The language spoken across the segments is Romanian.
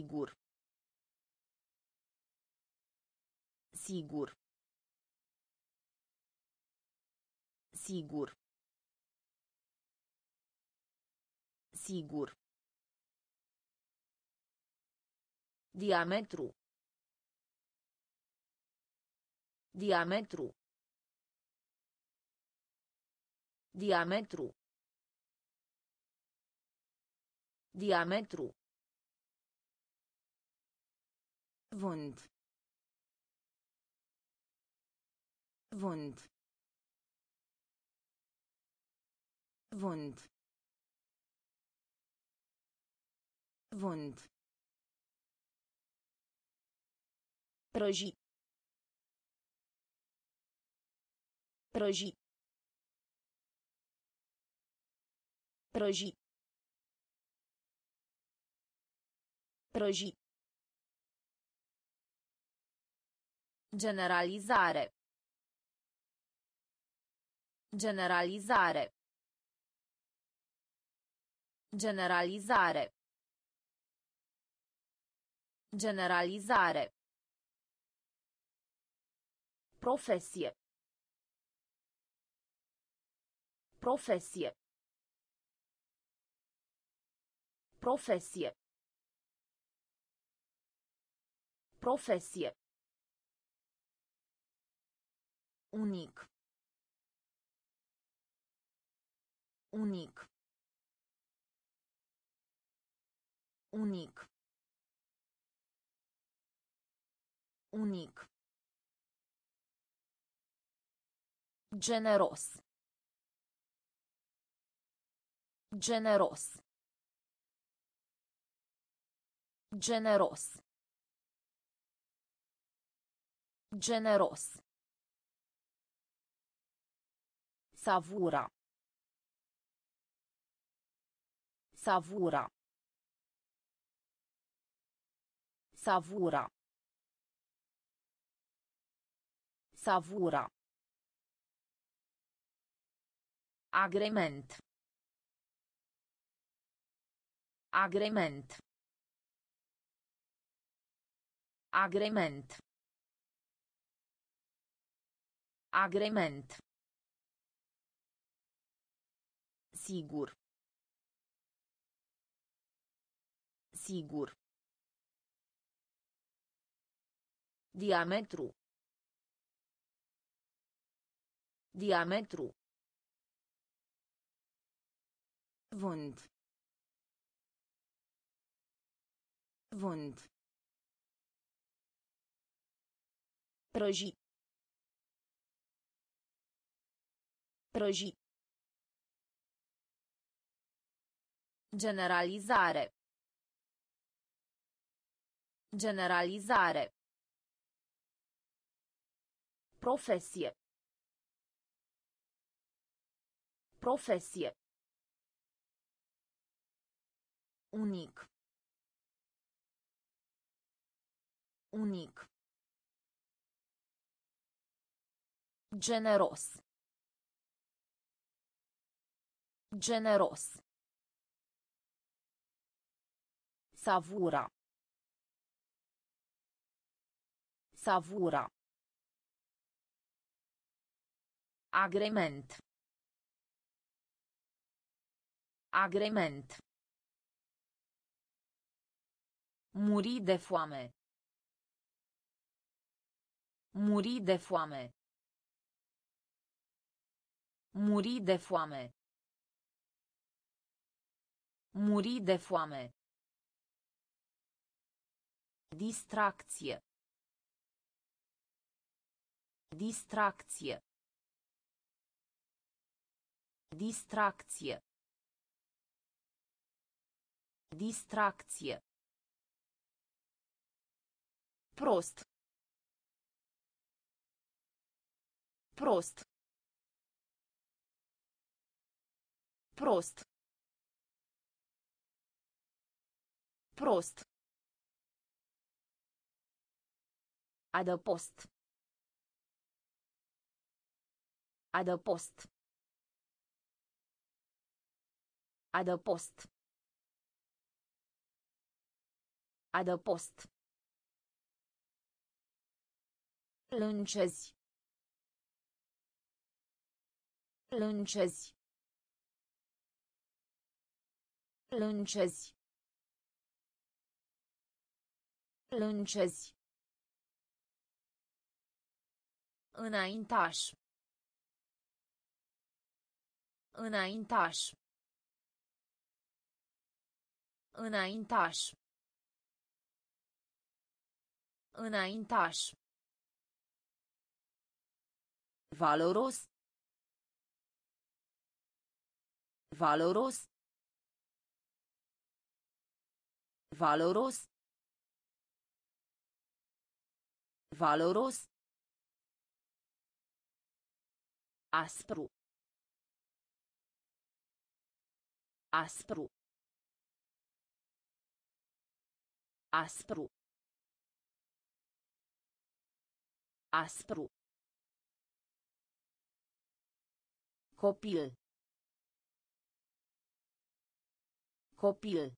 Sigur. Sigur. Sigur. Sigur. Diametru. Diametru. Diametru. Diametru. Wund. Wund. Wund. Wund. Prăji. Prăji. Prăji. Prăji. Generalizare. Generalizare. Generalizare. Generalizare. Profesie. Profesie. Profesie. Profesie. Unic. Unic. Unic. Unic. Generos. Generos. Generos. Generos. Savura. Savura. Savura. Savura. Agrement. Agrement. Agrement. Agrement. Sigur. Sigur. Diametru. Diametru. Wund. Wund. Prăji. Prăji. Generalizare. Generalizare. Profesie. Profesie. Unic. Unic. Generos. Generos. Savura. Savura. Agrement. Agrement. Muri de foame. Muri de foame. Muri de foame. Muri de foame. Distracție. Distracție. Distracție. Distracție. Prost. Prost. Prost. Prost. Adăpost. Adăpost. Adăpost. Adăpost. Lâncezi. Lâncezi. Lâncezi. Lâncezi. Înaintaș. Înaintaș. Înaintaș. Înaintaș. Valoros. Valoros. Valoros. Valoros. Aspru. Aspru. Aspru. Aspru. Copil. Copil.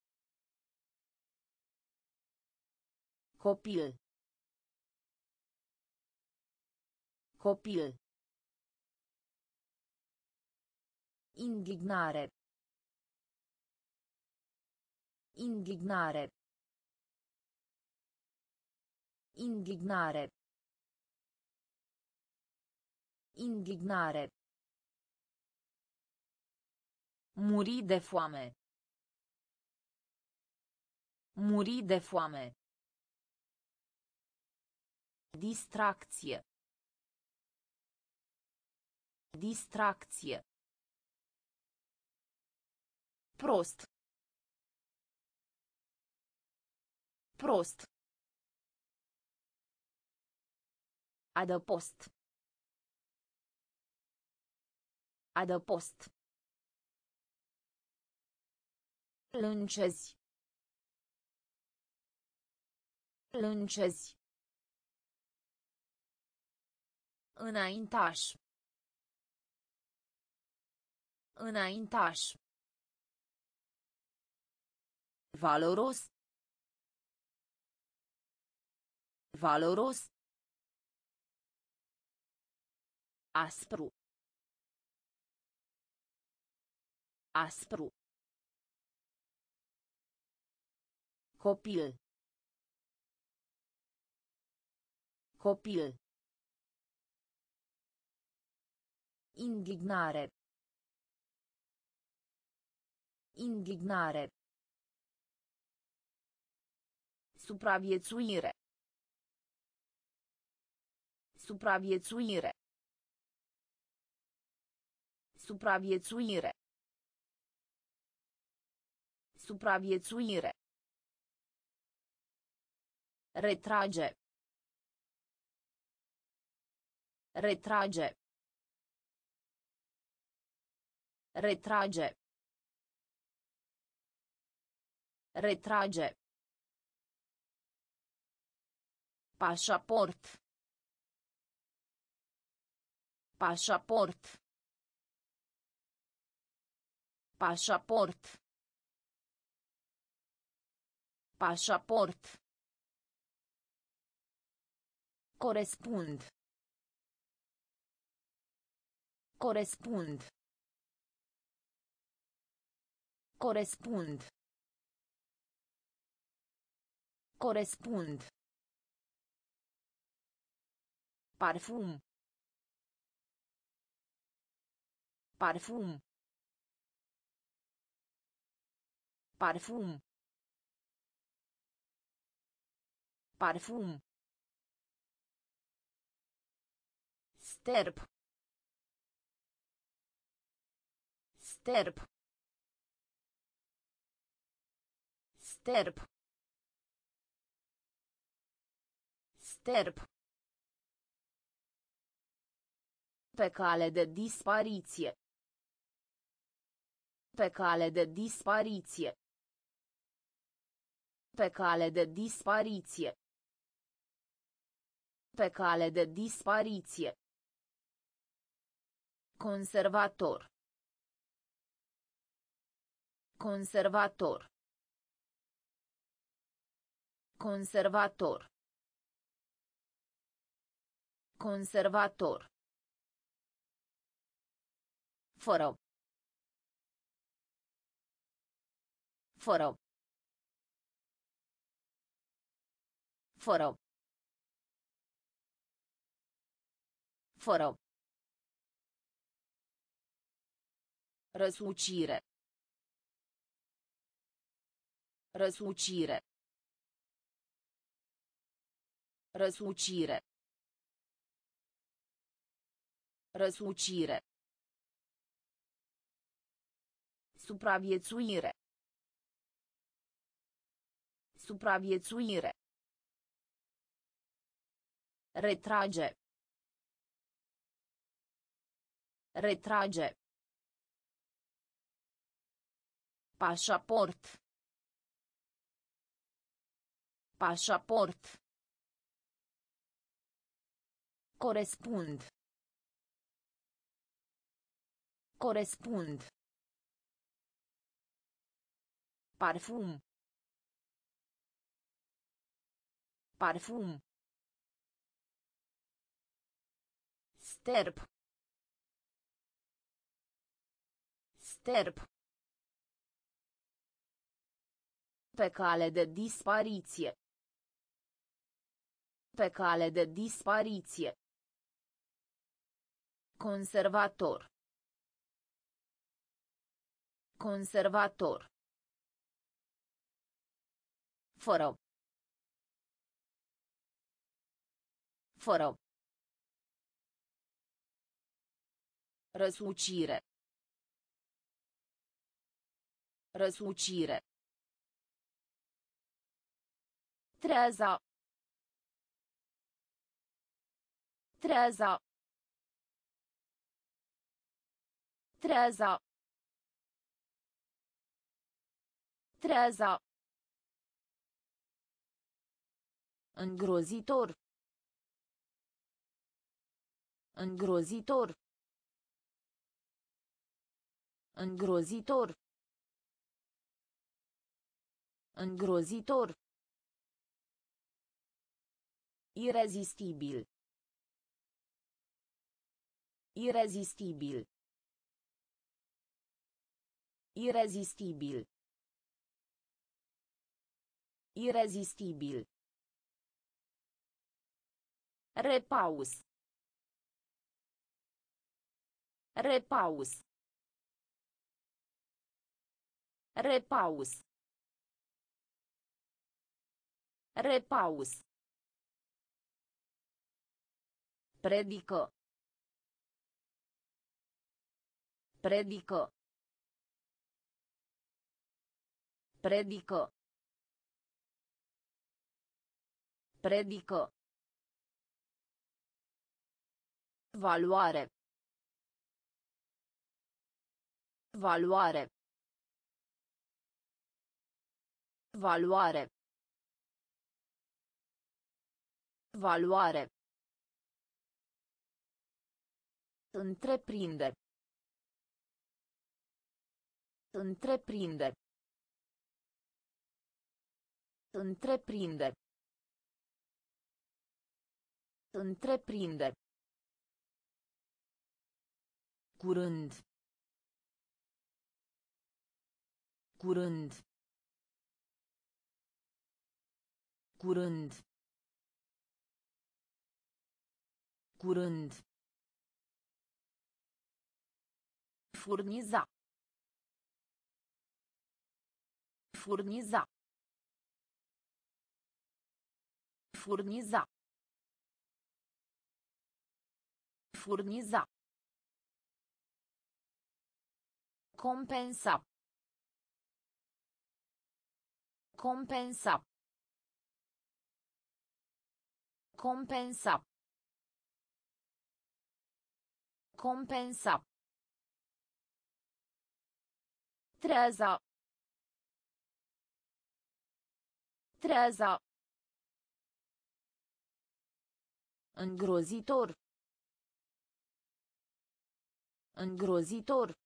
Copil. Copil. Indignare. Indignare. Indignare. Indignare. Muri de foame. Muri de foame. Distracție. Distracție. Prost. Prost. Adăpost. Adăpost. Lâncezi. Lâncezi. Înaintaș. Înaintaș. Valoros. Valoros. Aspru. Aspru. Copil. Copil. Indignare. Indignare. Supraviețuire. Supraviețuire. Supraviețuire. Supraviețuire. Retrage. Retrage. Retrage. Retrage. Pașaport. Pașaport. Pașaport. Pașaport. Corespund. Corespund. Corespund. Corespund. Parfum. Parfum. Parfum. Parfum. Sterp. Sterp. Sterp. Sterp. Pe cale de dispariție. Pe cale de dispariție. Pe cale de dispariție. Pe cale de dispariție. Conservator. Conservator. Conservator. Conservator. Fără. Fără. Fără. Fără. Răsucire. Răsucire. Răsucire. Răsucire. Supraviețuire. Supraviețuire. Retrage. Retrage. Pașaport. Pașaport. Corespund. Corespund. Parfum. Parfum. Sterp. Sterp. Pe cale de dispariție. Pe cale de dispariție. Conservator. Conservator. Fără. Fără. Răsucire. Răsucire. Treaza. Treaza. Treaza. Treaza. Îngrozitor. Îngrozitor. Îngrozitor. Îngrozitor. Irezistibil. Irezistibil. Irezistibil. Irezistibil. Repaus. Repaus. Repaus. Repaus. Predică. Predică. Predică. Predică. Valoare. Valoare. Valoare. Valoare. Întreprinde. Întreprinde. Întreprinde. Întreprinde. Curând. Curând. Curând. Curând. Furniza. Furniza. Furniza. Furniza. Compensa. Compensa. Compensa. Compensa. Treaza. Treaza. Îngrozitor. Îngrozitor.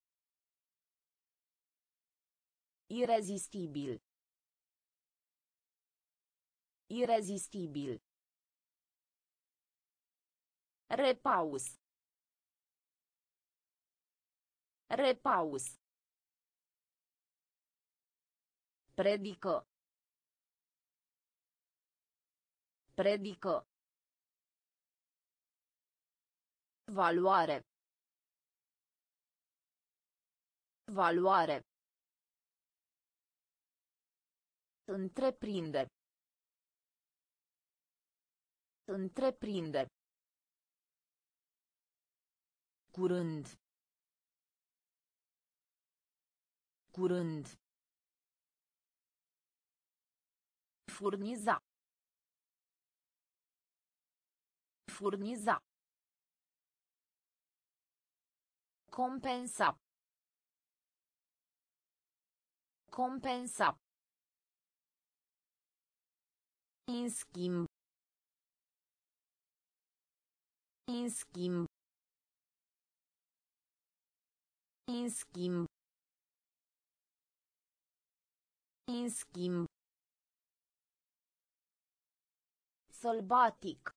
Irezistibil. Irezistibil. Repaus. Repaus. Predică. Predică. Valoare. Valoare. Întreprinde. Întreprinde. Curând. Curând. Furniza. Furniza. Compensa. Compensa. În schimb. În schimb. În schimb. În schimb. Sălbatic.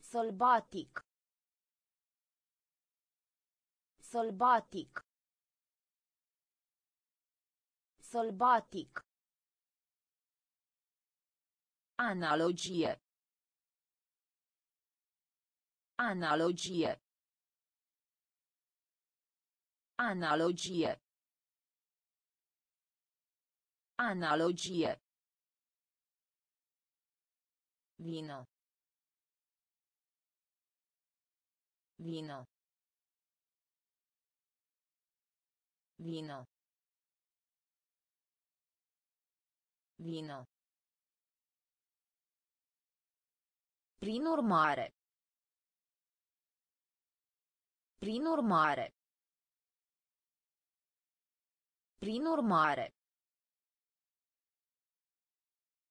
Sălbatic. Sălbatic. Sălbatic. Analogie. Analogie. Analogie. Analogie. Vino. Vino. Vino. Vino. Prin urmare. Prin urmare. Prin urmare.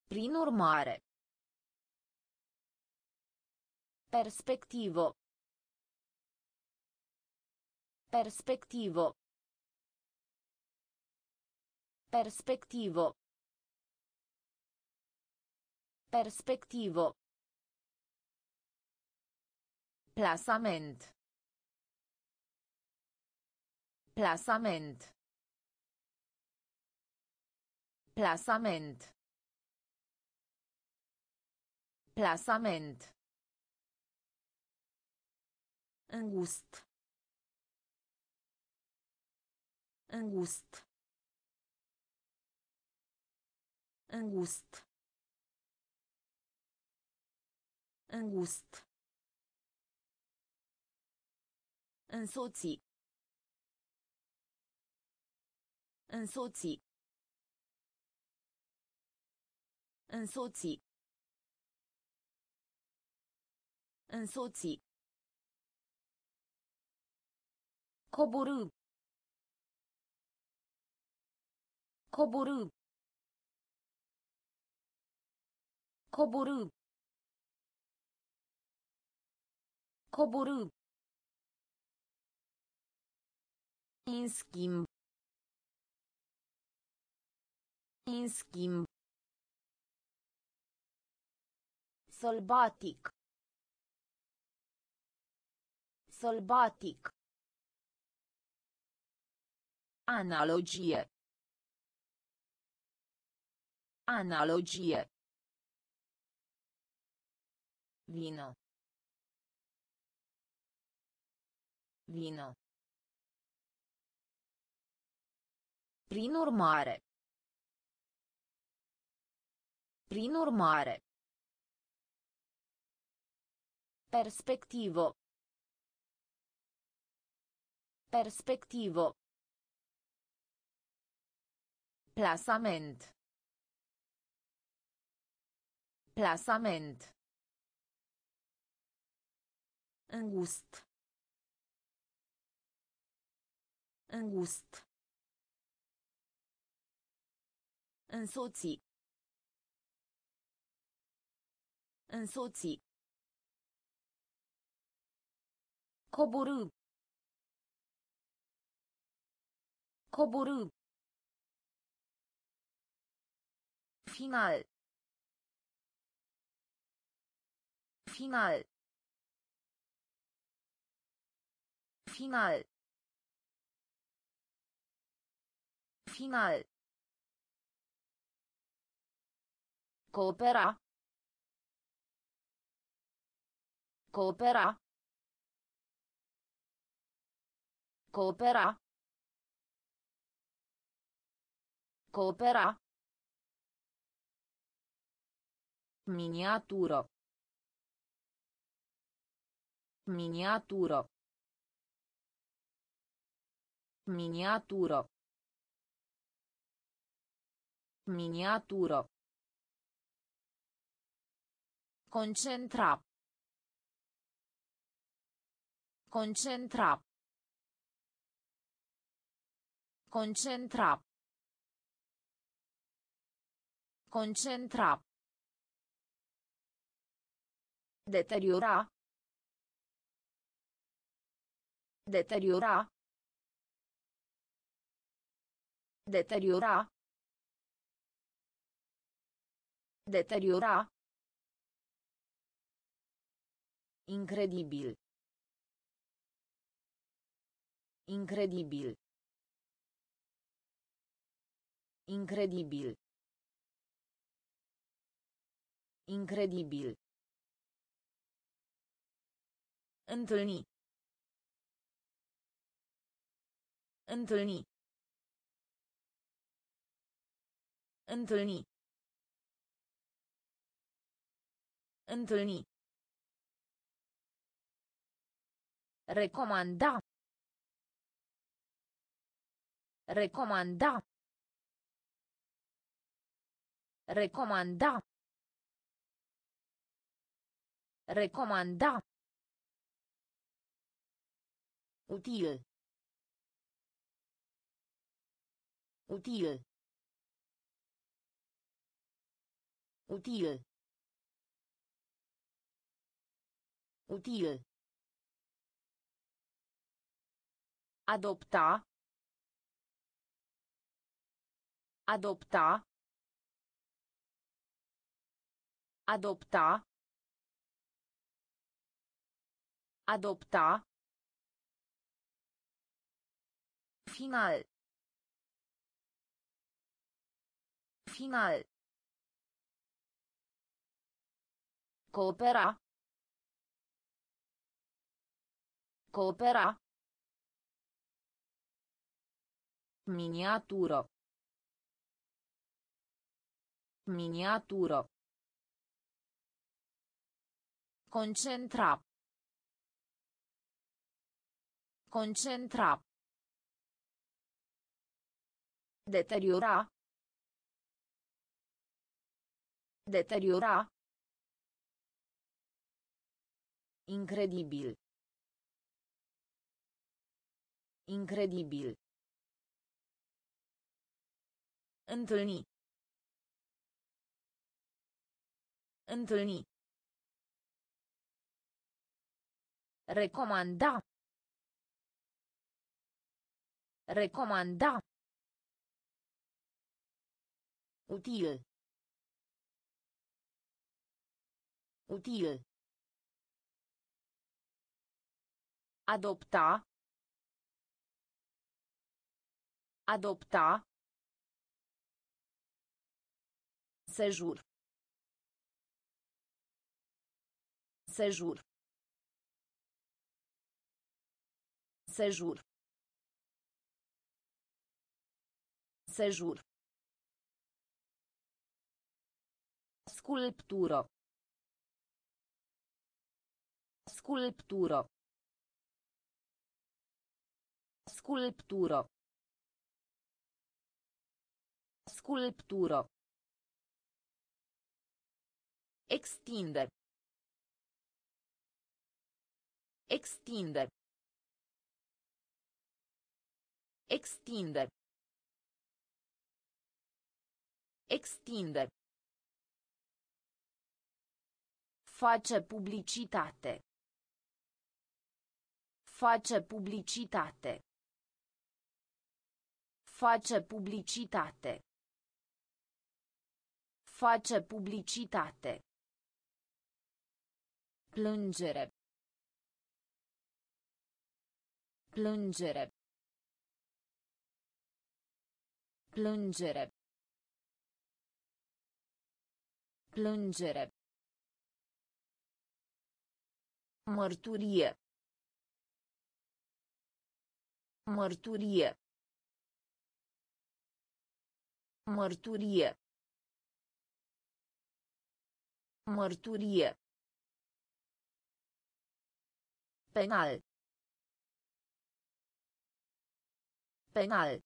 Prin urmare. Perspectivo. Perspectivo. Perspectivo. Perspectivo. Plasament. Plasament. Plasament. Plasament. Îngust. Îngust. Îngust. Îngust. Însoți. Însoți. Însoți. Însoți. Coborâ. Coborâ. Coborâ. Coborâ. În schimb. În schimb. Sălbatic. Sălbatic. Analogie. Analogie. Vino. Vino. Prin urmare. Prin urmare. Perspectivo. Perspectivo. Plasament. Plasament. Îngust. Îngust. Însoți. Însoți. Coborâ. Coborâ. Final. Final. Final. Final. Coopera. Coopera. Coopera. Coopera. Miniatură. Miniatură. Miniatură. Miniatură. Concentra. Concentra. Concentra. Concentra. Deteriora. Deteriora. Deteriora. Deteriora. Incredibil. Incredibil. Incredibil. Incredibil. Întâlni. Întâlni. Întâlni. Întâlni. Recomanda. Recomanda. Recomanda. Recomanda. Util. Util. Util. Util. Adopta. Adopta. Adopta. Adopta. Final. Final. Coopera. Coopera. Miniatură. Miniatură. Concentra. Concentra. Deteriora. Deteriora. Incredibil. Incredibil. Întâlni. Întâlni. Recomanda. Recomanda. Util. Util. Adopta. Adopta. Sejur. Sejur. Sejur. Sejur. Sculptură. Sculptură. Sculptură. Sculptură. Extinde. Extinde. Extinde. Extinde. Face publicitate. Face publicitate. Face publicitate. Face publicitate. Plângere. Plângere. Plângere. Plângere. Mărturie. Mărturie. Mărturie. Mărturie. Penal. Penal.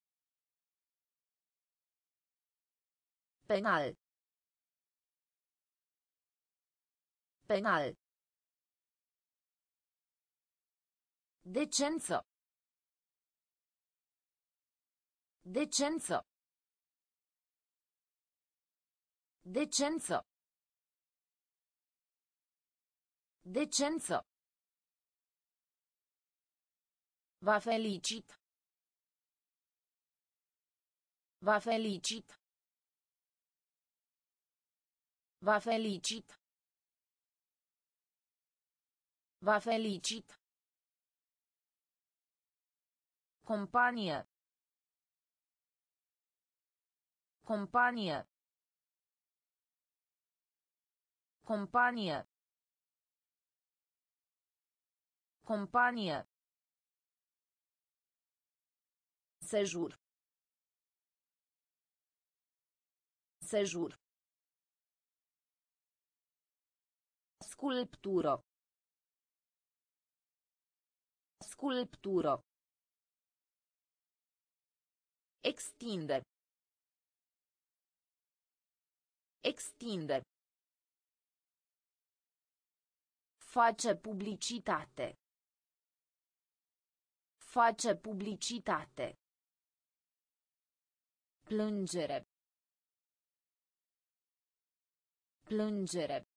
Penal. Penal. Decență. Decență. Decență. Decență. Va felicit. Va felicit. Va felicit. Va felicit. Companie. Companie. Companie. Companie. Sejur. Sejur. Sculptură. Sculptură. Extinde. Extinde. Face publicitate. Face publicitate. Plângere. Plângere.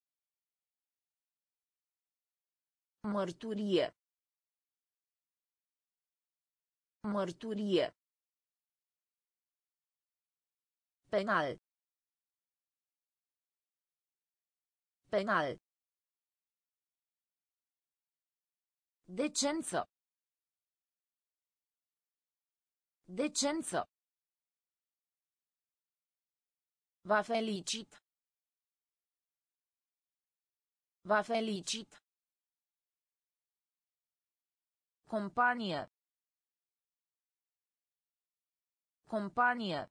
Mărturie. Mărturie. Penal. Penal. Decență. Decență. Va felicit. Va felicit. Companie. Companie.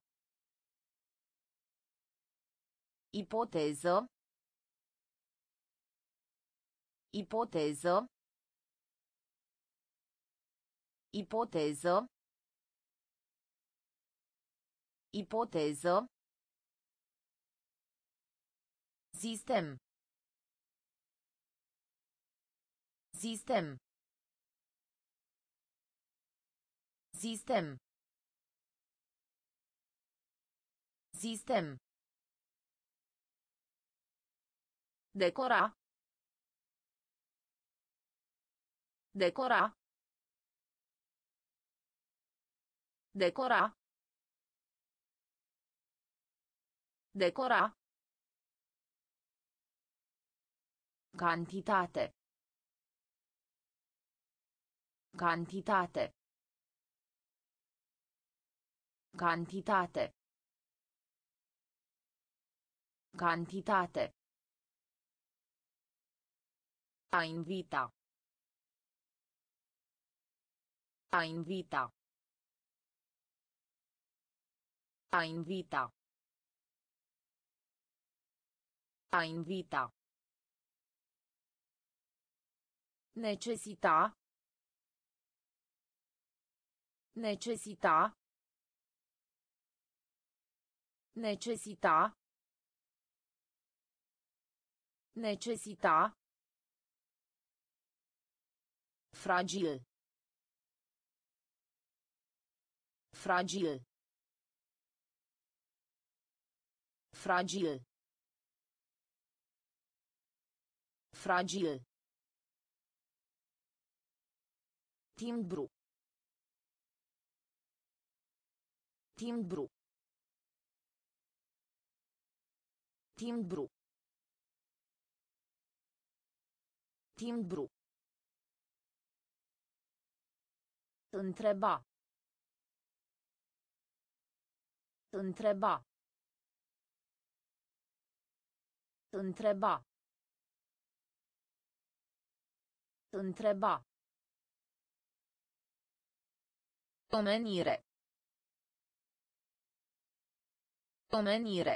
Ipoteză. Ipoteză. Ipoteză. Ipoteză. Sistem. Sistem. Sistem. Sistem. Decora. Decora. Decora. Decora. Cantitate. Cantitate. Cantitate. Cantitate. A invita. A invita. A invita. A invita. Necesita. Necesita. Necesita. Necesita. Fragil. Fragil. Fragil. Fragil. Timbru. Timbru. Timbru. Timbru. Întreba. Întreba. Întreba. Întreba. Omenire. Omenire.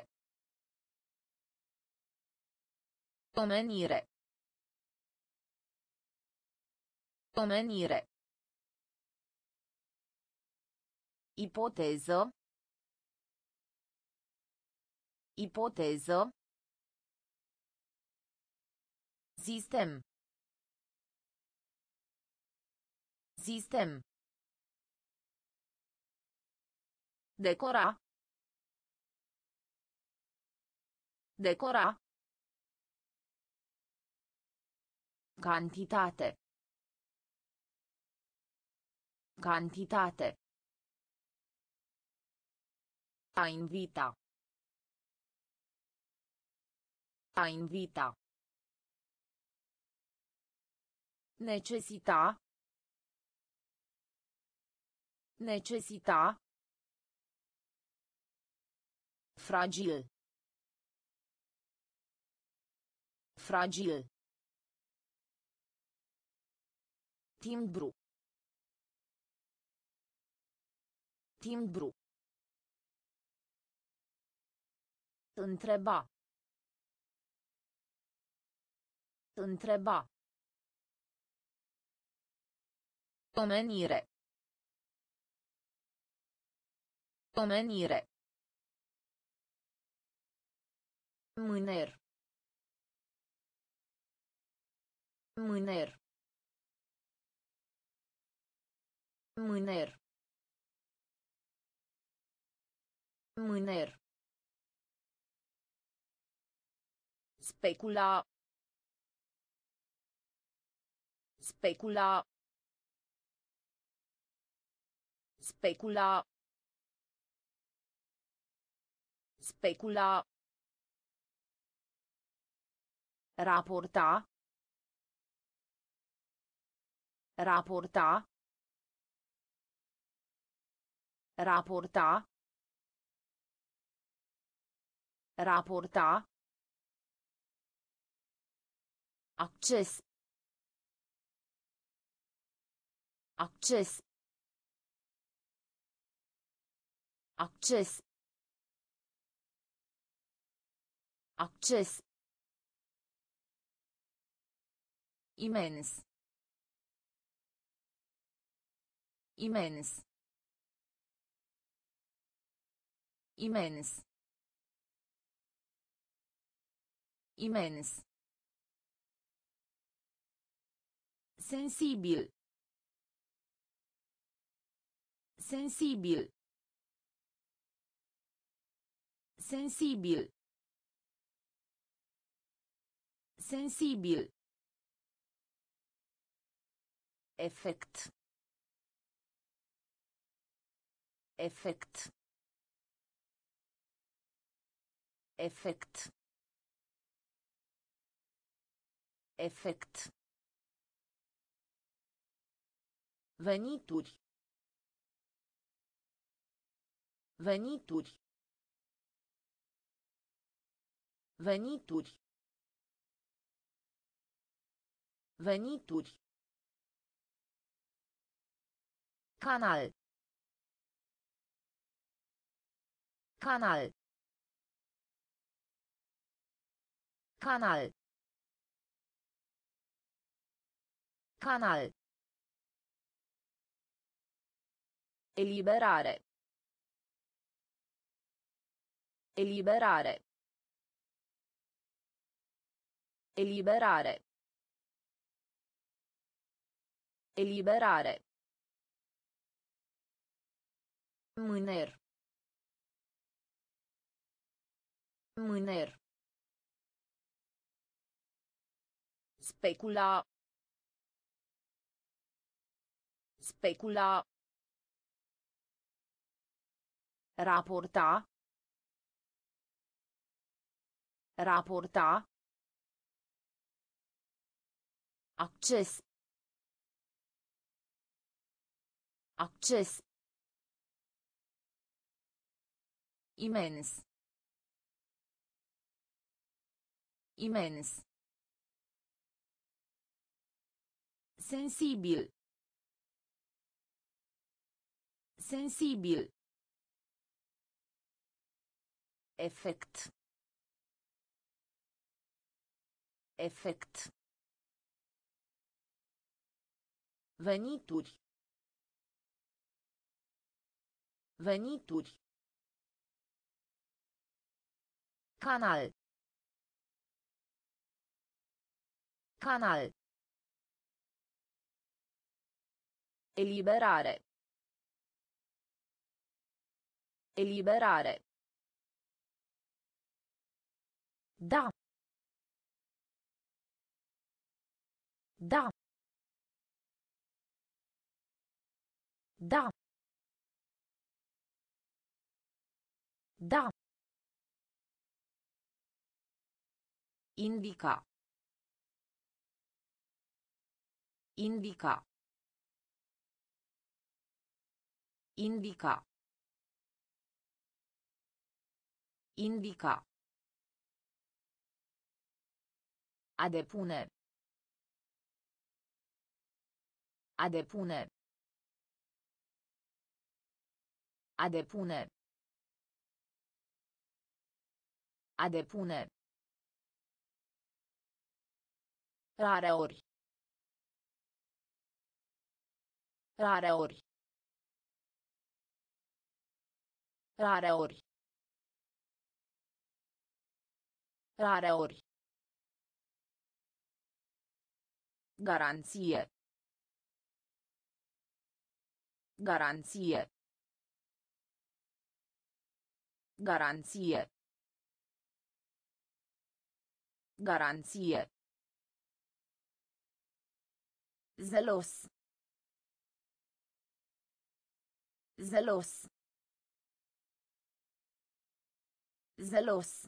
Omenire. Omenire. Ipoteză. Ipoteză. Sistem. Sistem. Decora. Decora. Cantitate. Cantitate. A invita. A invita. Necesita. Necesita. Fragil. Fragil. Timbru. Timbru. Întreba. Întreba. Omenire. Omenire. Mâner. Mâner. Mâner. Mâner. Specula. Specula. Specula. Specula. Raporta. Raporta. Raporta. Raporta. Acces. Acces. Acces. Acces. Imens. Imens. Imens. Imens. Sensibil. Sensibil. Sensibil. Sensibil. Efect. Efect. Efect. Efect. Venituri. Venituri. Venituri. Venituri. Canal. Canal. Canal. Canal. Eliberare. Eliberare. Eliberare. Eliberare. Mâner. Mâner. Specula. Specula. Raporta. Raporta. Acces. Acces. Imens. Imens. Sensibil. Sensibil. Efect. Efect. Venituri. Venituri. Canal. Canal. Eliberare. Eliberare. Da. Da. Da. Da. Indica. Indica. Indica. Indica. A depune. A depune. A depune. A depune. Rareori. Rareori. Rareori. Rareori. Garanție. Garanție. Garanție. Garanție. Zelos. Zelos. Zelos.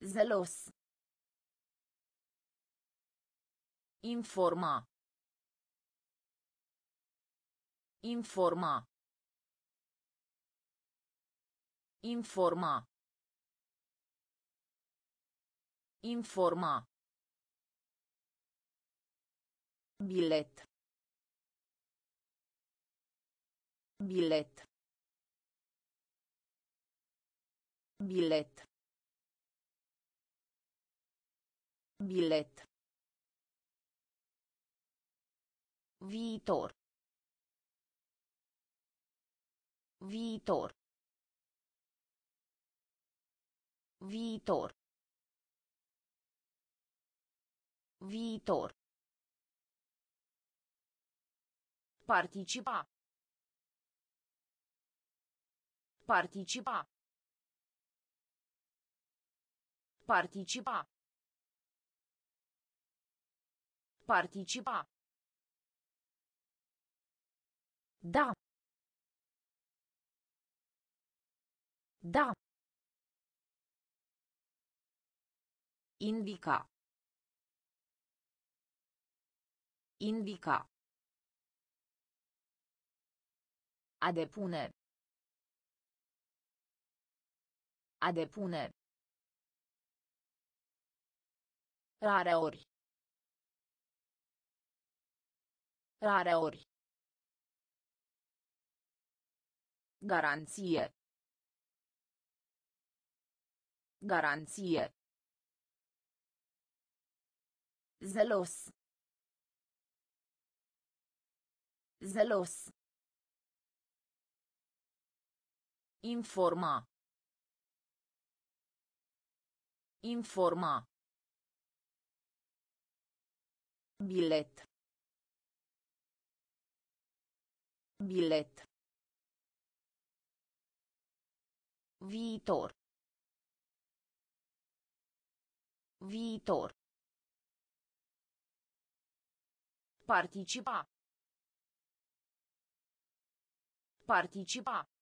Zelos. Informa. Informa. Informa. Informa. Bilet. Bilet. Bilet. Bilet. Viitor. Viitor. Viitor. Viitor. Participa. Participa. Participa. Participa. Da. Da. Indica. Indica. A depune. A depune. Rareori. Rareori. Garanție. Garanție. Zelos. Zelos. Informa. Informa. Bilet. Bilet. Viitor. Viitor. Participa. Participa.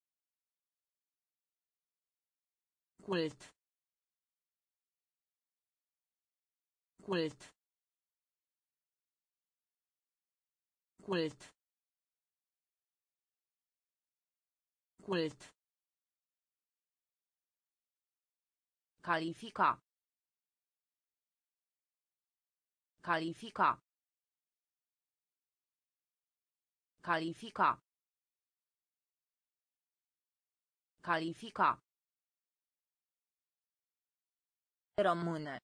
Cult. Cult. Cult. Cult. Califica. Califica. Califica. Califica. Rămâne.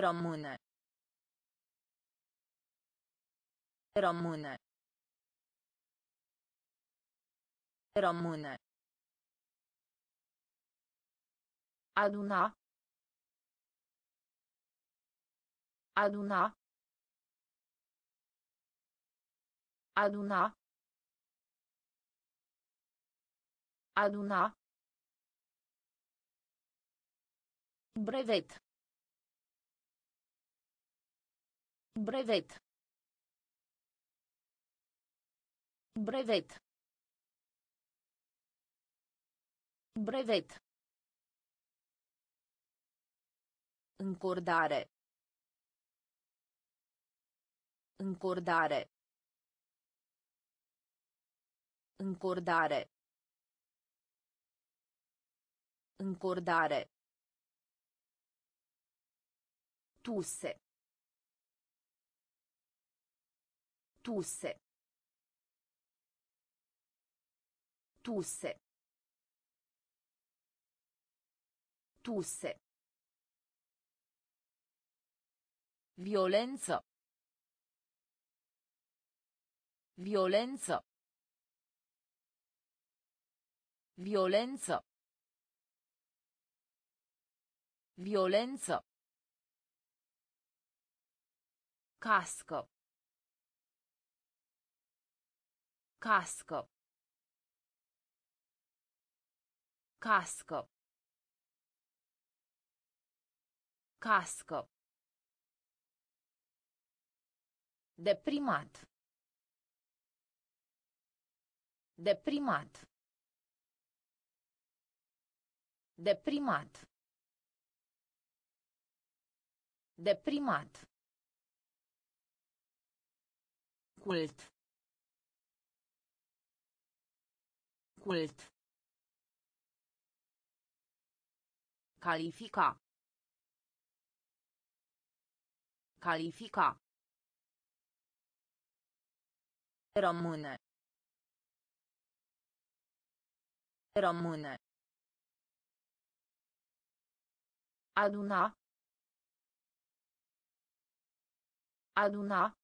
Rămâne. Rămâne. Rămâne. Aduna. Aduna. Aduna. Aduna. Brevet. Brevet. Brevet. Brevet. Încordare. Încordare. Încordare. Încordare. Tusse. Tusse. Tusse. Tusse. Violență. Violență. Violență. Violență. Cască. Cască. Cască. Cască. Deprimat. Deprimat. Deprimat. Deprimat. Cult. Cult. Califica. Califica. Rămâne. Rămâne. Aduna. Aduna.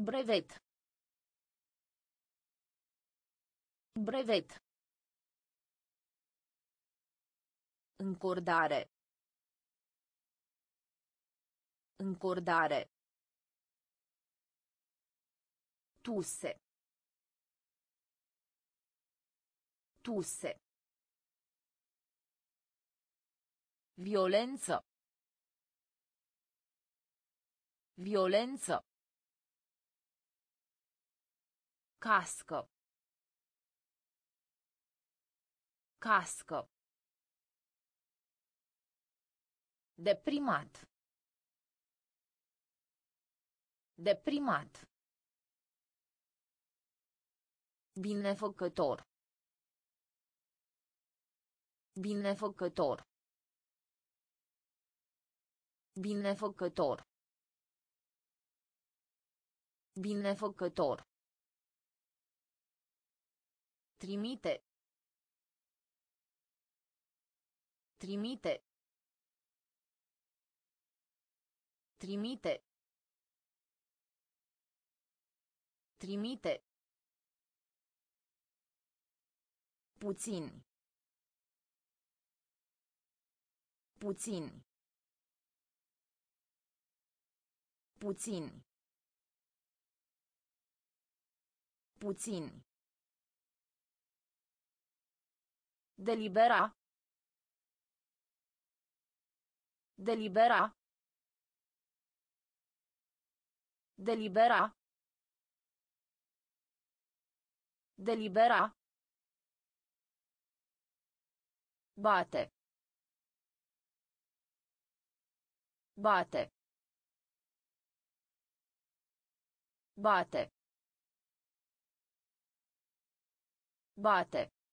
Brevet. Brevet. Încordare. Încordare. Tusse. Tusse. Violență. Violență. Cască. Cască. Deprimat. Deprimat. Binefăcător. Binefăcător. Binefăcător. Binefăcător. Trimite. Trimite. Trimite. Trimite. Puțin. Puțin. Puțin. Puțin. Delibera. Delibera. Delibera. Delibera. Bate. Bate. Bate. Bate.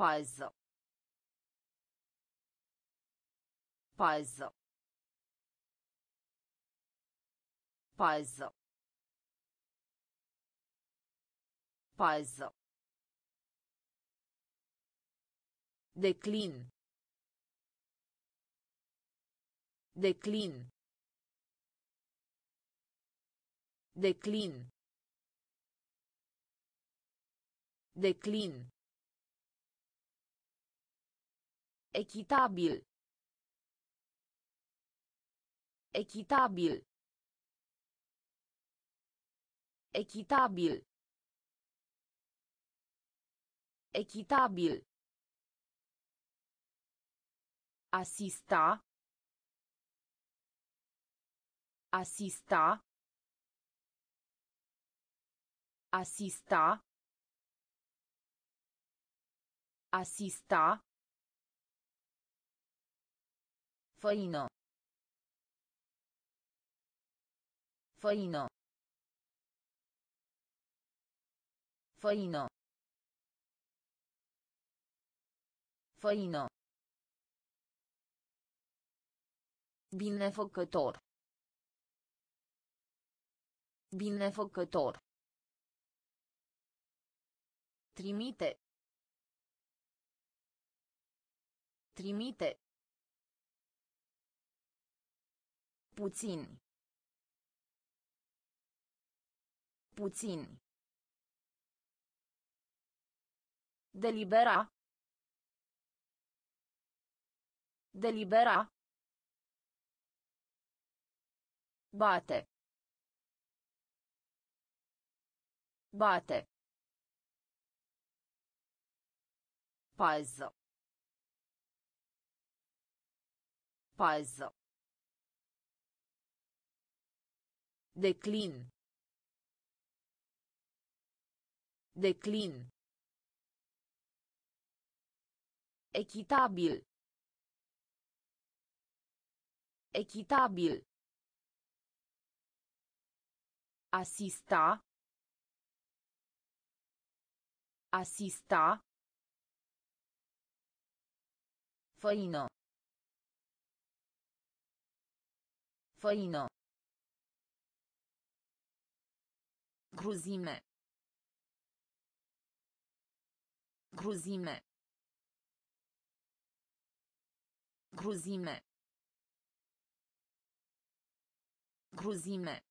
Pazzo. Pazzo. Pazzo. Pazzo. Declin. Declin. Declin. Declin. Echitabil. Echitabil. Echitabil. Echitabil. Asista. Asista. Asista. Asista. Făină. Făină. Făină. Făină. Binefăcător. Binefăcător. Trimite. Trimite. Puțin. Puțin. Delibera. Delibera. Bate. Bate. Pazzo. Pazzo. Declin. Declin. Echitabil. Echitabil. Asista. Asista. Făină. Făină. Cruzime. Cruzime. Cruzime. Cruzime.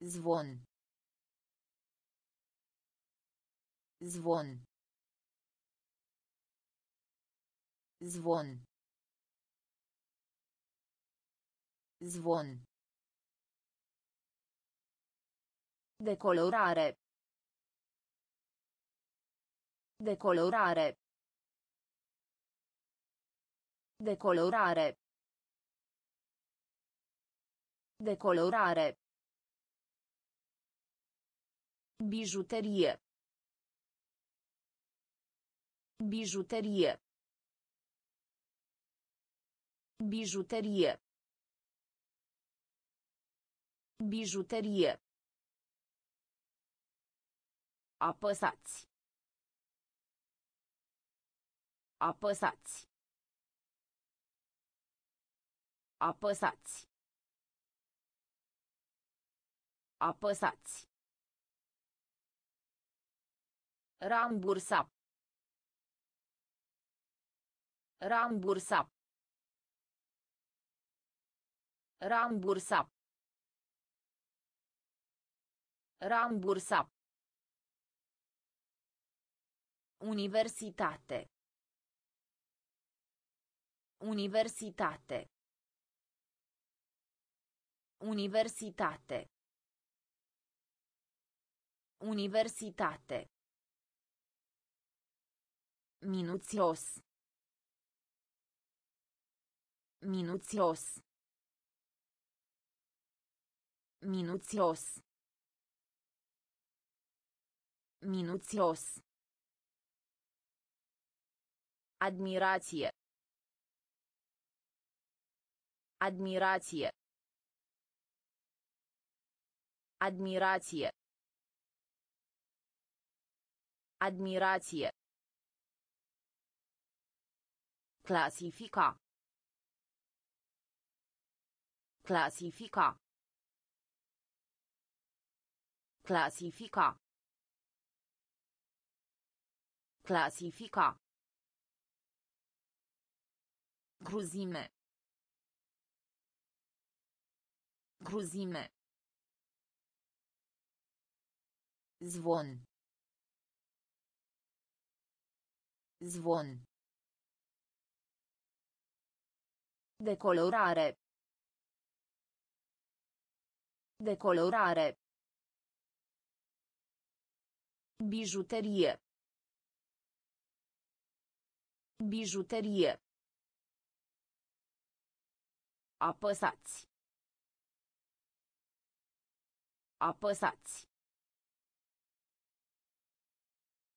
Zvon. Zvon. Zvon. Zvon. Decolorare. Decolorare. Decolorare. Decolorare. Bijuterie. Bijuterie. Bijuterie. Bijuterie. Apăsați. Apăsați. Apăsați. Apăsați. Rambursa. Rambursa. Rambursa. Rambursa. Universitate. Universitate. Universitate. Universitate. Minuțios. Minuțios. Minuțios. Minuțios. Admirație. Admirație. Admirație. Admirație. Clasifica. Clasifica. Clasifica. Clasifica. Cruzime. Cruzime. Zvon. Zvon. Decolorare. Decolorare. Bijuterie. Bijuterie. Apăsați. Apăsați.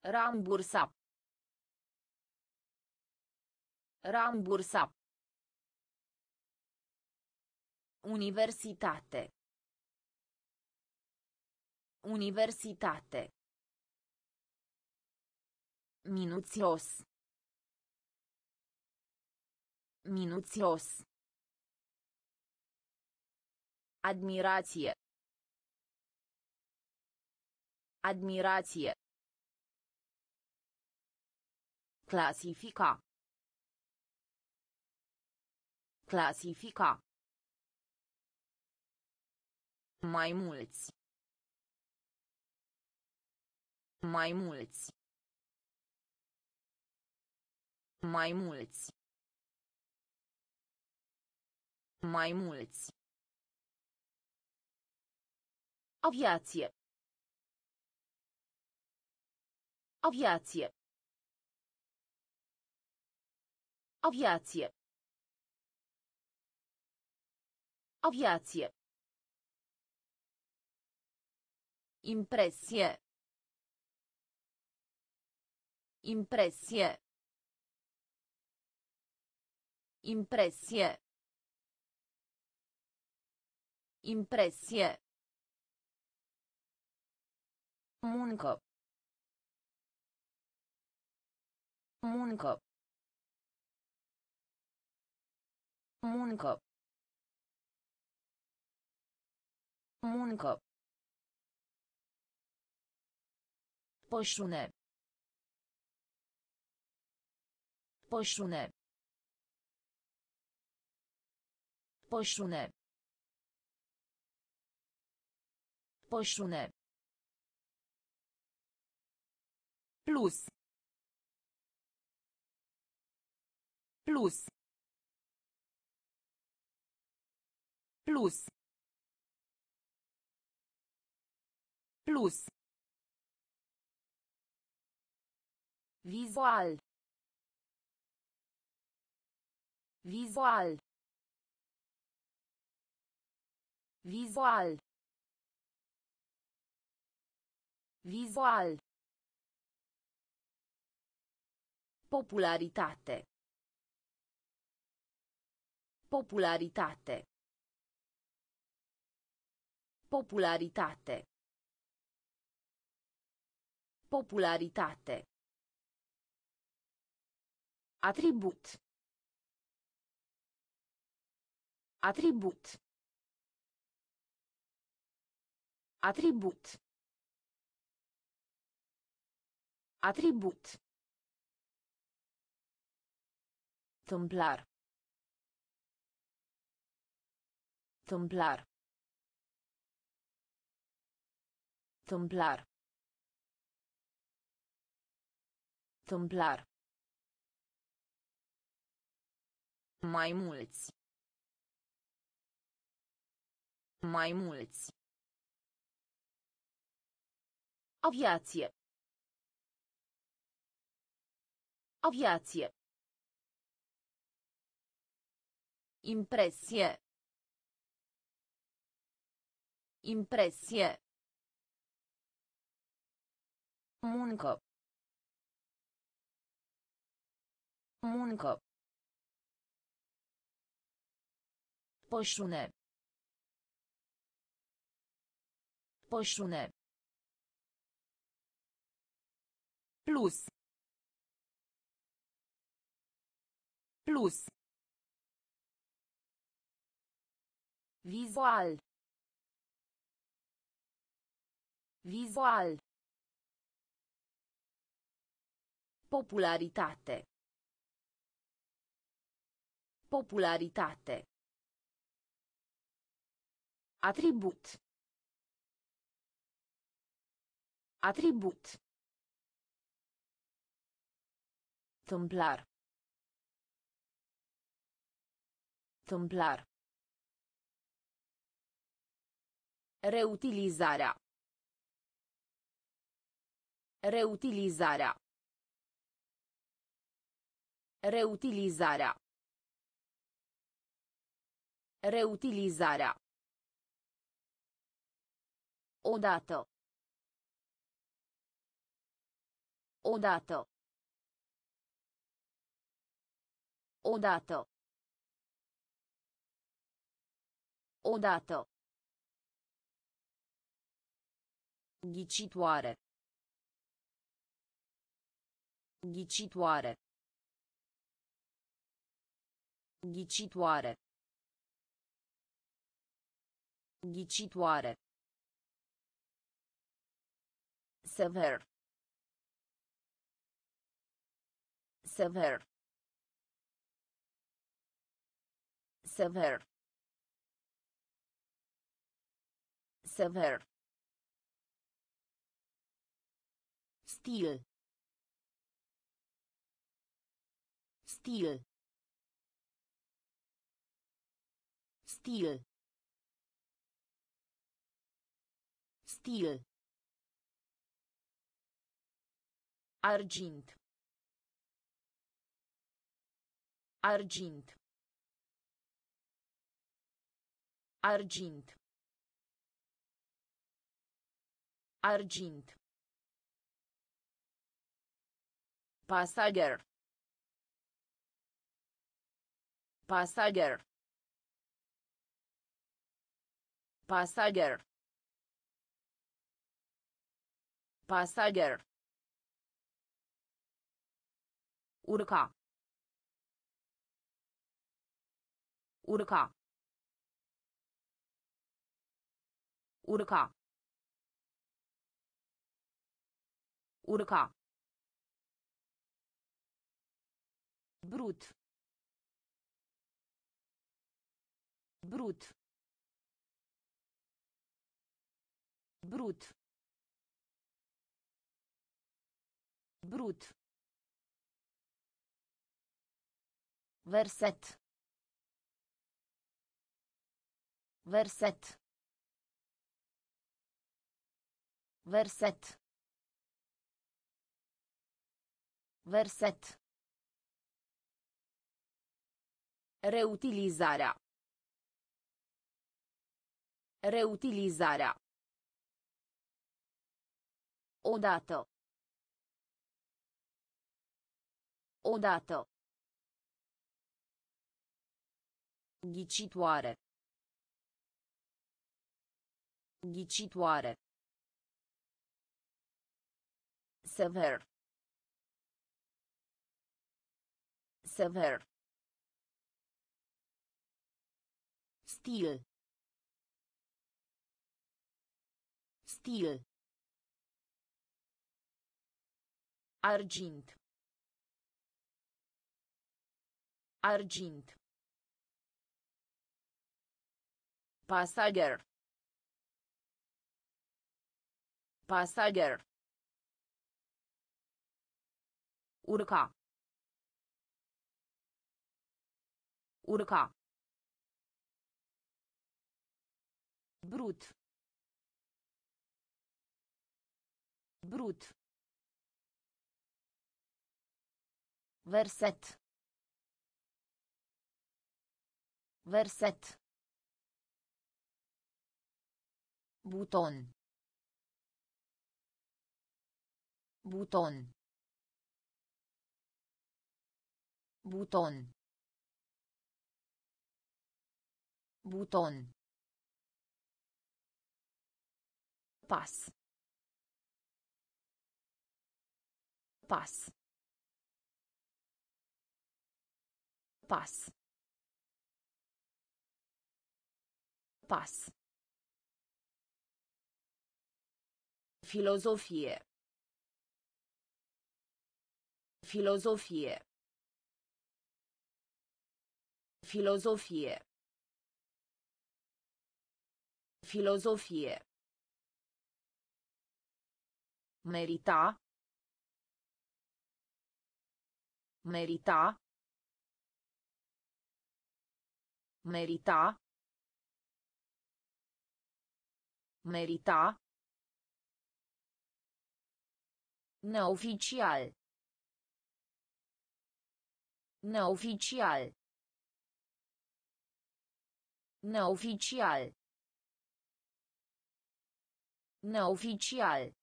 Rambursa. Rambursa. Universitate. Universitate. Minuțios. Minuțios. Admirație. Admirație. Clasifica. Clasifica. Mai mulți. Mai mulți. Mai mulți. Mai mulți. Aviație. Aviație. Aviație. Aviație. Impresie. Impresie. Impresie. Impresie. Muncă. Muncă. Muncă. Muncă. Pășune. Pășune. Pășune. Pășune. Plus. Plus. Plus. Plus. Vizual. Vizual. Vizual. Vizual. Popularitate. Popularitate. Popularitate. Popularitate. Atribut. Atribut. Atribut. Atribut. Tâmplar. Tâmplar. Tâmplar. Tâmplar. Mai mulți. Mai mulți. Aviație. Aviație. Impresie. Impresie. Muncă. Muncă. Pășune. Pășune. Plus. Plus. Vizual. Vizual. Popularitate. Popularitate. Atribut. Atribut. Tâmplar. Tâmplar. Reutilizarea. Reutilizarea. Reutilizarea. Reutilizarea. Odată. Odată. Odată. Odată. Ghicitoare. Ghicitoare. Ghicitoare. Ghicitoare. Sever. Sever. Sever. Sever. Stil. Stil. Stil. Stil. Argint. Argint. Argint. Argint. Pasager. Pasager. Pasager. Pasager. Urca. Urca. Urca. Urca. Brut. Brut. Brut. Brut. Verset. Verset. Verset. Verset. Reutilizarea. Reutilizarea. Odată. Odată. Ghicitoare. Ghicitoare. Sever. Sever. Stil. Stil. Argint. Argint. Pasager. Pasager. Urca. Urca. Brut. Brut. Verset. Verset. buton buton buton buton pas pas pas pas filozofie filozofie filozofie filozofie merita. Merita. Merita. Merita. Neoficial. Neoficial. Neoficial. Neoficial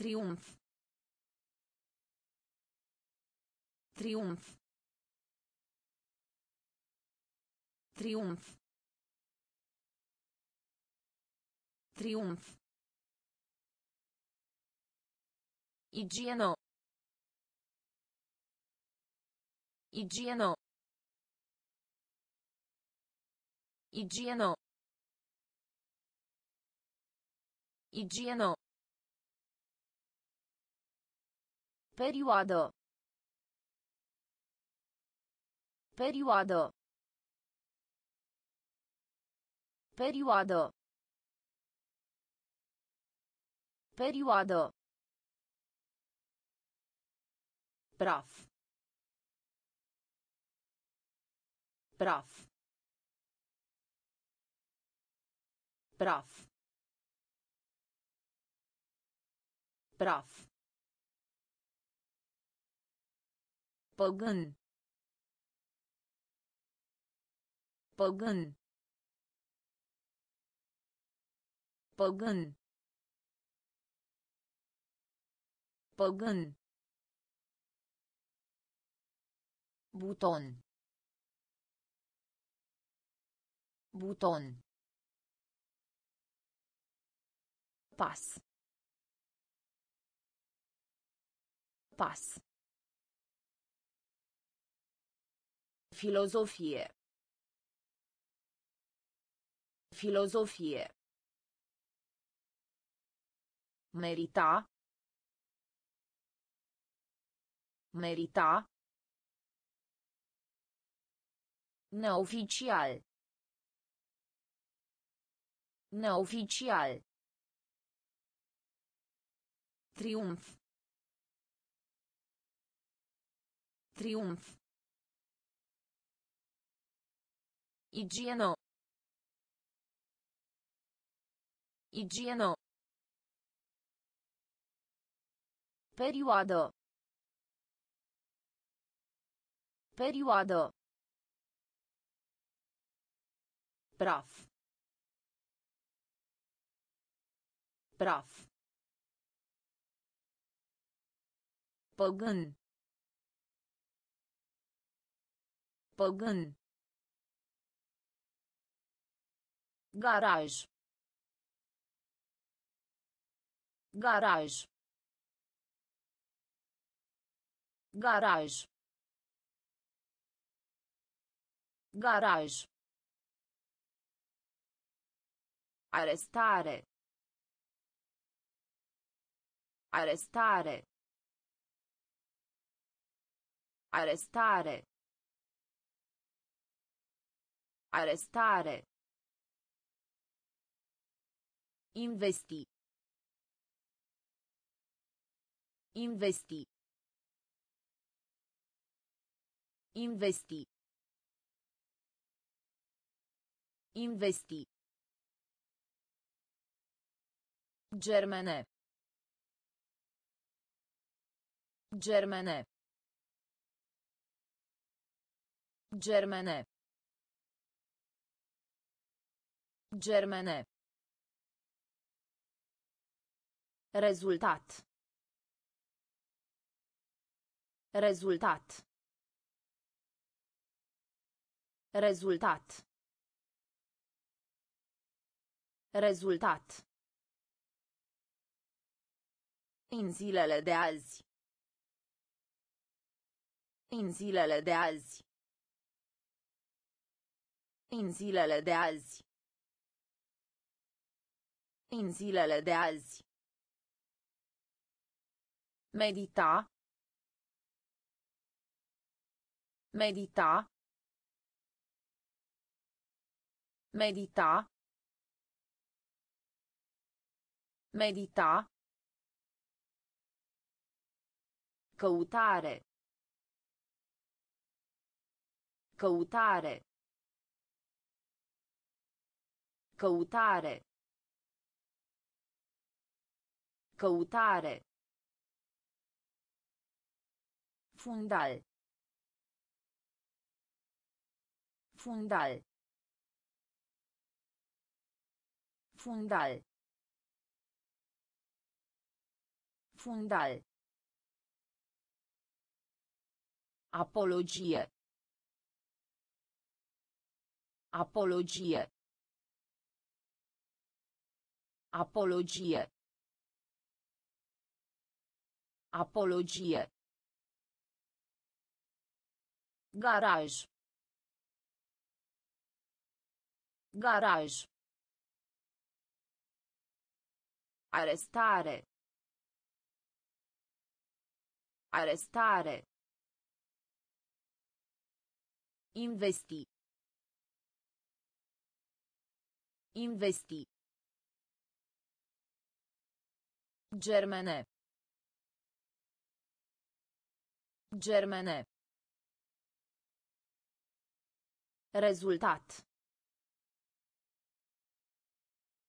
Triumf. Triumf. Triumf. Triumf. Igieno. Igieno. Igieno. Igieno. Perioadă. Perioadă. Perioadă. Perioadă. Praf. Praf. Praf. Praf. Păgân. Păgân. Păgân. Păgân. Buton. Buton. Pas. Pas. Filozofie. Filozofie. Merita. Merita. Neoficial. Neoficial. Triumf. Triumf. Igieno. Igieno. Perioadă. Perioadă. Praf. Praf. Păgân. Păgân. Garaj. Garaj. Garaj. Garaj. Arestare. Arestare. Arestare. Arestare. Investi. Investi. Investi. Investi. Germene. Germene. Germene. Germane. Rezultat. Rezultat. Rezultat. Rezultat. În zilele de azi. În zilele de azi. În zilele de azi. În zilele de azi. Medita. Medita. Medita. Medita. Căutare. Căutare. Căutare. Căutare. Fundal. Fundal. Fundal. Fundal. Apologie. Apologie. Apologie. Apologie. Garaj. Garaj. Arestare. Arestare. Investi. Investi. Germane. Germane. Rezultat.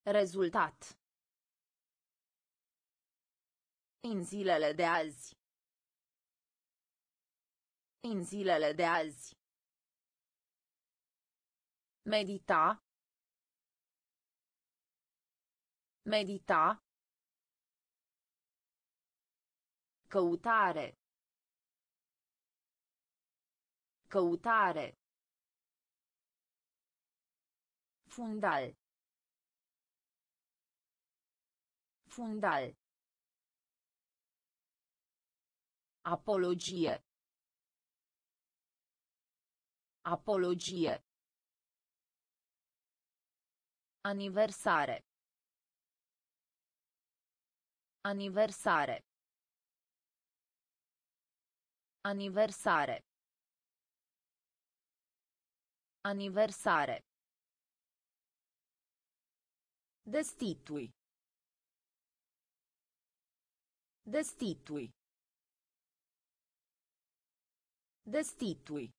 Rezultat. În zilele de azi. În zilele de azi. Medita. Medita. Căutare. Căutare. Fundal. Fundal. Apologie. Apologie. Aniversare. Aniversare. Aniversare. Aniversare. Destitui. Destitui. Destitui.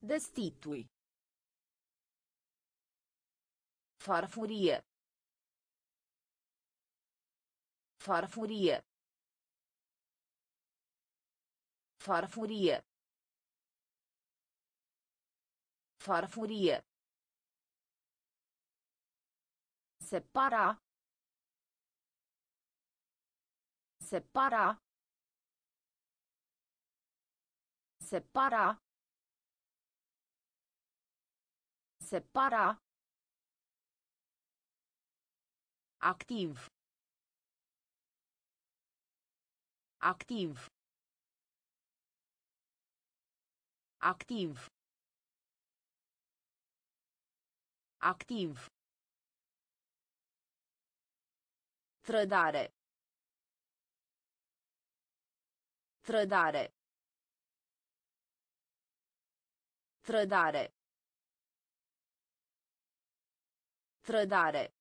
Destitui. Farfurie. Farfurie. Farfurie. Farfurie. Separa. Separa. Separa. Separa. Activ. Activ. Activ. Activ. Trădare. Trădare. Trădare. Trădare.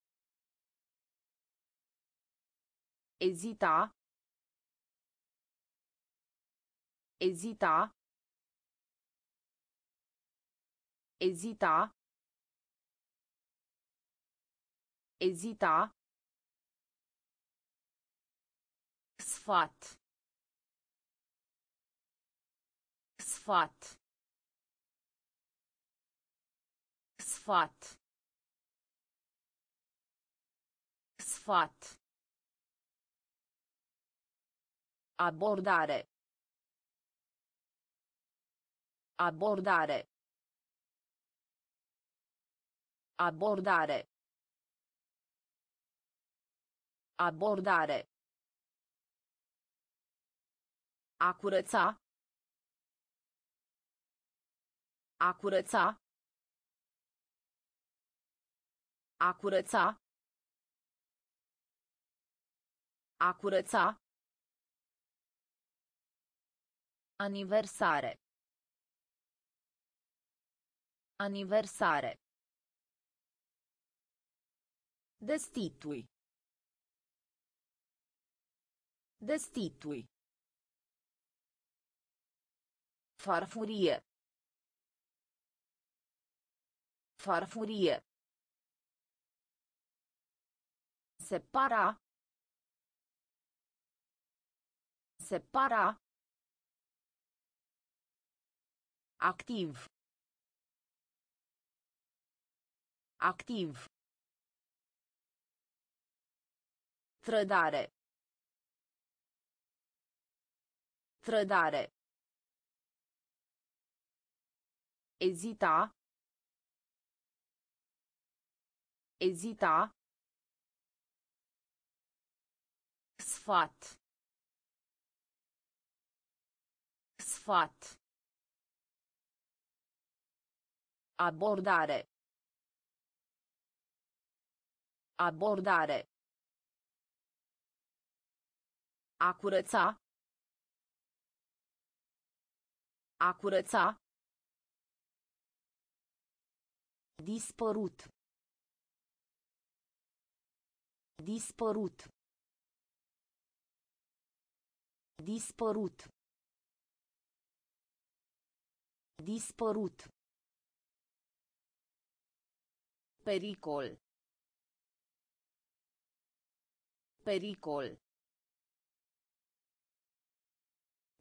Ezita. Ezita. Ezita. Ezita. Sfat. Sfat. Sfat. Sfat. Abordare. Abordare. Abordare. Abordare. A curăța. A curăța. A curăța. A curăța. Aniversare. Aniversare. Destitui. Destitui. Farfurie. Farfurie. Separa. Separa. Activ. Activ. Trădare. Trădare. Ezita. Ezita. Sfat. Sfat. Abordare. Abordare. A curăța. A curăța. Dispărut. Dispărut. Dispărut. Dispărut. Pericol. Pericol.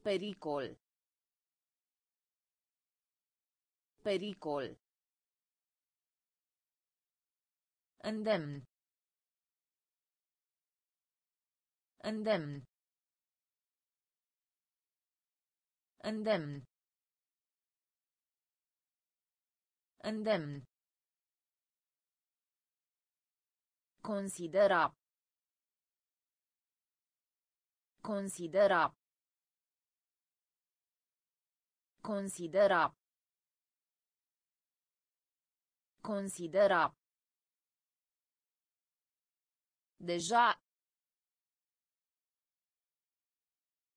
Pericol. Pericol. Îndemn. Îndemn. Îndemn. Îndemn. Considera. Considera. Considera. Considera. Deja.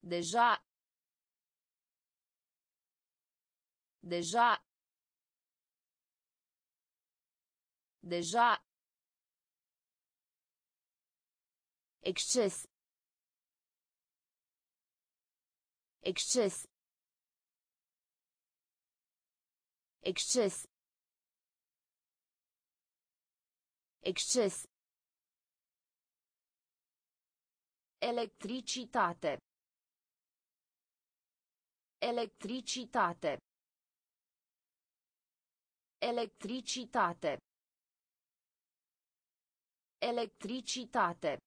Deja. Deja. Deja. Exces. Exces. Exces. Exces. Electricitate. Electricitate. Electricitate. Electricitate.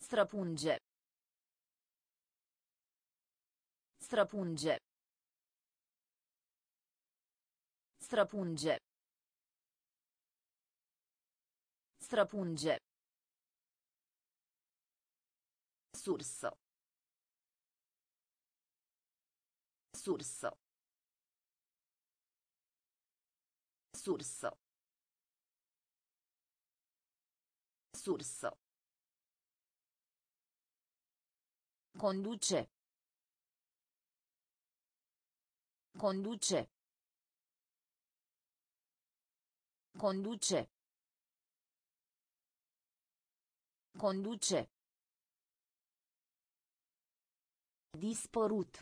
Străpunge. Străpunge. Străpunge. Străpunge. Sursă. Sursă. Sursă. Sursă. Conduce. Conduce. Conduce. Conduce. Dispărut.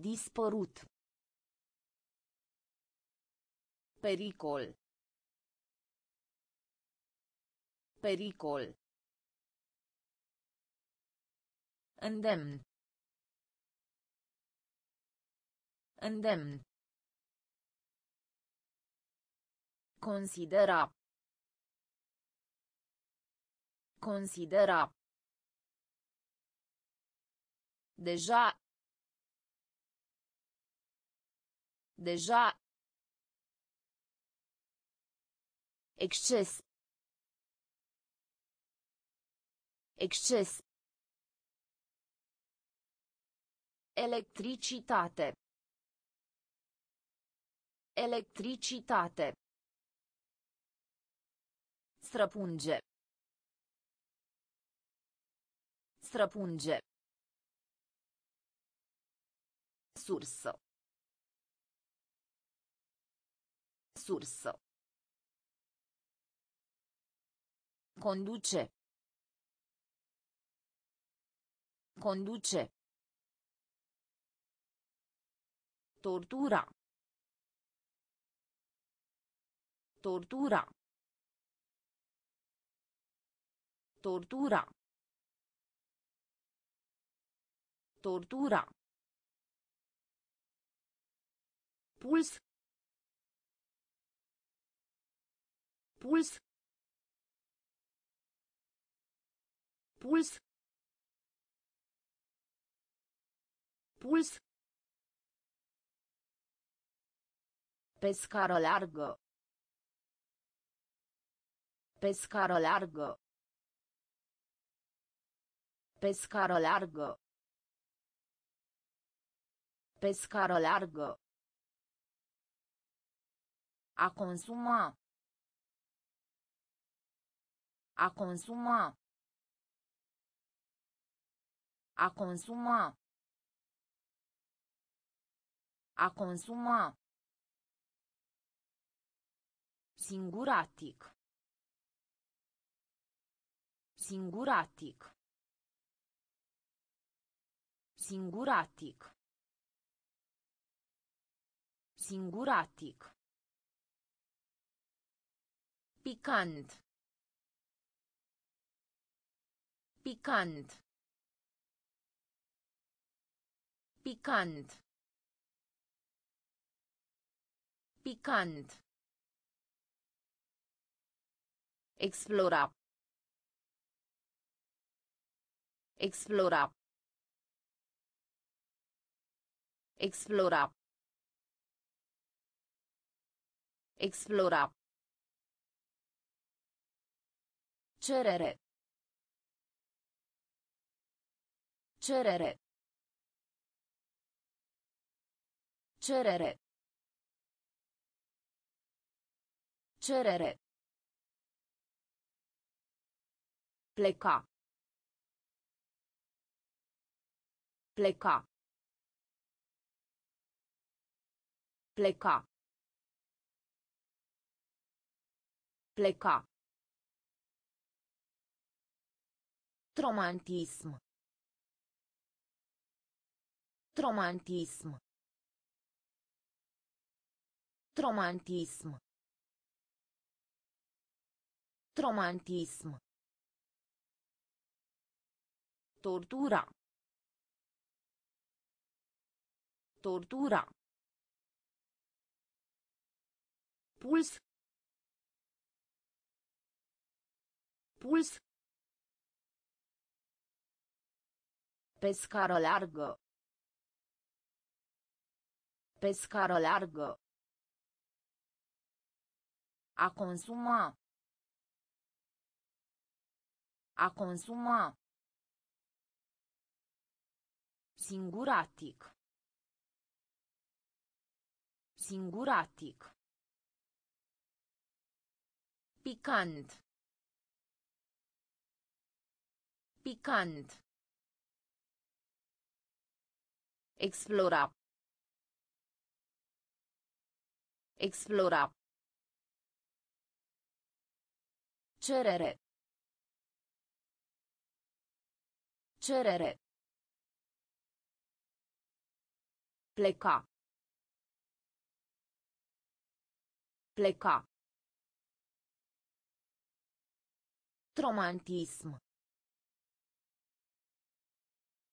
Dispărut. Pericol. Pericol. Îndemn. Îndemn. Considera. Considera. Deja. Deja. Exces. Exces. Electricitate. Electricitate. Străpunge. Străpunge. Sursă. Sursă. Conduce. Conduce. Tortura. Tortura. Tortura. Tortura. Puls. Puls. Puls. Puls. Pe scară largă. Pe scară largă. Pe scară largă. Pe scară largă. A consuma. A consuma. A consuma. A consuma. Singuratic. Singuratic. Singuratic. Singuratic. Picant. Picant. Picant. Picant. Explora. Explora. Explora. Explora. Cerere. Cerere. Cerere. Cerere. Pleca. Pleca. Pleca. Pleca. Tromantism. Tromantism. Tromantism. Tromantism. Tortura. Tortura. Puls. Puls. Pe scară largă. Pe scară largă. A consuma. A consuma. Singuratic. Singuratic. Picant. Picant. Explora. Explora. Cerere. Cerere. Pleca. Pleca. Tromantism.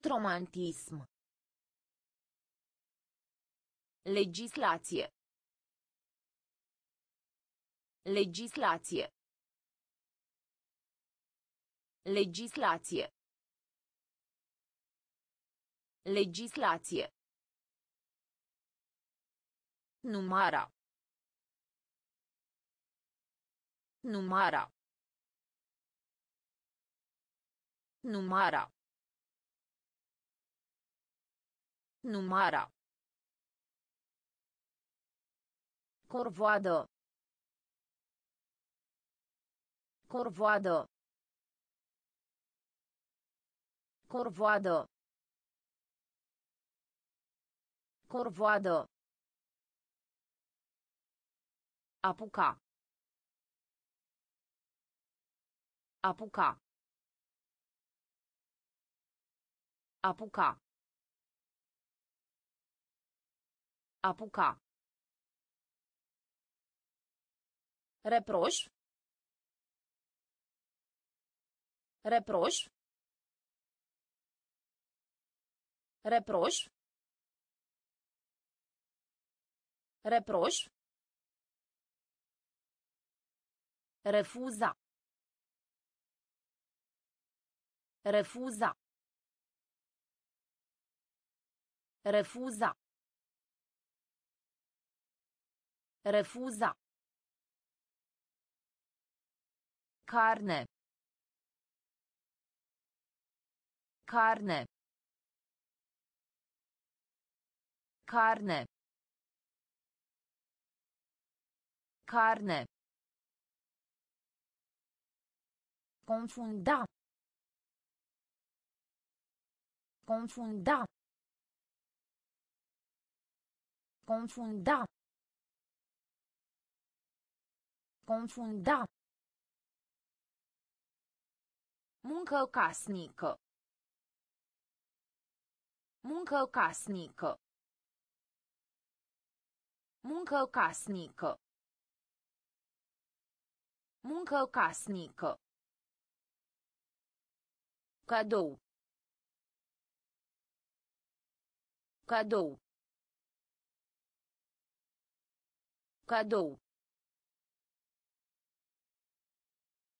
Tromantism. Legislație. Legislație. Legislație. Legislație. Numara. Numara. Numara. Numara. Corvoadă. Corvoadă. Corvoadă. Corvoadă. Apuca. Apuca. Apuca. Apuca. Reproș. Reproș. Reproș. Reproș. Refuza. Refuza. Refuza. Refuza. Carne. Carne. Carne. Carne. Confunda. Confunda. Confunda. Confunda. Muncă casnică. Muncă casnică. Muncă casnică. Muncă casnică. Cadou. Cadou. Cadou.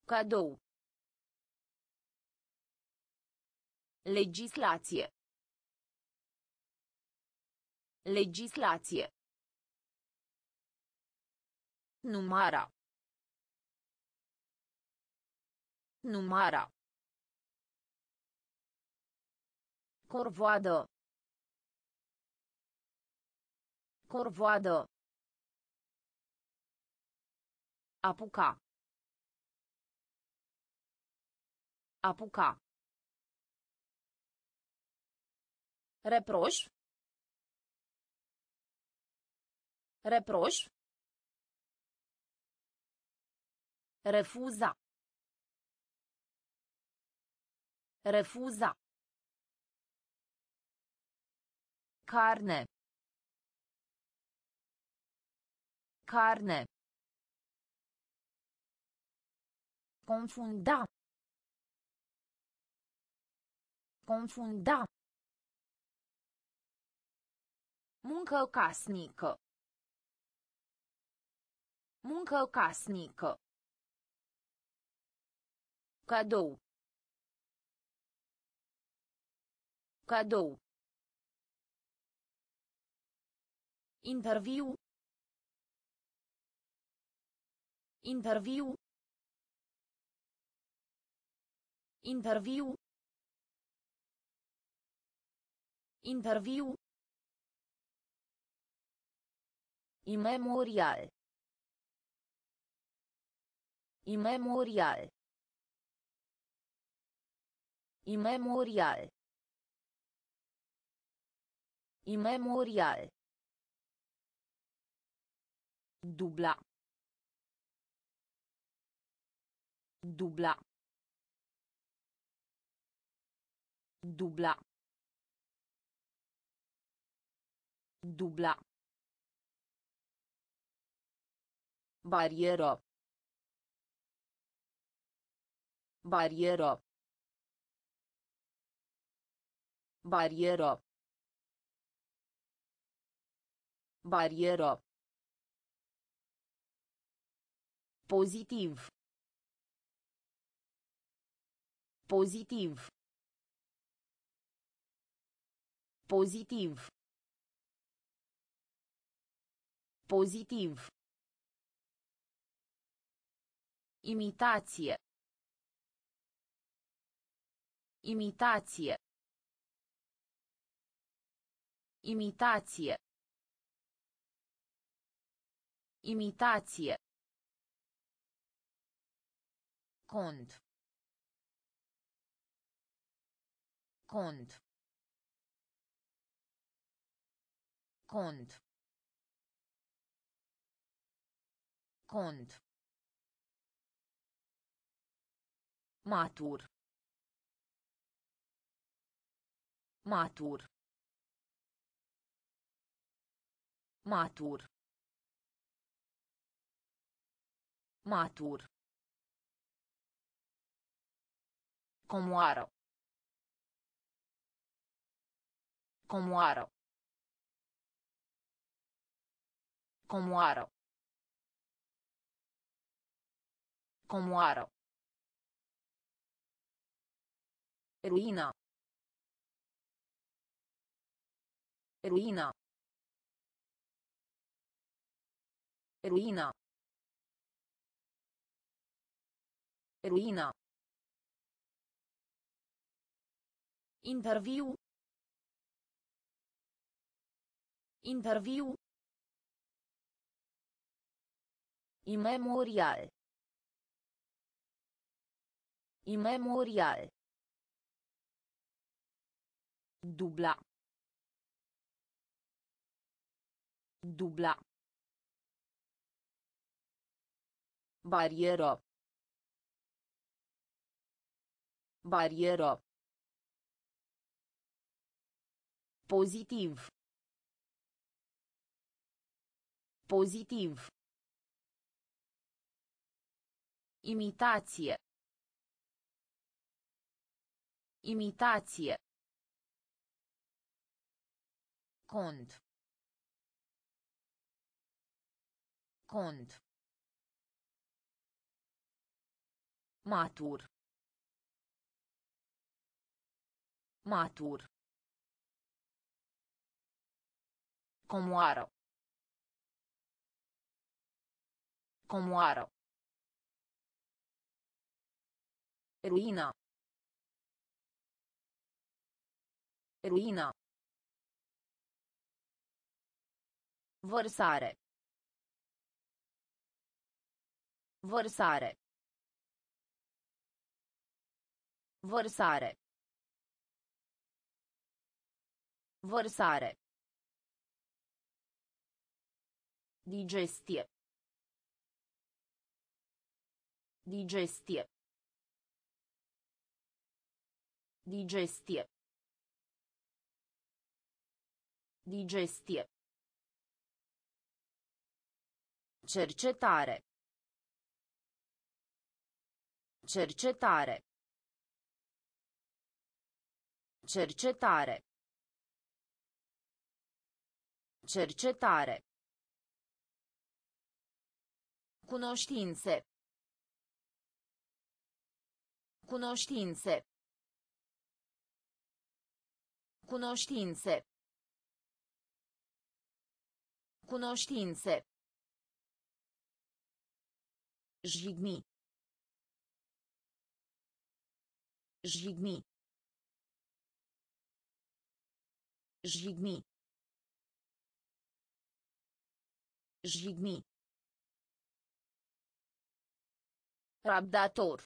Cadou. Legislație. Legislație. Numara. Numara. Corvoadă. Corvoadă. Apuca. Apuca. Reproș. Reproș. Refuza. Refuza. Carne. Carne. Confunda. Confunda. Muncă casnică. Muncă casnică. Cadou. Cadou. Interviu. Interviu. Interviu. Interviu. Imemorial. Imemorial. Imemorial. Imemorial. Dubla. Dubla. Dubla. Dubla. Barieră. Barieră. Barieră. Barieră. Pozitiv. Pozitiv. Pozitiv. Pozitiv. Imitație. Imitație. Imitație. Imitație. Cont. Cont. Cont. Cont. Matur. Matur. Matur. Matur. Comoară. Comoară. Comoară. Comoară. Ruina. Ruina. Ruina. Ruina. Interviu. Interviu. Imemorial. Imemorial. Dubla. Dubla. Barieră. Barieră. Pozitiv. Pozitiv. Imitație. Imitație. Cont. Cont. Matur. Matur. Comoară. Comoară. Ruina. Ruina. Vărsare. Vărsare. Vărsare. Vărsare. Digestie. Digestie. Digestie. Digestie. Cercetare. Cercetare. Cercetare. Cercetare. Cunoștințe. Cunoștințe. Cunoștințe. Cunoștințe. Jigni. Jigni. Jigni. Jigni. Rabdator.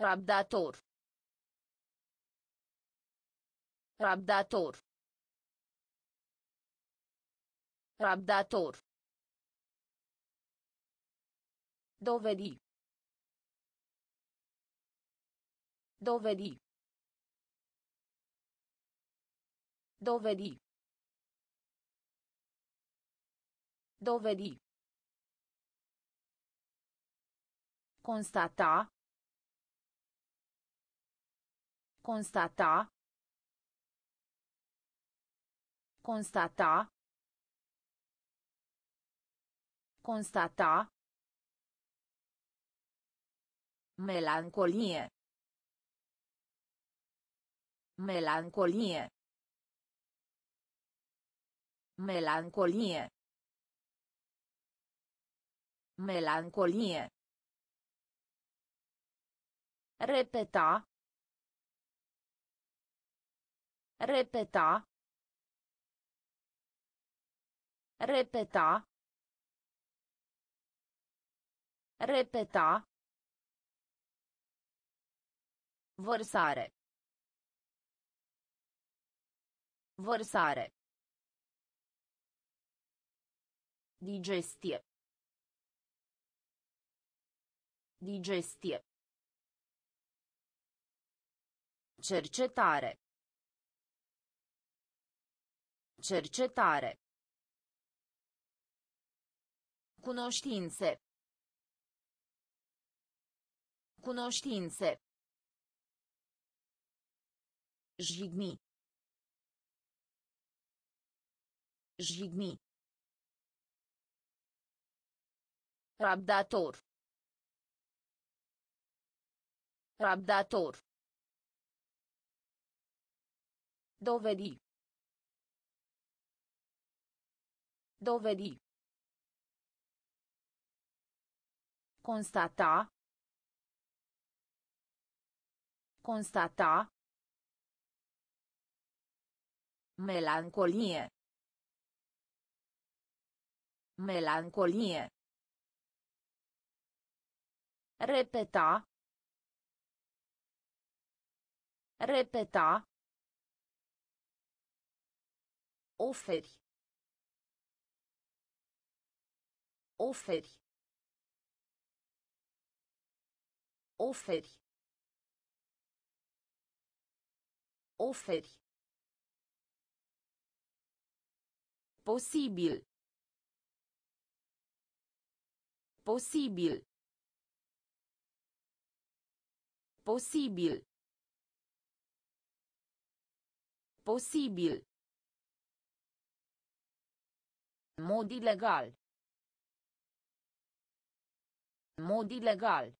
Rabdator. Rabdator. Rabdator. Dovedi. Dovedi. Dovedi. Dovedi. Constata. Constata. Constata. Constata. Melancolie. Melancolie. Melancolie. Melancolie. Repeta. Repeta. Repeta. Repeta. Vărsare. Vărsare. Digestie. Digestie. Cercetare. Cercetare. Cunoștințe. Cunoștințe. Jigni. Jigni. Rabdator. Rabdator. Dovedi. Dovedi. Constata. Constata. Melancolie. Melancolie. Repeta. Repeta. Oferi. Oferi. Oferi. Oferi. Posibil. Posibil. Posibil. Posibil. Mod ilegal. Mod ilegal.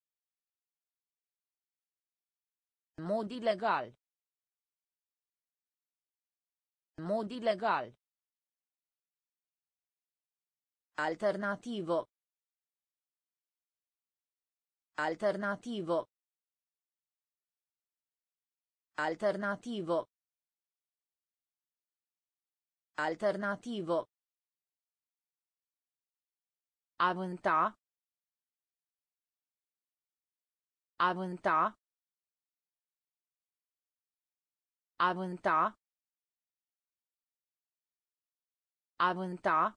Mod ilegal. Mod ilegal. Alternativo. Alternativo. Alternativo. Alternativo. Avânta. Avânta. Avânta. Avânta.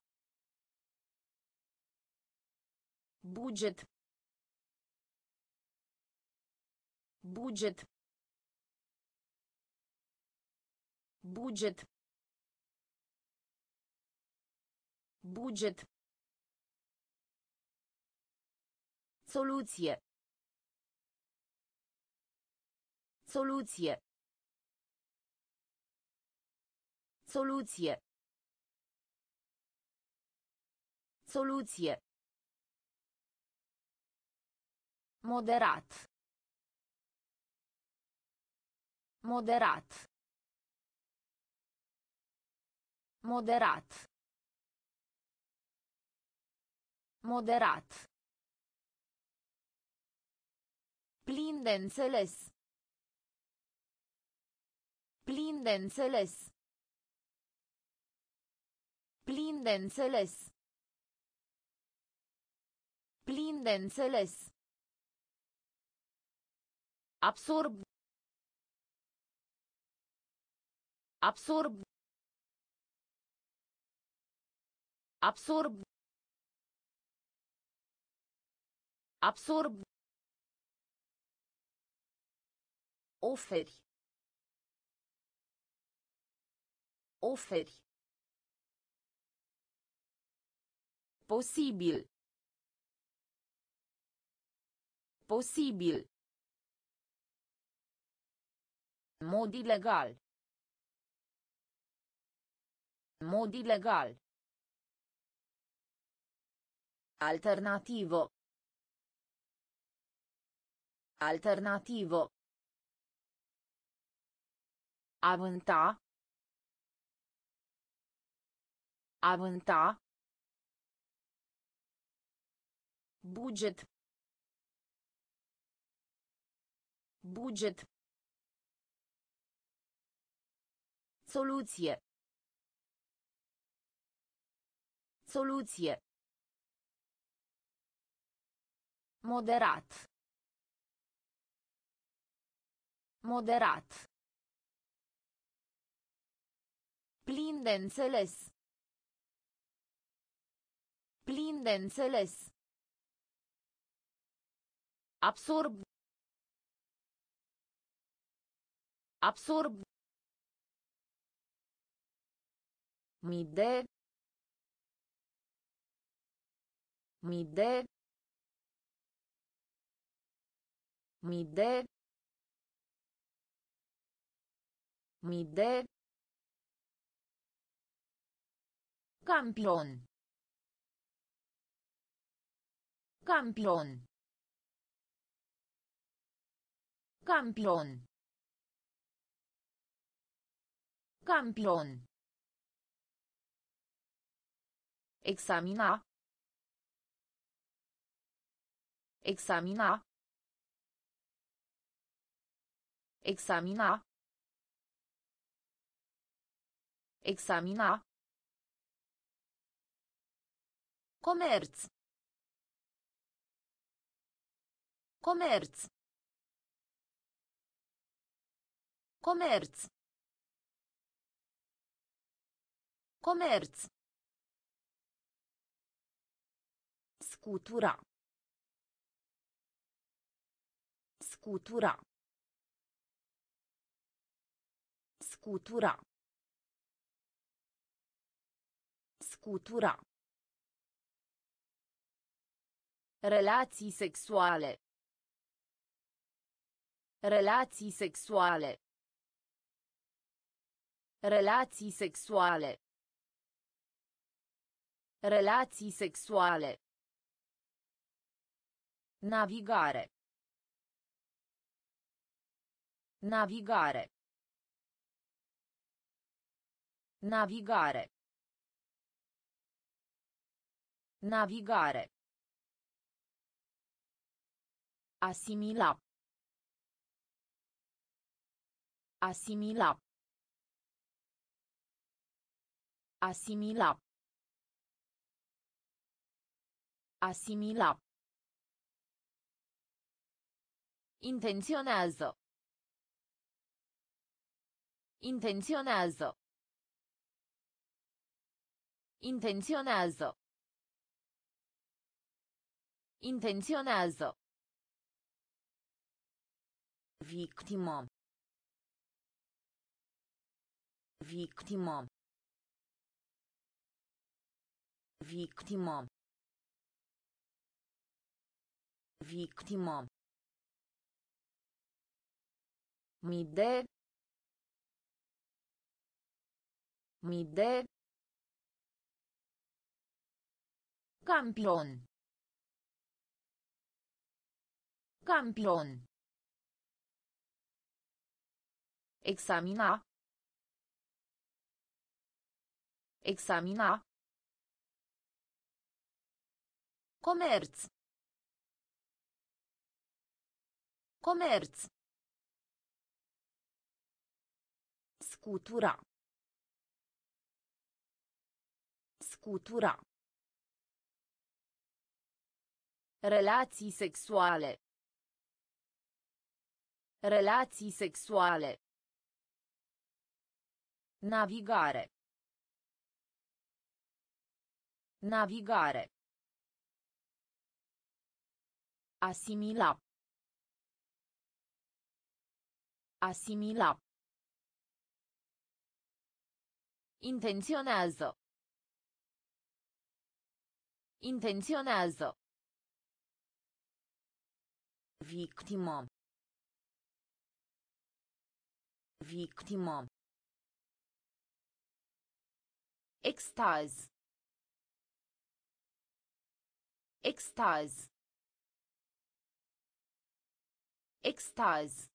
Buget. Buget. Buget. Buget. Soluție. Soluție. Soluție. Soluție. Moderat. Moderat. Moderat. Moderat. Plin de înțeles. Plin de înțeles. Plin de înțeles. Plin de înțeles. Absorb. Absorb. Absorb. Absorb. Oferi. Oferi. Posibil. Posibil. Mod ilegal. Mod ilegal. Alternativo. Alternativo. Avânta. Avânta. Buget. Buget. Soluție. Soluție. Moderat. Moderat. Plin de înțeles. Plin de înțeles. Absorb. Absorb. Mii de. Mii de. Mii de. Mii de. Campion. Campion. Campion. Campion. Examina. Examina. Examina. Examina. Comerț. Comerț. Comerț. Comerț. Scutura. Scutura. Scutura. Scutura. Relații sexuale. Relații sexuale. Relații sexuale. Relații sexuale. Navigare. Navigare. Navigare. Navigare. Asimila. Asimila. Asimila. Asimila. Intenzionato. Intenzionato. Intenzionato. Intenzionato. Victimo. Victimo. Victimo. Victimo. Mii de. Mii de. Campion. Campion. Examina. Examina. Comerț. Comerț. Scutura. Scutura. Relații sexuale. Relații sexuale. Navigare. Navigare. Asimila. Asimila. Intenționează. Intenționează. Victimă. Victimă. Extaz. Extaz. Extaz.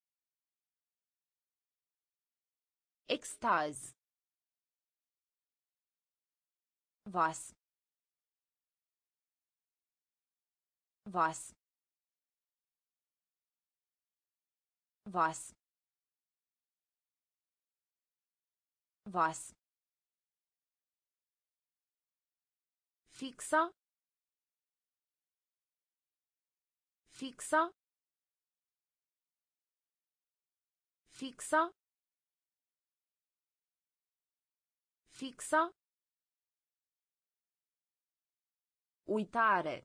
Extaz. Vas. Vas. Vas. Vas. Fixa. Fixa. Fixa. Fixa. Uitare.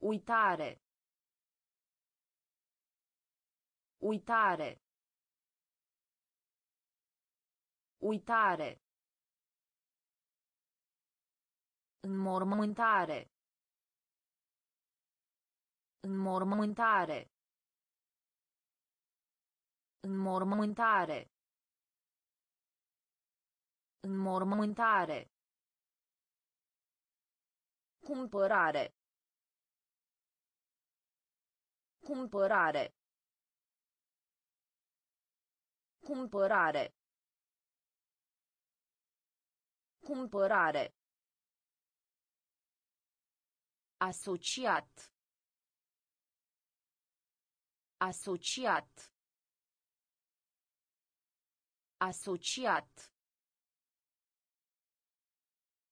Uitare. Uitare. Uitare. Înmormântare. Înmormântare. Înmormântare. Înmormântare. Cumpărare. Cumpărare. Cumpărare. Cumpărare. Asociat. Asociat. Asociat.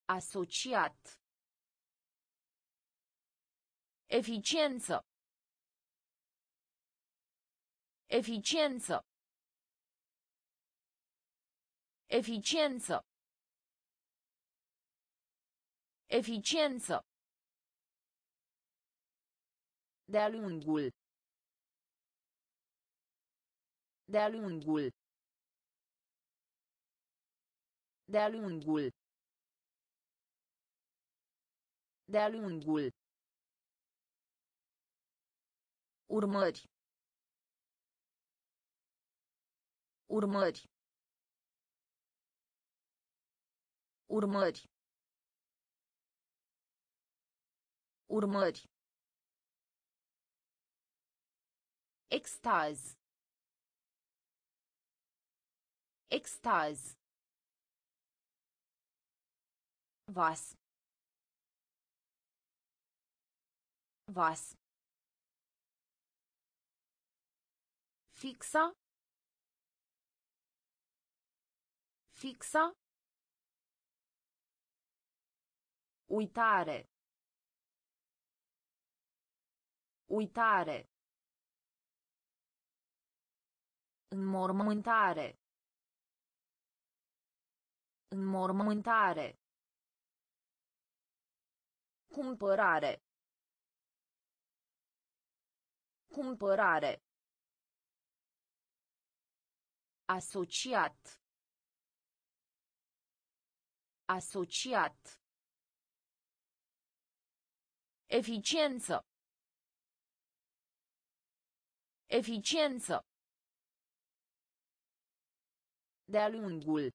Asociat. Eficiență. Eficiență. Eficiență. Eficiență. De-a lungul. De-a lungul. De-a lungul. De-a lungul. Urmări. Urmări. Urmări. Urmări. Extaz. Extaz. Vas. Vas. Fixa. Fixa. Uitare. Uitare. Înmormântare. Înmormântare. Cumpărare. Cumpărare. Asociat. Asociat. Eficiență. Eficiență. De-a lungul.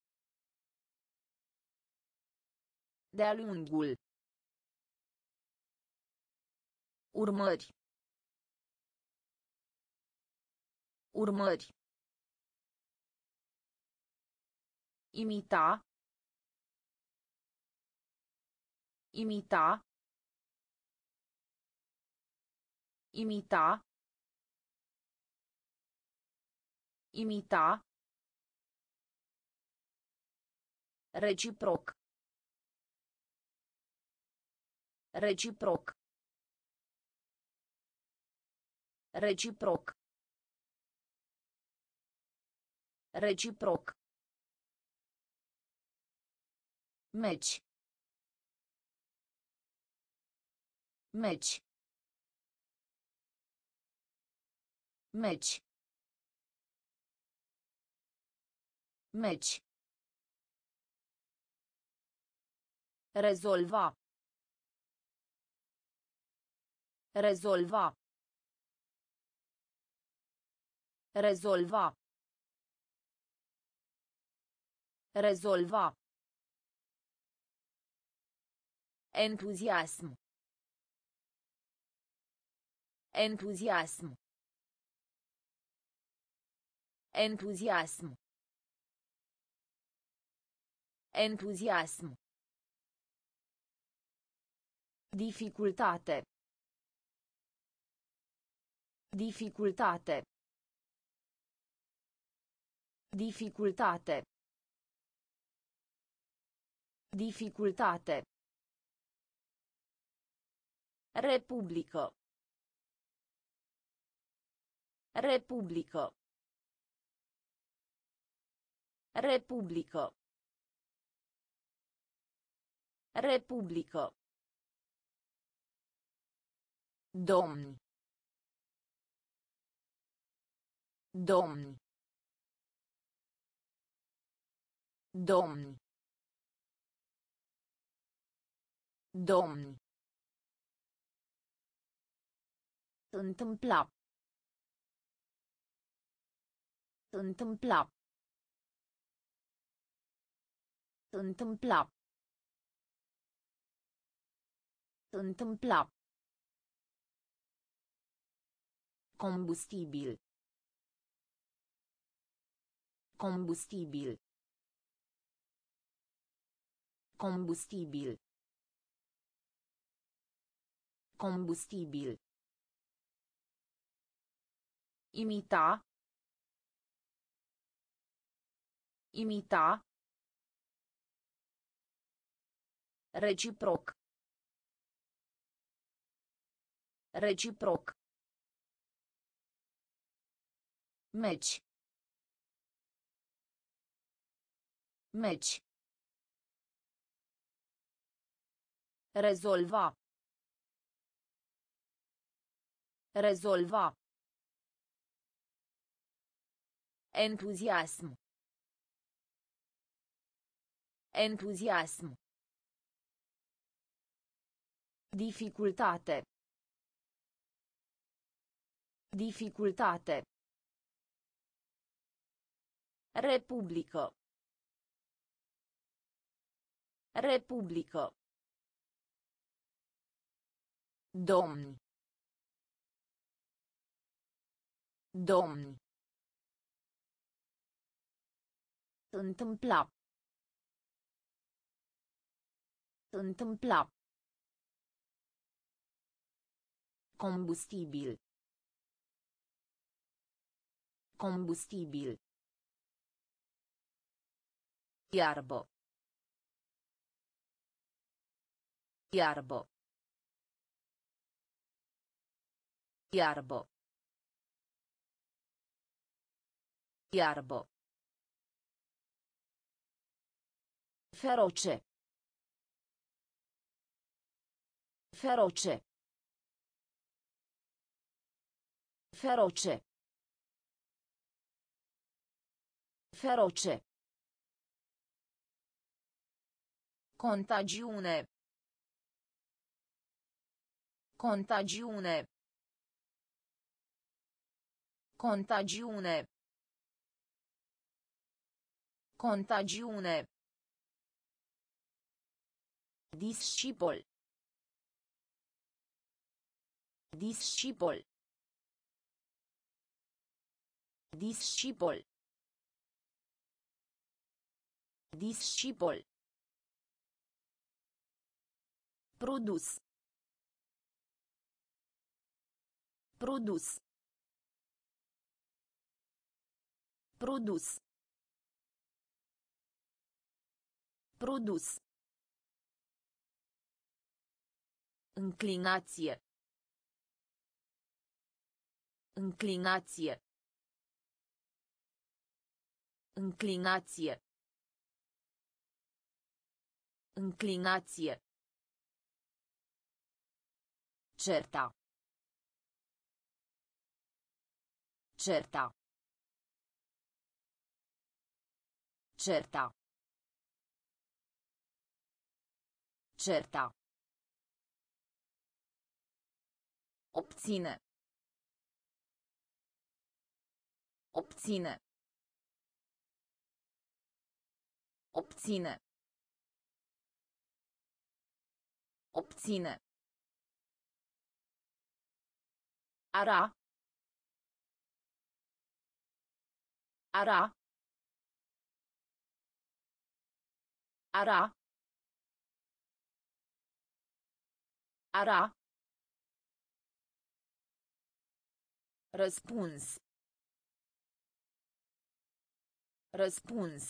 De-a lungul. Urmări. Urmări. Imita. Imita. Imita. Imita. Reciproc. Reciproc. Reciproc. Reciproc. Meci. Meci. Meci. Meci. Rezolva. Rezolva. Rezolva. Rezolva. Entuziasm. Entuziasm. Entuziasm. Entuziasm. Dificultate. Dificultate. Dificultate. Dificultate. Repubblico. Repubblico. Repubblico. Repubblico. Domni. Domni. Domni. Domni. Întâmpla. Întâmpla. Întâmpla. Întâmpla. Combustibil. Combustibil. Combustibil. Combustibil. Imita. Imita. Reciproc. Reciproc. Meci. Meci. Rezolva. Rezolva. Entuziasm. Entuziasm. Dificultate. Dificultate. Repubblico. Repubblico. Domni. Domni. Întâmpla. Întâmpla. Combustibil. Combustibil. Iarbă. Iarbă. Iarbă. Iarbă. Feroce. Feroce. Feroce. Feroce. Contagiune. Contagiune. Contagiune. Contagiune. Discipol. Discipol. Discipol. Discipol. Produs. Produs. Produs. Produs. Înclinație. Înclinație. Înclinație. Înclinație. Certa. Certa. Certa. Certa. Obține. Obține. Obține. Obține. Ara. Ara. Ara. Ara. Răspuns. Răspuns.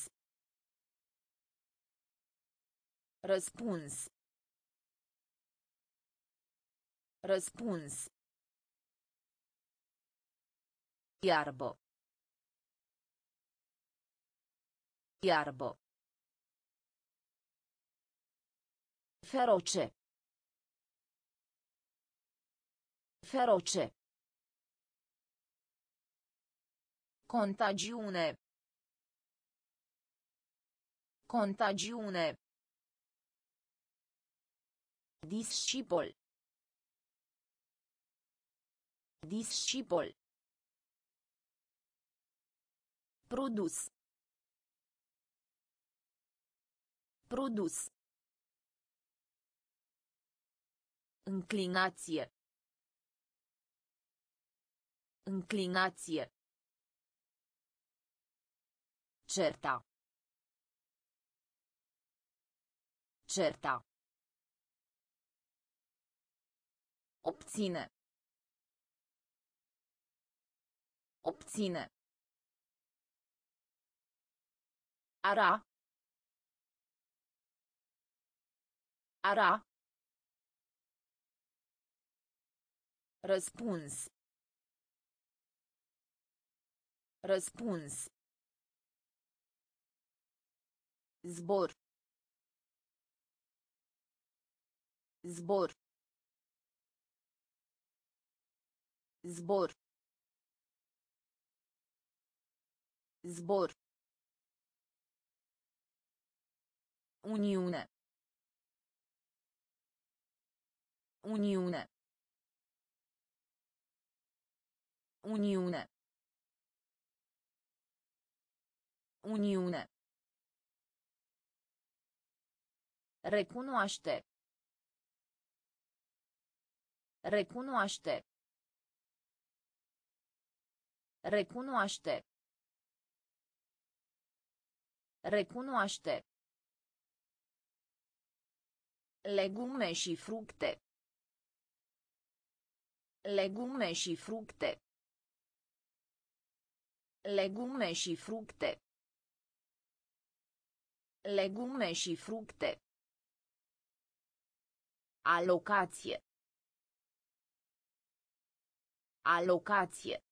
Răspuns. Răspuns. Iarbă. Iarbă. Feroce. Feroce. Contagiune. Contagiune. Discipol. Discipol. Produs. Produs. Înclinație. Înclinație. Certa. Certa. Obține. Obține. Ara. Ara. Răspuns. Răspuns. Zbor. Zbor. Zbor. Zbor. Uniune. Uniune. Uniune. Uniune. Recunoaște. Recunoaște. Recunoaște. Recunoaște. Legume și fructe. Legume și fructe. Legume și fructe. Legume și fructe. Alocație. Alocație.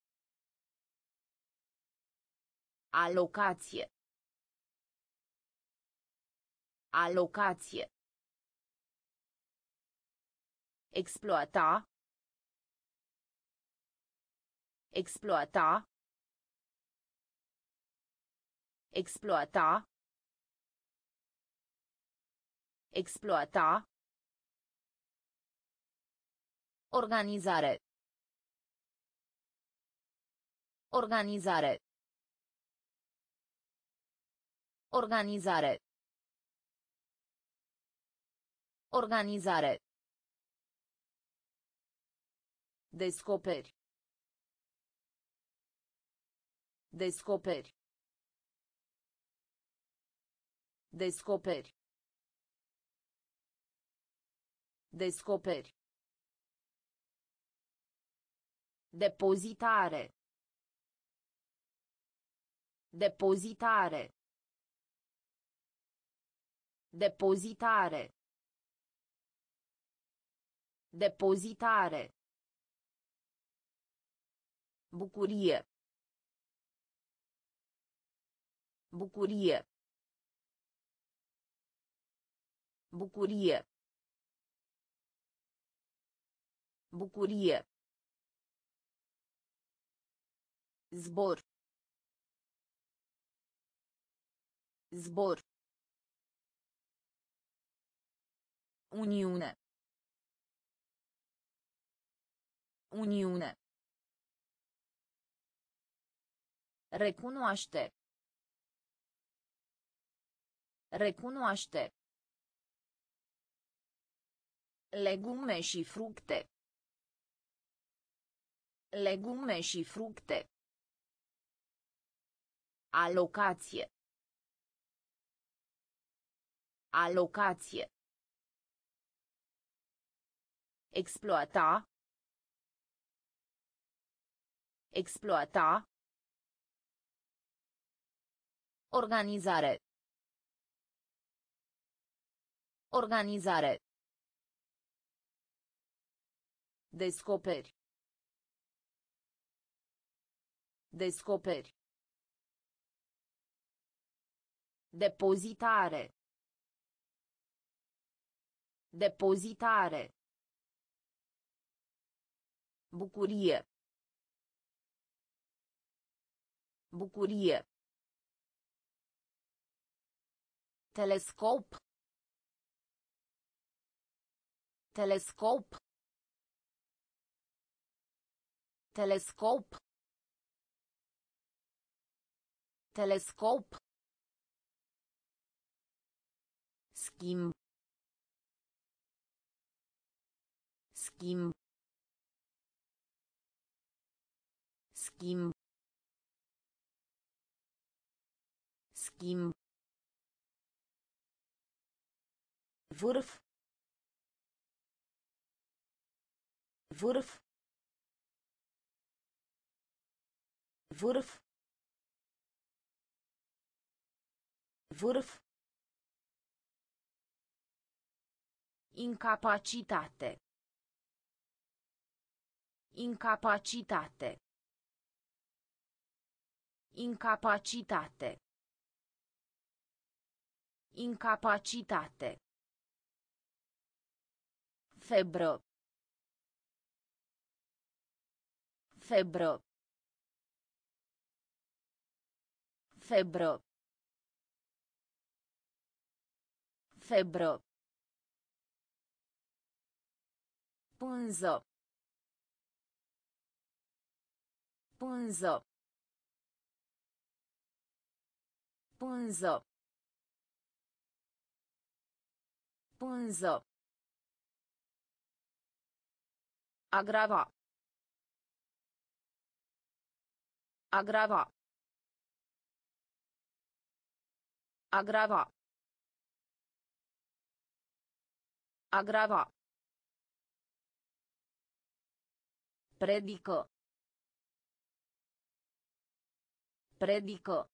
Alocație. Alocație. Exploata. Exploata. Exploata. Exploata. Organizare. Organizare. Organizare. Organizare. Descoperi. Descoperi. Descoperi. Descoperi. Depozitare. Depozitare. Depozitare. Depozitare. Bucurie. Bucurie. Bucurie. Bucurie. Zbor. Zbor. Uniune. Uniune. Recunoaște. Recunoaște. Legume și fructe. Legume și fructe. Alocație. Alocație. Exploata. Exploata. Organizare. Organizare. Descoperi. Descoperi. Depozitare. Depozitare. Bucurie. Bucurie. Telescop. Telescop. Telescop. Telescop. Schimb. Schimb. Schimb. Schimb. Vârf. Vârf. Vârf. Vârf. Incapacitate. Incapacitate. Incapacitate. Incapacitate. Febră. Febră. Febră. Febră. Pânză. Pânză. Pânză. Pânză. Agrava. Agrava. Agrava. Agrava. Predică. Predică.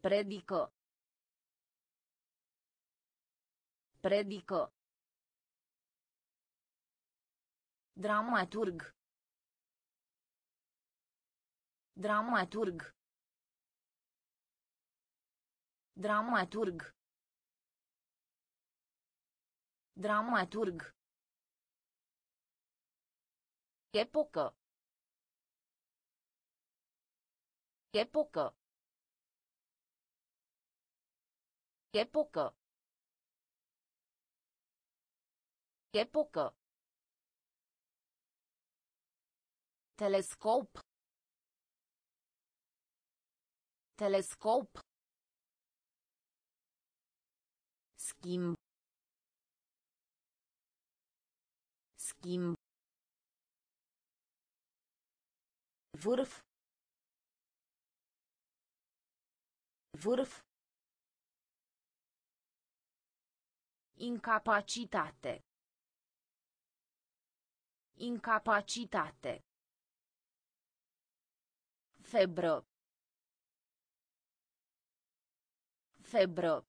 Predică. Predică. Dramaturg. Dramaturg. Dramaturg. Dramaturg. Epocă. Epocă. Epocă. Epocă. Telescop. Telescop. Schimb. Schimb. Vârf. Vârf. Incapacitate. Incapacitate. Febră. Febră.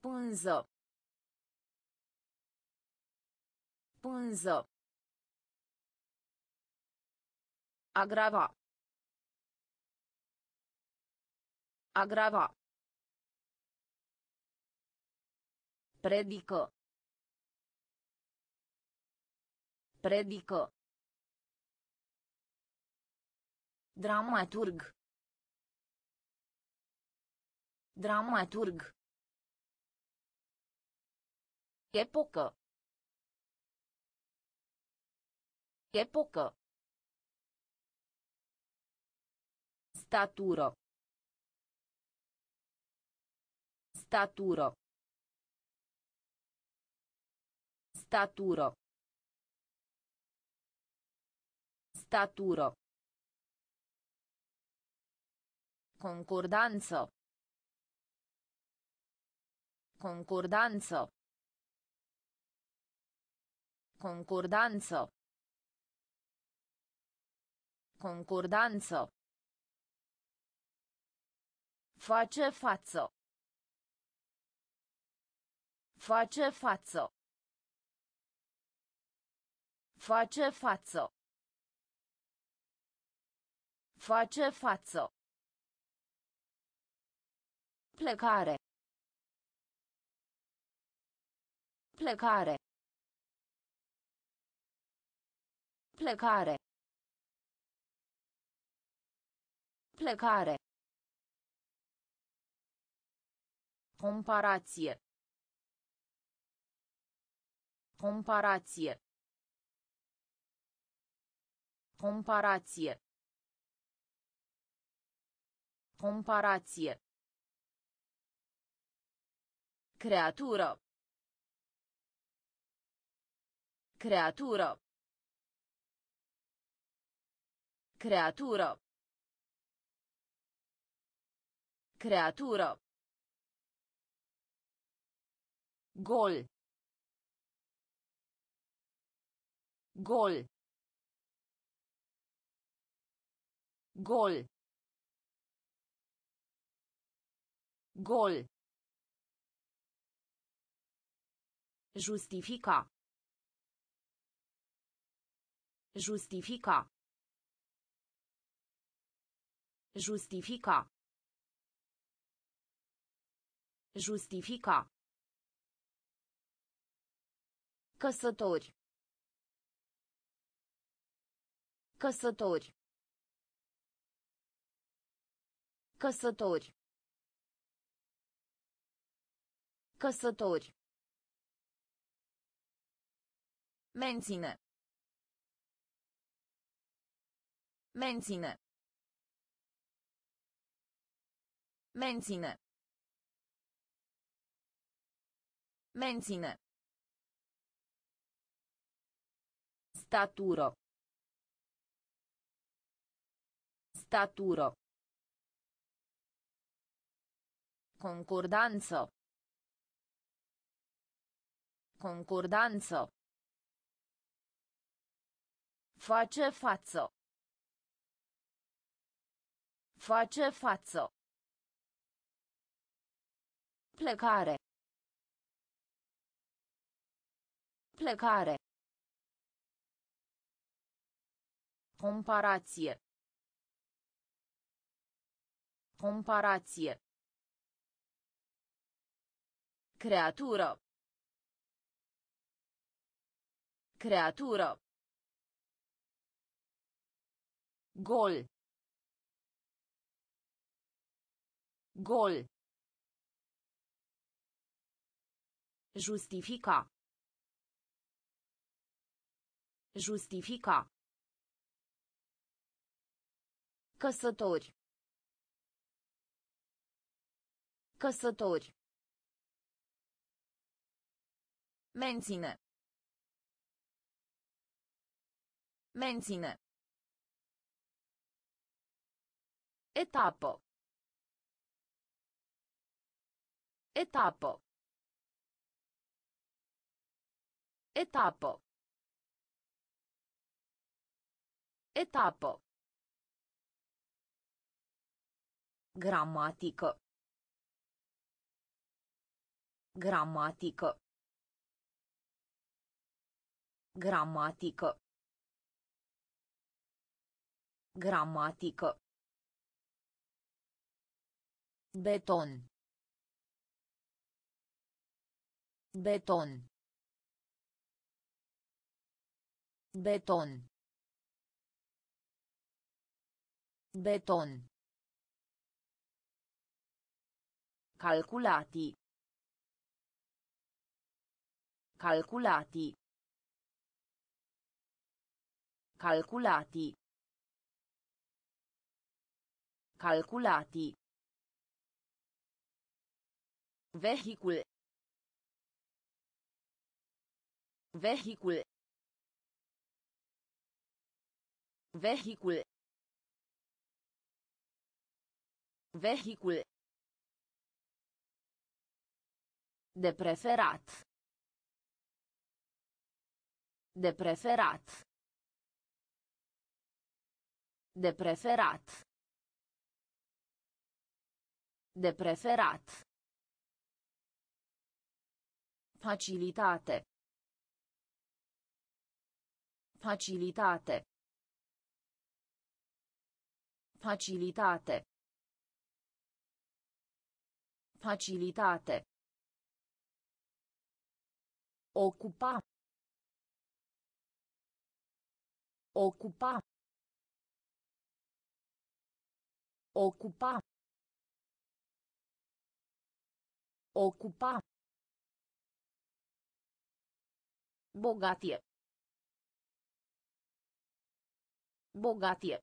Pânză. Pânză. Agrava. Agrava. Predică. Predică. Dramaturg. Dramaturg. Epocă. Epocă. Statură. Statură. Statură. Statură. Concordanță. Concordanță. Concordanță. Concordanță. Face față. Face față. Face față. Face față. Plecare. Plecare. Plecare. Plecare. Comparație. Comparație. Comparație. Comparație. Creatură. Creatură. Creatură. Creatură. Gol. Gol. Gol. Gol. Justifica. Justifica. Justifica. Justifica. Căsători. Căsători. Căsători. Căsători. Menține. Menține. Menține. Menține. Statură. Statură. Concordanță. Concordanță. Face față. Face față. Plecare. Plecare. Comparație. Comparație. Creatură. Creatură. Gol. Gol. Justifica. Justifica. Căsători. Căsători. Menține. Menține. Etapă. Etapă. Etapă. Etapă. Gramatică. Gramatică. Gramatică. Gramatică. Beton. Beton. Beton. Beton. Calculati. Calculati. Calculati. Calculati. Vehicul. Vehicul. Vehicul. Vehicul. De preferat. De preferat. De preferat. De preferat. Facilitate. Facilitate. Facilitate. Facilitate. Ocupa. Ocupa. Ocupa. Ocupa. Bogatie. Bogatie.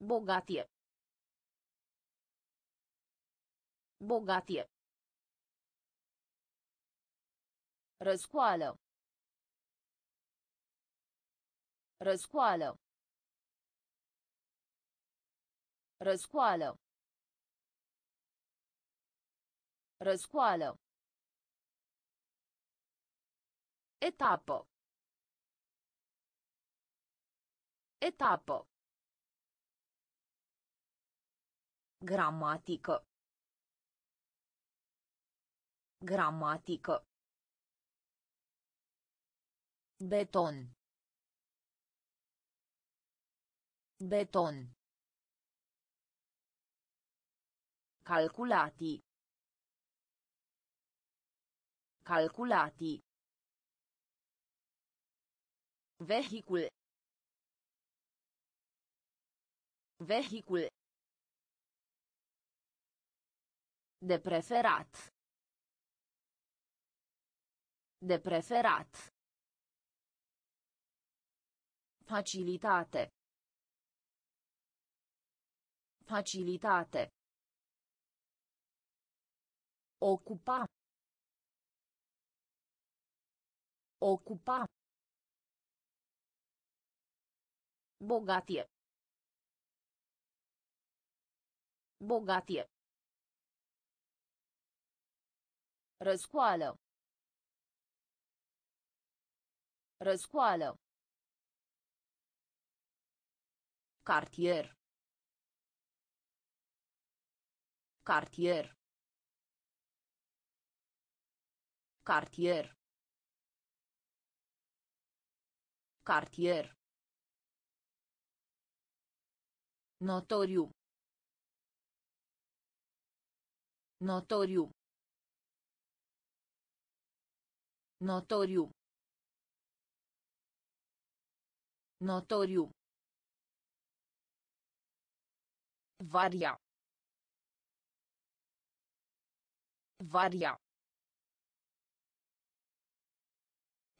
Bogatie. Bogatie. Răscoală. Răscoală. Răscoală. Răscoală. Etapă. Etapă. Gramatică. Gramatică. Beton. Beton. Calculati. Calculati. Vehicul. Vehicul. De preferat. De preferat. Facilitate. Facilitate. Ocupa. Ocupa. Bogatie. Bogatie. Răscoală. Răscoală. Cartier. Cartier. Cartier. Cartier. Notoriu. Notoriu. Notoriu. Notoriu. Varia. Varia.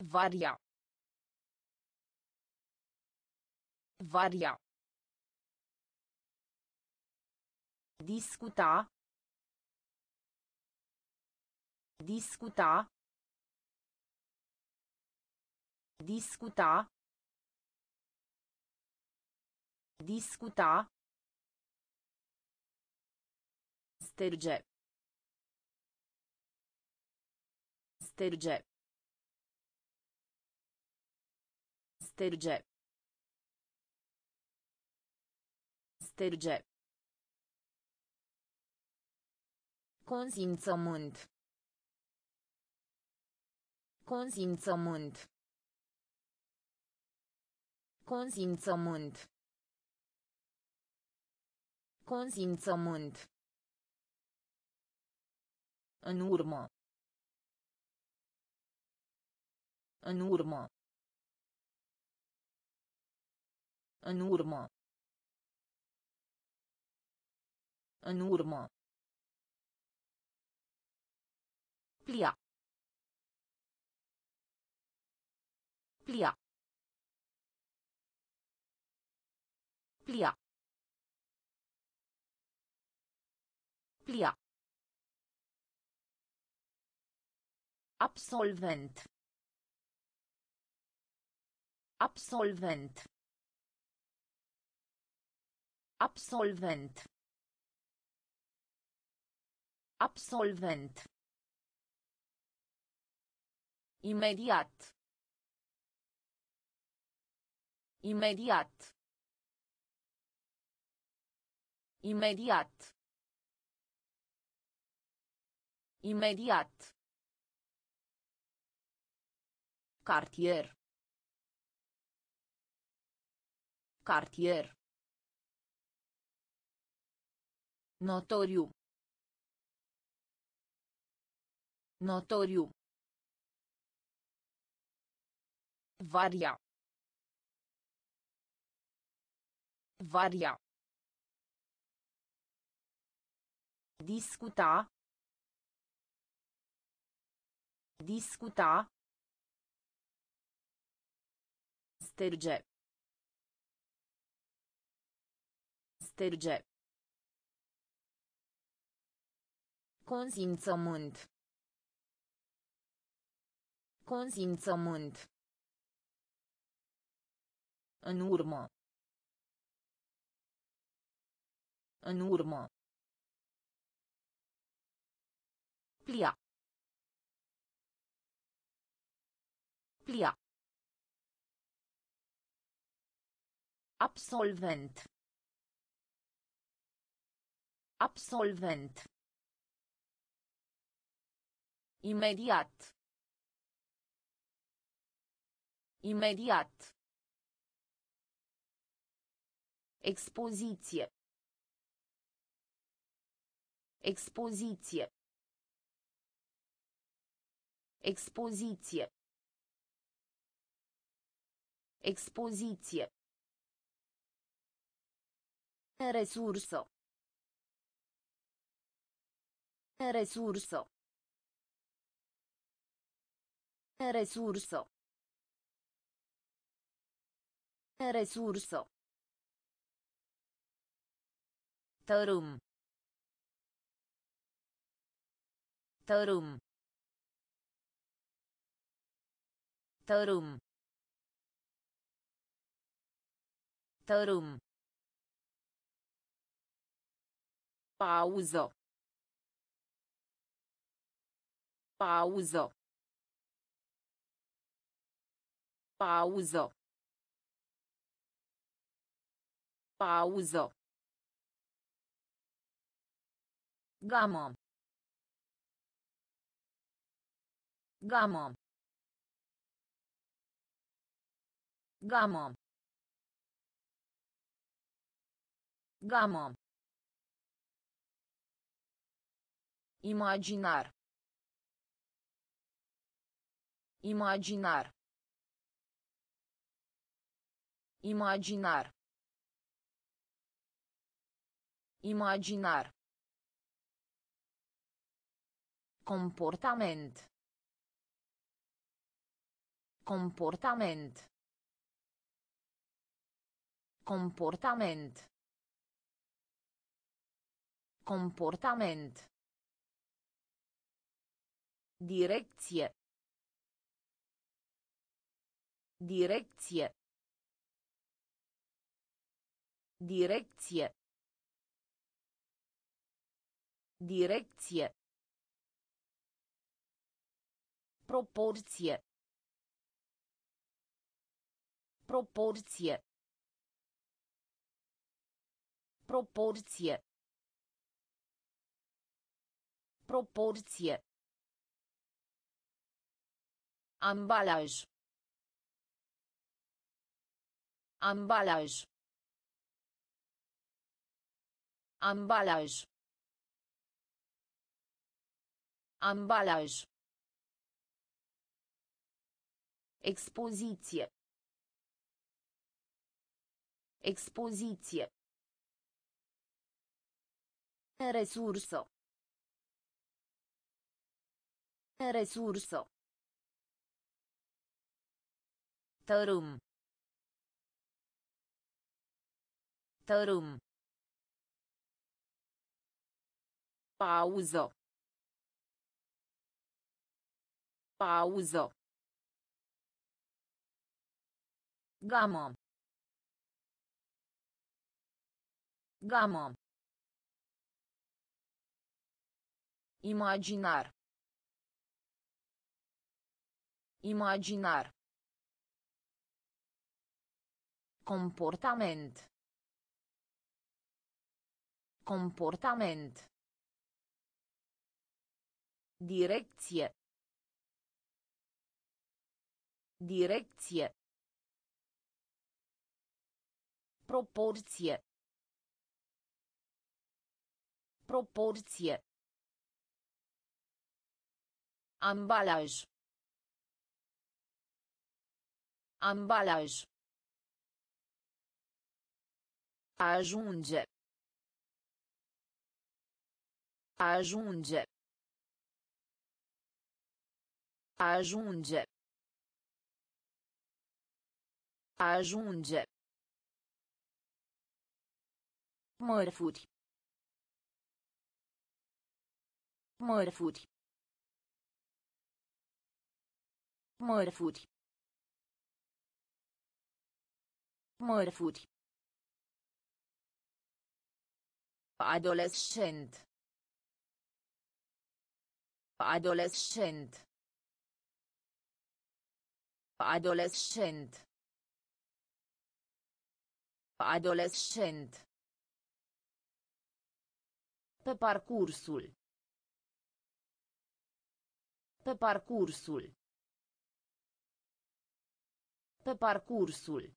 Varia. Varia. Discuta. Discuta. Discuta. Discuta. Sterge. Sterge. Sterge. Sterge. Consimțământ. Consimțământ. Consimțământ. Consimțământ. În urmă. În urmă. În urmă. În urmă. Plia. Plia. Plia. Plia. Absolvent. Absolvent. Absolvent. Absolvent. Imediat. Imediat. Imediat. Imediat. Cartier. Cartier. Notoriu. Notoriu. Varia. Varia. Discuta. Discuta. Sterge. Sterge. Consimțământ. Consimțământ. În urmă. În urmă. Plia. Plia. Absolvent. Absolvent. Imediat. Imediat. Expoziție. Expoziție. Expoziție. Expoziție. Resursă. Resursă. Resursă. Resursă. Tărâm. Tărâm. Tărâm. Tărâm. Pauză. Pauză. Pauză. Pauză. Gamă. Gamă. Gamă. Gamă. Imaginar. Imaginar. Imaginar. Imaginar. Comportament. Comportament. Comportament. Comportament. Direcție. Direcție. Direcție. Direcție. Proporție. Proporție. Proporție. Proporție. Ambalaj. Ambalaj. Ambalaj. Ambalaj. Expoziție. Expoziție. Resursă. Resursă. Tărâm. Tărâm. Pauză. Pauză. Gamă. Gamă. Imaginar. Imaginar. Comportament. Comportament. Direcție. Direcție. Proporție. Proporție. Ambalaj. Ambalaj. Ajunge. Ajunge. Ajunge. Ajunge. Mărfuri. Mărfuri. Mărfuri. Mărfuri. Adolescent. Adolescent. Adolescent. Adolescent. Pe parcursul. Pe parcursul. Pe parcursul.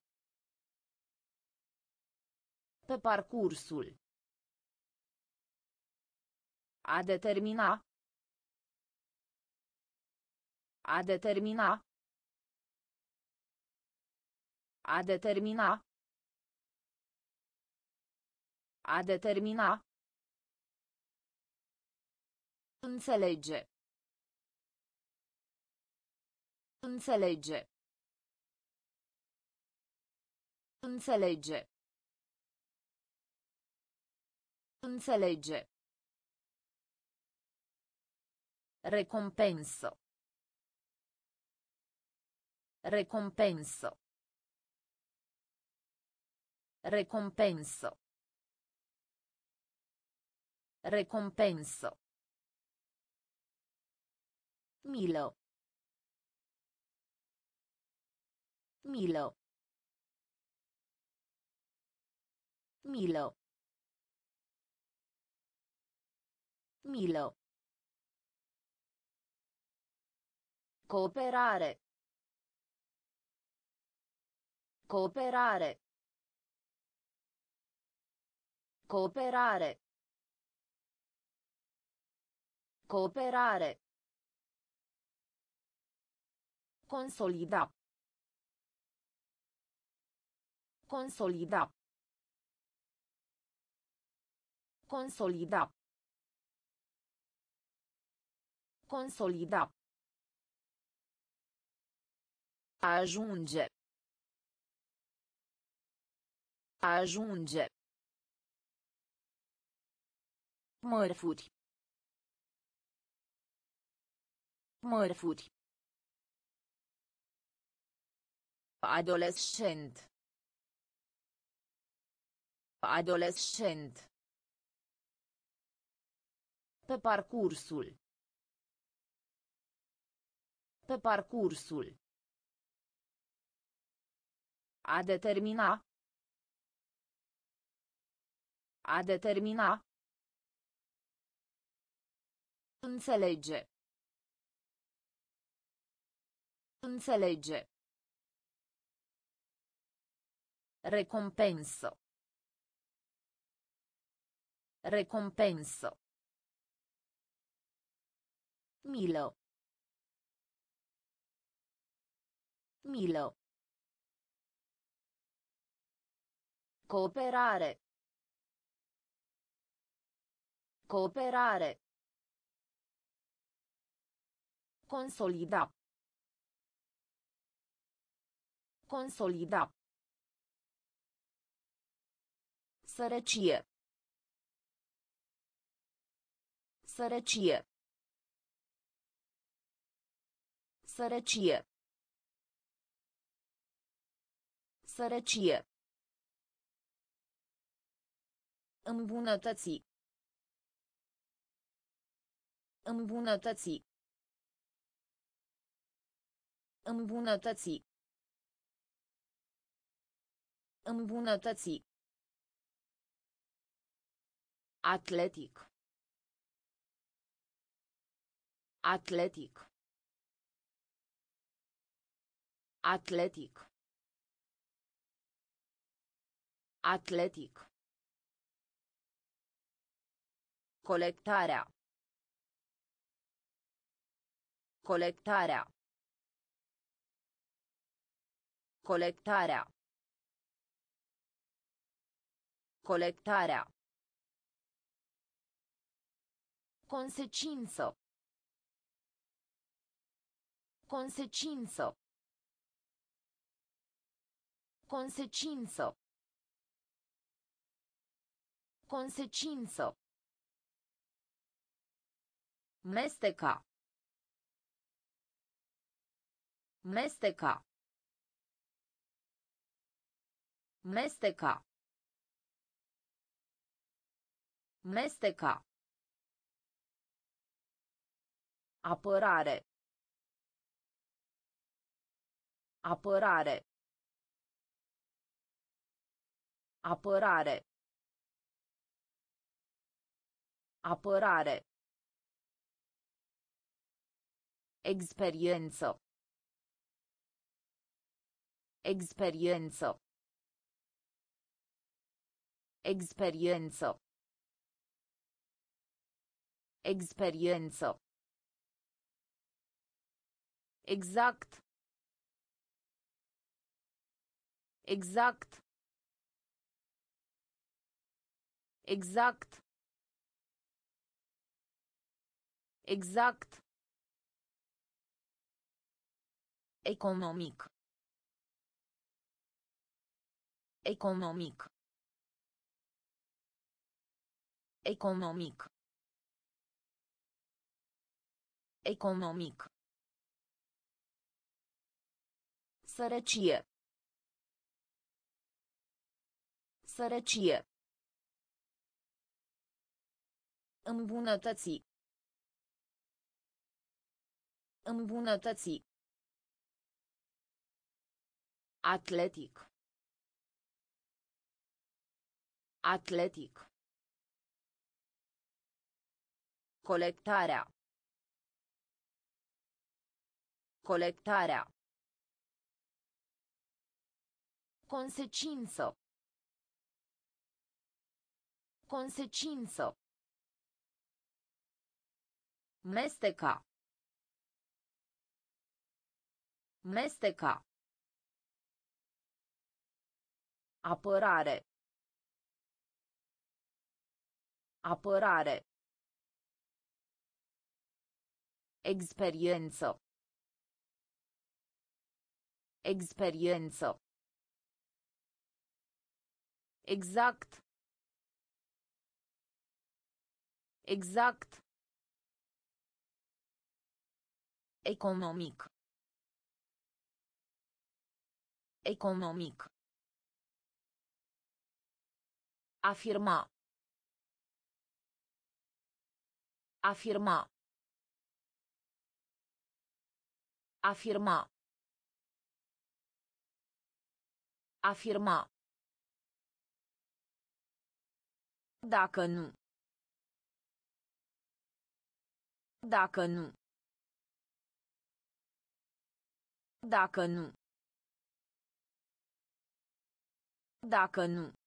Pe parcursul. A determina. A determina. A determina. A determina. Înțelege. Înțelege. Înțelege. Înțelege. Recompensă. Recompensă. Recompensă. Recompensă. Milă. Milă. Milă. Milă. Cooperare. Cooperare. Cooperare. Cooperare. Consolida. Consolida. Consolida. Consolida. Ajunge. Ajunge. Mărfuri. Mărfuri. Adolescent. Adolescent. Pe parcursul. Pe parcursul. A determina. A determina. Înțelege. Înțelege. Recompensă. Recompensă. Milă. Milă. Cooperare. Cooperare. Consolida. Consolida. Sărăcie. Sărăcie. Sărăcie. Sărăcie. Îmbunătăți. Îmbunătăți. Îmbunătăți. Îmbunătăți. Atletic. Atletic. Atletic. Atletic. Colectarea. Colectarea. Colectarea. Colectarea. Consecință. Consecință. Consecință. Consecință. Mesteca. Mesteca. Mesteca. Mesteca. Apărare. Apărare. Apărare. Apărare. Experiență. Experiență. Experiență. Experiență. Exact. Exact. Exact. Exact. Economic. Economic. Economic. Economic. Sărăcie. Sărăcie. Îmbunătăți. Îmbunătăți. Atletic. Atletic. Colectarea. Colectarea. Consecință. Consecință. Mesteca. Mesteca. Apărare. Apărare. Experiență. Experiență. Exact. Exact. Economic. Economic. Afirma. Afirma. Afirma. Afirma. Dacă nu. Dacă nu. Dacă nu. Dacă nu.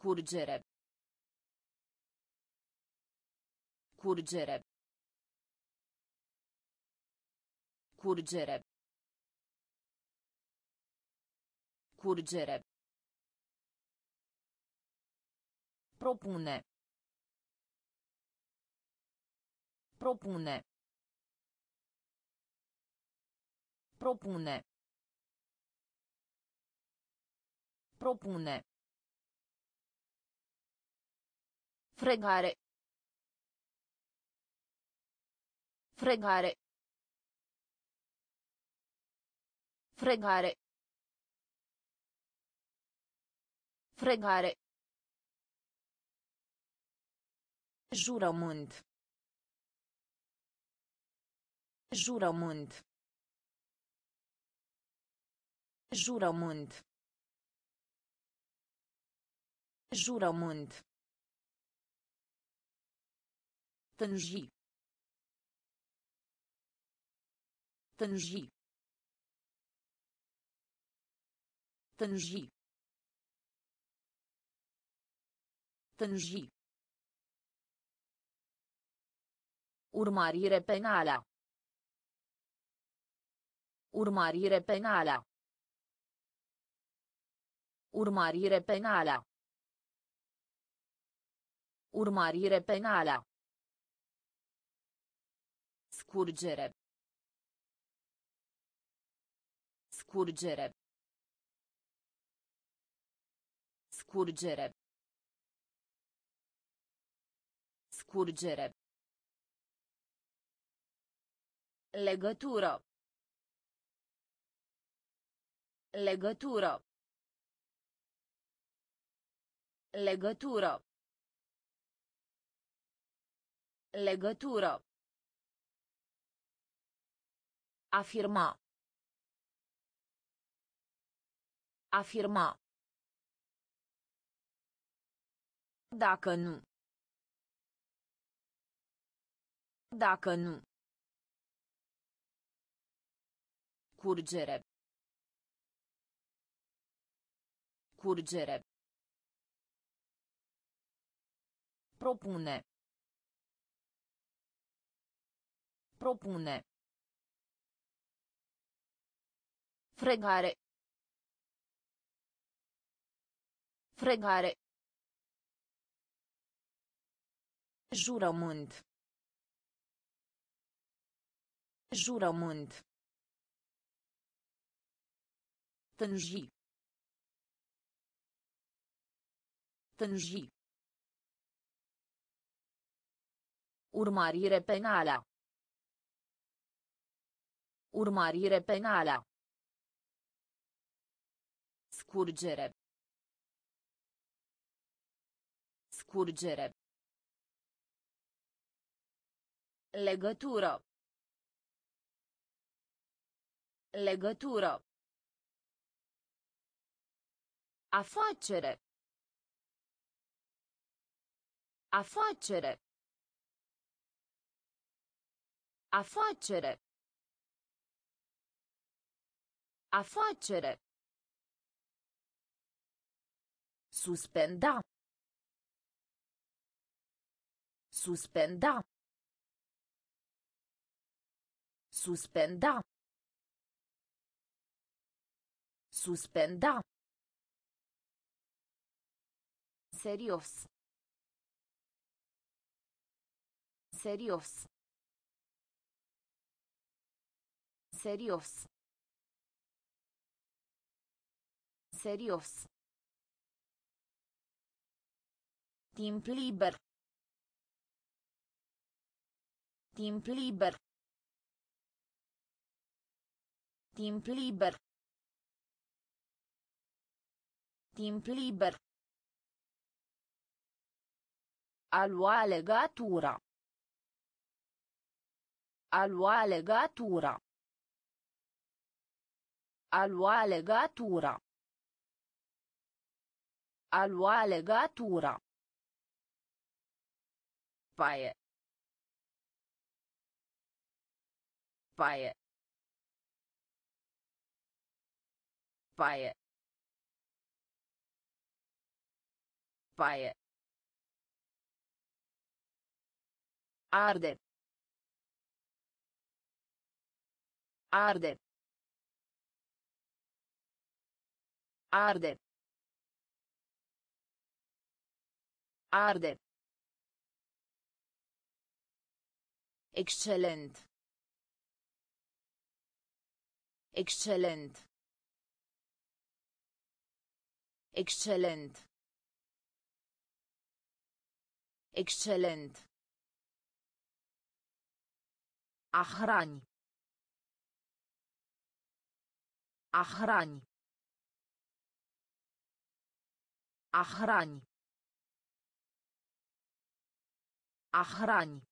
Curgere. Curgere. Curgere. Curgere. Propune. Propune. Propune. Propune. Fregare. Fregare. Fregare. Fregare. Jurământ. Jurământ. Jurământ. Jurământ. Tânji. Tânji. Tânji. Tânji. Urmărire penală. Urmărire penală. Urmărire penală. Urmărire penală. Scurgere. Scurgere. Scurgere. Scurgere. Legătură. Legătură. Legătură. Legătură. Afirma. Afirma. Dacă nu. Dacă nu. Curgere. Curgere. Propune. Propune. Fregare. Fregare. Jurământ. Jurământ. Tânji. Tânji. Urmărire penală. Urmărire penală. Scurgere. Scurgere. Legătură. Legătură. Afacere. Afacere. Afacere. Afacere. Suspenda. Suspenda. Suspenda. Suspenda. Serios. Serios. Serios. Serios. Team Liber. Team Liber. Team Liber. Team Liber. Alua legatura. Alua legatura. Alua legatura. Alua legatura. Paie. Paie. Paie. Paie. Arde. Arde. Arde. Arde. Excelent. Excelent. Excelent. Excelent. A hrani. A hrani.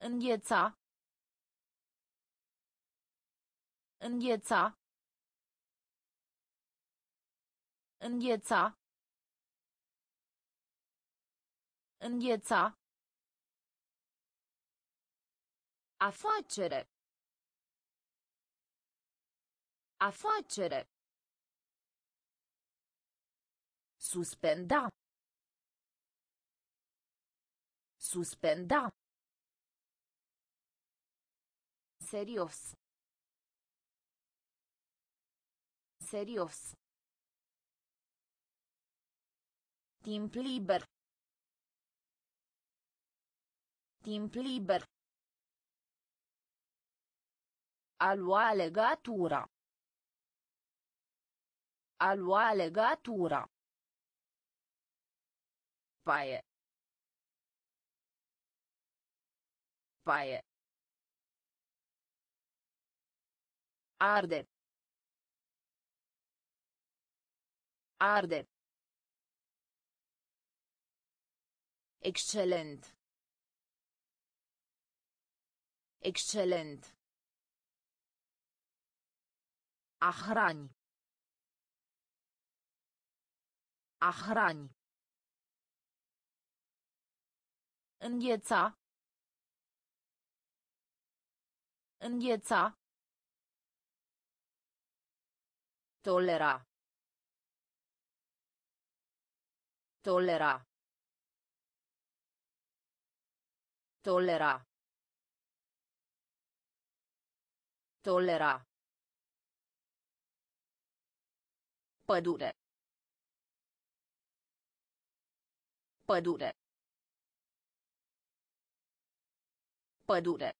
Îngheța. Îngheța. Îngheța. Îngheța. Afacere. Afacere. Suspenda. Suspenda. Serios. Serios. Timp liber. Timp liber. A lua legatura. A lua legatura. Paie. Paie. Arde. Arde. Excelent. Excelent. A hrani. A hrani. Îngheța. Îngheța. Tolera. Tolera. Tolera. Tolera. Pădure. Pădure. Pădure.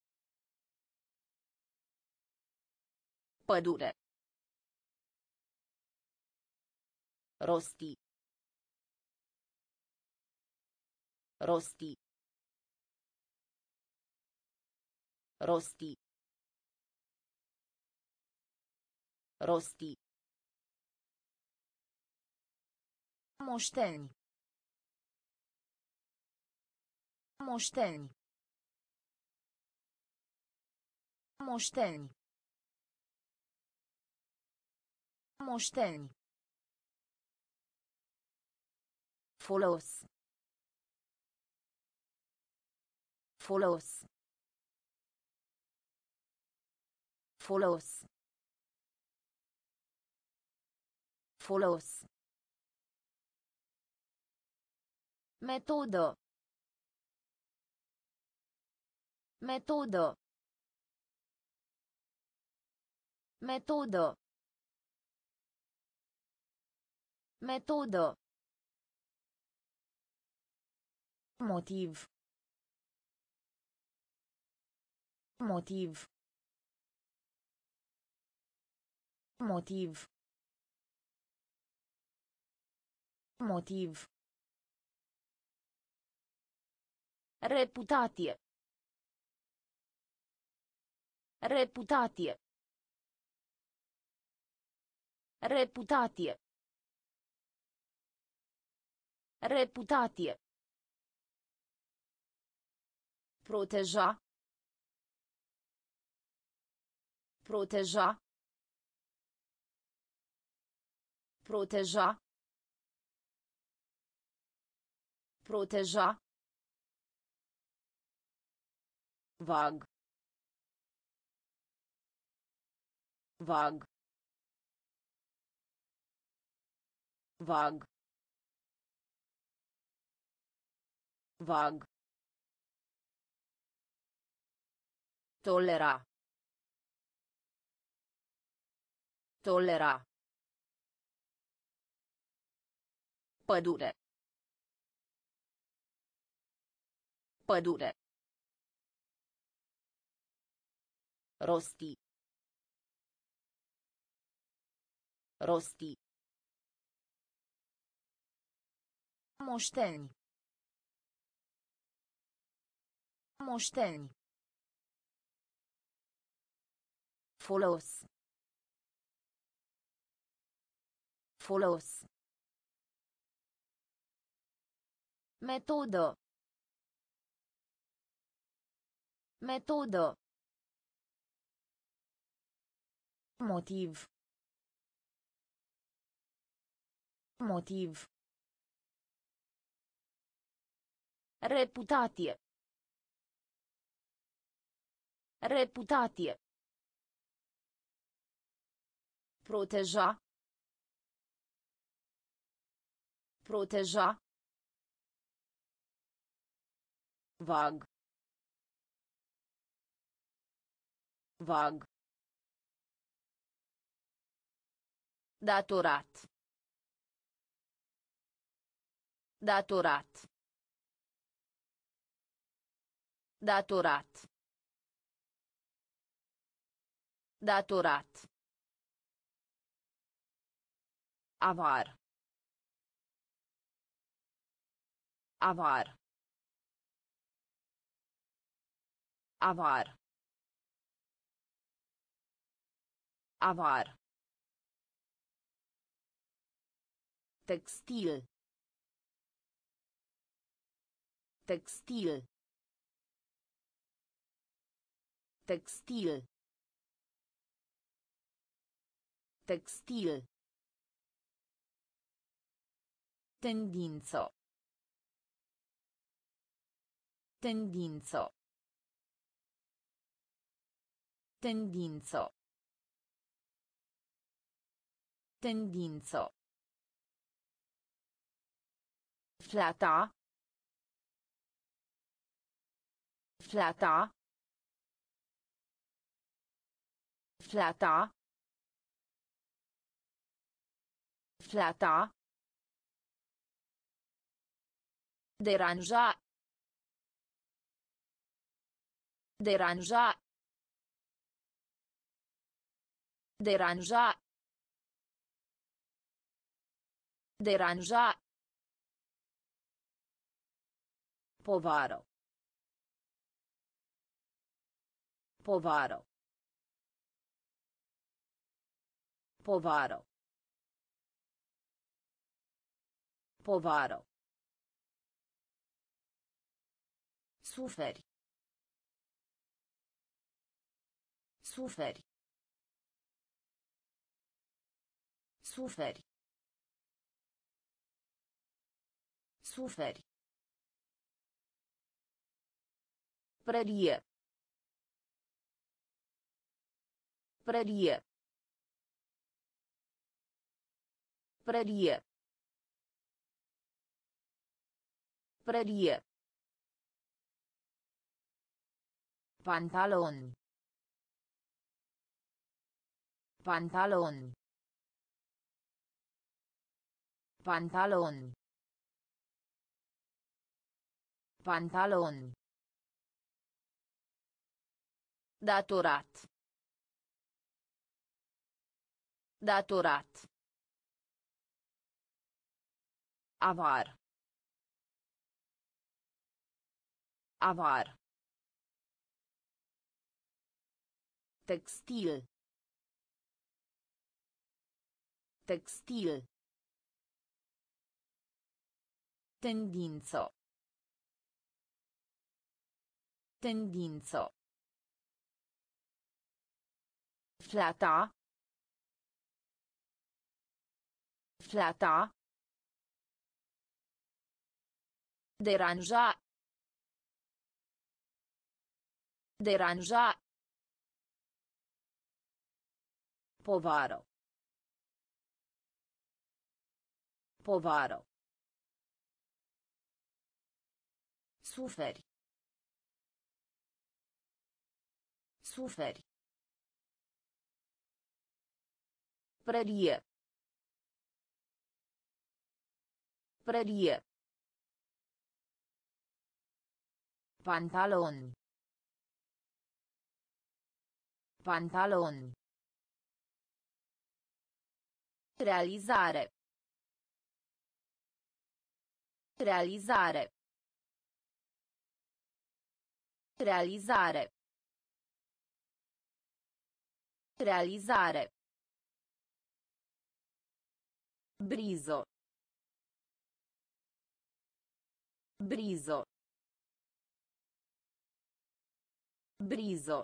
Pădure. Rosti. Rosti. Rosti. Rosti. Moșteni. Moșteni. Moșteni. Moșteni. Folos. Folos. Folos. Folos. Metodă. Metodă. Metodă. Metodă. Motiv. Motiv. Motiv. Motiv. Reputație. Reputație. Reputație. Reputație. Proteja. Proteja. Proteja. Proteja. Vag. Vag. Vag. Vag. Tolera. Tolera. Pădure. Pădure. Rosti. Rosti. Moșteni. Moșteni. Folos. Folos. Metodă. Metodă. Motiv. Motiv. Reputație. Reputație. Proteja. Proteja. Vag. Vag. Datorat. Datorat. Datorat. Datorat. Avar. Avar. Avar. Avar. Textil. Textil. Textil. Textil. Tendință. Tendință. Tendință. Tendință. Flata. Flata. Flata. Flata. Deranja. Deranja. Deranja. Deranja. Povară. Povară. Povară. Povară. Suferi. Suferi. Suferi. Suferi. Prărie. Prărie. Prărie. Prărie. Pantaloni. Pantaloni. Pantaloni. Pantaloni. Datorat. Datorat. Avar. Avar. Textil. Textil. Tendință. Tendință. Flata. Flata. Deranja. Deranja. Povară. Povară. Suferi. Suferi. Prărie. Prărie. Pantaloni. Pantaloni. Realizzare. Realizzare. Realizzare. Realizzare. Briso. Briso. Briso.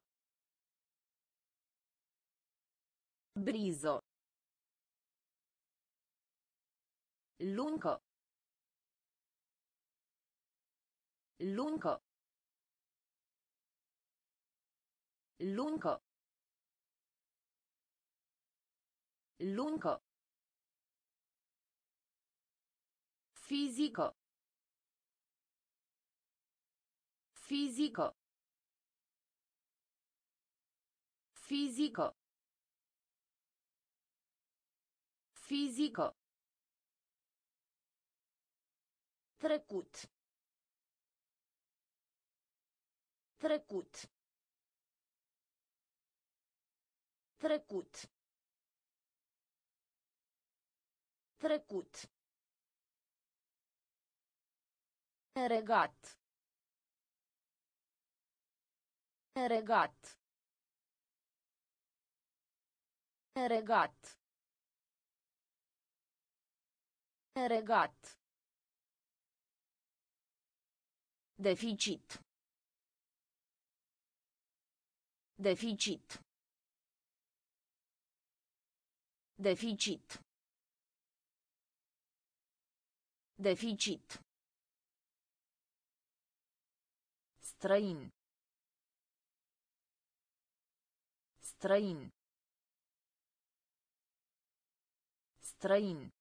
Briso. Lunco. Lunco. Lunco. Lunco. Fisico. Fisico. Fisico. Fisico. Trecut. Trecut. Trecut. Trecut. Regat. Regat. Regat. Regat. Deficit. Deficit. Deficit. Deficit. Străin. Străin. Străin.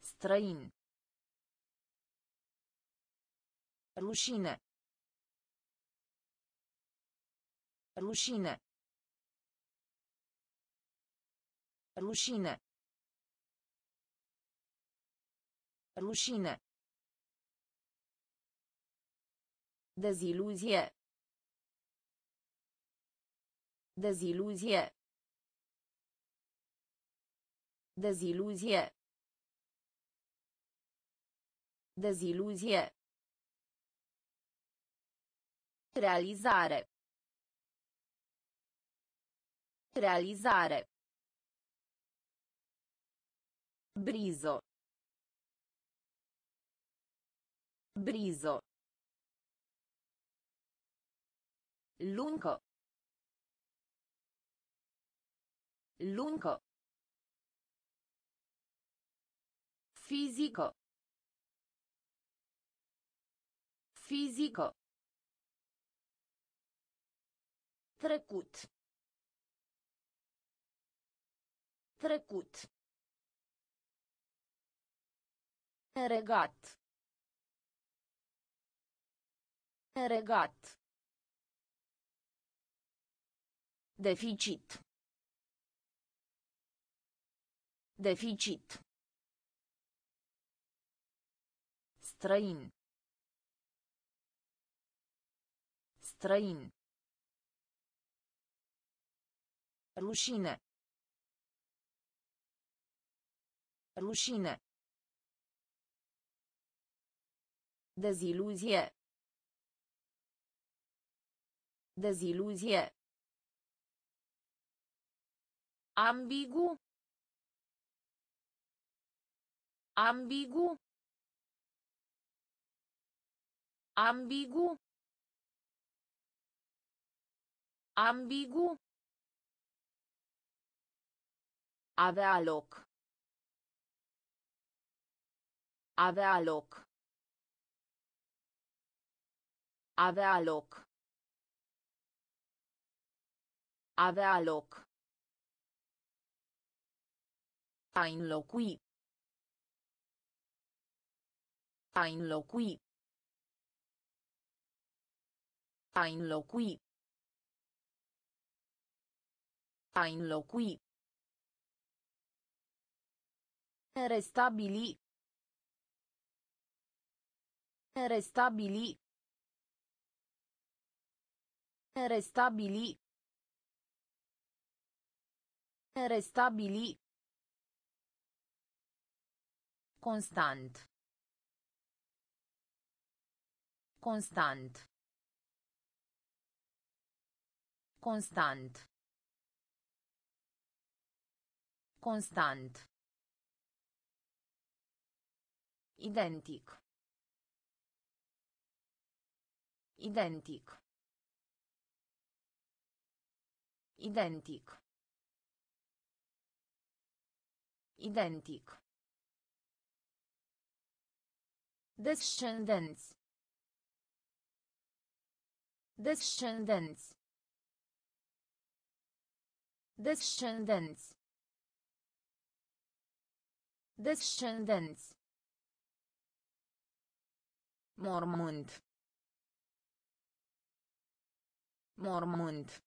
Străin. Rușine. Rușine. Rușine. Rușine. Deziluzie. Deziluzie. Deziluzie. Deziluzie. Realizare. Realizare. Briso. Briso. Lungo. Lungo. Fisico. Fisico. Trecut. Trecut. Regat. Regat. Deficit. Deficit. Străin. Străin. Rușine. Rușine. Deziluzie. Deziluzie. Ambigu. Ambigu. Ambigu. Ambigu. Avea loc. Avea loc. Avea loc. Avea loc. A înlocui. A înlocui. A înlocui. A înlocui. Restabili. Restabili. Restabili. Restabilì. Constant. Constant. Constant. Constant. Identic. Identic. Identic. Identic. Descendenți. Descendenți. Descendenți. Descendenți. Mormânt. Mormânt.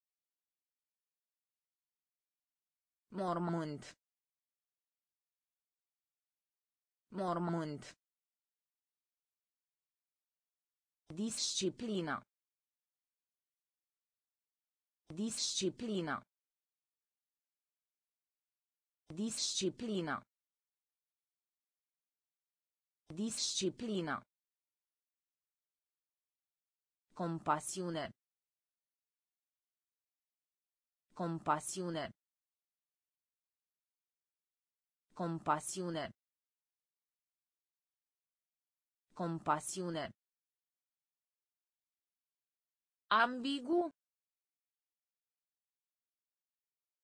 Mormânt. Mormânt. Disciplina. Disciplina. Disciplina. Disciplina. Compasiune. Compasiune. Compasiune. Compasiune. Ambigu.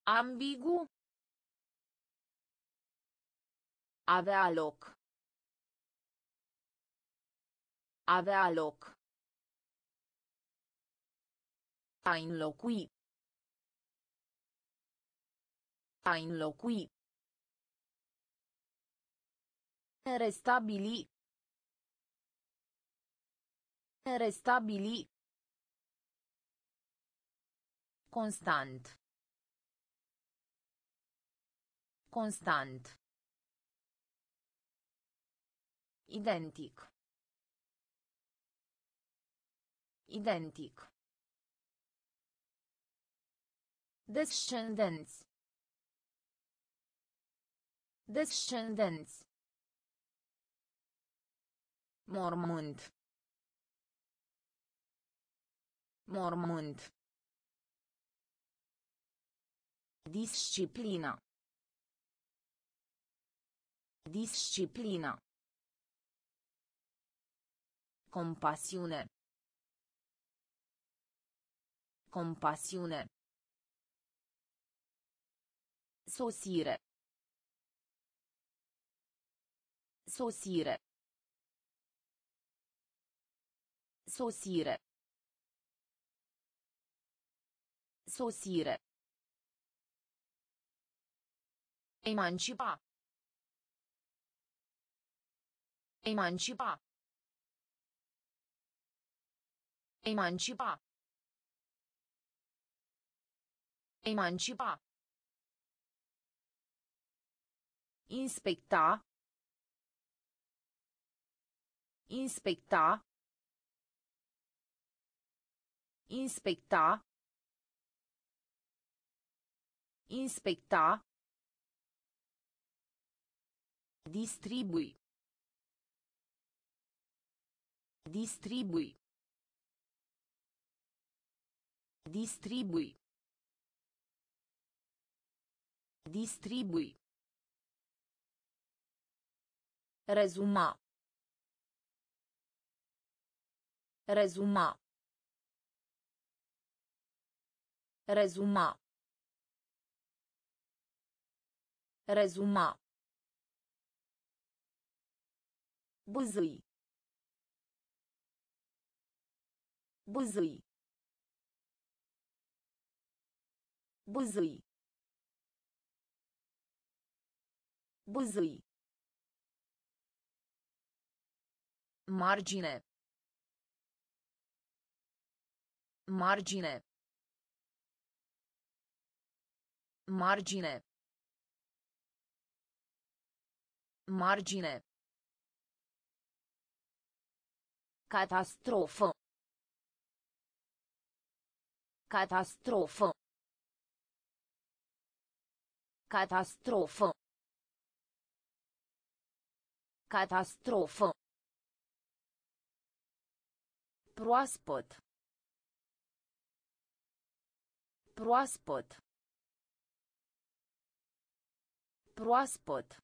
Ambigu. Avea loc. Avea loc. A înlocui. A înlocui. Restabili. Restabili. Constant. Constant. Identic. Identic. Descendenți. Descendenți. Mormânt. Mormânt. Disciplina. Disciplina. Compasiune. Compasiune. Sosire. Sosire. Sosire. Sosire. Emancipa. Emancipa. Emancipa. Emancipa. Inspecta. Inspecta. Inspecta. Inspecta. Distribui. Distribui. Distribui. Distribui. Rezuma. Rezuma. Rezuma. Rezuma. Buzui. Buzui. Buzui. Buzui. Margine. Margine. Margine. Margine. Catastrofă. Catastrofă. Catastrofă. Catastrofă. Proaspăt. Proaspăt. Proaspăt.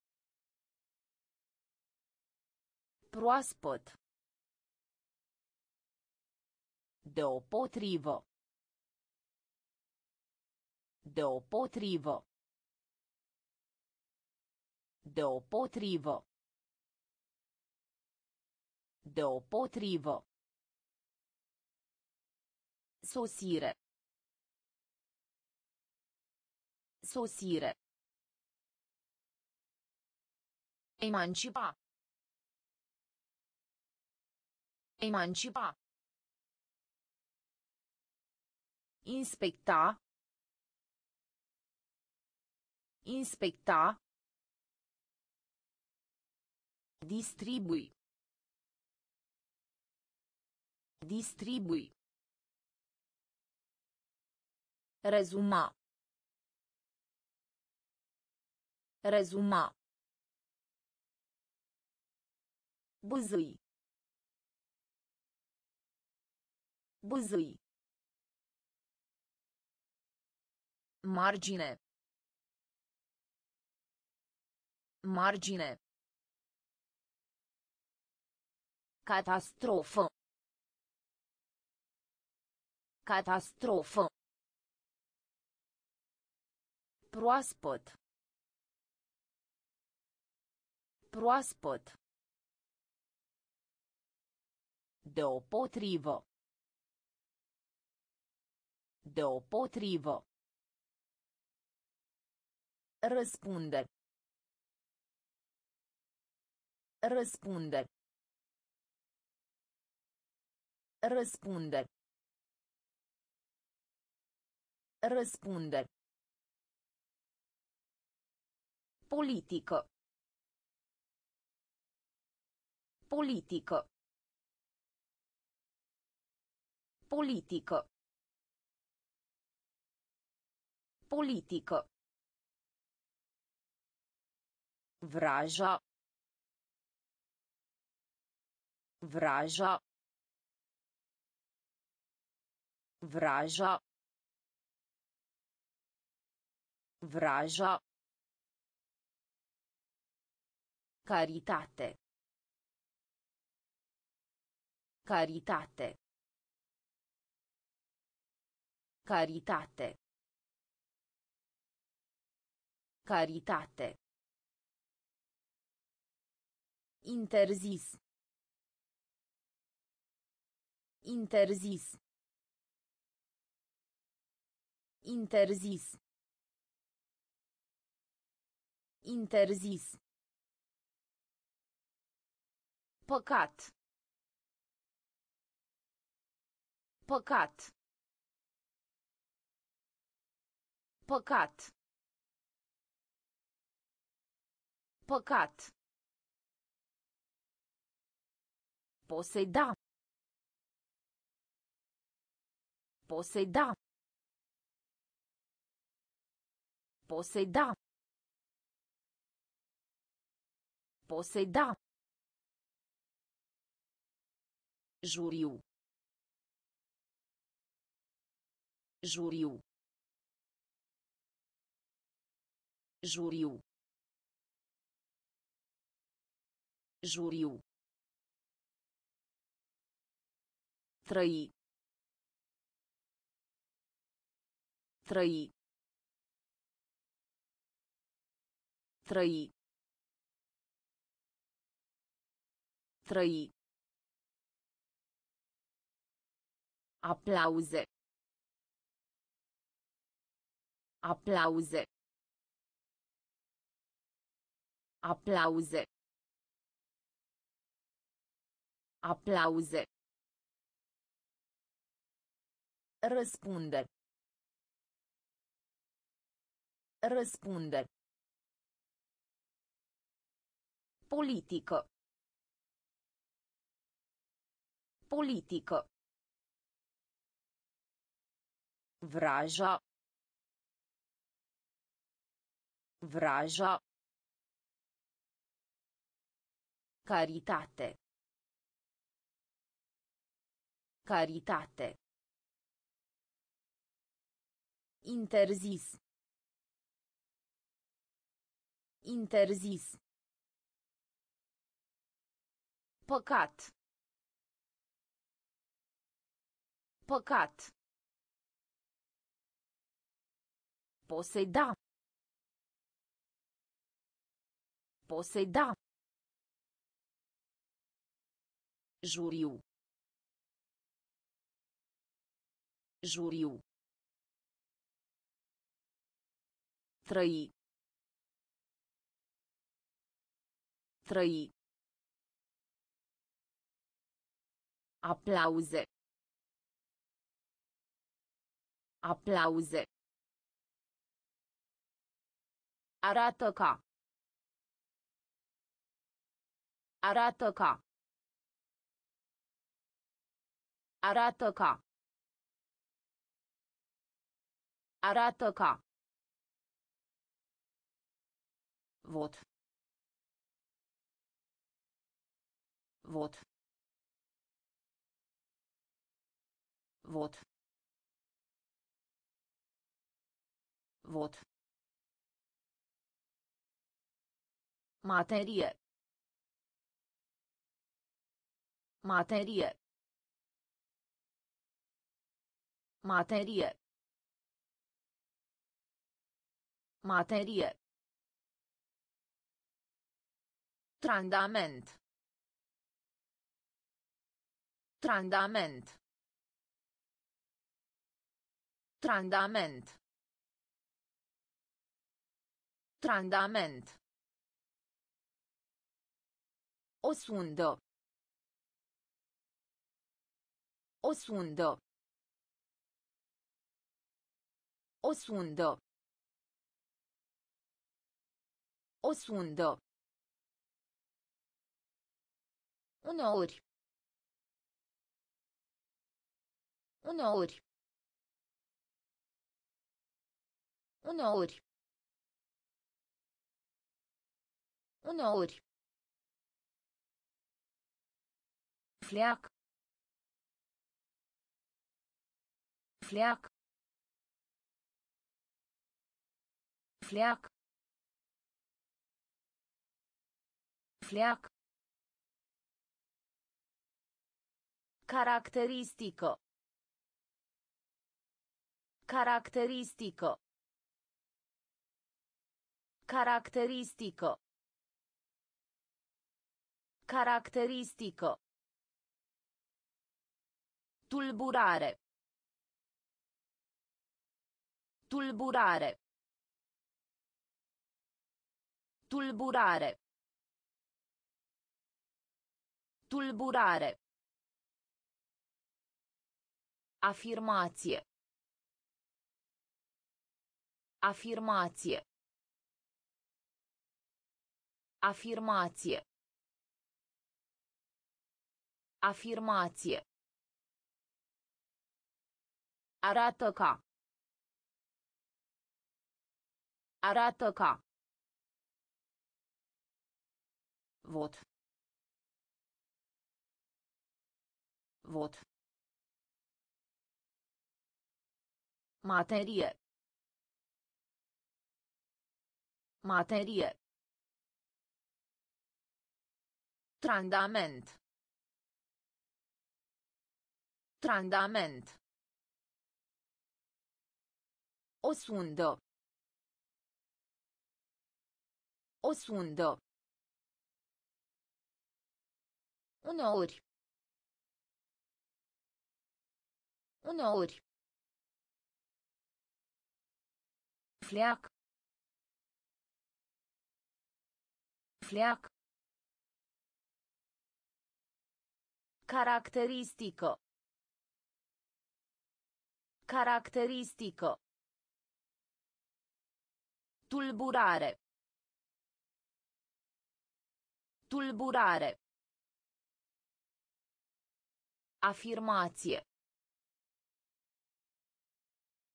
Proaspăt. Deopotrivă. Deopotrivă. Deopotrivă. Deopotrivă. Sosire. Sosire. Emancipa. Emancipa. Inspecta. Inspecta. Distribui. Distribui. Rezuma. Rezuma. Buzui. Buzui. Margine. Margine. Catastrofă. Catastrofă. Proaspăt. Proaspăt. Deopotrivă. Deopotrivă. Răspunde. Răspunde. Răspunde. Răspunde. Politică. Politică. Politică. Politică. Vraja. Vraja. Vraja. Vraja. Caritate. Caritate. Caritate. Caritate. Interzis. Interzis. Interzis. Interzis. Păcat. Păcat. Păcat. Păcat. Poseda. Poseda. Poseda. Poseda. Juriu. Juriu. Juriu. Juriu. Trăi. Trăi. Trăi. Trăi. Aplauze. Aplauze. Aplauze. Aplauze. Răspunde. Răspunde. Politică. Politică. Vraja. Vraja. Caritate. Caritate. Interzis. Interzis. Păcat. Păcat. Poseda. Poseda. Juriu. Juriu. Trăi. Trăi. Aplauze. Aplauze. Arată ca. Arată ca. Arată ca. Arată ca. Vot. Vot. Vot. Vot. Materie. Materie. Materie. Materie. Trandament. Trandament. Trandament. Trandament. O sundă. O sundă. O sundă. O sundă. Uneori. Uneori. Uneori. Uneori. Fleac. Fleac. Fleac. Fleac. Caracteristică. Caracteristică. Caracteristică. Caracteristică. Tulburare. Tulburare. Tulburare. Tulburare. Afirmație. Afirmație. Afirmație. Afirmație. Arată ca. Arată ca. Vot. Vot. Materie. Materie. Trandament. Trandament. O sundă. O sundă. Uneori. Uneori. Fleac. Fleac. Caracteristică. Caracteristică. Tulburare. Tulburare. Afirmație.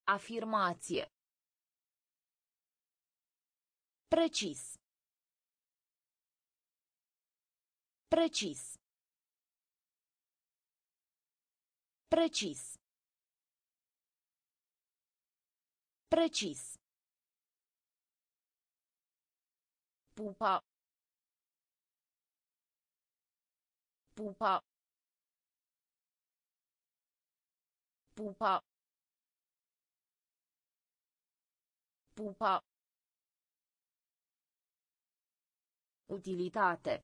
Afirmație. Precis. Precis. Precis. Precis. Pupa. Pupa. Pupa. Pupa. Utilitate.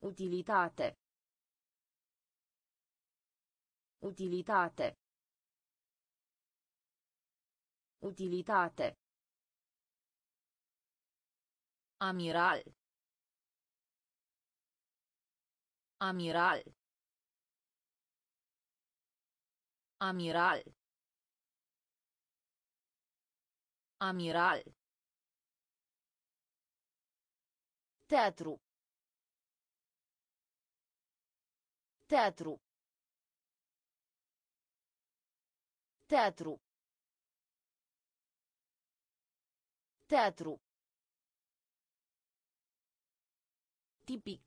Utilitate. Utilitate. Utilitate. Amiral. Amiral. Amiral. Amiral. Teatru. Teatru. Teatru. Teatru. Tipic.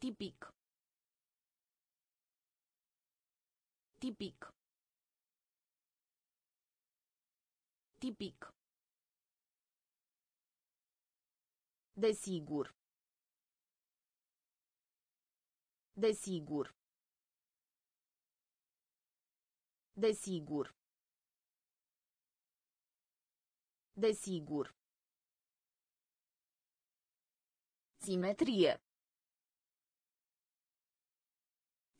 Tipic. Tipic. Tipic. Desigur. Desigur. Desigur. Desigur. Simetrie.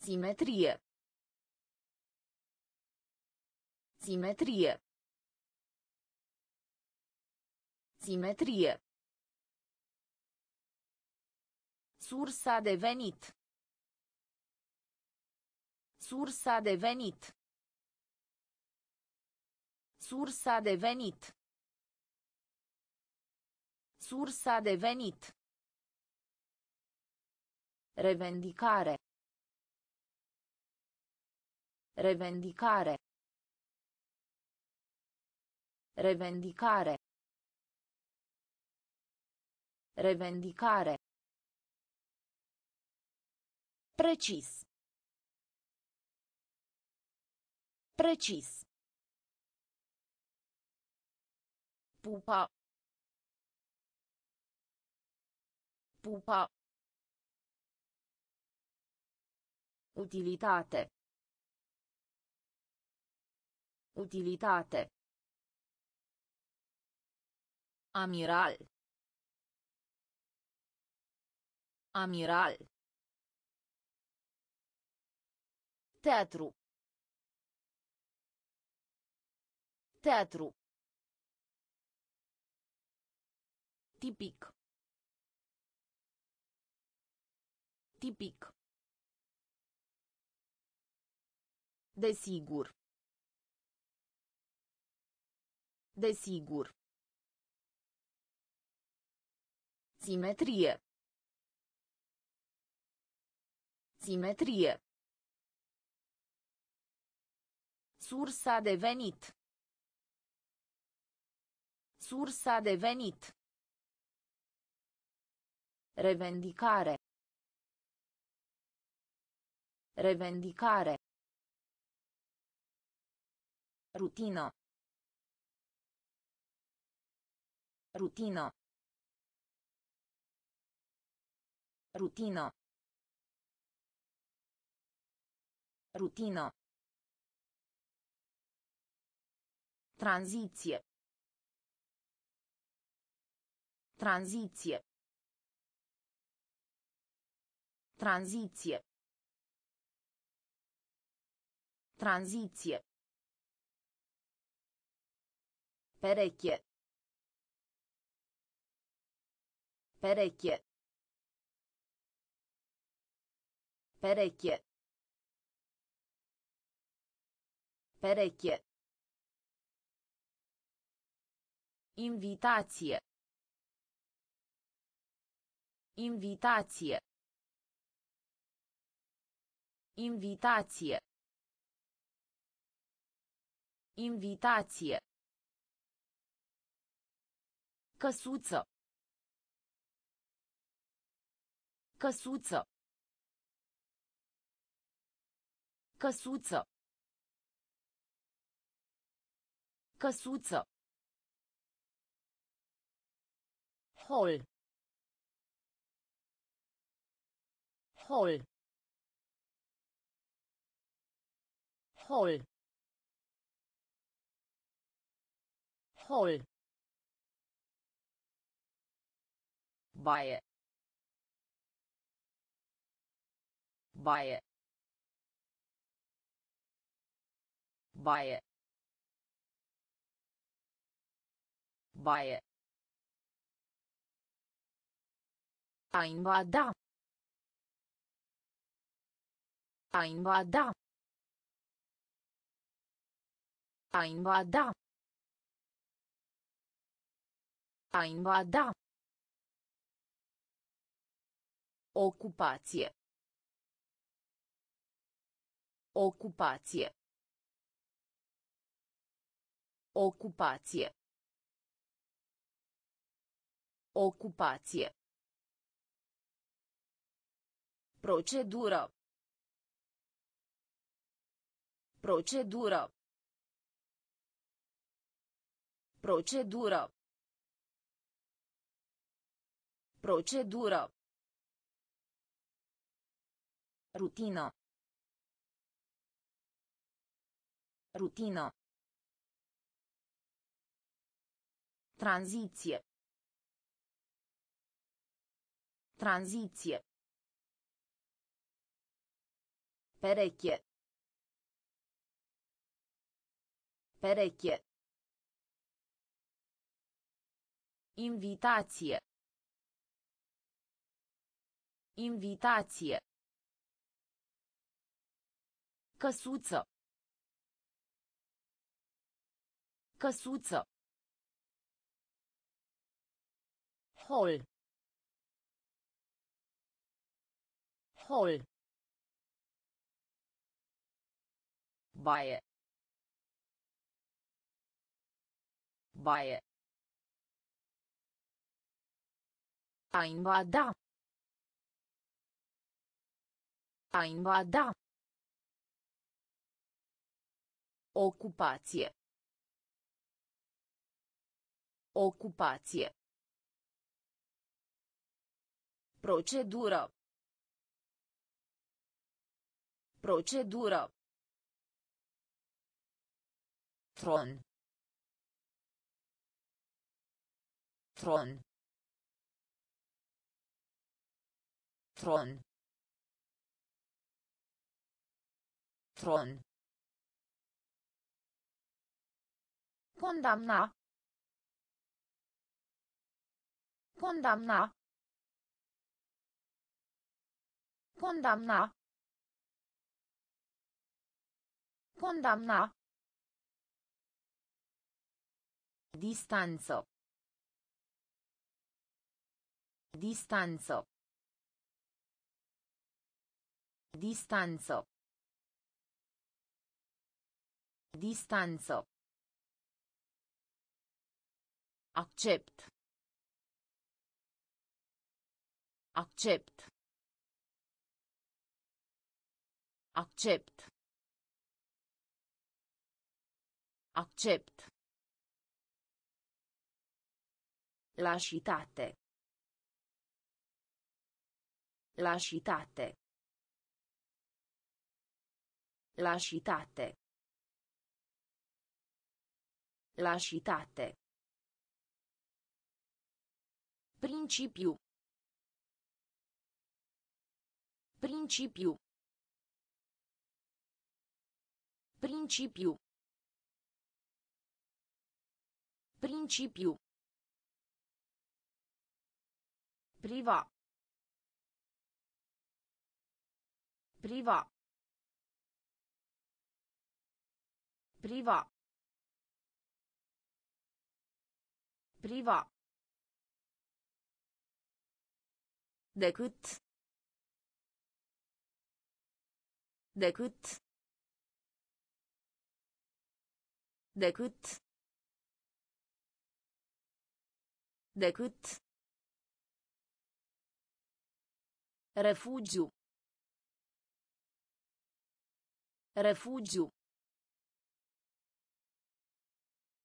Simetrie. Simetrie. Simetrie. Sursa de venit. Sursa de venit. Sursa de venit. Sursa de venit. Revendicare. Revendicare. Revendicare. Revendicare. Precis. Precis. Pupa. Pupa. Utilitate. Utilitate. Amiral. Amiral. Teatru. Teatru. Tipic. Tipic. Desigur. Desigur. Simetrie. Simetrie. Sursa de venit. Sursa de venit. Revendicare. Revendicare. Rutino. Rutino. Rutino. Rutino. Transizie. Transizie. Transizie. Transizie. Perecchie. Perecchie. Perecchie. Perecchie. Invitație. Invitație. Invitație. Invitație. Căsuță. Căsuță. Căsuță. Căsuță. Hol. Hol. Hol. Hol. Baie baie baie baie a invada a invada a invada a invada Ocupație. Ocupație. Ocupație. Ocupație. Procedură. Procedură. Procedură. Procedură. Rutină. Rutină. Tranziție. Tranziție. Pereche. Pereche. Invitație. Invitație. Căsuță. Căsuță. Hol. Hol. baie baie a invada a invada Ocupație. Ocupație. Procedură. Procedură. Tron. Tron. Tron. Tron. Condamna. Condamna. Condamna. Condamna. Distanță. Distanță. Distanță. Distanță. Accept. Accept. Accept. Accept. Lașitate. Lașitate. Lașitate. Lașitate. Principiu. Principiu. Principiu. Principiu. Priva. Priva. Priva. Priva. Decât decât Decât. Decât. Refugiu. Refugiu.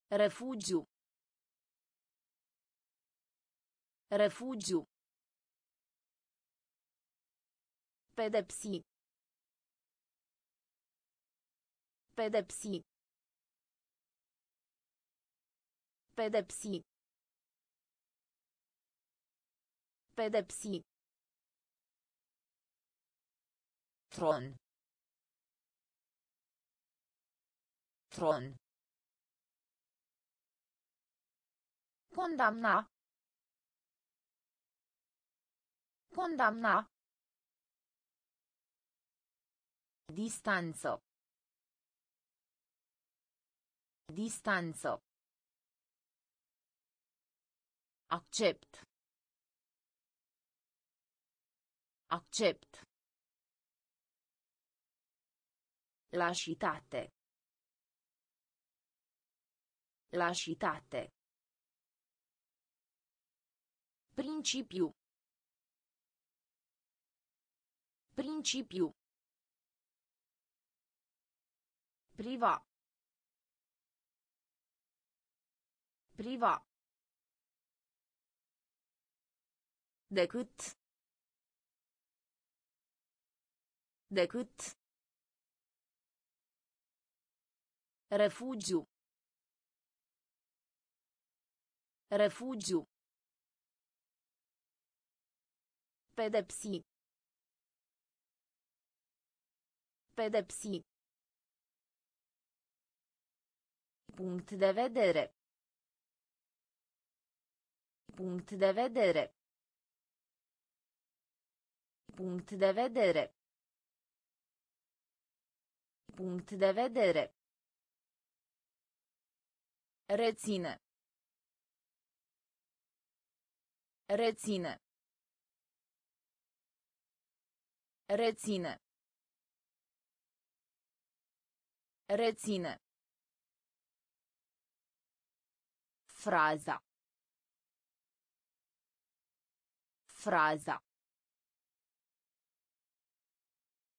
Refugiu. Refugiu. Pedepsi. Pedepsi. Pedepsi. Pedepsi. Tron. Tron. Condamna. Condamna. Distanță. Distanță. Accept. Accept. Lașitate. Lașitate. Principiu. Principiu. Priva. Priva. Decât. Decât. Refugiu. Refugiu. Pedepsi. Pedepsi. Punct de vedere. Punct de vedere. Punct de vedere. Punct de vedere. Reține. Reține. Reține. Reține. Fraza. Fraza.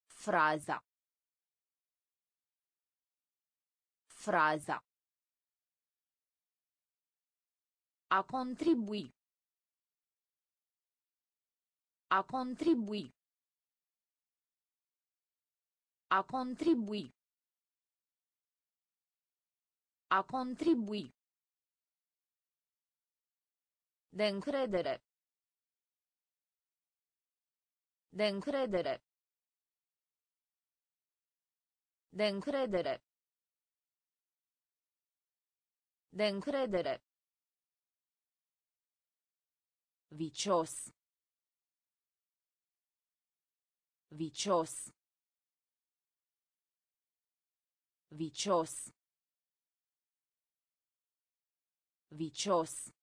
Fraza. Fraza. A contribui. A contribui. A contribui. A contribui. De încredere. De încredere. De încredere. De încredere. Vicios. Vicios. Vicios. Vicios.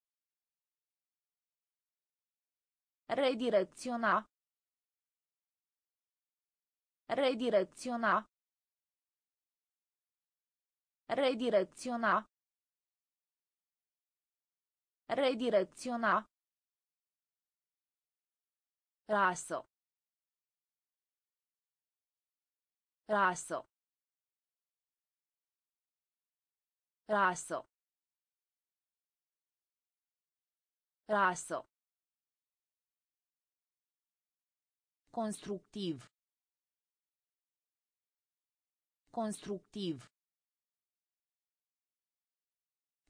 Redirecționa. Redirecționa. Redirecționa. Redirecționa. Rasă. Rasă. Rasă. Rasă. Constructiv. Constructiv.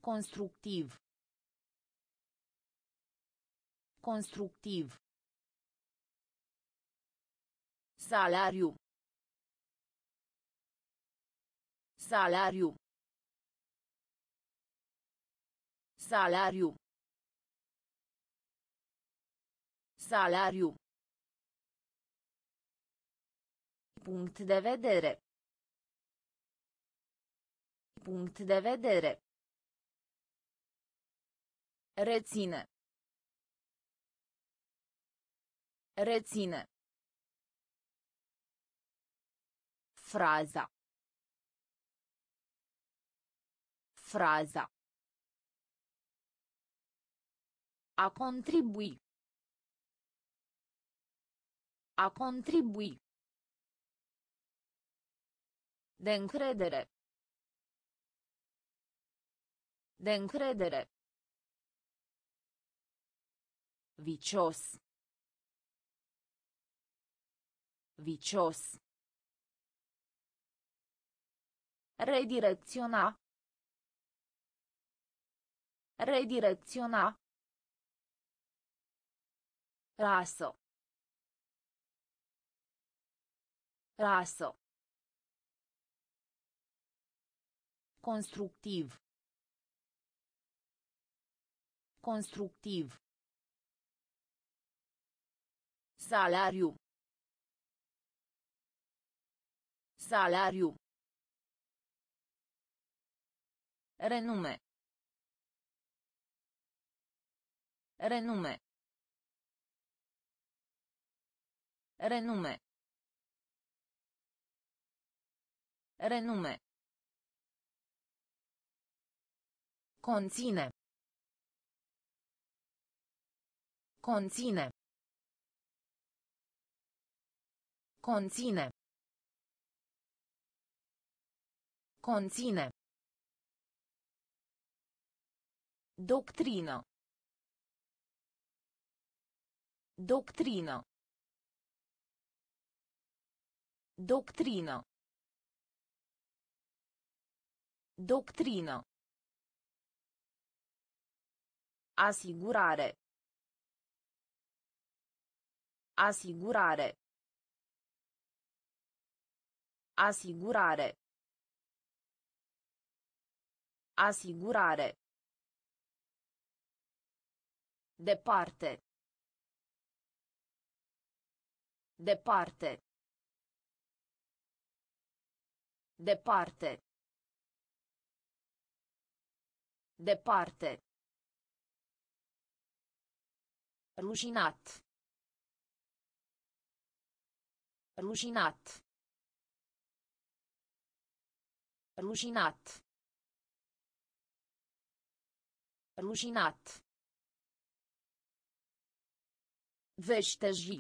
Constructiv. Constructiv. Salariu. Salariu. Salariu. Salariu. Punct de vedere. Punct de vedere. Reține. Reține. Fraza. Fraza. A contribui. A contribui. De încredere. De încredere. Vicios. Vicios. Redirecționa. Redirecționa. Rasă. Rasă. Constructiv. Constructiv. Salariu. Salariu. Renume. Renume. Renume. Renume. Conține. Conține. Conține. Conține. Doctrină. Doctrină. Doctrină. Doctrină. Asigurare. Asigurare. Asigurare. Asigurare. Departe. Departe. Departe. Departe. Rușinat. Rușinat. Rușinat. Rușinat. Veșteji.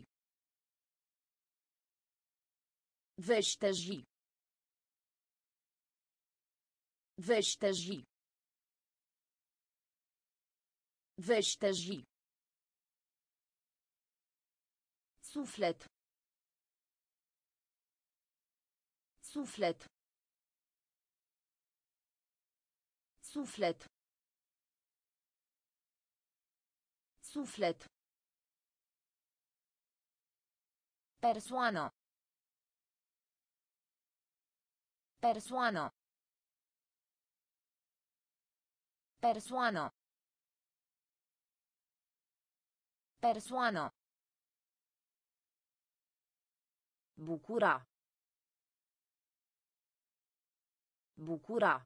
Veșteji. Veșteji. Veșteji. Suflet. Suflet. Suflet. Suflet. Persoană. Persoană. Persoană. Persoană. Bucura. Bucura.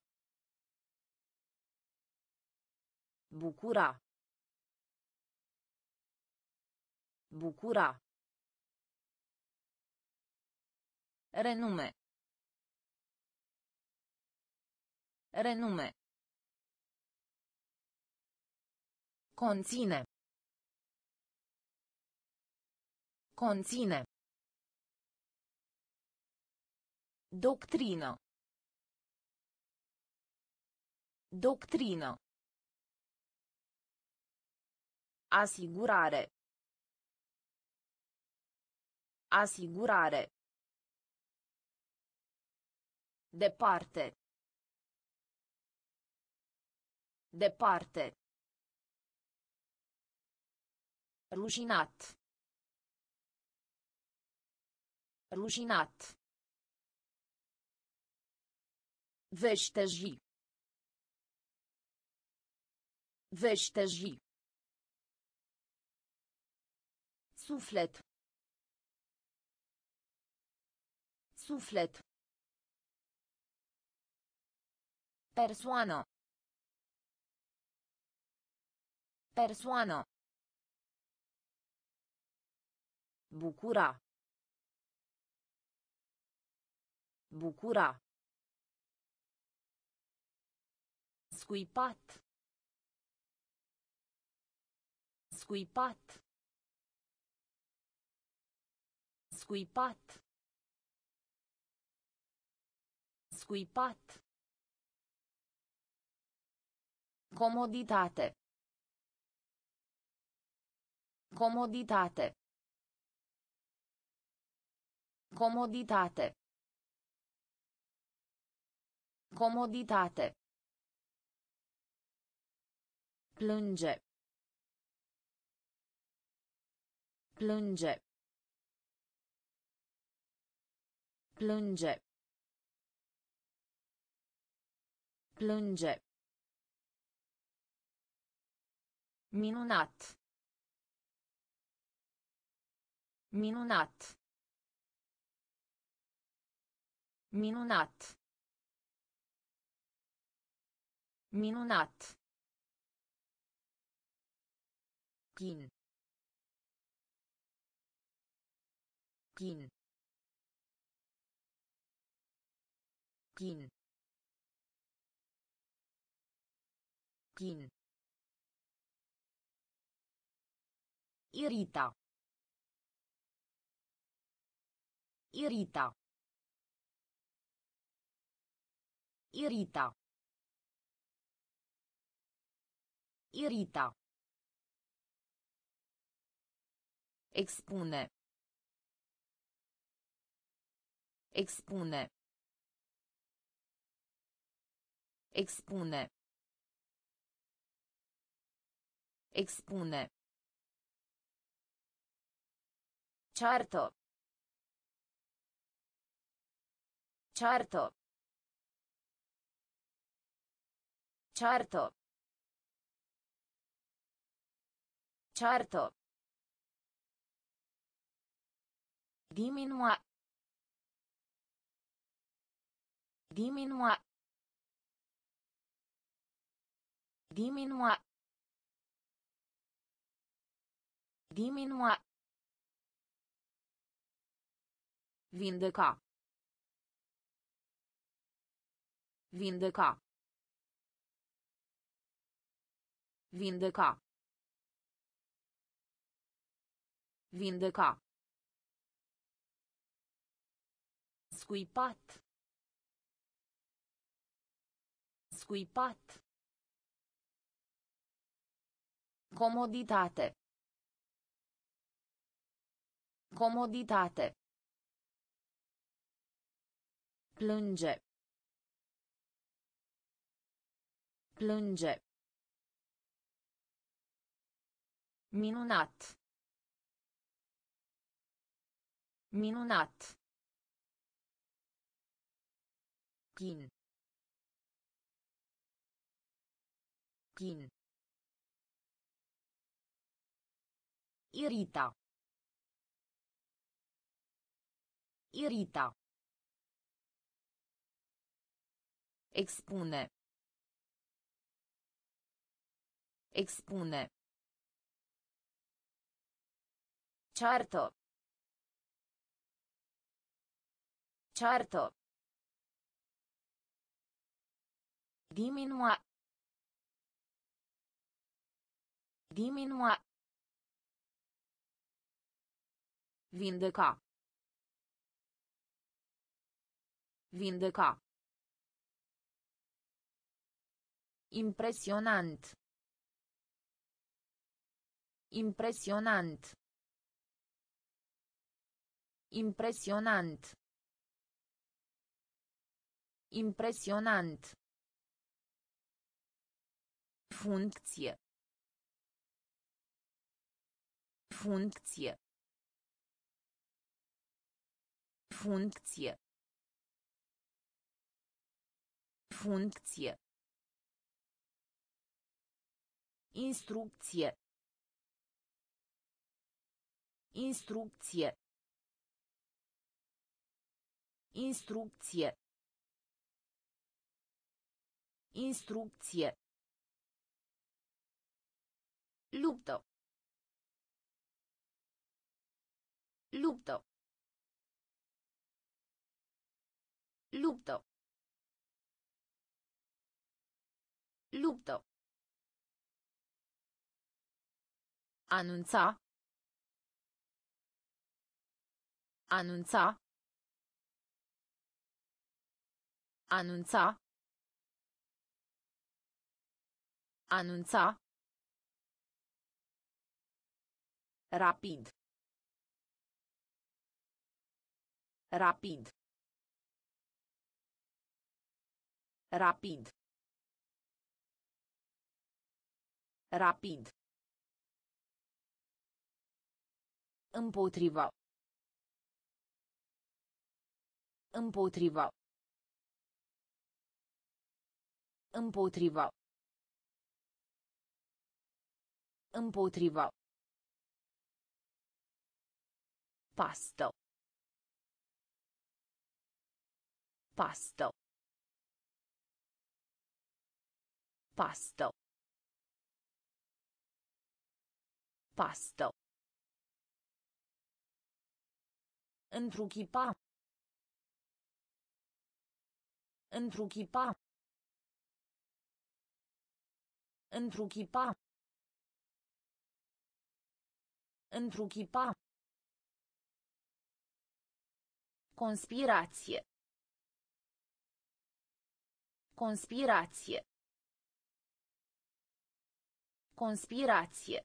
Bucura. Bucura. Renume. Renume. Conține. Conține. Doctrină. Doctrină. Asigurare. Asigurare. Departe. Departe. Rușinat. Rușinat. Veșteji. Veșteji. Suflet. Suflet. Persoană. Persoană. Bucura. Bucura. Scuipat. Scuipat. Scuipat. Scuipat. Comoditate. Comoditate. Comoditate. Comoditate. Plânge. Plânge. Plânge. Plânge. Minunat. Minunat. Minunat. Minunat. Chin. Chin. Chin. Chin. Irita. Irita. Irita. Irita. Expune. Expune. Expune. Expune. Certo. Certo. Certo. Certo. Diminua. Diminua. Diminua. Diminua. Vindeca. Vindeca. Vindeca. Vindeca. Scuipat. Scuipat. Comoditate. Comoditate. Plânge. Plânge. Minunat. Minunat. Chin. Chin. Irita. Irita. Expune. Expune. Certo. Certo. Diminua. Diminua. Vindeca. Vindeca. Impresionant. Impresionant. Impresionant. Impresionant. Funcție. Funcție. Funcție. Funcție. Instrucție. Instrucție. Instrucție. Instrucție. Luptă. Luptă. Luptă. Luptă. Anunța. Anunța. Anunța. Anunța. Rapid. Rapid. Rapid. Rapid. Împotriva. Împotriva. Împotriva. Împotriva. Pasto. Pasto. Pasto. Pasto. Întruchipa. Întruchipa. Întruchipa. Întruchipa. Conspirație. Conspirație. Conspirație.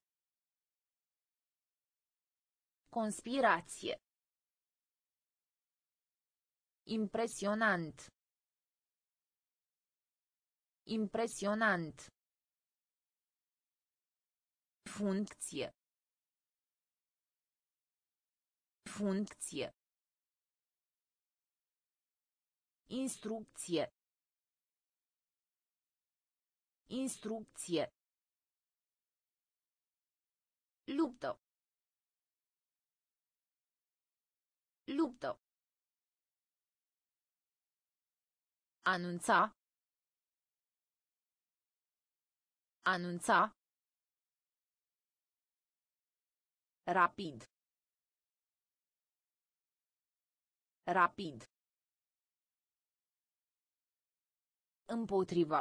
Conspirație. Impresionant. Impresionant. Funcție. Funcție. Instrucție. Instrucție. Luptă. Luptă. Anunța. Anunța. Rapid. Rapid. Împotriva.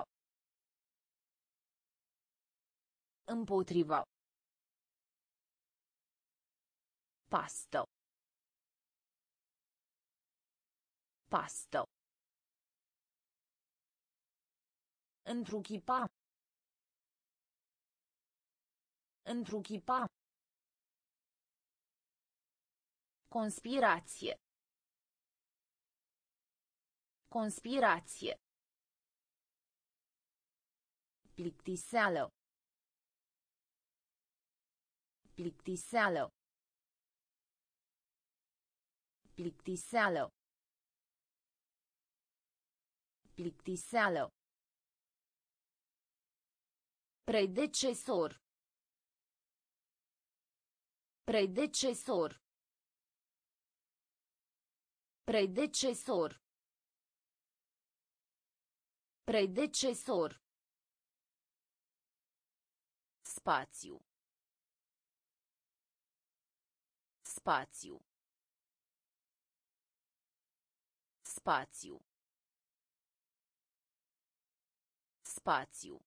Împotriva. Pasto. Pasto. Întruchipa. Întruchipa. Conspirație. Conspirație. Plictiseală. Plictiseală. Plictiseală. Plictiseală. Predecesor. Predecesor. Predecesor. Predecesor. Spațiu. Spațiu. Spațiu. Spațiu.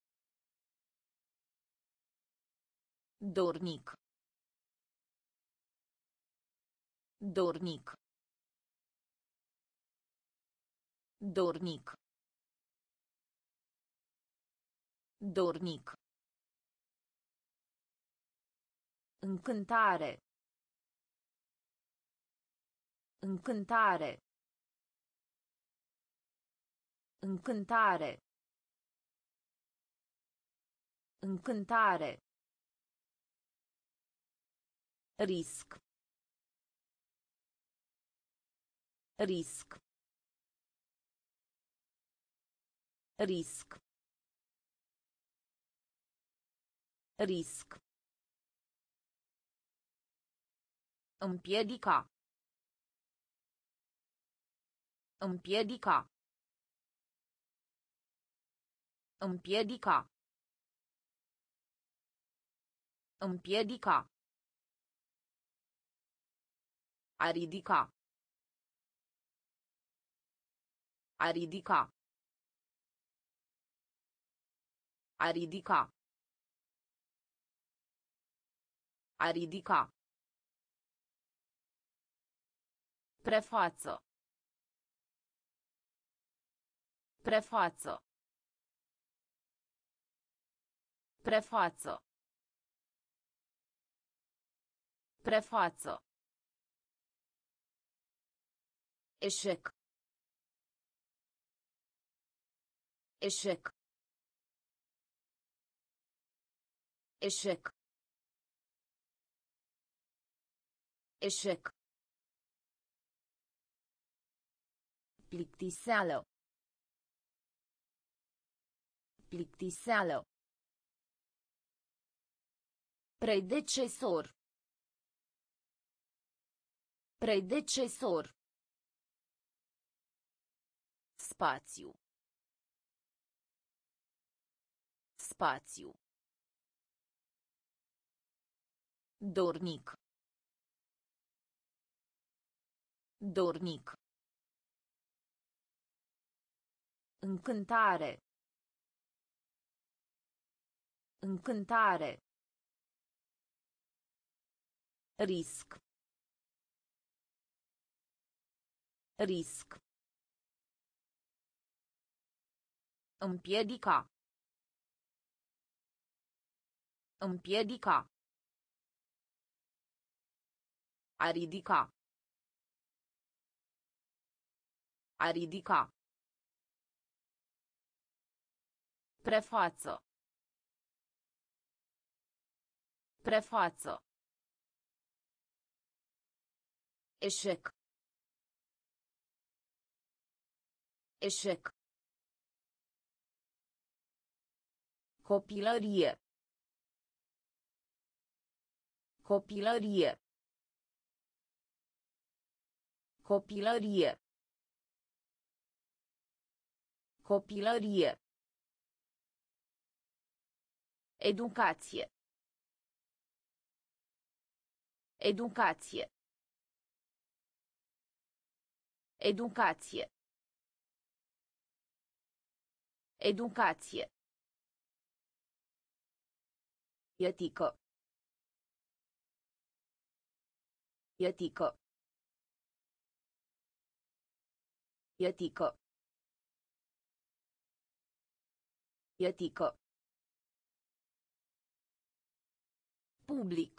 Dornic. Dornic. Dornic. Dornic. Încântare. Încântare. Încântare. Încântare. Risc. Risc. Risc. Risc. Împiedica. Împiedica. Împiedica. Împiedica. A ridica. A ridica. A ridica. A ridica. Prefață. Prefață. Prefață. Prefață. Eșec. Eșec. Eșec. Eșec. Plictiseală. Plictiseală. Predecesor. Predecesor. Spațiu. Spațiu. Dornic. Dornic. Încântare. Încântare. Risc. Risc. Împiedica. Împiedica. A ridica. A ridica. Prefață. Prefață. Eșec. Eșec. Copilărie. Copilărie. Copilărie. Copilărie. Educație. Educație. Educație. Educație. Etică. Etică. Etică. Etică. Public.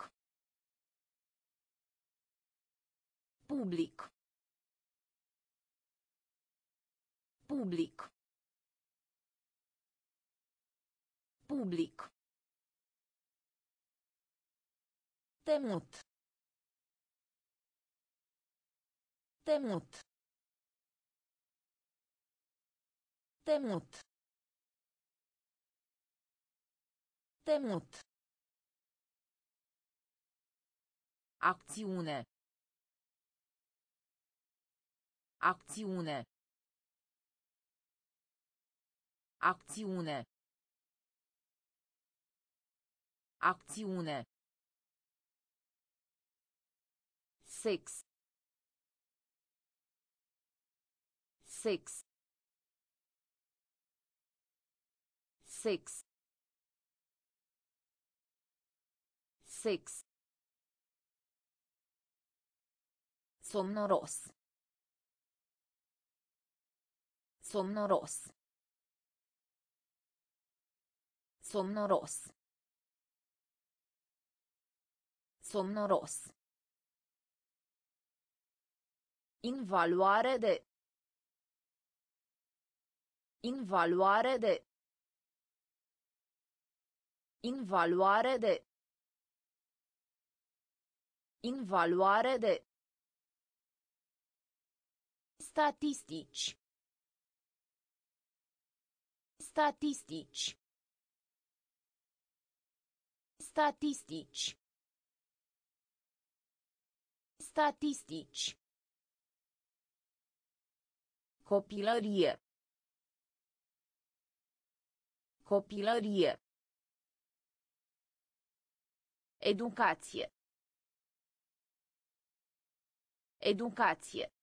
Public. Public. Public. Temut. Temut. Temut. Temut. Acțiune. Acțiune. Acțiune. Acțiune. Sex. Sex. Sex. Sex. Somnoros. Somnoros. Somnoros. Somnoros. Invaluare de. Invaluare de. Invaluare de. Invaluare de. Statistici. Statistici. Statistici. Statistici. Copilărie. Copilărie. Educație. Educație.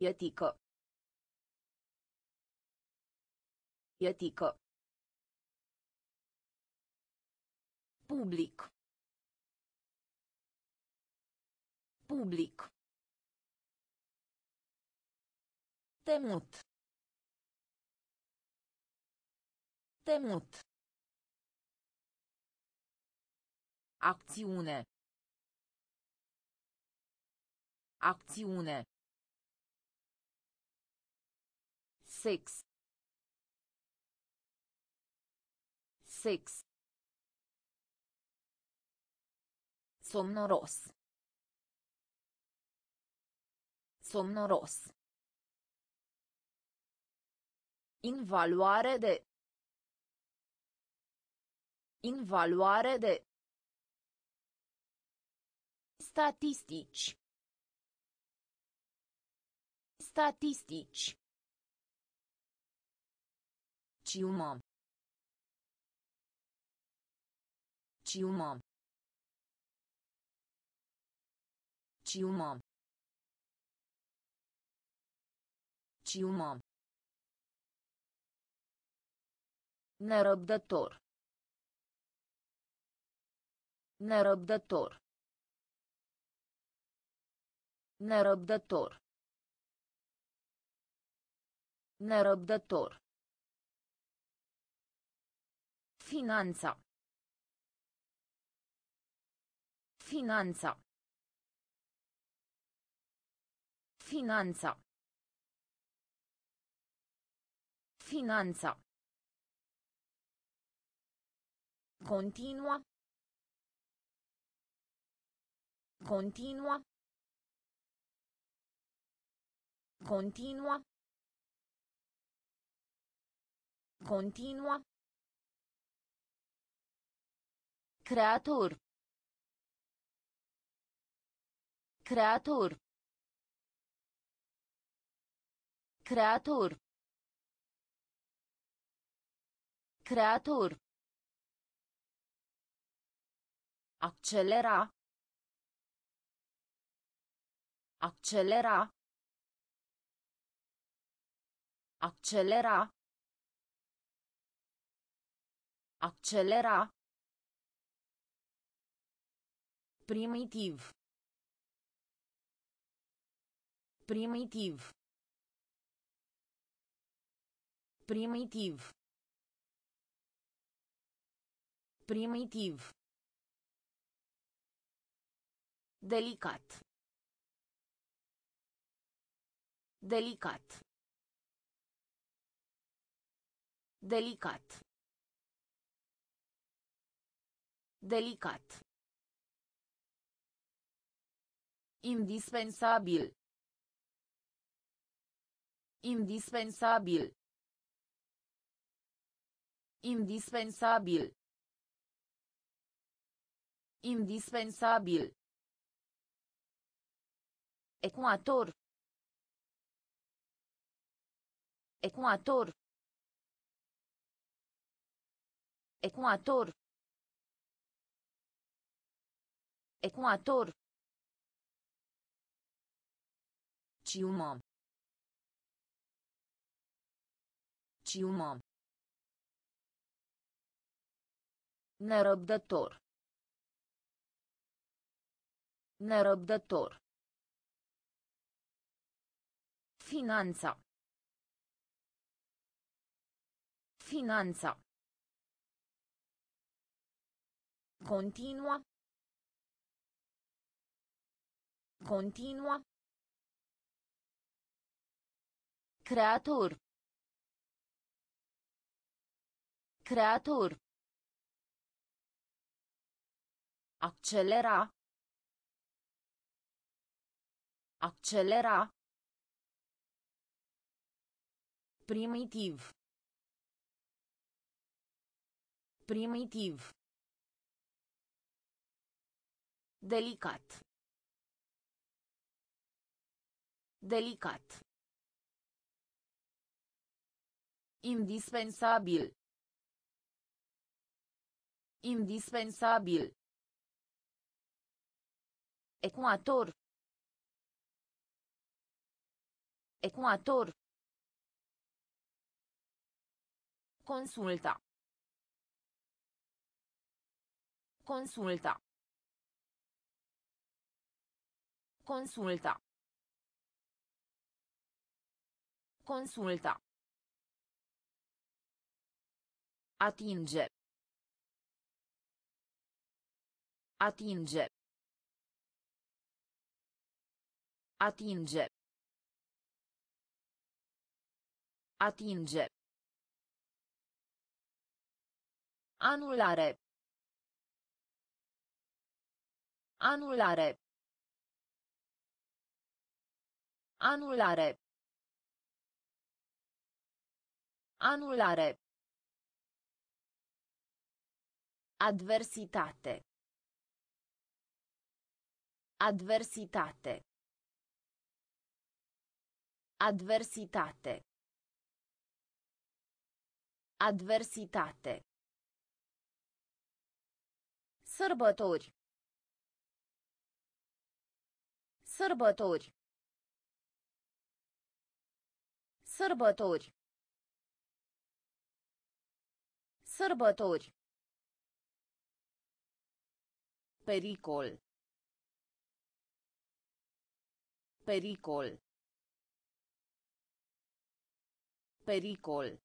Etică. Etică. Public. Public. Temut. Temut. Acțiune. Acțiune. Sex. Sex. Somnoros. Somnoros. Invaluare de. Invaluare de. Statistici. Statistici. Ciumă. Ciumă. Ciumă. Ciumă. Nerăbdător. Nerăbdător. Nerăbdător. Nerăbdător. Finanța. Finanța. Finanța. Finanța. Continua. Continua. Continua. Continua. Creator. Creator. Creator. Creator. Accelera. Accelera. Accelera. Accelera. Primitiv. Primitiv. Primitiv. Primitiv. Delicat. Delicat. Delicat. Delicat. Indispensabil. Indispensabil. Indispensabil. Indispensabil. Ecuator. Ecuator. Ecuator. Ecuator. Ciumă. Ciumă. Nerăbdător. Nerăbdător. Finanța. Finanța. Continua. Continua. Creator. Creator. Accelera. Accelera. Primitiv. Primitiv. Delicat. Delicat. Indispensabil. Indispensabil. Ecuator. Ecuator. Consulta. Consulta. Consulta. Consulta. Atinge. Atinge. Atinge. Atinge. Anulare. Anulare. Anulare. Anulare. Adversitate. Adversitate. Adversitate. Adversitate. Sărbători. Sărbători. Sărbători. Sărbători. Pericol. Pericol. Pericol.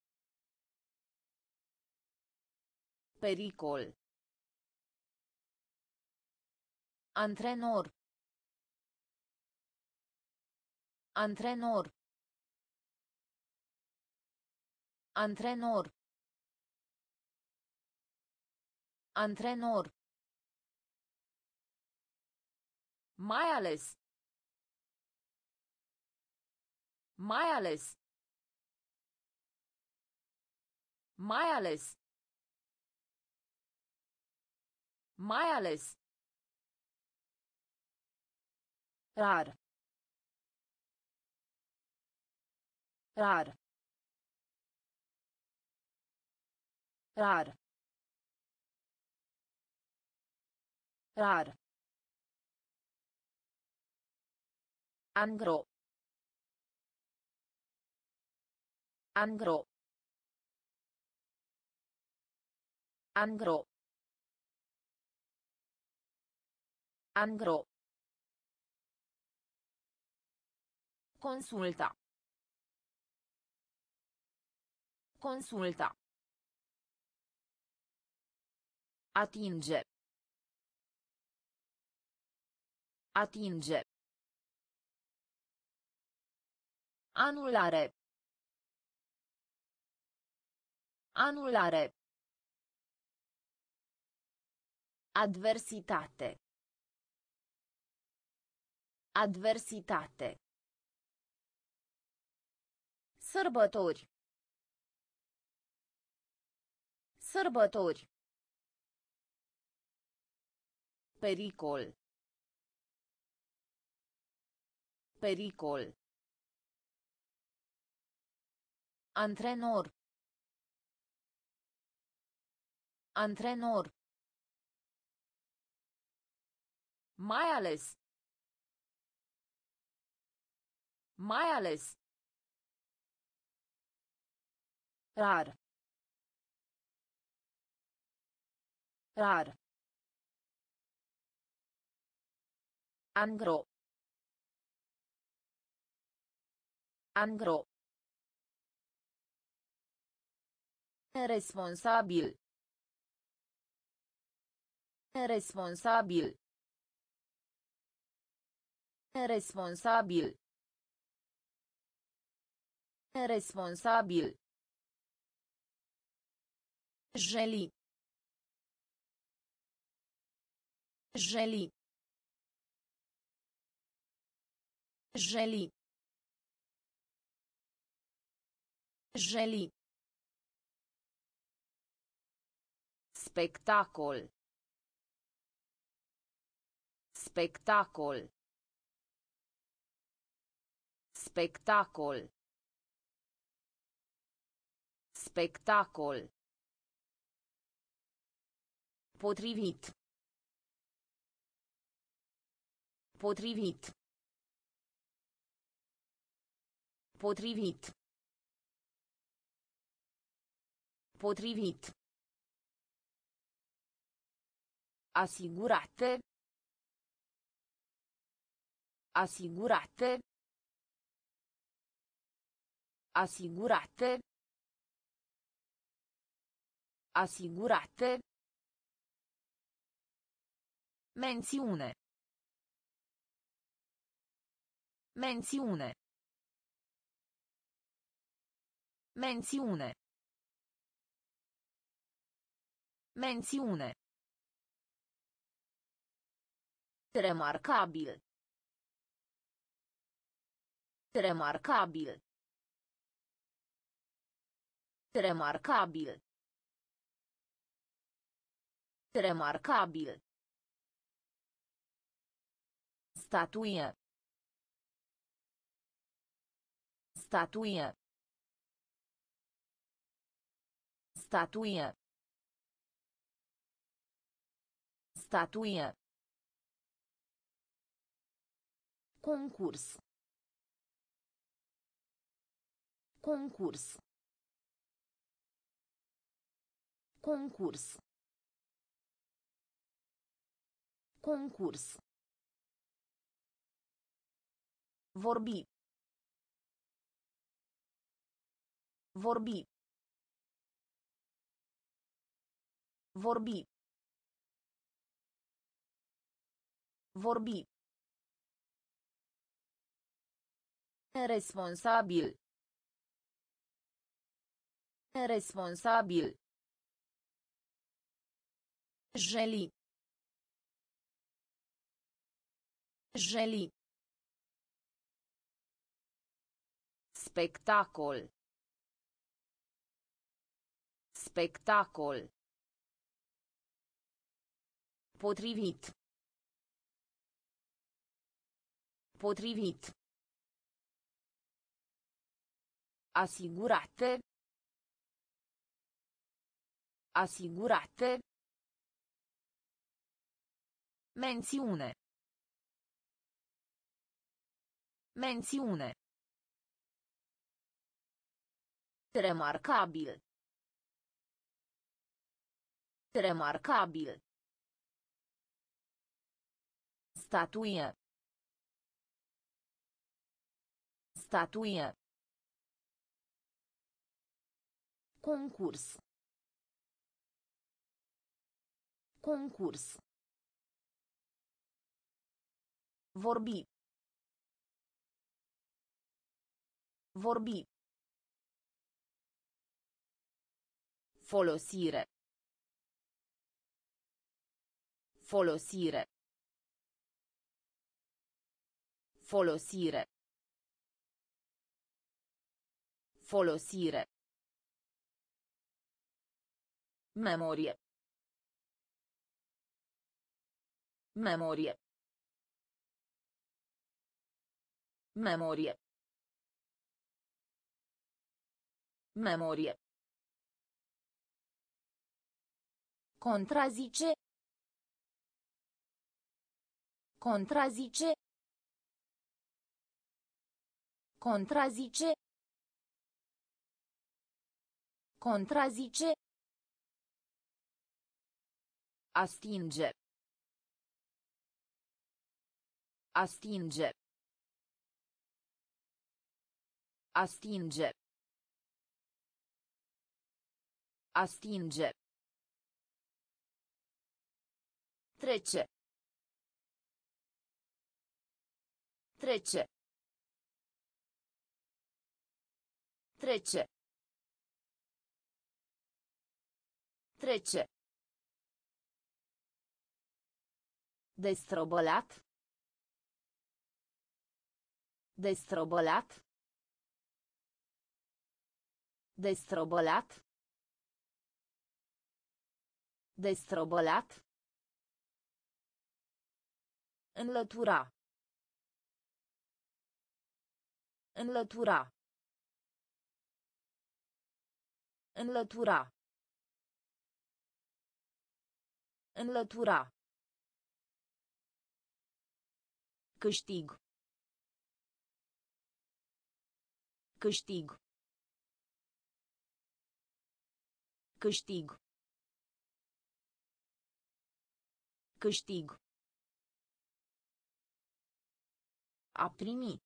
Pericol. Antrenor. Antrenor. Antrenor. Antrenor. Mai ales. Mai ales. Mai ales. Mai ales. Rar. Rar. Rar. Rar. Angro. Angro. Angro. Angro. Consulta. Consulta. Atinge. Atinge. Anulare. Anulare. Adversitate. Adversitate. Sărbători. Sărbători. Pericol. Pericol. Antrenor. Antrenor. Mai ales. Mai ales. Rar. Rar. Angro. Angro. Responsabil. Responsabil. Responsabil. Responsabil. Jeli. Jeli. Jeli. Jeli. Spectacol. Spectacol. Spectacol. Spectacol. Potrivit. Potrivit. Potrivit. Potrivit. Asigurate. Asigurate. Asigurate. Asigurate. Menziune. Menziune. Menziune. Menziune. Remarcabil. Remarcabil. Remarcabil. Remarcabil. Statuie. Statuie. Statuie. Statuie. Concurs. Concurs. Concurs. Concurs. Vorbi. Vorbi. Vorbi. Vorbi. Responsabil. Responsabil. Jeli. Jeli. Spectacol. Spectacol. Potrivit. Potrivit. Asigurate. Asigurate. Menziune. Menziune. Remarcabil. Remarcabil. Statuie. Statuie. Concurs. Concurs. Vorbi. Vorbi. Folosire. Folosire. Folosire. Folosire. Memorie. Memorie. Memorie. Memorie. Contrazice. Contrazice. Contrazice. Contrazice. Astinge. Astinge. Astinge. Astinge. Trece. Trece. Trece. Trece. Destrobolat. Destrobolat. Destrobolat. Destrobolat. Înlătura. Înlătura. Înlătura. Înlătura. Câștig. Câștig. Câștig. Câștig. A primi.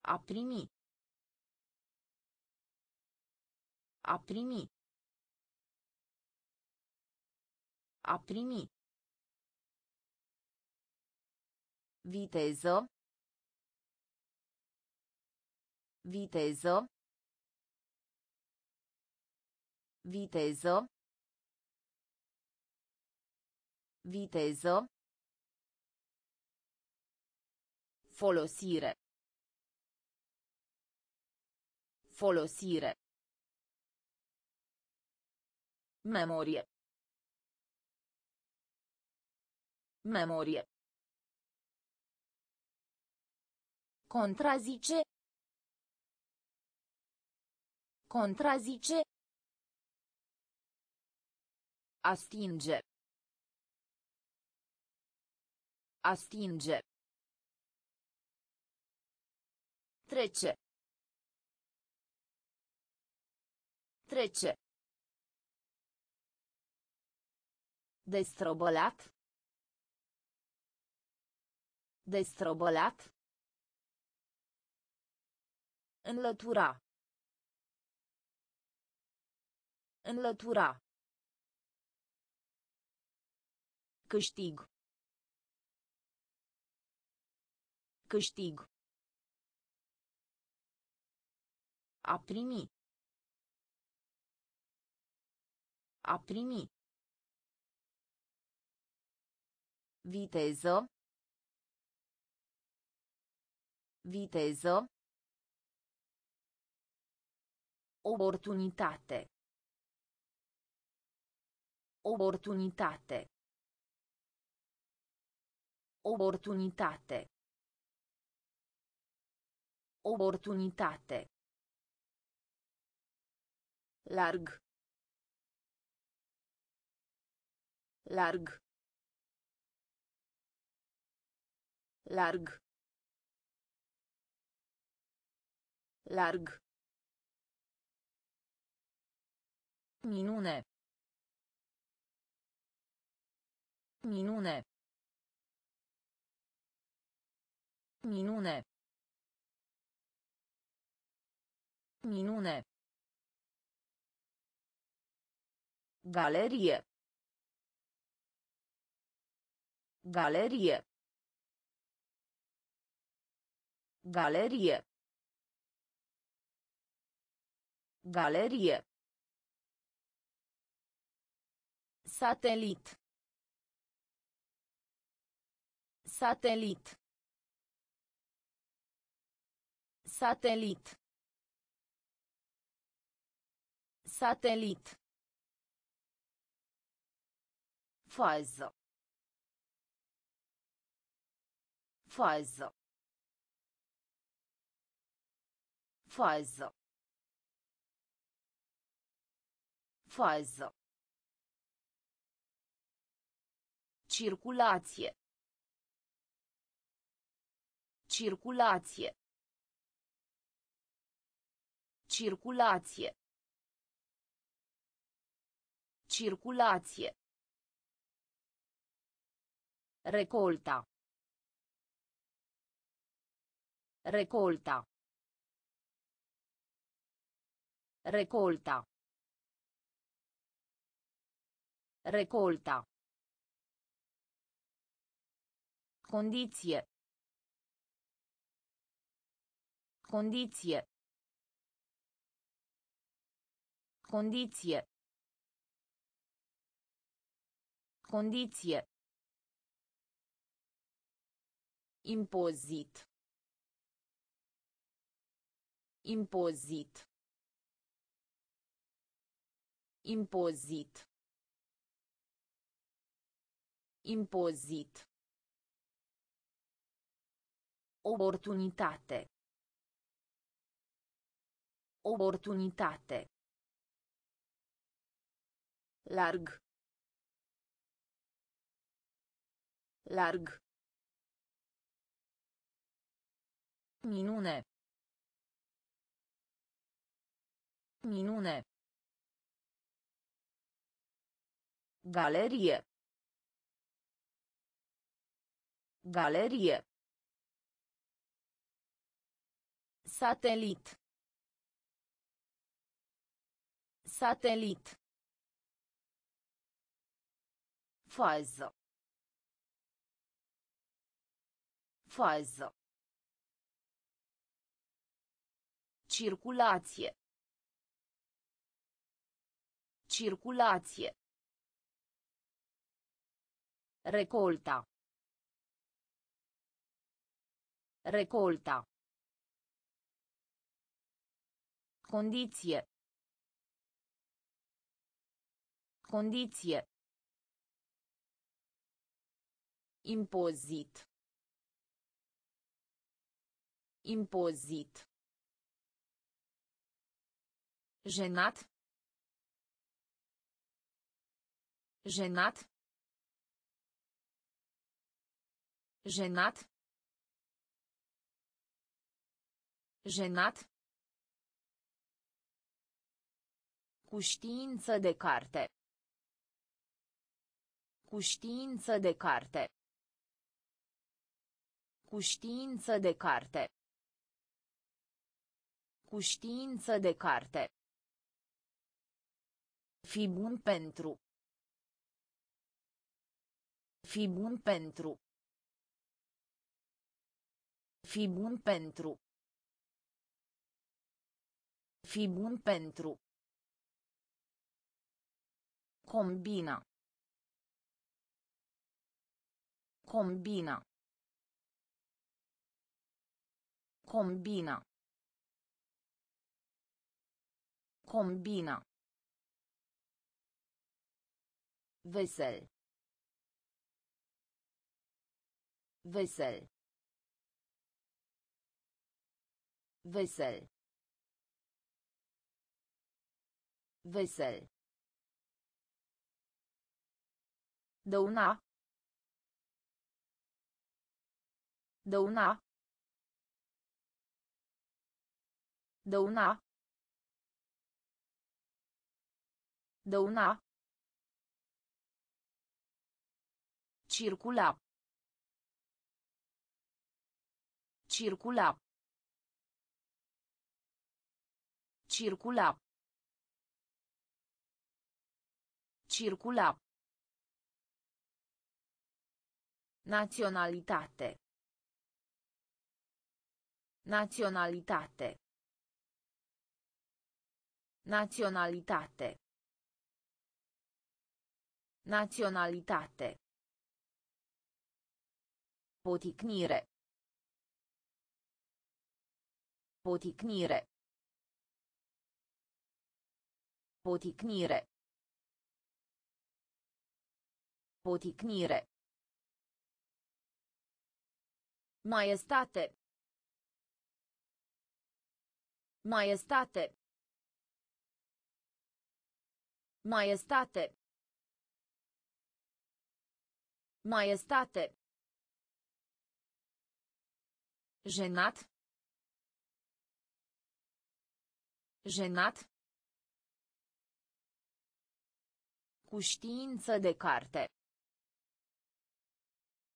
A primi. A primi. A primi. Viteză. Viteză. Viteză. Viteză. Folosire. Folosire. Memorie. Memorie. Contrazice. Contrazice. Astinge. Astinge. Trece. Trece. Destrobolat. Destrobolat. Înlătura. Înlătura. Câștig. Câștig. A primi. A primi. Viteză. Viteză. Oportunitate. Oportunitate. Oportunitate. Oportunitate. Larg. Larg. Larg. Larg. Minune. Minune. Minune. Minune. Galerie. Galerie. Galerie. Galerie. Satelit. Satelit. Satelit. Satelit. Fază. Fază. Fază. Fază. Circulație. Circulație. Circulație. Circulație. Recolta. Recolta. Recolta. Recolta. Condiție. Condiție. Condiție. Condiție. Impozit. Impozit. Impozit. Impozit. Oportunitate. Oportunitate. Larg. Larg. Minune. Minune. Galerie. Galerie. Satelit. Satelit. Fază. Fază. Circulație. Circulație. Recolta. Recolta. Condiție. Condiție. Impozit. Impozit. Jenat. Jenat. Jenat. Jenat. Cu știință de carte. Cu știință de carte. Cu știință de carte. Cu știință de carte. Fi bun pentru. Fi bun pentru. Fi bun pentru. Fi bun pentru. Combina. Combina. Combina. Combina. Vesel. Vesel. Vesel. Vesel. Dăuna. Dăuna. Dăuna. Dăuna. Circula. Circula. Circula. Circula. Naționalitate. Naționalitate. Naționalitate. Naționalitate. Poticnire. Poticnire. Poticnire. Poticnire. Maestate. Maestate. Maestate. Maestate. Jenat. Jenat. Cu știință de carte.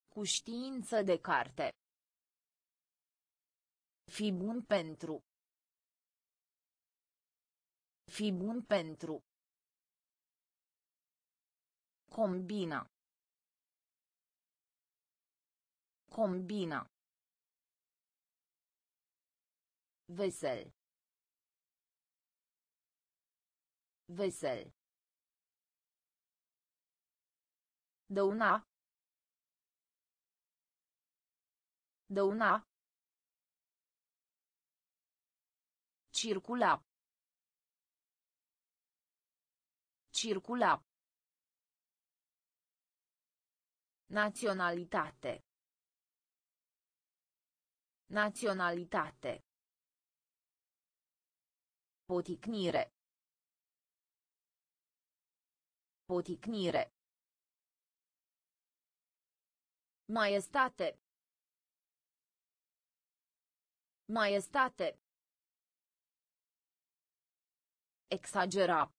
Cu știință de carte. Fi bun pentru. Fi bun pentru. Combina. Combina. Vesel. Vesel. Dăuna. Dăuna. Circula. Circula. Naționalitate. Naționalitate. Poticnire. Poticnire. Maestate. Maestate. Exagera.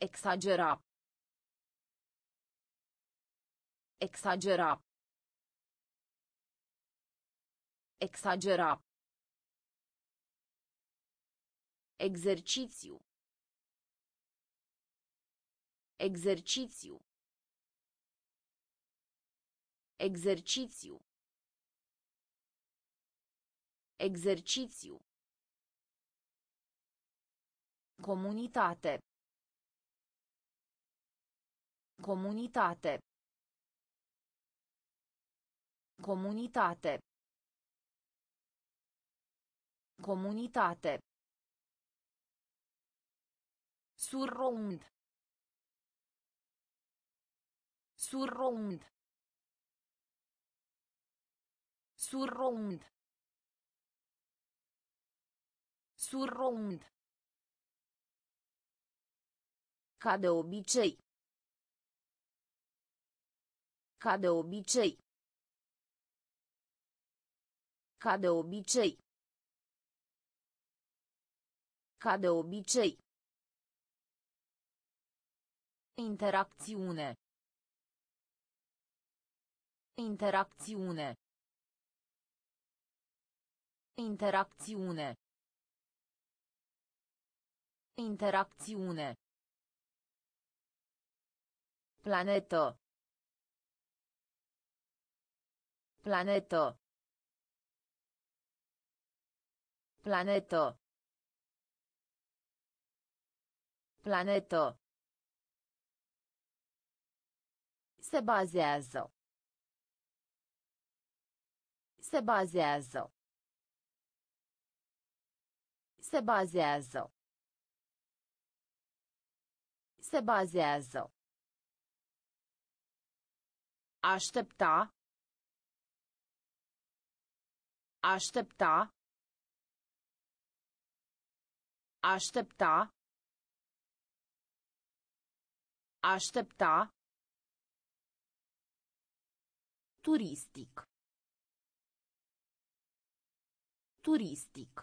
Exagera. Exagera. Exagera. Exercițiu. Exercițiu. Exercițiu. Exercițiu. Comunitate. Comunitate. Comunitate. Comunitate. Surround. Surround. Surround. Surround. Ca de obicei. Ca de obicei. Ca de obicei. Ca de obicei. Interacțiune. Interacțiune. Interacțiune. Interacțiune. Planetă. Planetă. Planetă. Planetă. Se bazează. Se bazează. Se bazează. Se bazează. Aștepta. Aștepta. Aștepta. Aștepta. Turistic. Turistic.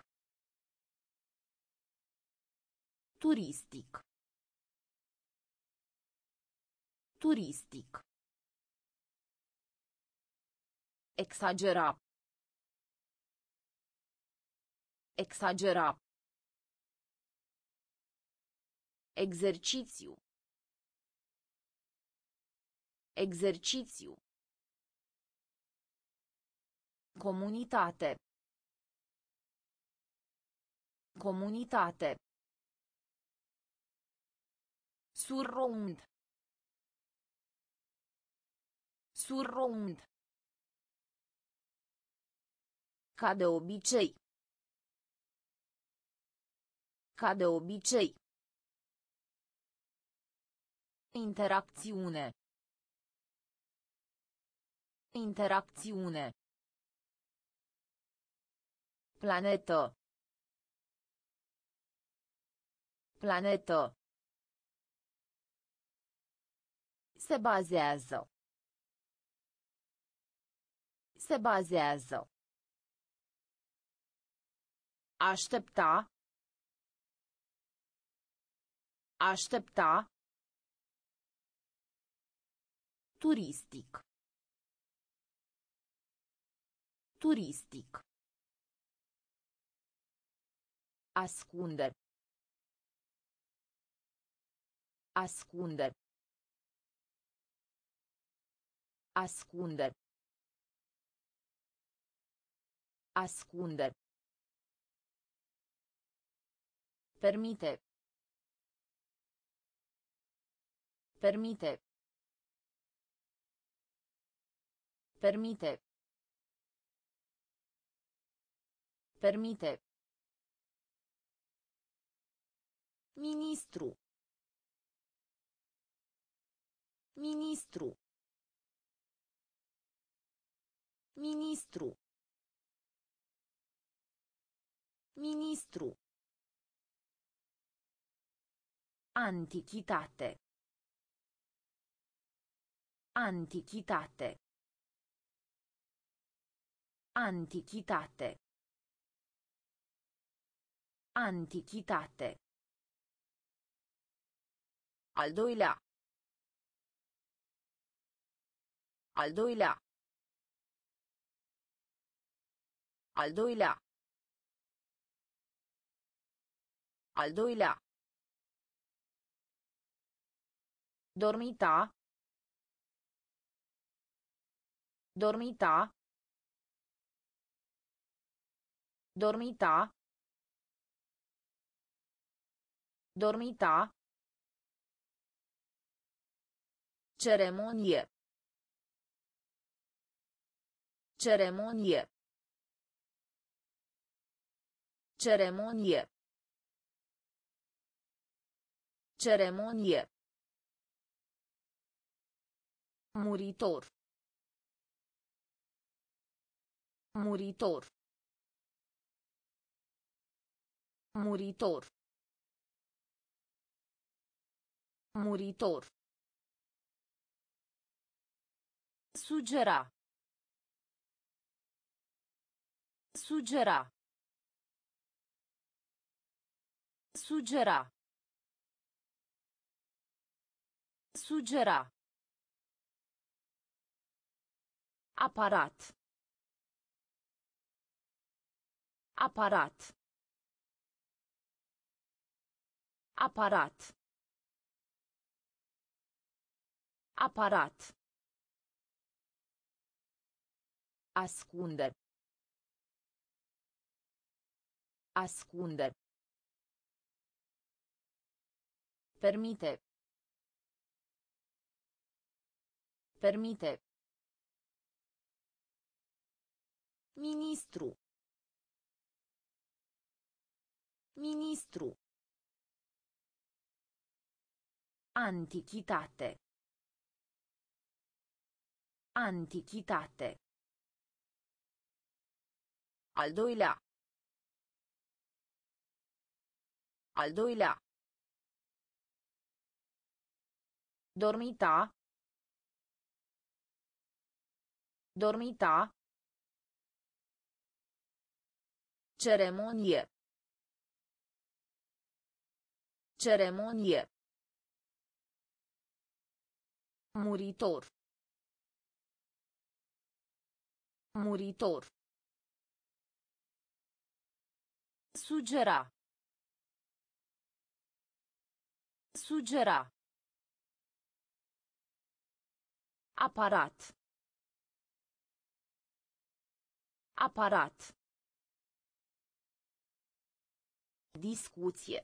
Turistic. Turistic. Exagera. Exagera. Exercițiu. Exercițiu. Comunitate. Comunitate. Surround. Surround. Ca de obicei. Ca de obicei. Interacțiune. Interacțiune. Planetă. Planetă. Se bazează. Se bazează. Aștepta. Aștepta. Turistic. Turistic. Ascunde. Ascunde. Ascunde. Ascunde. Permite. Permite. Permite. Permite. Ministru. Ministru. Ministru. Ministru. Antichitate. Antichitate. Antichitate. Antichitate. Al doilea. Al doilea. Al doilea. Al doilea. Dormita. Dormita. Dormita. Dormita. Ceremonie. Ceremonie. Ceremonie. Ceremonie. Muritor. Muritor. Muritor. Muritor. Sugera. Sugera. Sugera. Sugera. Aparat. Aparat. Aparat. Aparat. Ascunde. Ascunde. Permite. Permite. Ministru. Ministru. Antichitate. Antichitate. Al doilea. Al doilea. Dormita. Dormita. Ceremonie. Ceremonie. Muritor. Muritor. Sugera. Sugera. Aparat. Aparat. Discuție.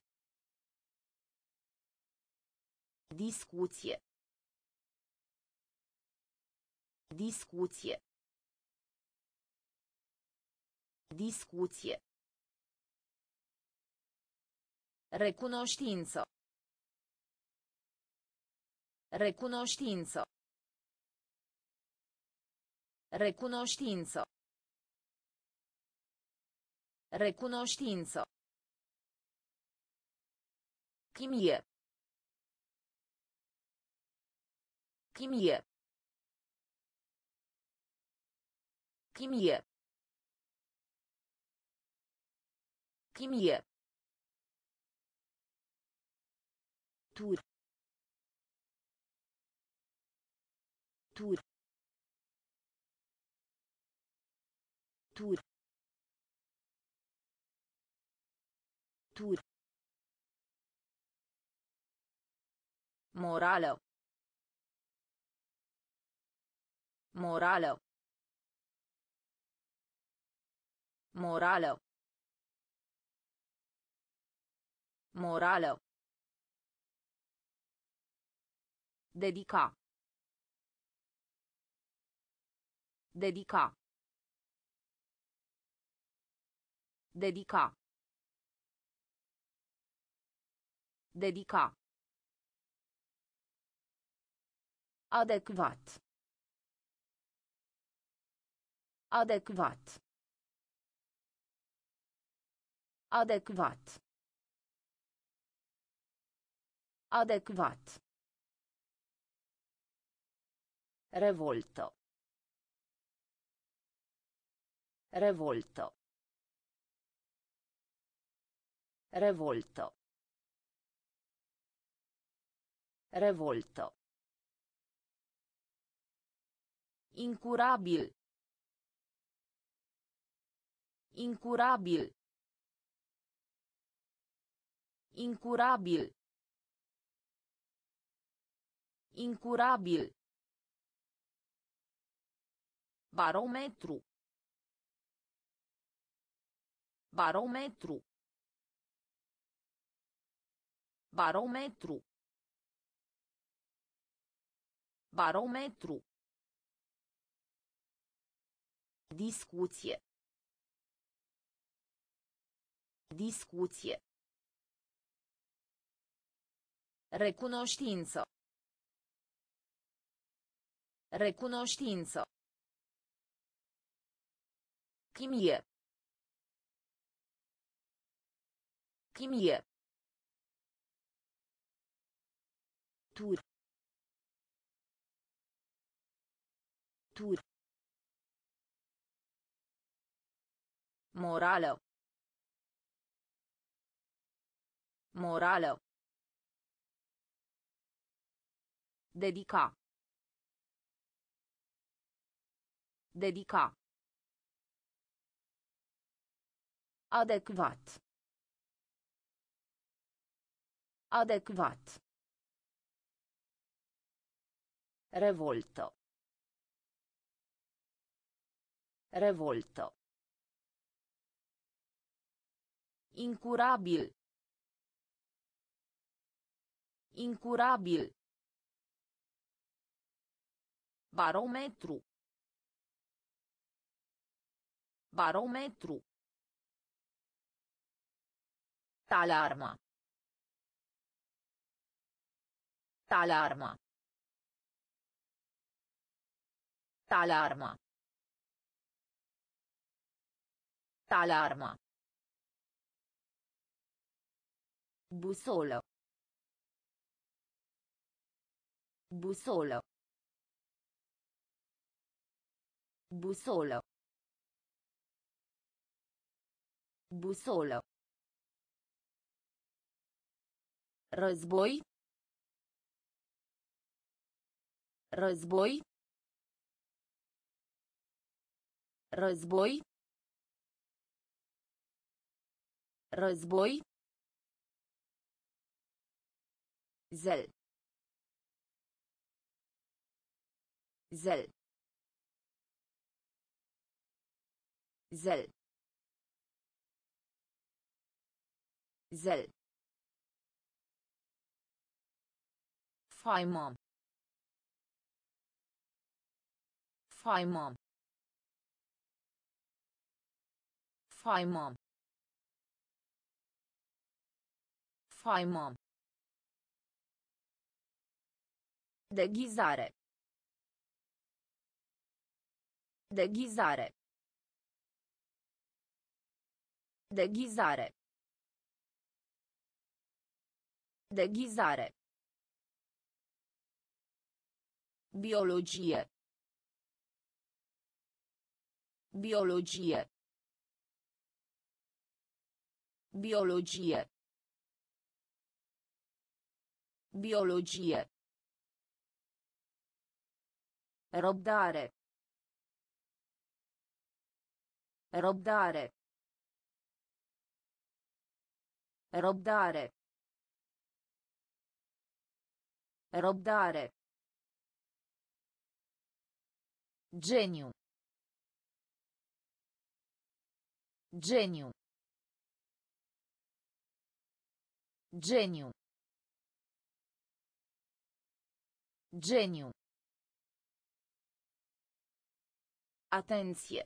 Discuție. Discuție. Discuție. Recunoștință. Recunoștință. Recunoștință. Recunoștință. Chimie. Chimie. Chimie. Chimie. Tur. Tur. Tur. Tur. Morală. Morală. Morală. Morală. Dedica. Dedica. Dedica. Dedica. Adecvat. Adecvat. Adecvat. Adecvat. Revolto. Revolto. Revolto. Revolto. Incurabil. Incurabil. Incurabil. Incurabil. Barometru. Barometru. Barometru. Barometru. Discuție. Discuție. Recunoștință. Recunoștință. Chimie. Chimie. Tur. Tur. Morală. Morală. Dedica. Dedica. Adecvat. Adecvat. Revolto. Revolto. Incurabil. Incurabil. Barometru. Barometru. Alarma. Alarma. Alarma. Alarma. Busolă. Busolă. Busolă. Busolă. Război. Război. Război. Război. Zel. Zel. Zel. Zel. Faimă. Faimă. Faimă. Faimă. Deghizare. Deghizare. Deghizare. Deghizare. Biologie. Biologie. Biologie. Biologie. Robdare. Robdare. Robdare. Robdare. Genio. Genio. Genio. Genio. Atenție.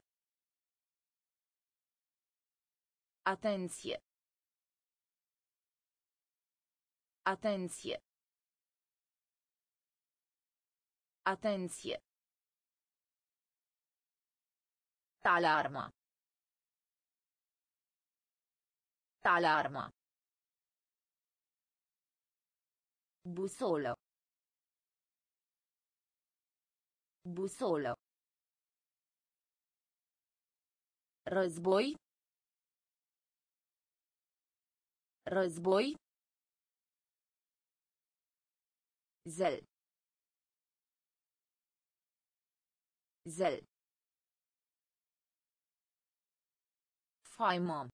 Atenție. Atenție. Atenție. Alarma. Alarma. Busolă. Busolă. Război. Război. Zel. Zel. Faimă.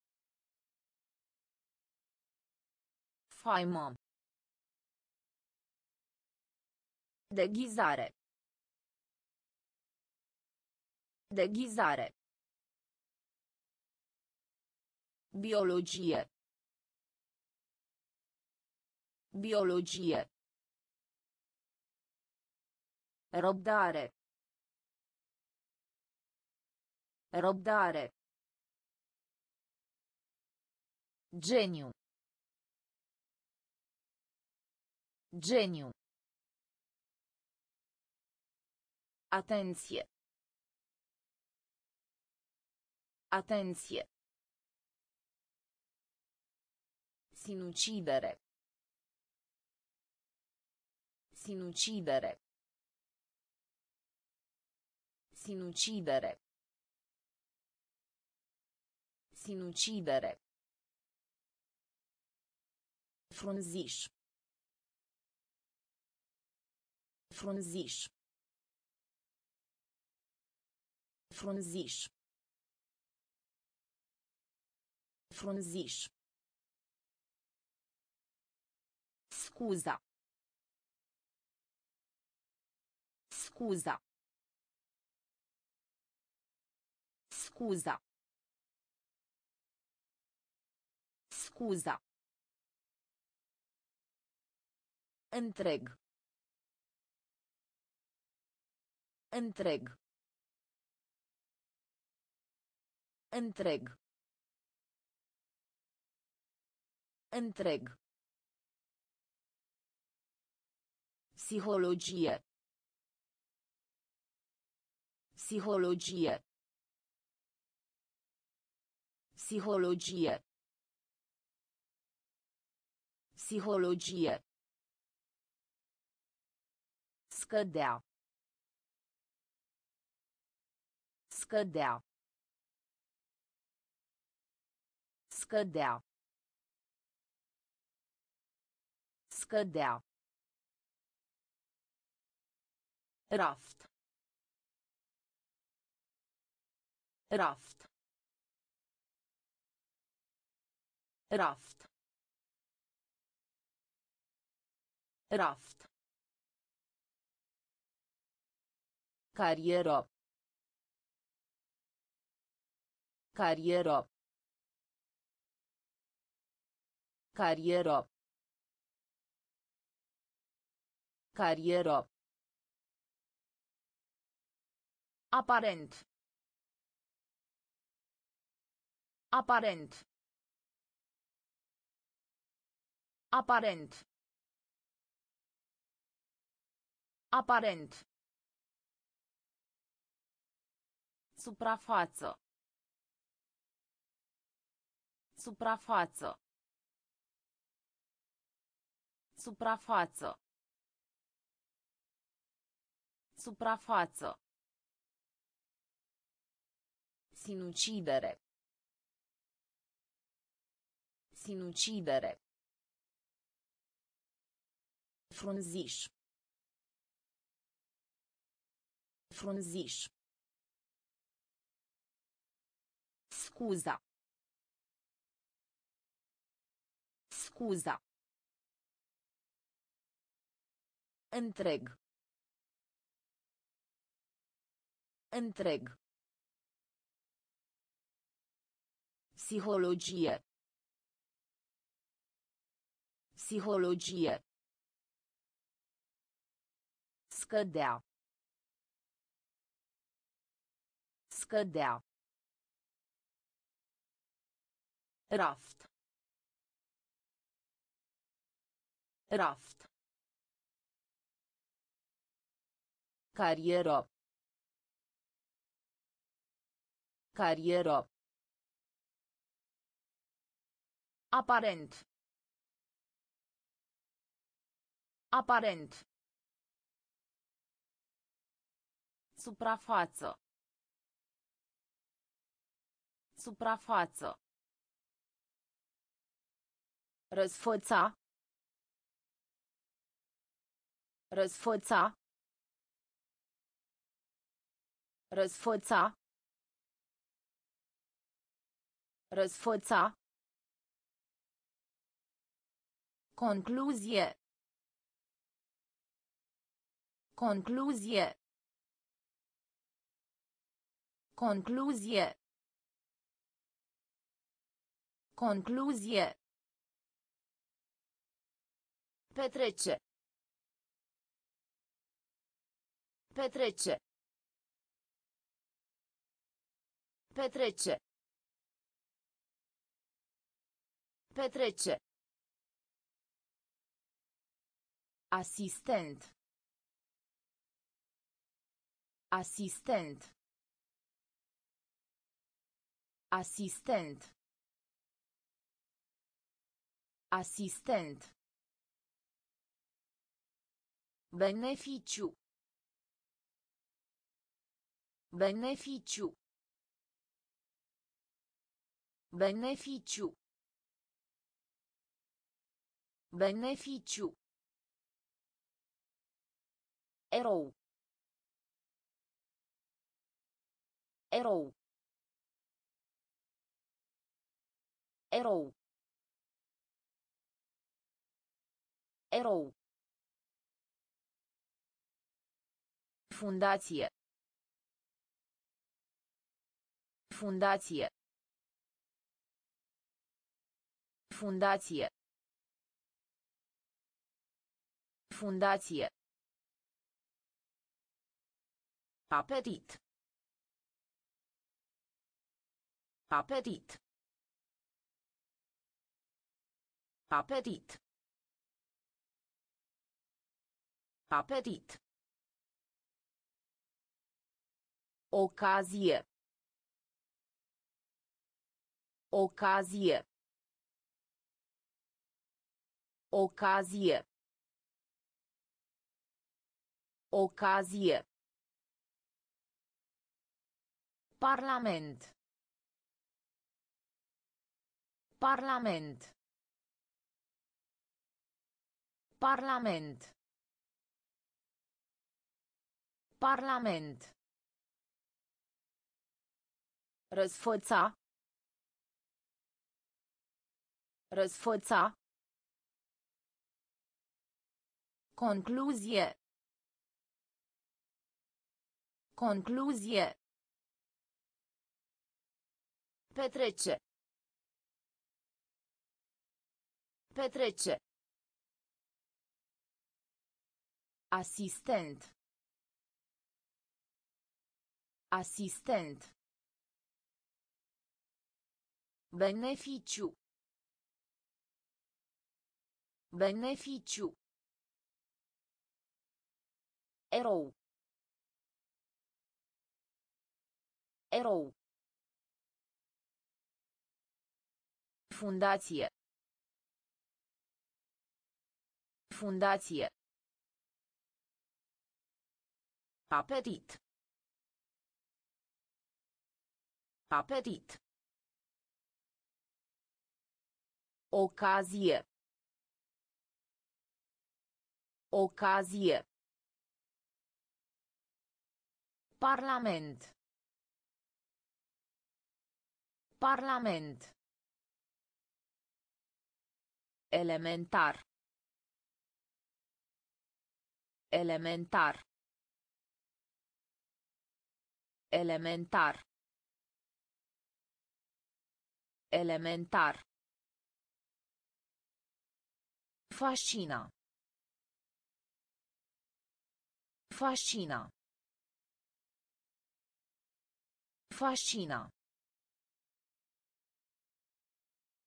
Faimă. Deghizare. Deghizare. Biologie. Biologie. Robdare. Robdare. Genio. Genio. Atenție. Atenție. Sinucidere. Sinucidere. Sinucidere. Sinucidere. Frunziș. Frunziș. Frunziș. Frunziș. Scuza. Scuza. Scuza. Scuza. Întreg. Întreg. Întreg. Întreg. Psihologie. Psihologie. Psihologie. Psihologie. Scădea. Scădea. Scădea. Scădea. Raft. Raft. Raft. Raft. Carieră. Carieră. Carieră. Carieră. Aparent. Aparent. Aparent. Aparent. Suprafață. Suprafață. Suprafață. Suprafață. Sinucidere. Sinucidere. Frunziș. Frunziș. Scuza. Scuza. Întreg. Întreg. Psihologie. Psihologie. Scădea. Scădea. Raft. Raft. Carieră. Carieră. Aparent. Aparent. Suprafață. Suprafață. Răsfăța. Răsfăța. Răsfăța. Răsfăța. Concluzie. Concluzie. Concluzie. Concluzie. Petrece. Petrece. Petrece. Petrece. Asistent. Asistent. Asistent. Asistent. Beneficiu. Beneficiu. Beneficiu. Beneficiu. Erou. Erou. Erou. Erou. Fundație. Fundație. Fundație. Fundație. Apetit. Apetit. Apetit. Apetit. Ocazie. Ocazie. Ocazie. Ocazie. Parlament. Parlament. Parlament. Parlament. Răsfăța. Răsfăța. Concluzie. Concluzie. Petrece. Petrece. Asistent. Asistent. Beneficiu. Beneficiu. Erou. Erou. Fundație. Fundație. Apetit. Apetit. Ocazie. Ocazie. Parlament. Parlament. Elementar. Elementar. Elementar. Elementar. Fascina. Fascina. Fascina.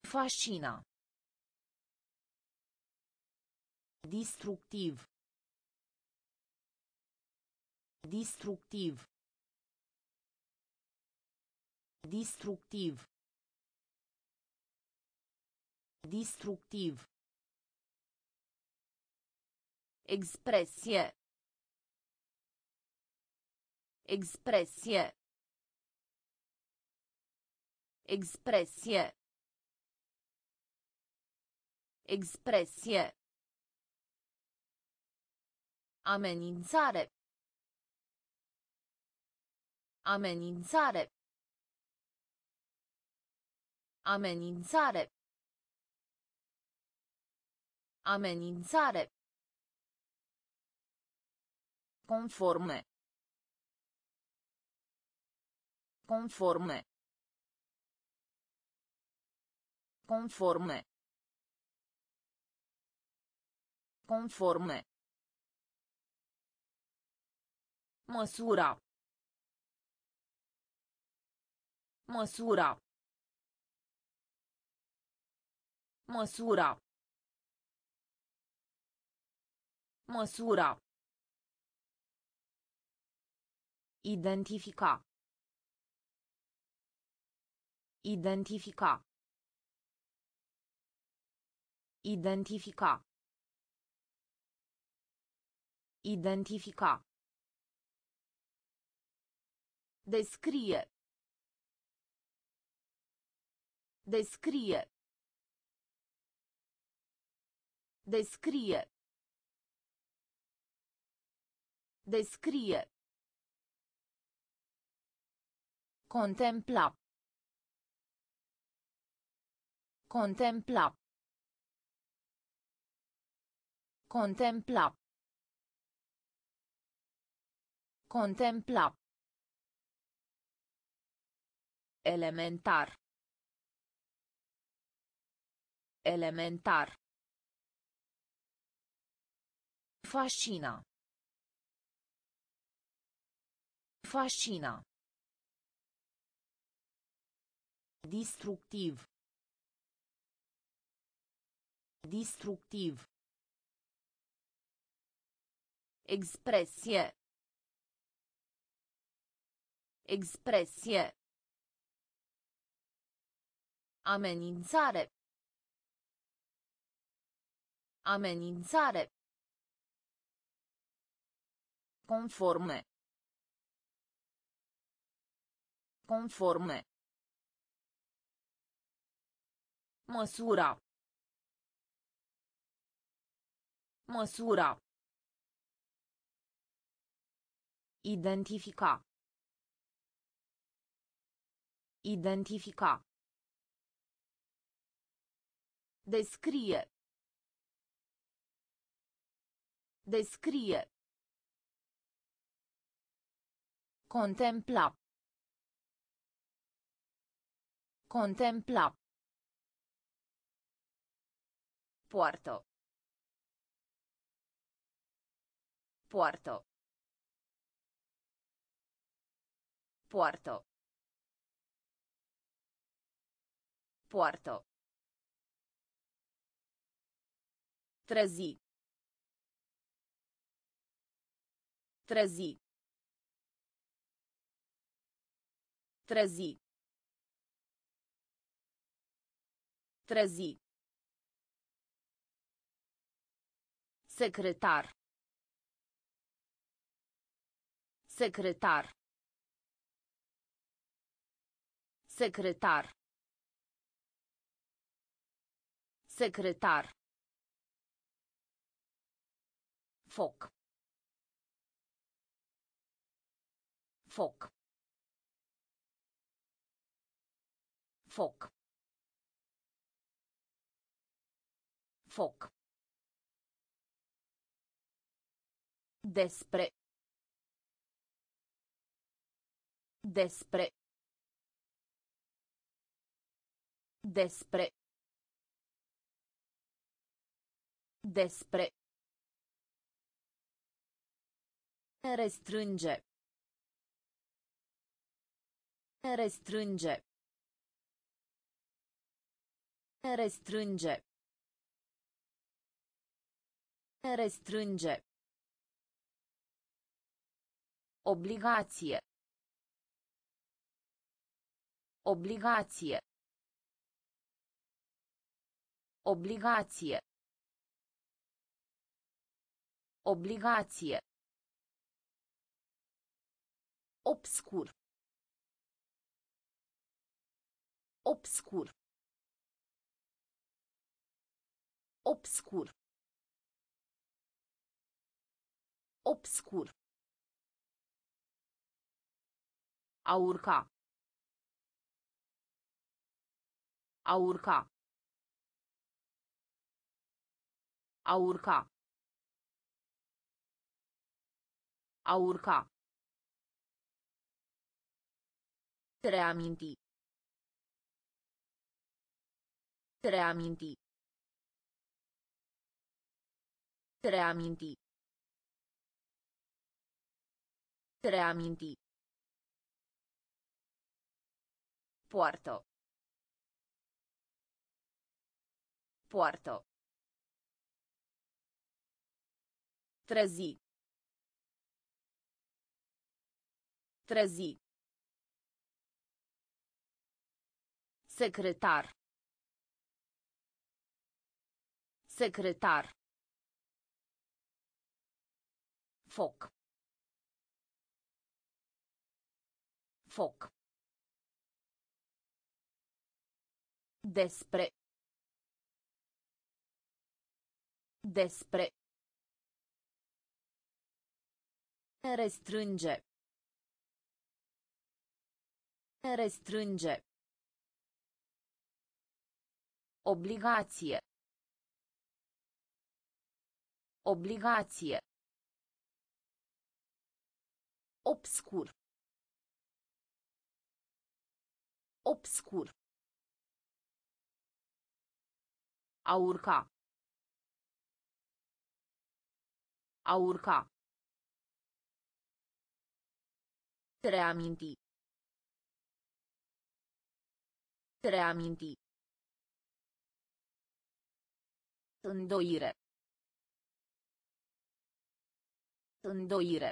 Fascina. Distructiv. Distructiv. Distructiv. Distructiv. Expresie. Expresie. Expresie. Expresie. Amenințare. Amenințare. Amenințare. Amenințare. Conforme. Conforme. Conforme. Conforme. Măsura. Măsura. Măsura. Măsura. Identifica. Identifica. Identifica. Identifica. Descrie. Descrie. Descrie. Descrie. Contempla. Contempla. Contempla. Contempla. Elementar. Elementar. Fascina. Fascina. Distructiv. Distructiv. Expresie. Expresie. Amenințare. Amenințare. Conforme. Conforme. Măsura. Măsura. Identifica. Identifica. Descrie. Descrie. Contempla. Contempla. Poartă. Poartă. Poartă. Poartă. Trezi. Trezi. Trezi. Trezi. Secretar. Secretar. Secretar. Secretar. Foc. Foc. Foc. Foc. Despre. Despre. Despre. Despre. Restrânge. Restrânge. Restrânge. Restrânge. Obligație. Obligație. Obligație. Obligație. Obscur. Obscur. Obscur. Obscur. A urca. A urca. A urca. A urca. Reaminti. Reaminti. Reaminti. Reaminti. Poartă. Poartă. Trezi. Trezi. Secretar. Secretar. Foc. Foc. Despre. Despre. Restrânge. Restrânge. Obligație. Obligație. Obscur. Obscur. A urca. A urca. Reaminti. Reaminti. Îndoire. Îndoire.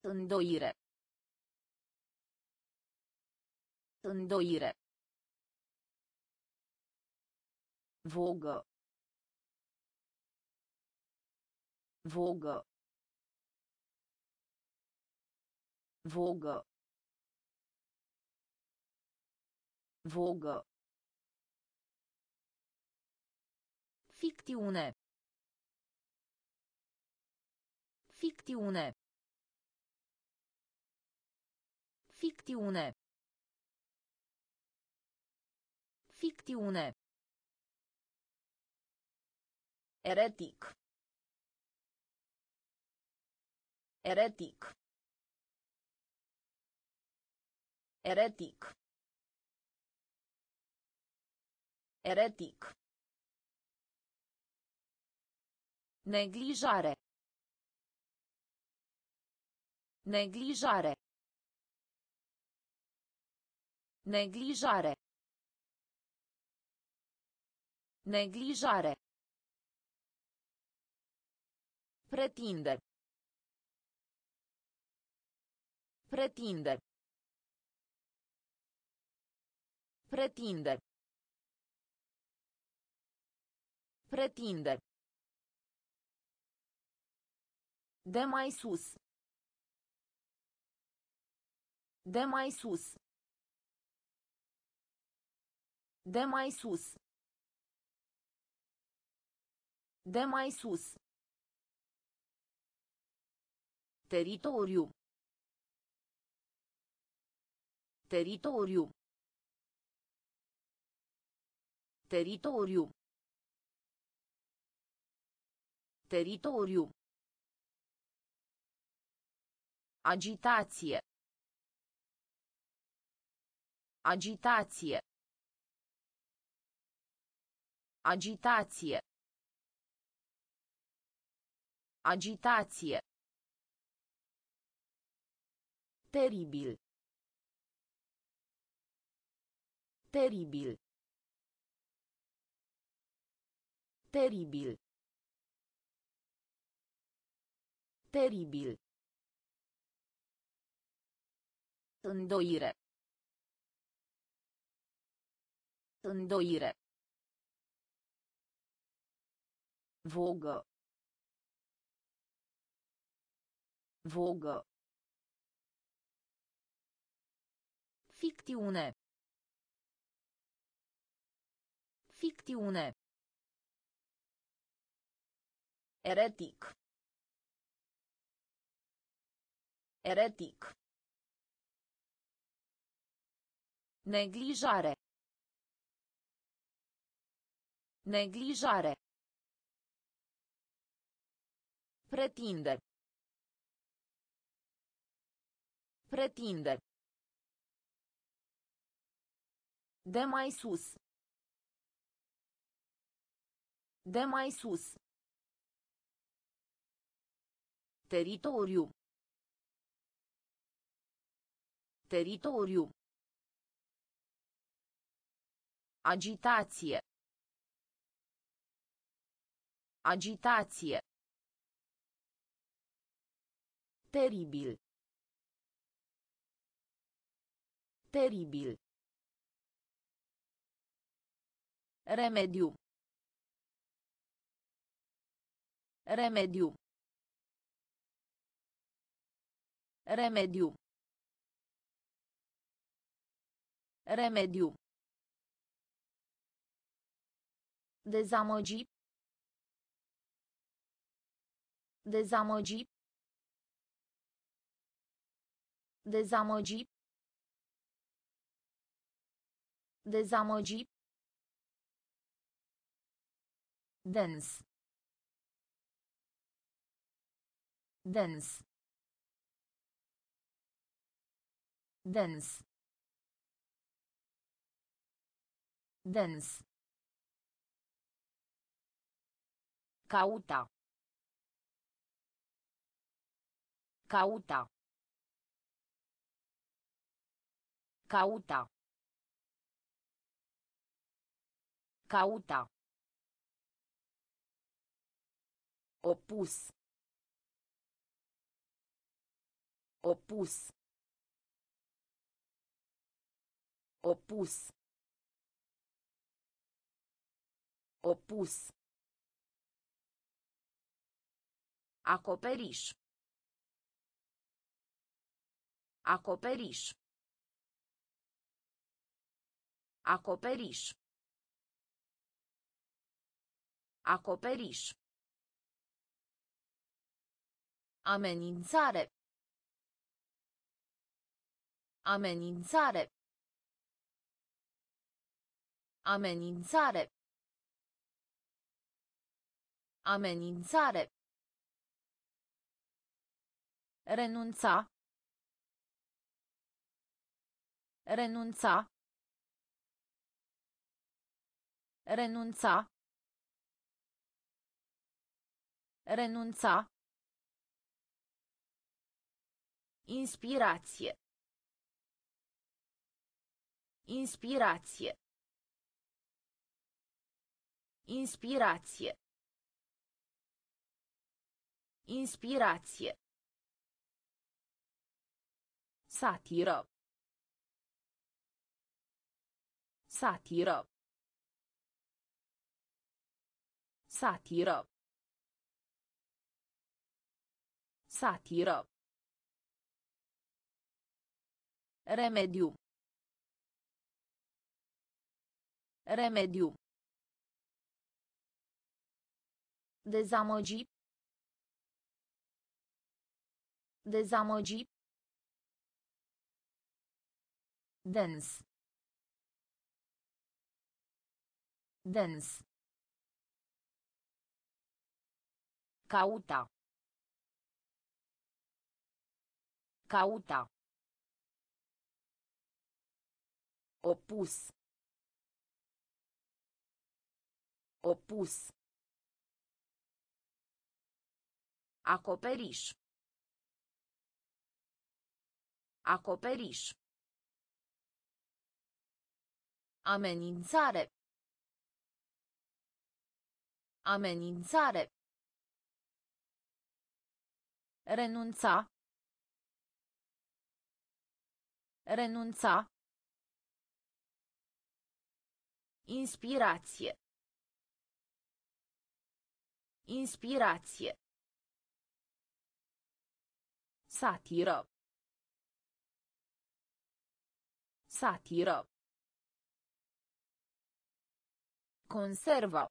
Îndoire. Îndoire. Vogă. Vogă. Vogă. Vogă. Fictiune. Fictiune. Fictiune. Fictiune. Eretic. Eretic. Eretic. Eretic. Neglijare. Neglijare. Neglijare. Neglijare. Pretinde. Pretinde. Pretinde. Pretinde. De mai sus. De mai sus. De mai sus. De mai sus. Teritoriu. Teritoriu. Teritoriu. Teritoriu. Agitație. Agitație. Agitație. Agitație. Teribil. Teribil. Teribil. Teribil. Îndoire. Îndoire. Vogă. Vogă. Fictiune. Ficțiune. Eretic. Eretic. Neglijare. Neglijare. Pretinde. Pretinde. De mai sus. De mai sus. Teritoriu. Teritoriu. Agitație. Agitație. Teribil. Teribil. Remediu. Remediu. Remediu. Remediu. Dezamăgi. Dezamăgi. Dezamăgi. Dezamăgi. Dens. Dens. Dens. Dens. Cauta. Cauta. Cauta. Cauta. Opus. Opus. Opus. Opus. Acoperiș. Acoperiș. Acoperiș. Acoperiș. Amenințare. Amenințare. Amenințare. Amenințare. Renunța. Renunța. Renunța. Renunța. Inspirație. Inspirație. Inspirație. Inspirație. Satiră. Satiră. Satiră. Satiră. Remediu. Remediu. Dezamăgi. Dezamăgi. Dens. Dens. Cauta. Cauta. Opus. Opus. Acoperiș. Acoperiș. Amenințare. Amenințare. Renunța. Renunța. Inspirație. Inspirație. Satiră. Satiră. Conservă.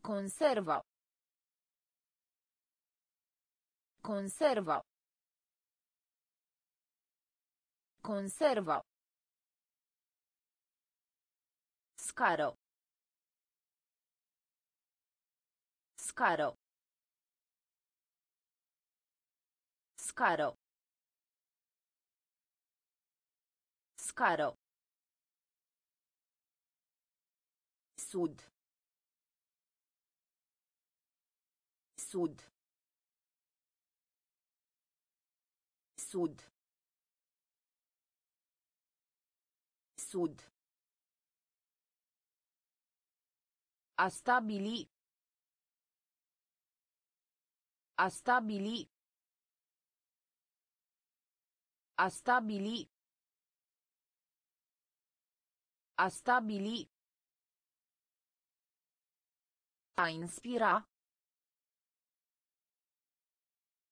Conservă. Conservă. Conservă. Scară. Scară. Scară. Scară. Sud. Sud. Sud. Sud. A stabili. A stabili. A stabili. A stabili. A inspira.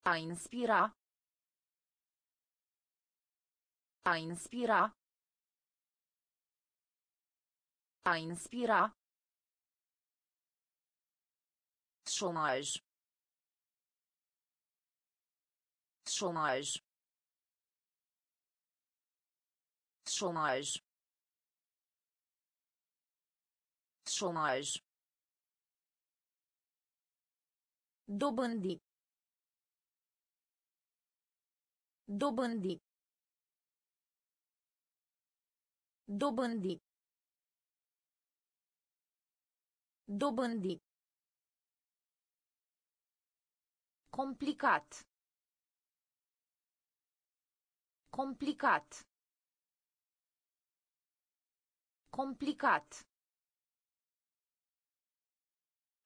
A inspira. A inspira. A inspira. Chômage. Chômage. Chômage. Chômage. Dobândi. Dobândi. Dobândi. Dobândi. Complicat. Complicat. Complicat.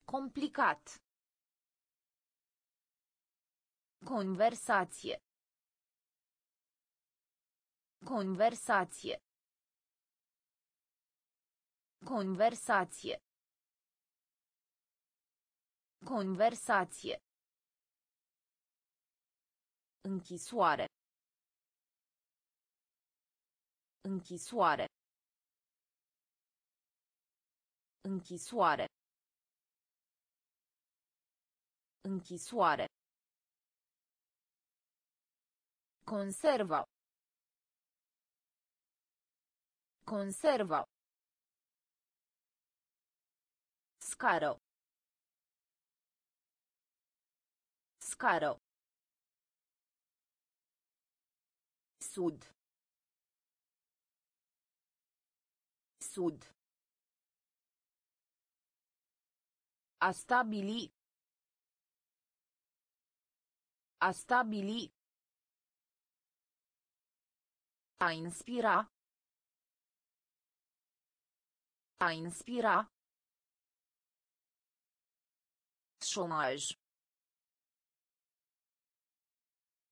Complicat. Conversație. Conversație. Conversație. Conversație. Închisoare. Închisoare. Închisoare. Închisoare. Conservă. Conservă. Scară. Scară. Sud. Sud. A stabili. A stabili. A inspira. A inspira. Chômage.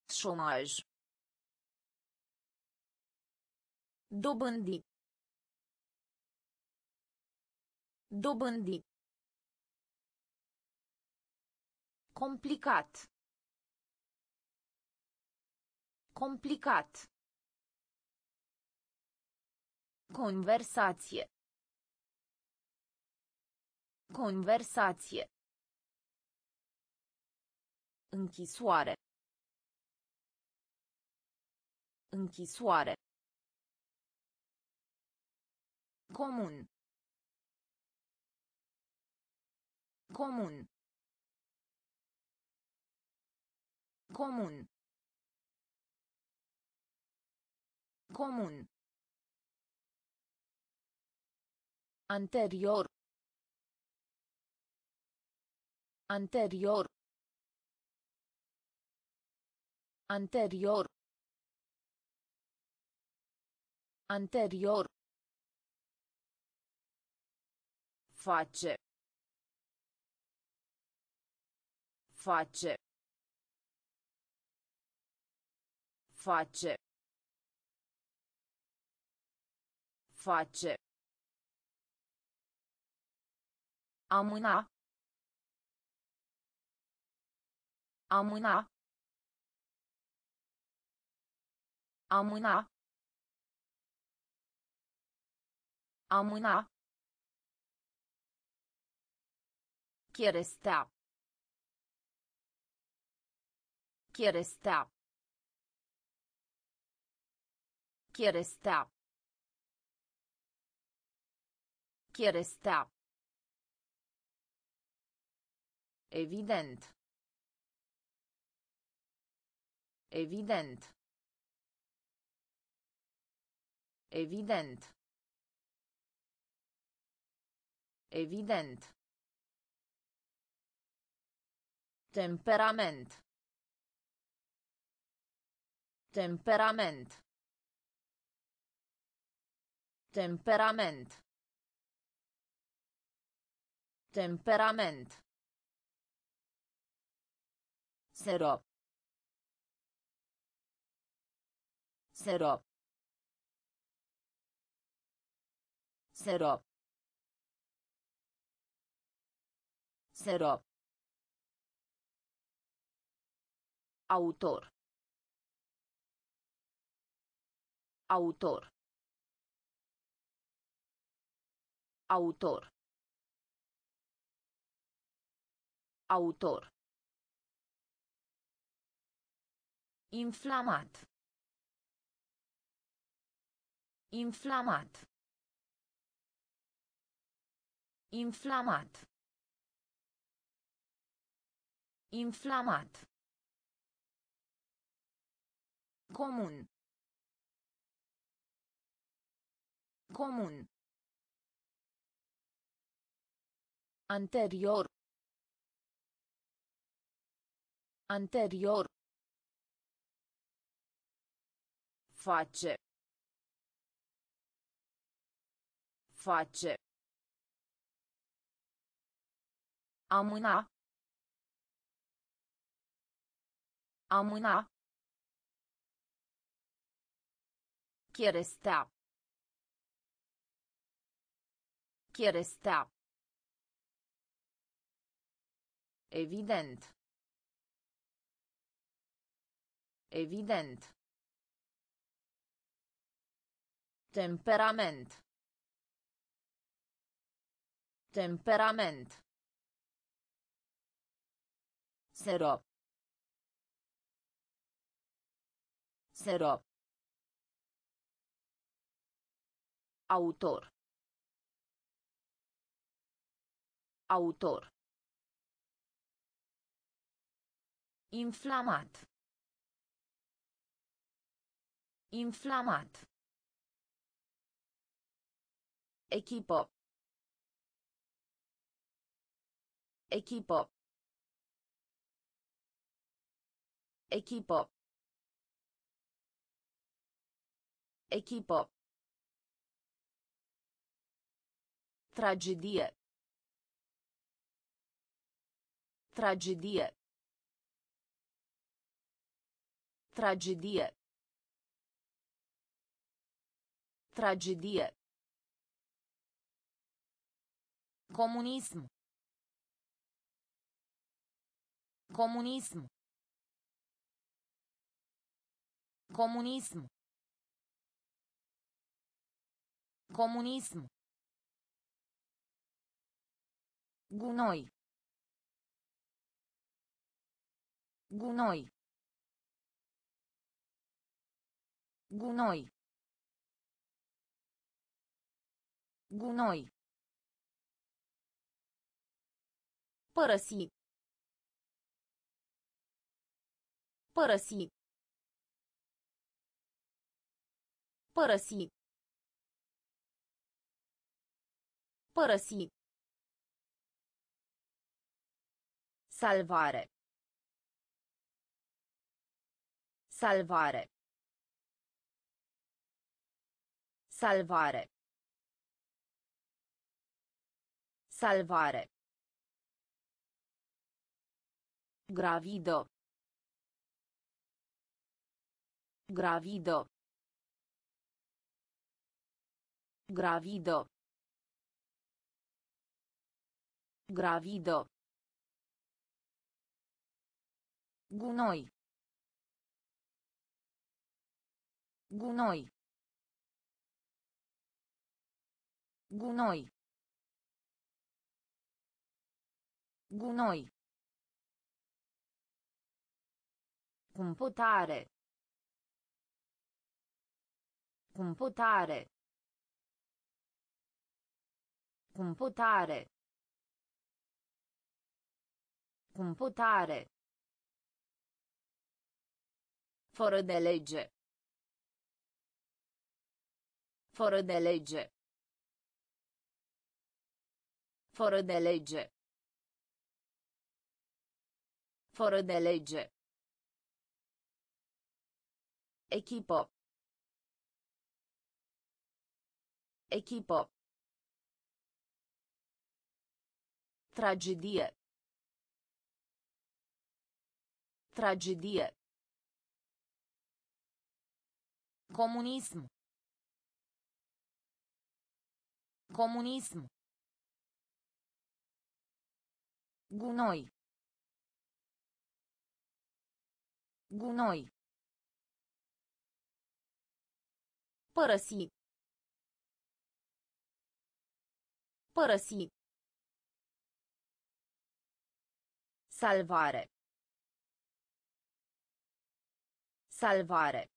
Chômage. Dobândi. Dobândi. Complicat. Complicat. Conversație. Conversație. Închisoare. Închisoare. Comun. Comun. Comun. Comun. Anterior. Anterior. Anterior. Anterior. Face. Face. Face. Face. Amâna. Amâna. Amâna. Amâna. Cherestea. Cherestea. Cherestea. Cherestea. Evident. Evident. Evident. Evident. Temperament. Temperament. Temperament. Temperament. Serop. Serop. Serop. Serop. Autor. Autor. Autor. Autor. Inflamat. Inflamat. Inflamat. Inflamat. Comun. Comun. Anterior. Anterior. Face. Face. Amâna. Amâna. Cherestea. Cherestea. Evident. Evident. Temperament. Temperament. Serop. Serop. Autor. Autor. Inflamat. Inflamat. Echipo. Echipo. Echipo. Echipo. Tragedie. Tragedie. Tragedie. Tragedie. Comunism. Comunism. Comunism. Comunism. Gunoi. Gunoi. Gunoi. Gunoi. Părăsi. Părăsi. Părăsi. Părăsi. Salvare. Salvare. Salvare. Salvare. Gravido. Gravido. Gravido. Gravido. Gunoi. Gunoi. Gunoi. Gunoi. Computare. Computare. Computare. Computare. Fără de lege. Fără de lege. Fără de lege. Fără de lege. Echipă. Echipă. Tragedie. Tragedie. Comunism. Comunism. Gunoi. Gunoi. Părăsi. Părăsi. Salvare. Salvare.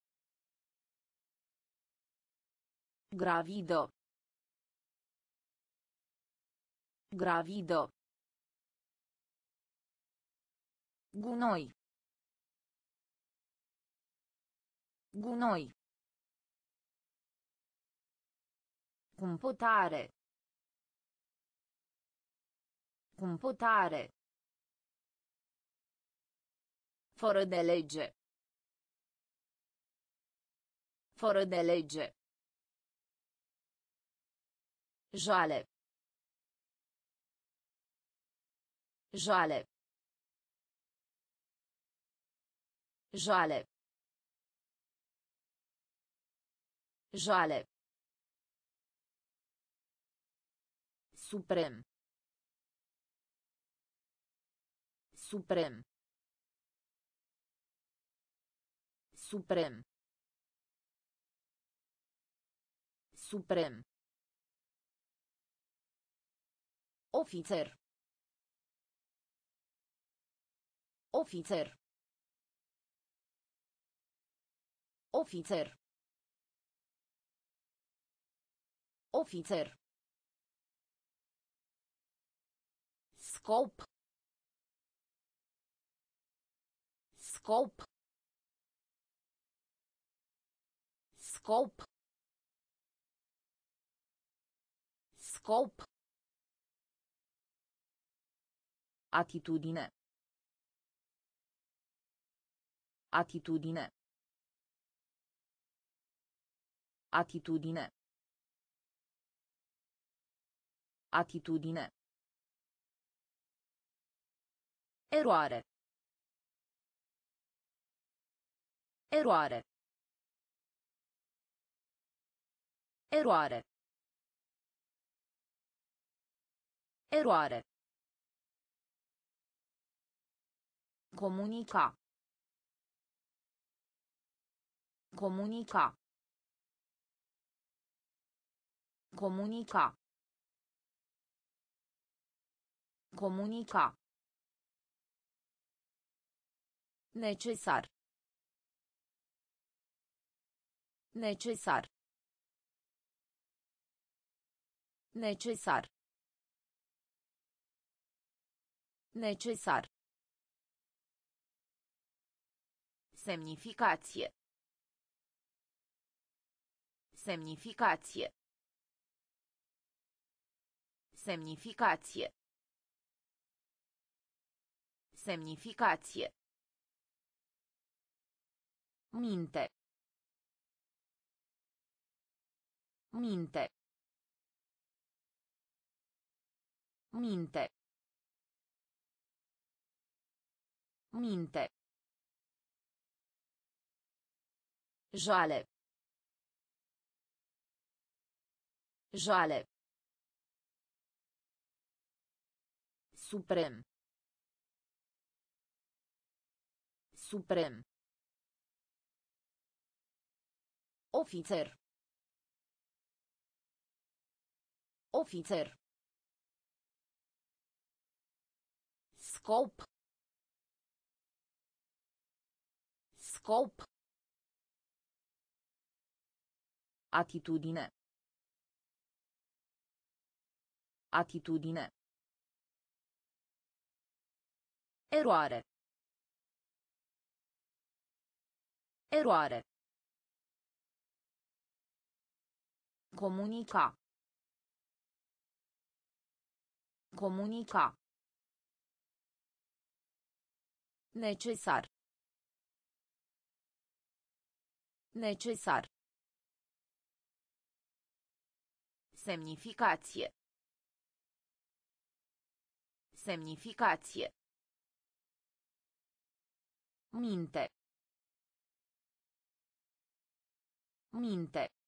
Gravido. Gravido. Gunoi. Gunoi. Computare. Computare. Fără de lege. Fără de lege. Joale. Joale. Joale. Joale. Suprem. Suprem. Suprem. Suprem. Ofițer. Ofițer. Ofițer. Ofițer. Scop. Scop. Scop. Scop. Atitudine. Atitudine. Atitudine. Atitudine. Eroare. Eroare. Eroare. Eroare. Comunica. Comunica. Comunica. Comunica. Necesar. Necesar. Necesar. Necesar. Semnificație. Semnificație. Semnificație. Semnificație. Minte. Minte. Minte. Minte. Joale. Joale. Suprem. Suprem. Ofițer. Ofițer. Scop. Scop. Atitudine. Atitudine. Eroare. Eroare. Comunica. Comunica. Necesar. Necesar. Semnificație. Semnificație. Minte. Minte.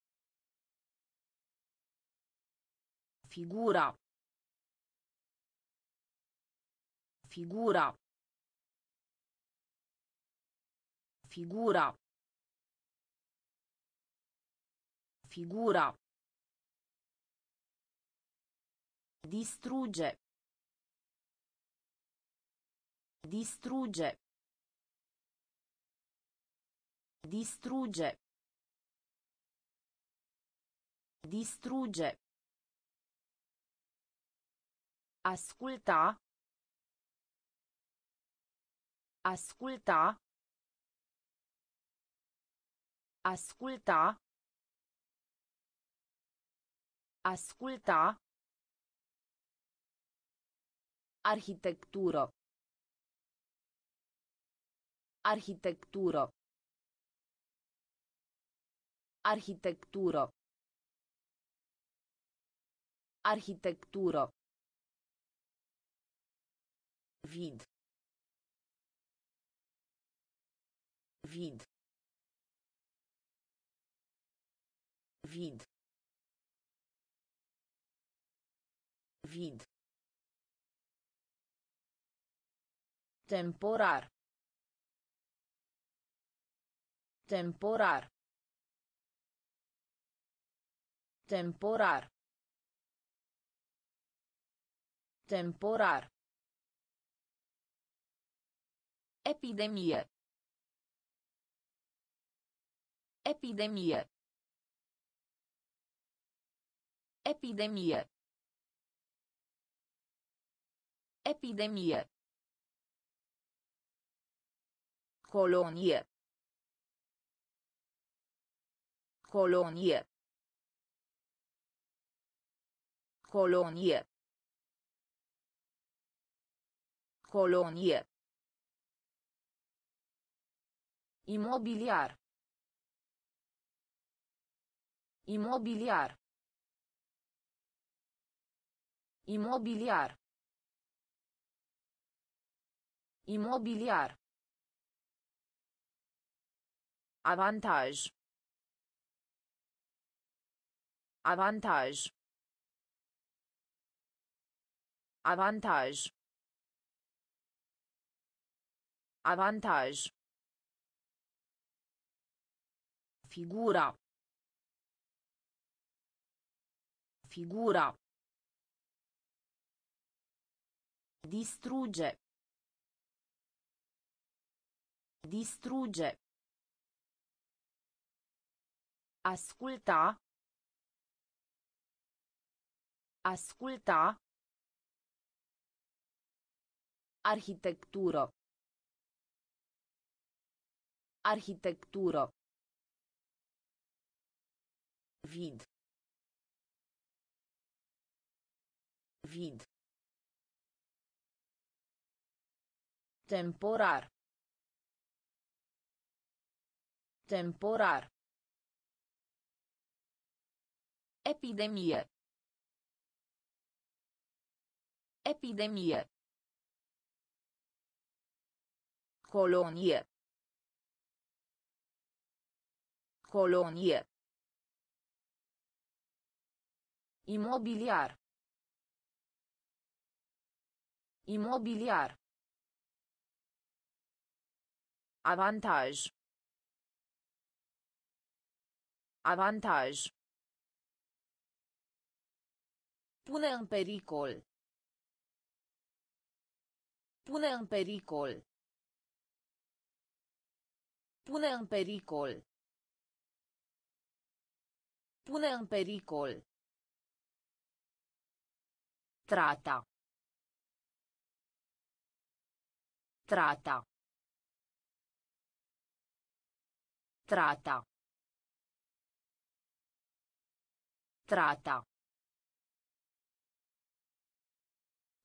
Figura. Figura. Figura. Figura. Distrugge. Distrugge. Distrugge. Distrugge. Asculta. Asculta. Asculta. Asculta. Arhitectură. Arhitectură. Arhitectură. Arhitectură. Vid. Vid. Vid. Vid. Temporar. Temporar. Temporar. Temporar. Epidemie. Epidemie. Epidemie. Epidemie. Colonie. Colonie. Colonie. Colonie. Imobiliar. Imobiliar. Imobiliar. Imobiliar. Avantaj. Avantaj. Avantaj. Avantaj. Figura. Figura. Distrugge. Distrugge. Asculta. Asculta. Arhitectură. Arhitectură. Vid. Vid. Temporar. Temporar. Epidemie. Epidemie. Colonie. Colonie. Imobiliar. Imobiliar. Avantaj. Avantaj. Pune în pericol. Pune în pericol. Pune în pericol. Pune în pericol. Trata. Trata. Trata. Trata.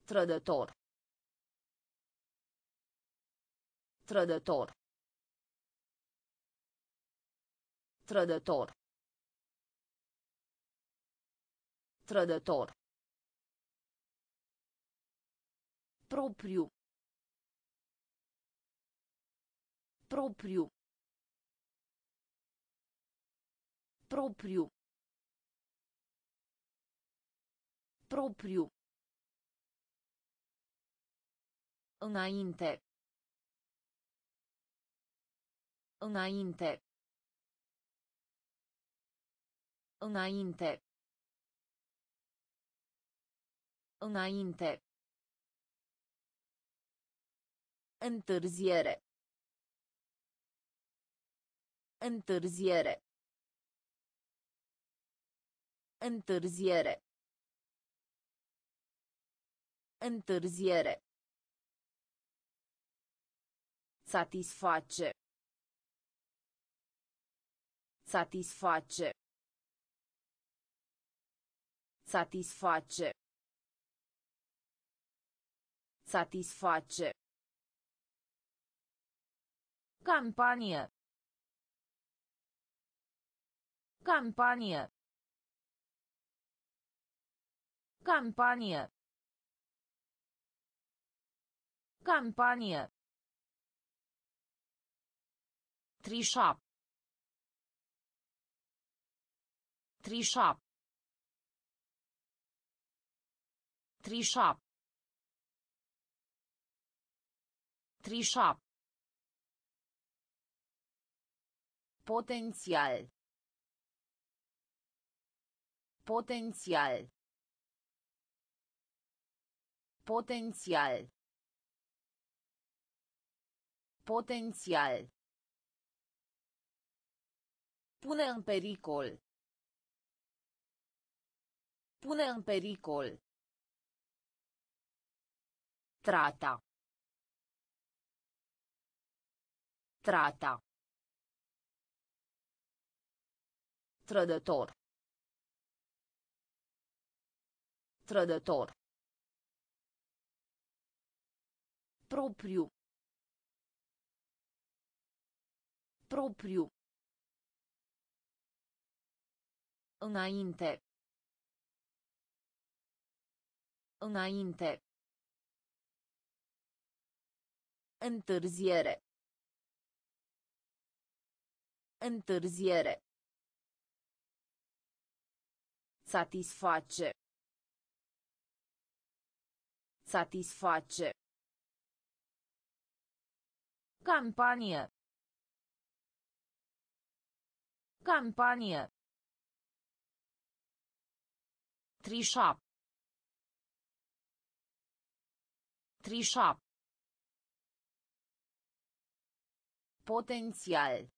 Trădător. Trădător. Trădător. Trădător. Propriu. Propriu. Propriu. Propriu. Înainte. Înainte. Înainte. Înainte. Întârziere. Întârziere. Întârziere. Întârziere. Satisface. Satisface. Satisface. Satisface. Campanie. Campanie. Campanie. Campanie. Trișa. Trișa. Trișa. Trișa. Potențial. Potențial. Potențial. Potențial. Pune în pericol. Pune în pericol. Trata. Trata. Trădător. Trădător. Propriu. Propriu. Înainte. Înainte. Întârziere. Întârziere. Satisface. Satisface. Campanie. Campanie. Trișa. Trișa. Potențial.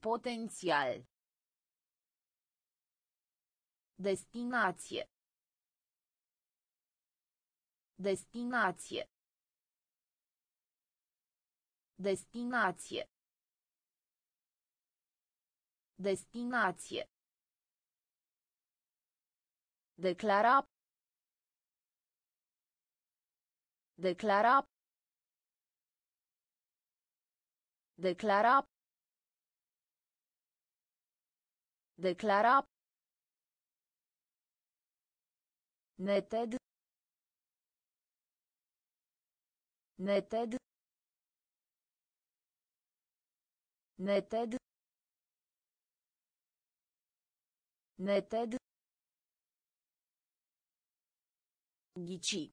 Potențial. Destinație. Destinație. Destinație. Destinație. Declara. Declara. Declara. Declara. Neted. Neted. Neted. Neted. Ghici.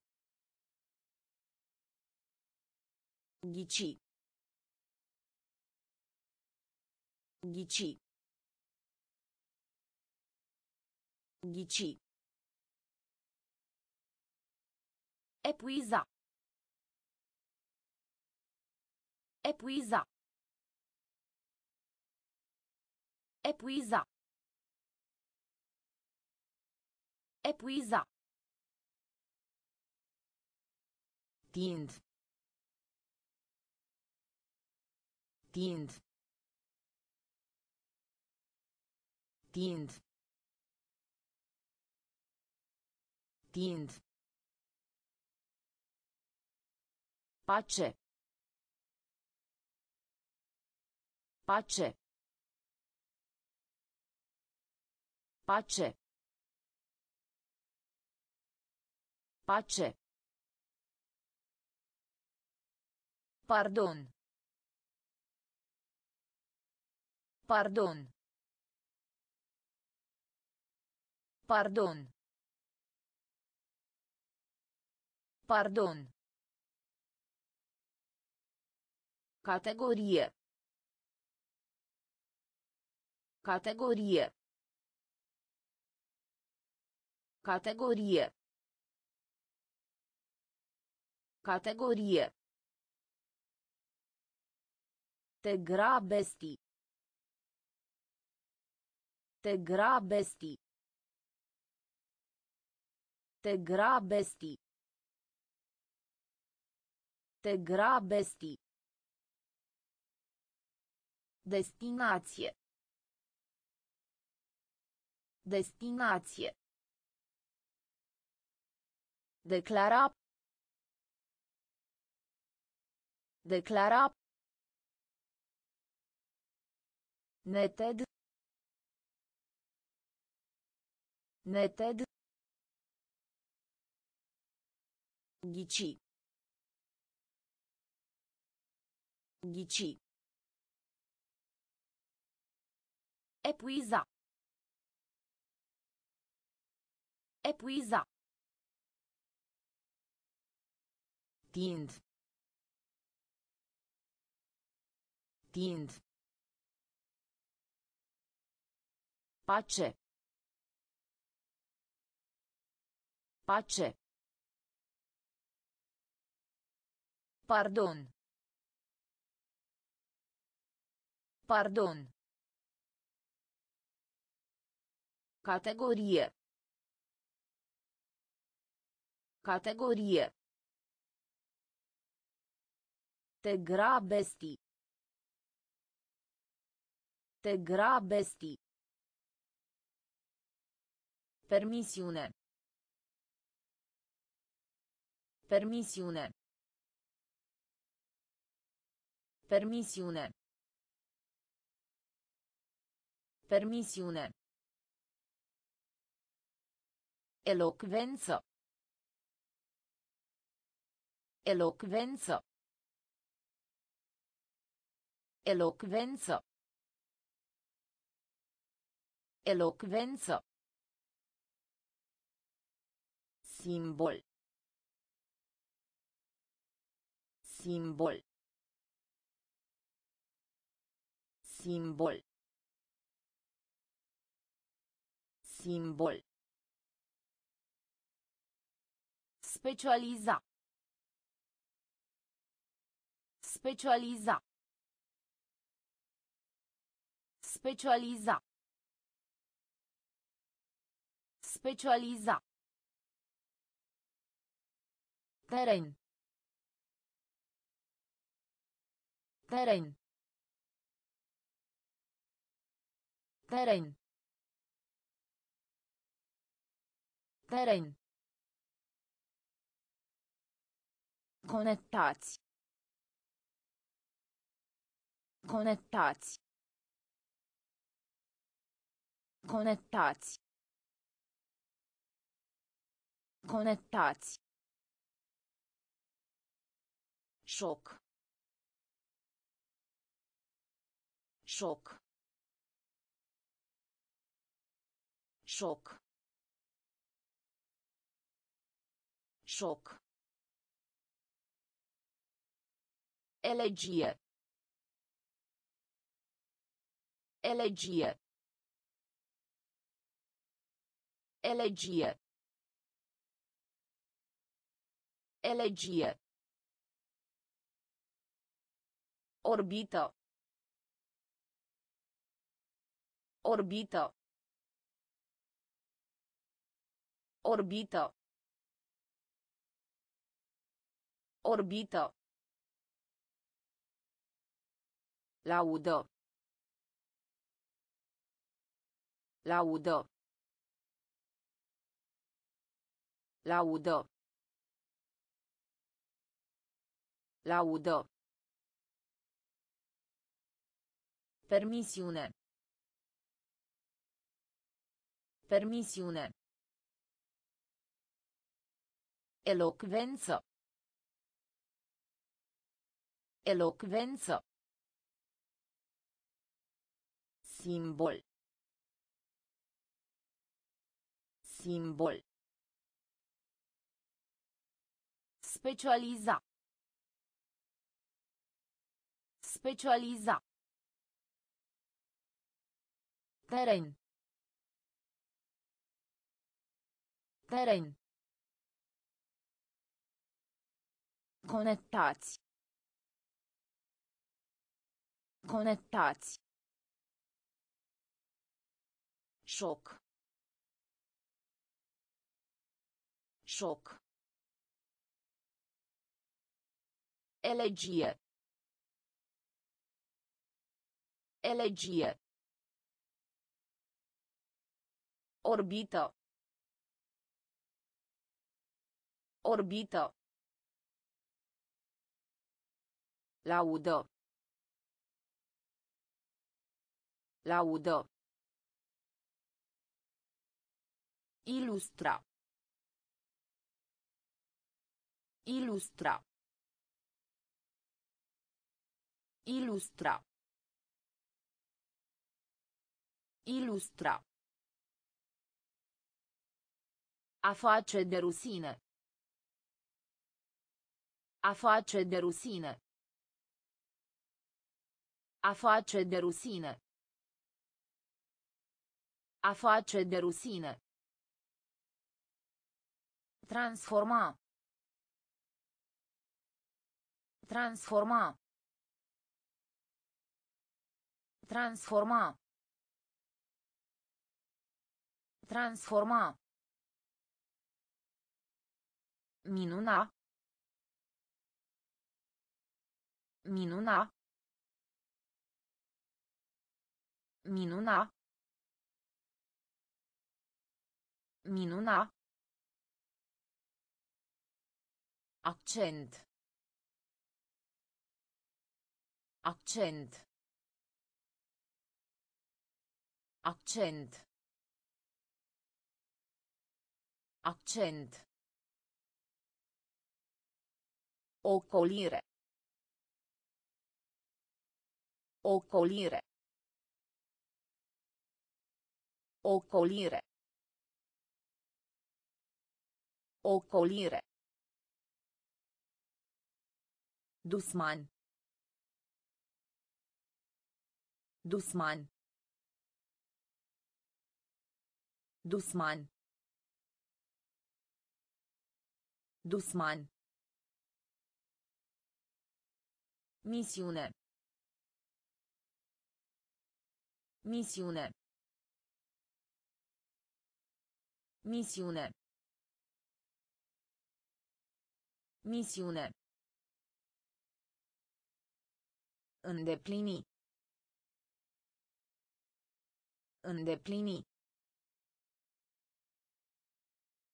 Ghici. Ghici. Ghici. Epuiza. Epuiza. Epuiza. Epuiza. Tind. Tind. Tind. Tind. Pace. Pace. Pace. Pace. Pardon. Pardon. Pardon. Pardon. Categorie. Categorie. Categorie. Categorie. Te grabesti. Te grabesti. Te grabesti. Te grabesti. Destinație. Destinație. Declara. Declara. Neted. Neted. Ghici. Ghici. Epuiza. Epuiza. Tind. Tind. Pace. Pace. Pardon. Pardon. Categorie. Categorie. Te grabesti. Te grabesti. Permisiune. Permisiune. Permisiune. Permisiune. Elocvență. Elocvență. Elocvență. Elocvență. Simbol. Simbol. Simbol. Simbol. Specializa. Specializa. Specializa. Specializa. Teren. Teren. Teren. Teren. Conectați. Conectați. Conectați. Conectați. Șoc. Șoc. Șoc. Șoc. Elegie. Elegie. Elegie. Elegie. Orbită. Orbită. Orbită. Orbită. Laudă. Laudă. Laudă. Laudă. Permisiune. Permisiune. Elocvență. Elocvență. Simbol. Simbol. Specializa. Specializa. Teren. Teren. Conectați. Conectați. Șoc. Șoc. Elegie. Elegie. Orbită. Orbită. Laudă. Laudă. Ilustra. Ilustra. Ilustra. Ilustra. A face de rusine. A face de rusine. A face de rusine. A face de rusine. Transforma. Transforma. Transforma. Transforma. Minuna. Minuna. Minuna. Minuna. Accent. Accent. Accent. Accent. Ocolire. Ocolire. Ocolire. Ocolire. Dusman. Dusman. Dusman. Dusman. Misiune. Misiune. Misiune. Misiune. Îndeplini. Îndeplini.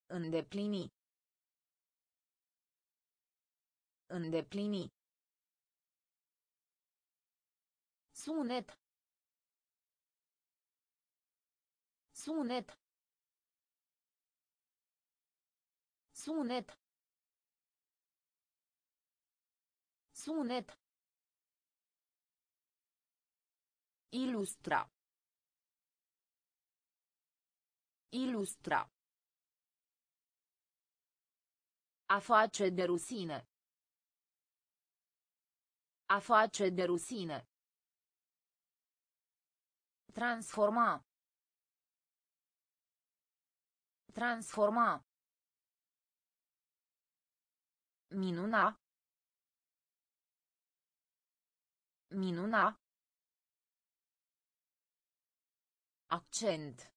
Îndeplini. Îndeplini. Sunet. Sunet. Sunet. Sunet. Ilustra. Ilustra. A face de rusine. A face de rusine. Transforma. Transforma. Minuna. Minuna. Accent.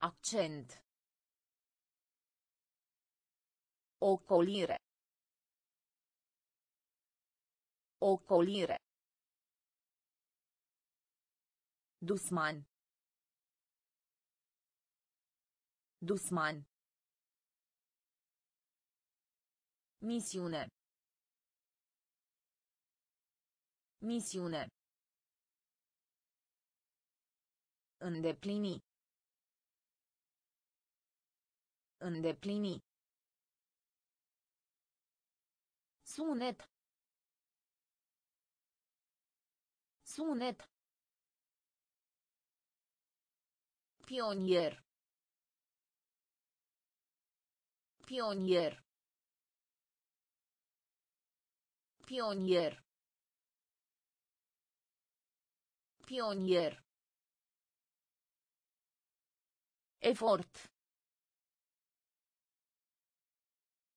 Accent. Ocolire. Ocolire. Dusman. Dusman. Misiune. Misiune. Îndeplini. Îndeplini. Sunet. Sunet. Pionier. Pionier. Pionier. Pionier. Efort.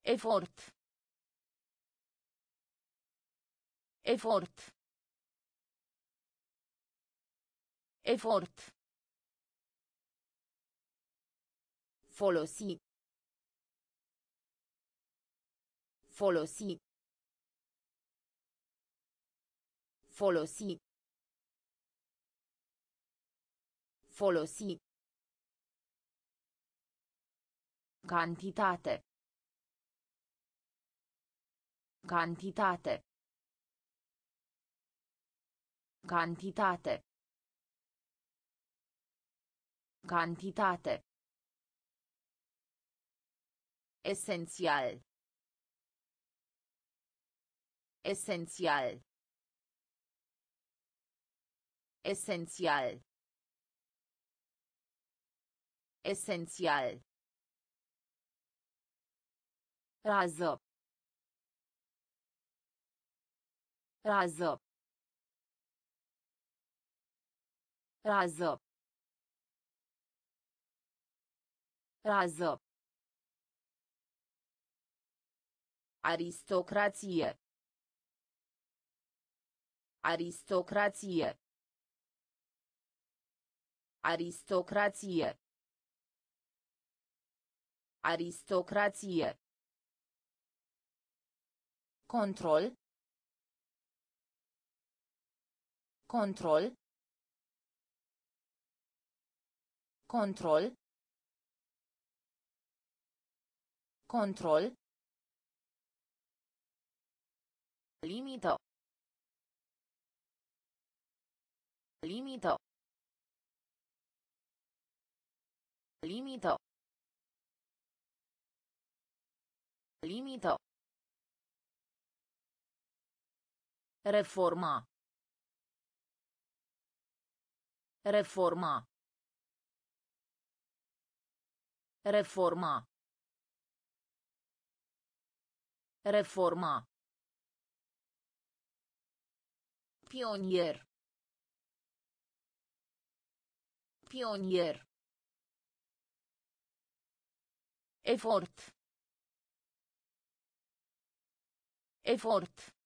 Efort. Efort. Efort. Folosi. Folosi. Folosi. Folosi. Cantitate. Cantitate. Cantitate. Cantitate. Essenzial. Essenzial. Essenzial. Essenzial. Rază. Rază. Rază. Rază. Aristocrație. Aristocrație. Aristocrație. Aristocrație. Control. Control. Control. Control. Limită. Limită. Limită. Limită. Reforma. Reforma. Reforma. Reforma. Pionier. Pionier. Efort. Efort.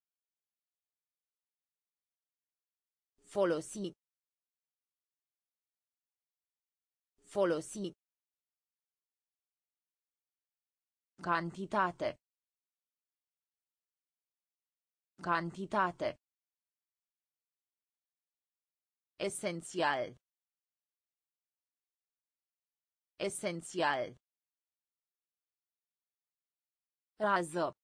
Folosi. Folosi. Cantitate. Cantitate. Essenzial. Essenzial. Rază.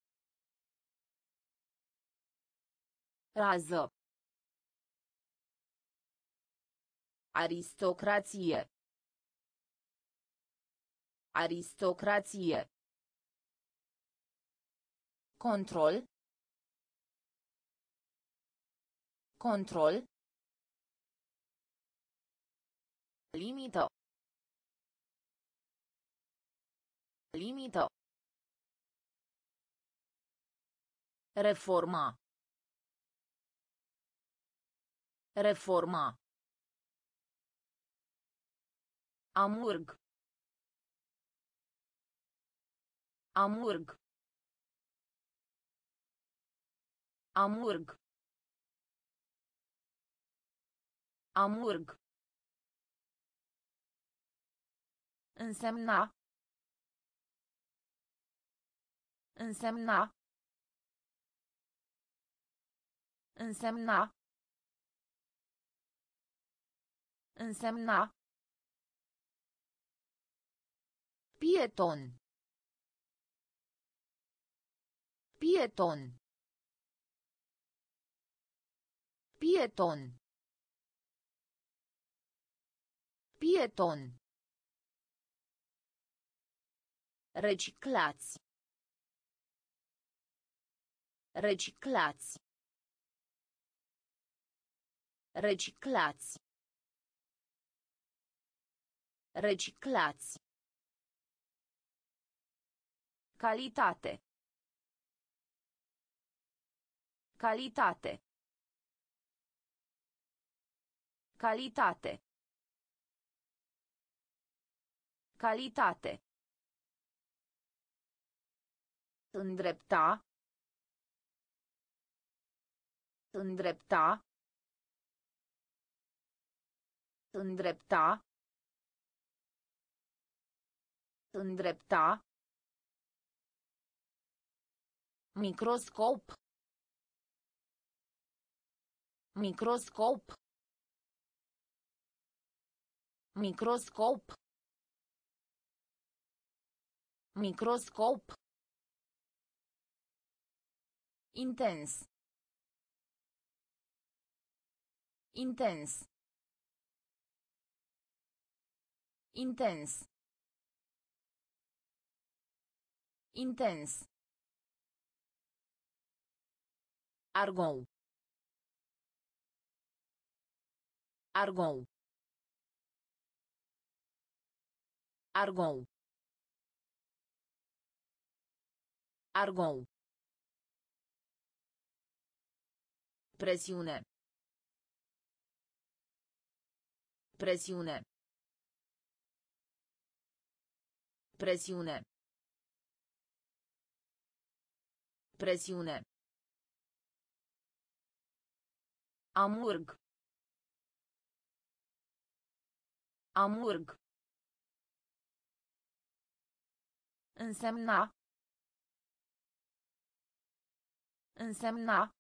Rază. Aristocrație. Aristocrație. Control. Control. Limită. Limită. Reforma. Reforma. Amurg. Amurg. Amurg. Amurg. Însemna. Însemna. Însemna. Însemna. Pieton. Pieton. Pieton. Pieton. Reciclați. Reciclați. Reciclați. Reciclați. Calitate. Calitate. Calitate. Calitate. Îndrepta. Îndrepta. Îndrepta. Îndrepta. Microscop. Microscop. Microscop. Microscop. Intens. Intens. Intens. Intens. Argon. Argon. Argon. Argon. Presiune. Presiune. Presiune. Presiune. Amurg. Amurg. Însemna. Însemna.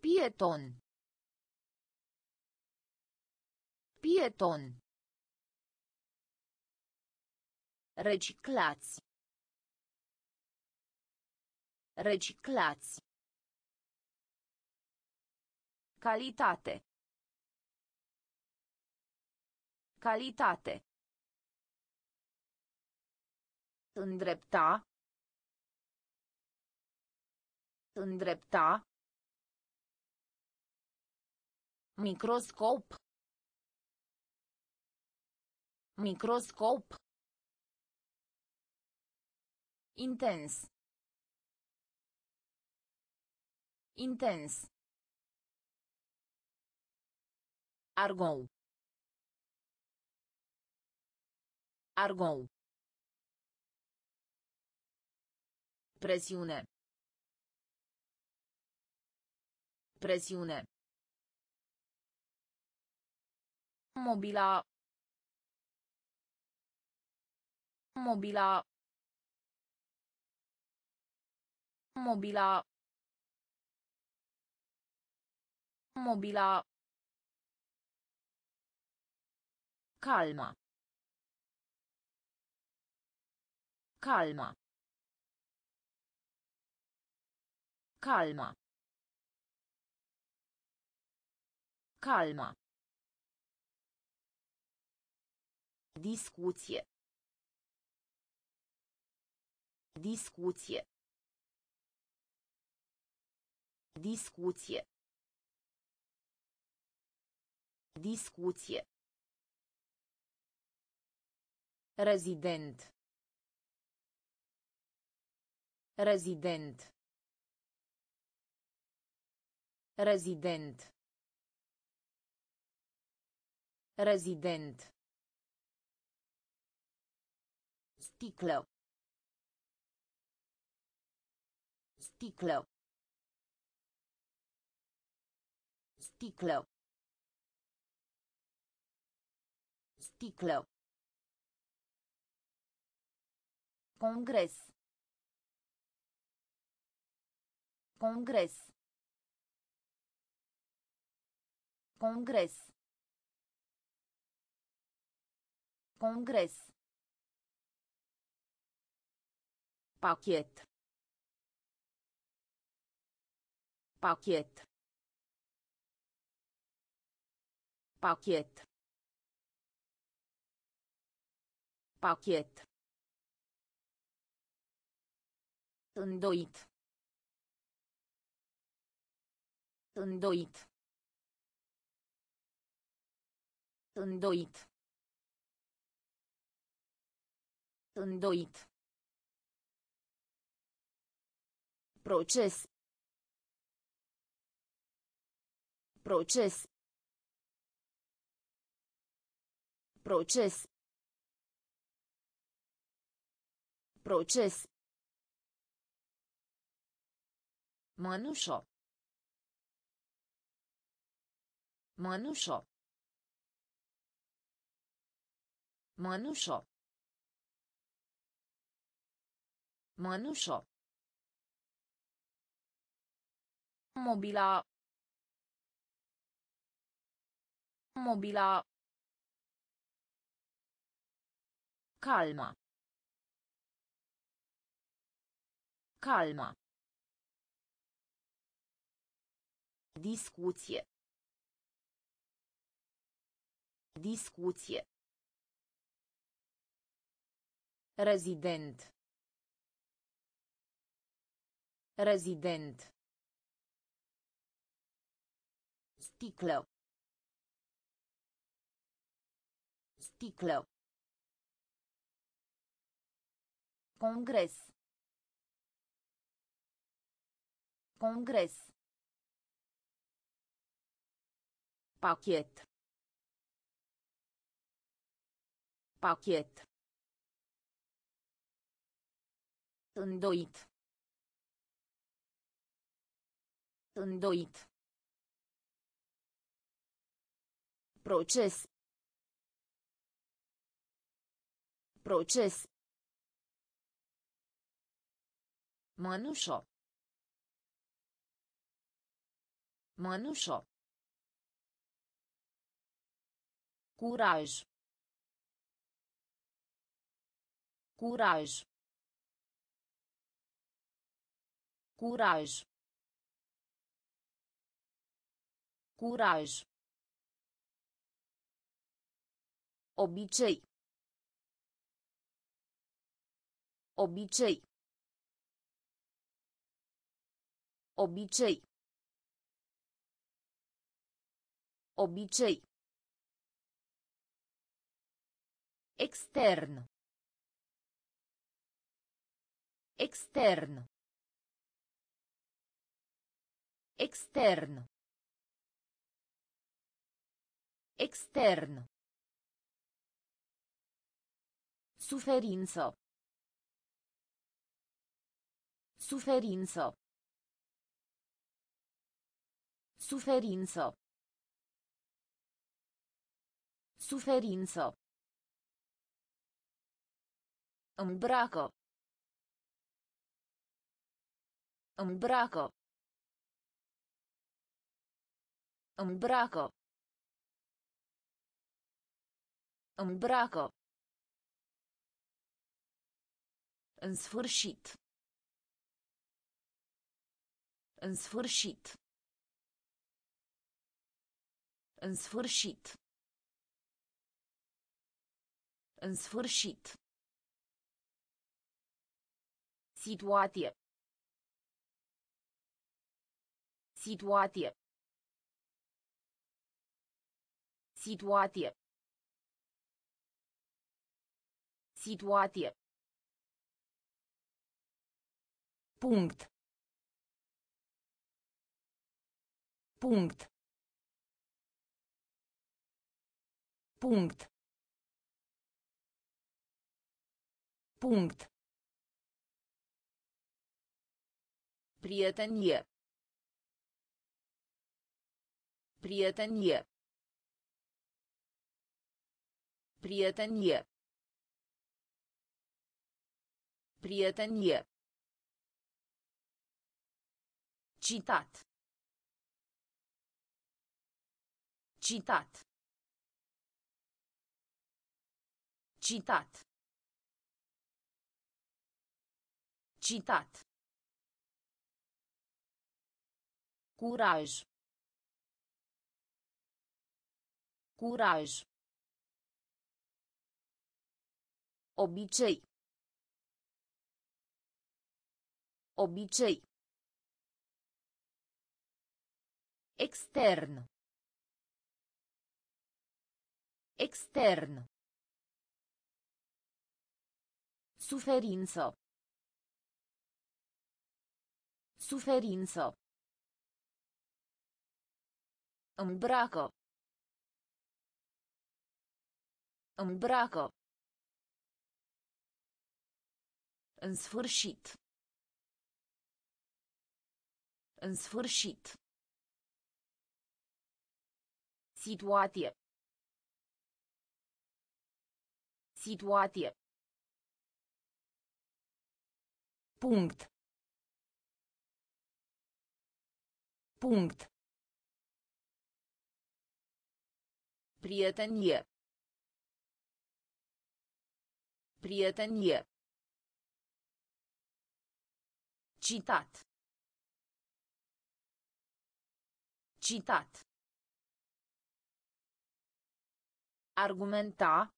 Pieton. Pieton. Reciclați. Reciclați. Calitate. Calitate. Îndrepta. Îndrepta. Microscop. Microscop. Intens. Intens. Argon. Argon. Presiune. Presiune. Mobila. Mobila. Mobila. Mobila. Calma. Calma. Calma. Calma. Discuție. Discuție. Discuție. Discuție. Rezident. Rezident. Rezident. Rezident. Sticlă. Sticlă. Sticlă. Sticlă. Congres. Congres. Congres. Congres. Pachet. Pachet. Pachet. Pachet. Îndoit. Îndoit. Îndoit. Îndoit. Proces. Proces. Proces. Proces. Mănușo. Mănușo. Mănușo. Mănușo. Mobila. Mobila. Calma. Calma. Discuție. Discuție. Rezident. Rezident. Sticlă. Sticlă. Congres. Congres. Pachet. Pachet. Îndoit. Îndoit. Proces. Proces. Mănușo. Mănușo. Curaj. Curaj. Curaj. Curaj. Obicei. Obicei. Obicei. Obicei. Extern. Extern. Extern. Extern. Suferință. Suferință. Suferință. Suferință. Îmbracă. Îmbracă. Îmbracă. Îmbracă. În sfârșit. În sfârșit. În sfârșit. În sfârșit. Situație. Situație. Situație. Situație. Punct. Punct. punct punct Prietenie. Prietenie. Prietenie. Prietenie. Citat. Citat. Citat. Citat. Curaj. Curaj. Obicei. Obicei. Extern. Extern. Suferință. Suferință. Îmbracă. Îmbracă. În sfârșit. În sfârșit. Situație. Situație. punct punct Prietenie. Prietenie. Citat. Citat. Argumenta.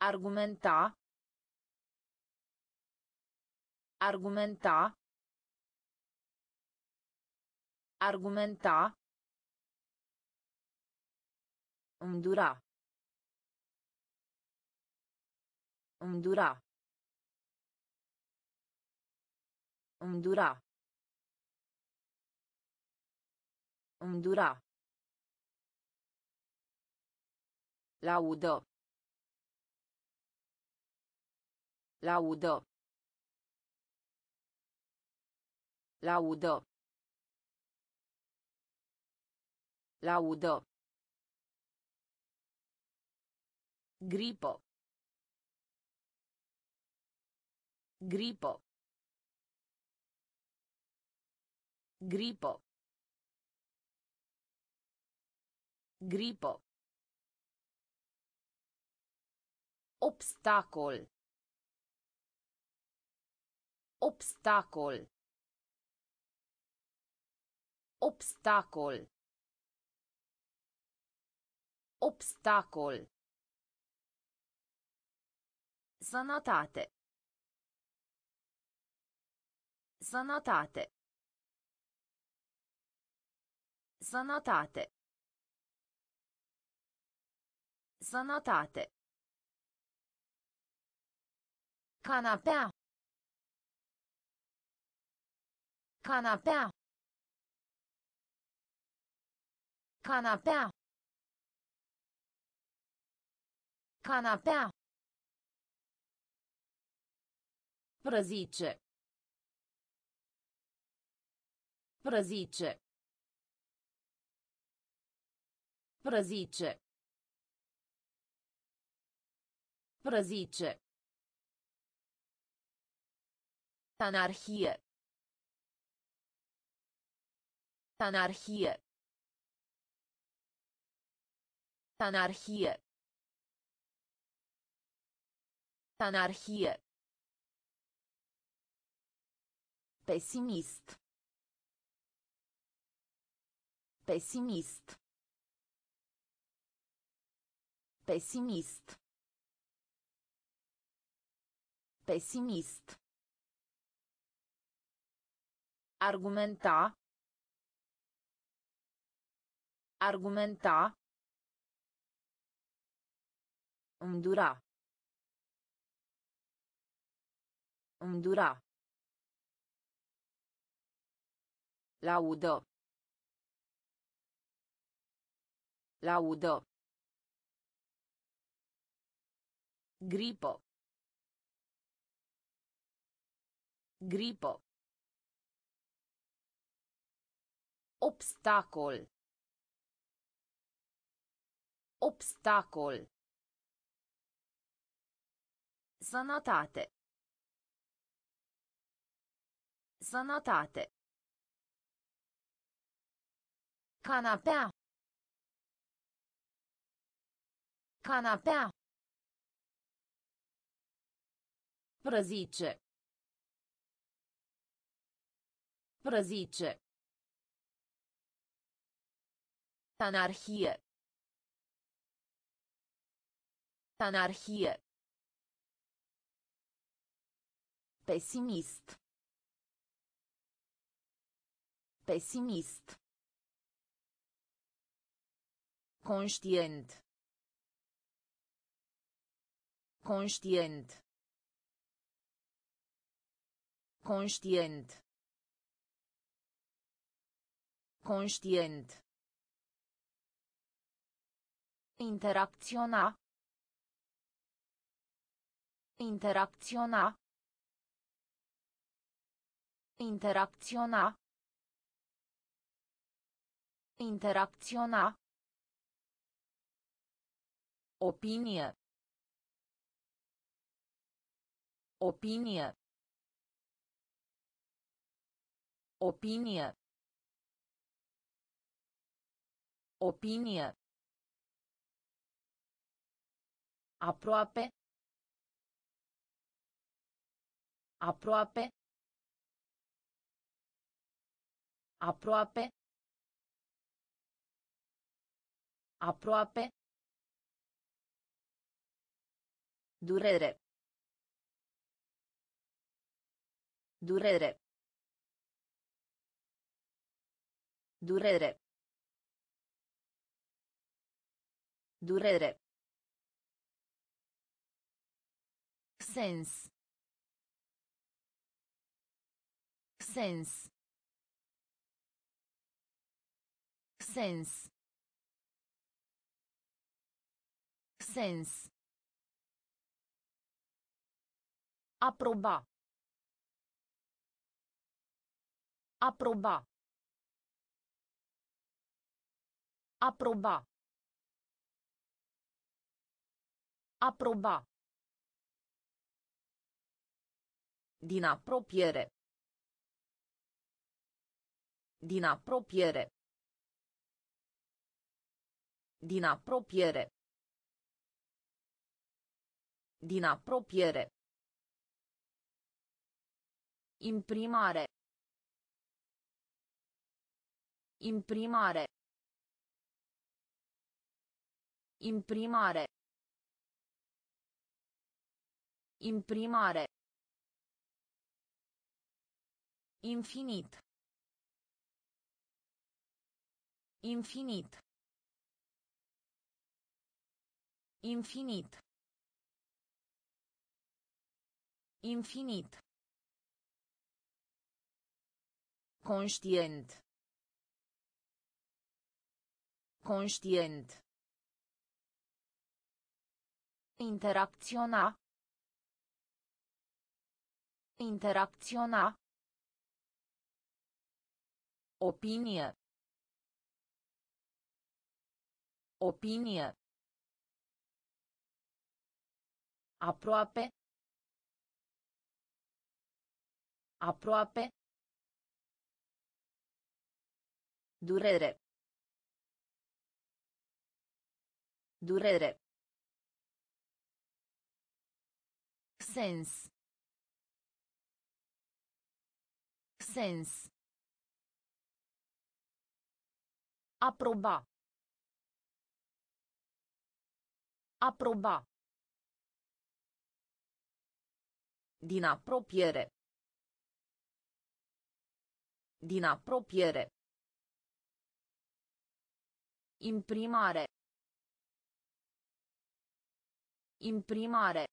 Argumenta. Argumenta. Argumenta. Îndura. Îndura. Îndura. Îndura. Laudă. Laudă. Laudă. Laudă. Grippo. Grippo. Grippo. Grippo. Obstacol. Obstacol. Obstacol. Obstacol. Sănătate. Sănătate. Sănătate. Sănătate. Canapea. Canapea. Canapea. Canapea. Prăzice. Prăzice. Prăzice. Prăzice. Anarhie. Anarhie. Anarhie. Anarhie. Pesimist. Pesimist. Pesimist. Pesimist. Argumenta. Argumenta. Îndura. Îndura. Laudă. Laudă. Gripă. Gripă. Obstacol. Obstacol. Sănătate. Sănătate. Canapea. Canapea. Prăzice. Prăzice. Anarhie. Anarhie. Pesimist. Pesimist. Conștient. Conștient. Conștient. Conștient. Interacționa. Interacționa. Interacționa. Interacționa. Opinie. Opinie. Opinie. Opinie. Aproape. Aproape. Aproape. Aproape. Durere. Durere. Durere. Durere. Sens. Sens. Sens. Sens. Aproba. Aproba. Aproba. Aproba. Din apropiere. Din apropiere. Din apropiere. Din apropiere. Imprimare. Imprimare. Imprimare. Imprimare. Infinit. Infinit. Infinit. Infinit. Conștient. Conștient. Interacționa. Interacționa. Opinie. Opinie. Aproape. Aproape. Durere. Durere. Sens. Sens. Aproba. Aproba. Din apropiere. Din apropiere. Imprimare. Imprimare.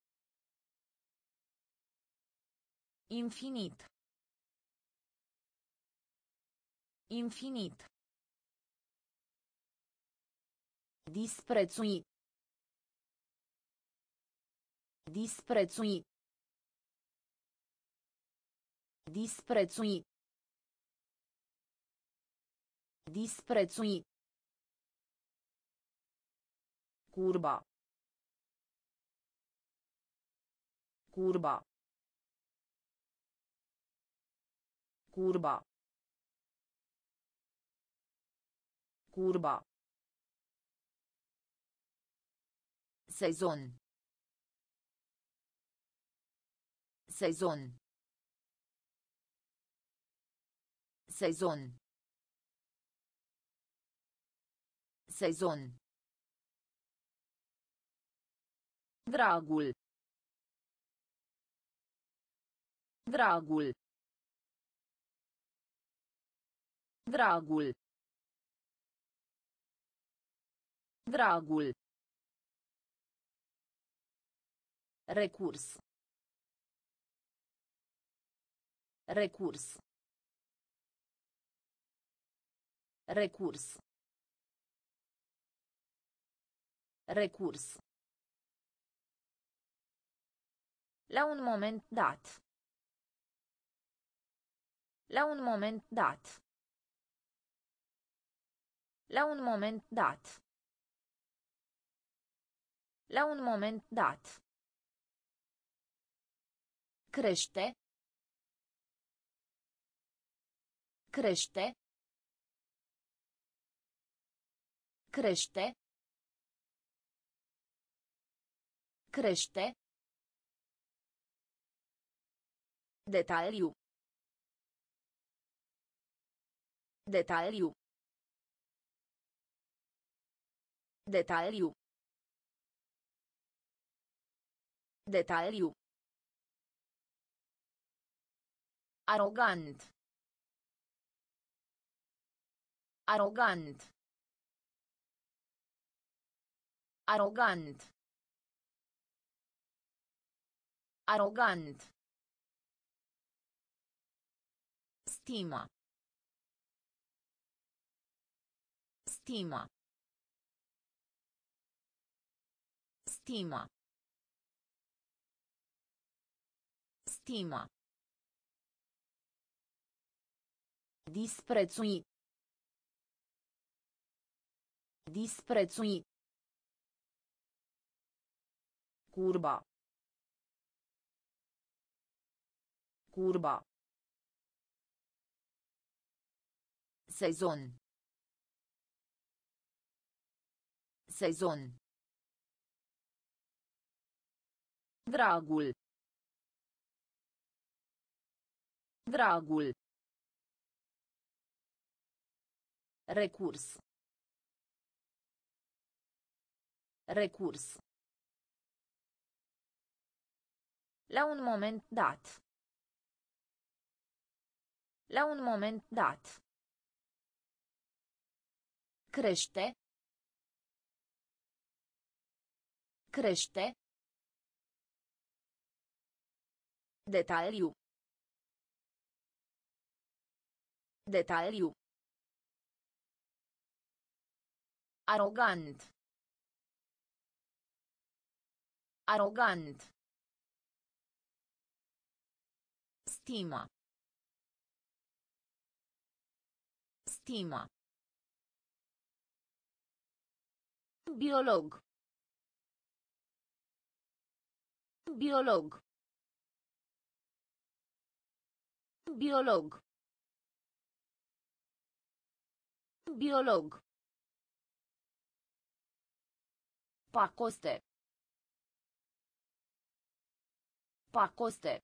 Infinit. Infinit. Disprețui. Disprețui. Disprețui. Disprețui. Curba. Curba. Curba. Curba. Sezon. Sezon. Sezon. Sezon. Dragul. Dragul. Dragul. Dragul. Recurs. Recurs. Recurs. Recurs. La un moment dat. La un moment dat. La un moment dat. La un moment dat. Crește. Crește. Crește. Crește. Detaliu. Detaliu. Detaliu. Detaliu. Arogant. Arogant. Arogant. Arogant. Stima. Stima. Stima. Stima. Disprețui. Disprețui. Curba. Curba. Sezon. Sezon. Dragul. Dragul. Recurs. Recurs. La un moment dat. La un moment dat. Crește. Crește. Detaliu. Detaliu. Arogant. Arogant. Stima. Stima. Biolog. Biolog. Biolog. Biolog. Pacoste. Pacoste.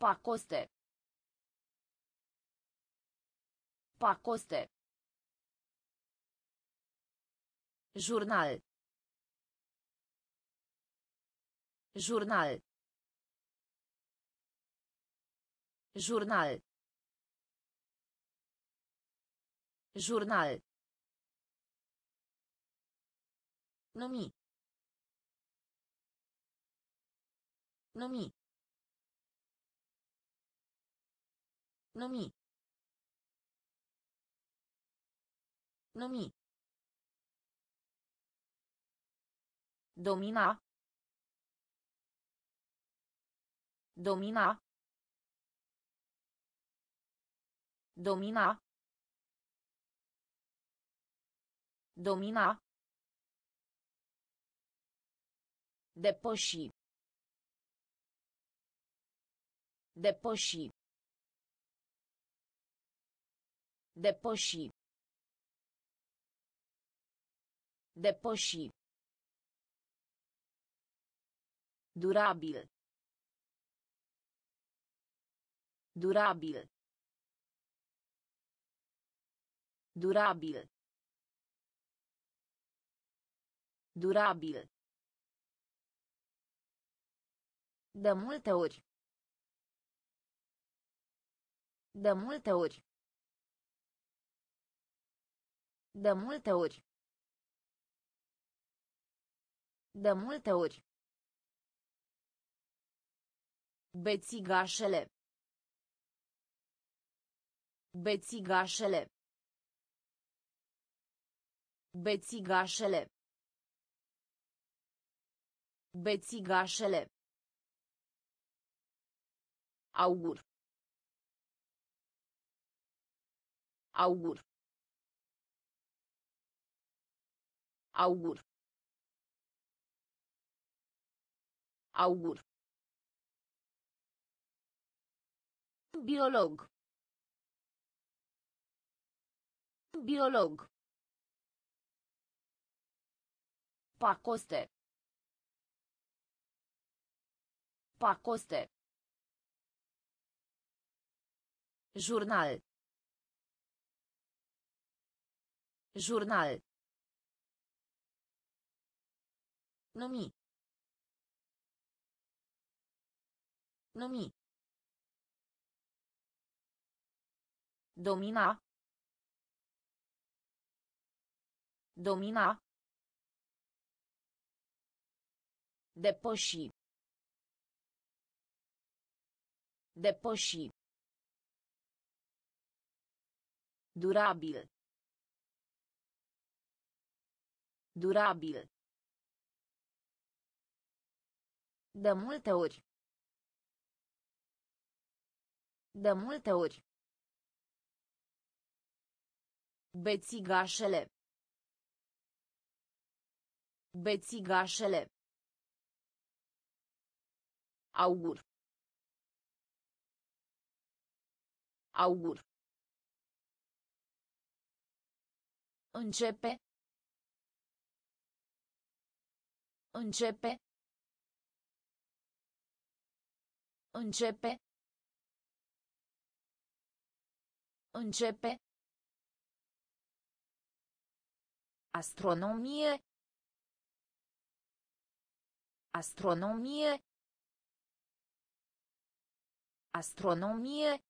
Pacoste. Pacoste. Jurnal. Jurnal. Jurnal. Jurnal. Numi. Numi. Numi. Numi. Domina. Domina. Domina. Domina. Depăși. Depăși. Depăși. Depăși. Durabil. Durabil. Durabil. Durabil. De multe ori. De multe ori. De multe ori. De multe ori. Bețigașele. Bețigașele. Bețigașele. Bețigașele. Augur. Augur. Augur. Augur. Biolog. Biolog. Pacoste. Pacoste. Jurnal. Jurnal. Numi. Numi. Domina. Domina. Depăși. Depăși. Durabil. Durabil. De multe ori. De multe ori. Bețigașele. Bețigașele. Augur. Augur. Începe. Începe. Începe. Începe. Astronomie. Astronomie. Astronomie.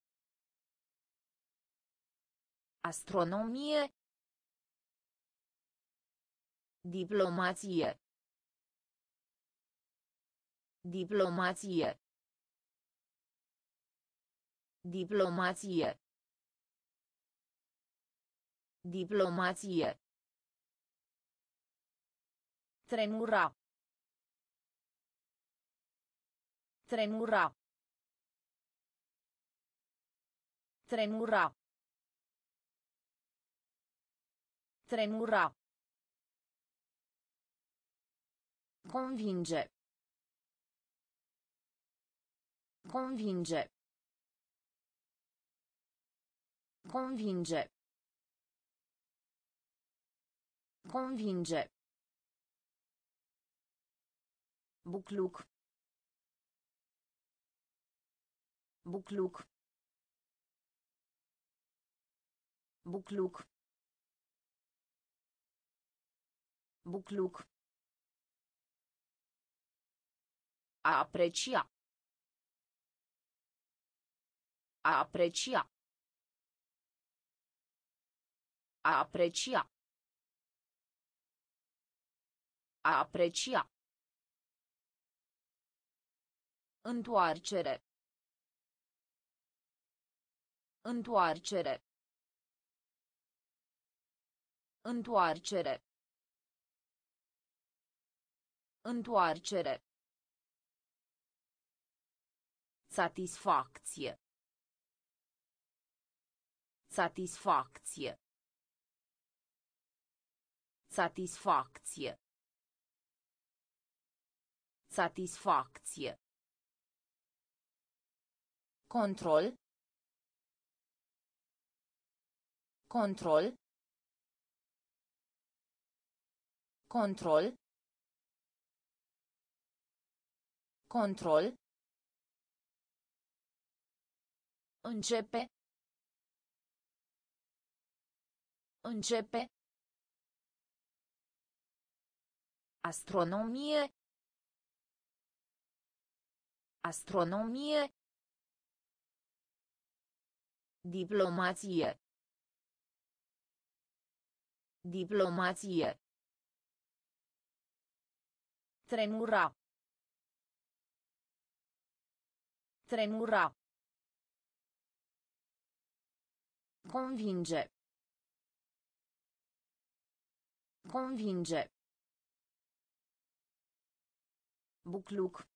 Astronomie. Diplomație. Diplomație. Diplomație. Diplomație. Tremura. Tremura. Tremura. Tremura. Convinge. Convinge. Convinge. Convinge. Bucluc. Bucluc. Bucluc. Bucluc. A aprecia. A aprecia. A aprecia. A aprecia. Întoarcere. Întoarcere. Întoarcere. Întoarcere. Satisfacție. Satisfacție. Satisfacție. Satisfacție. Control. Control. Control. Control. Începe. Începe. Astronomie. Astronomie. Diplomație. Diplomație. Tremura. Tremura. Convinge. Convinge. Bucluc.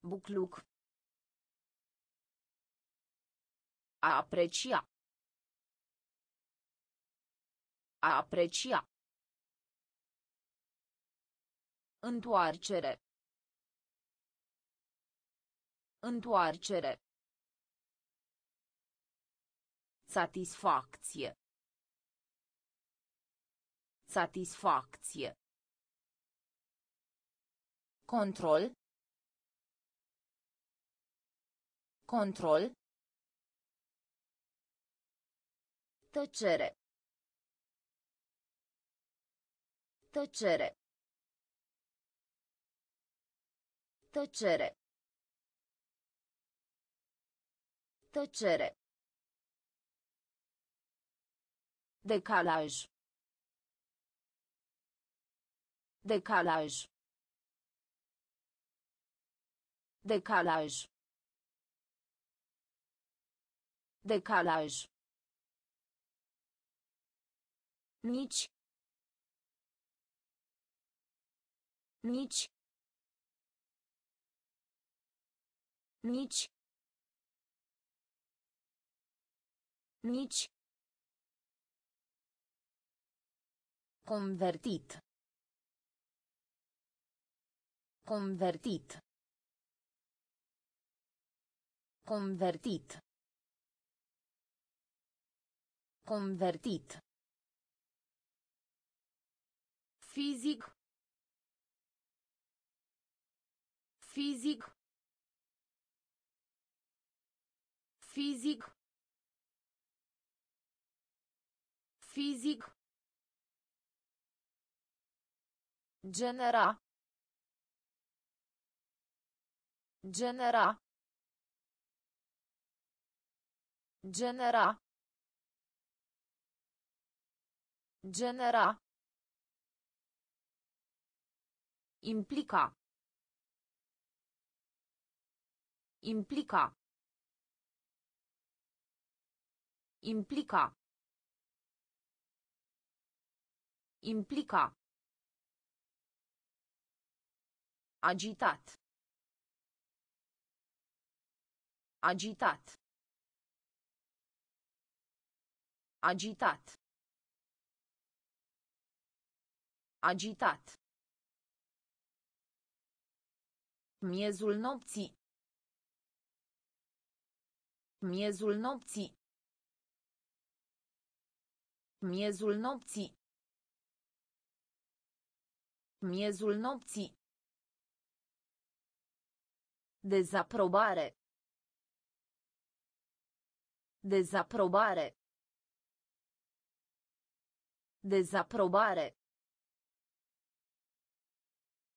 Bucluc. A aprecia. A aprecia. Întoarcere. Întoarcere. Satisfacție. Satisfacție. Control. Control. Tăcere. Tăcere. Tăcere. Tăcere. Decalaj. Decalaj. Decalaj. Decalaj. Nici. Nici. Nici. Nici. Convertit. Convertit. Convertit. Convertit. Fizic. Fizic. Fizic. Fizic. Genera. Genera. Genera. Genera. Implica. Implica. Implica. Implica. Agitat. Agitat. Agitat. Agitat. Miezul nopții. Miezul nopții. Miezul nopții. Miezul nopții. Dezaprobare. Dezaprobare. Dezaprobare.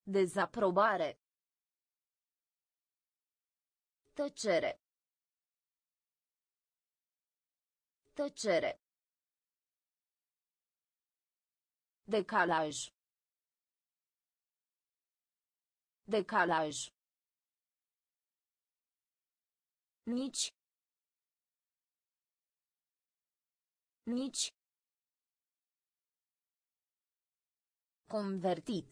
Dezaprobare. Tăcere. Tăcere. Decalaj. Decalaj. Nici. Nici. Convertit.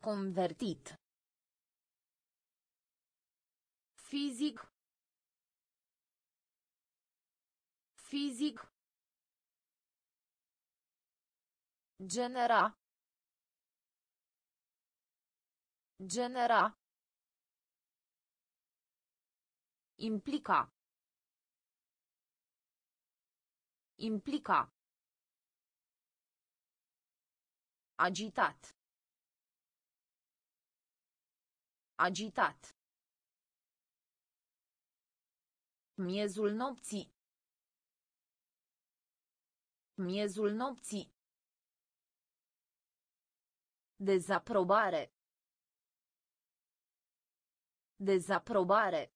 Convertit. Fizic. Fizic. Genera. Genera. Implica. Implica. Agitat. Agitat. Miezul nopții. Miezul nopții. Dezaprobare. Dezaprobare.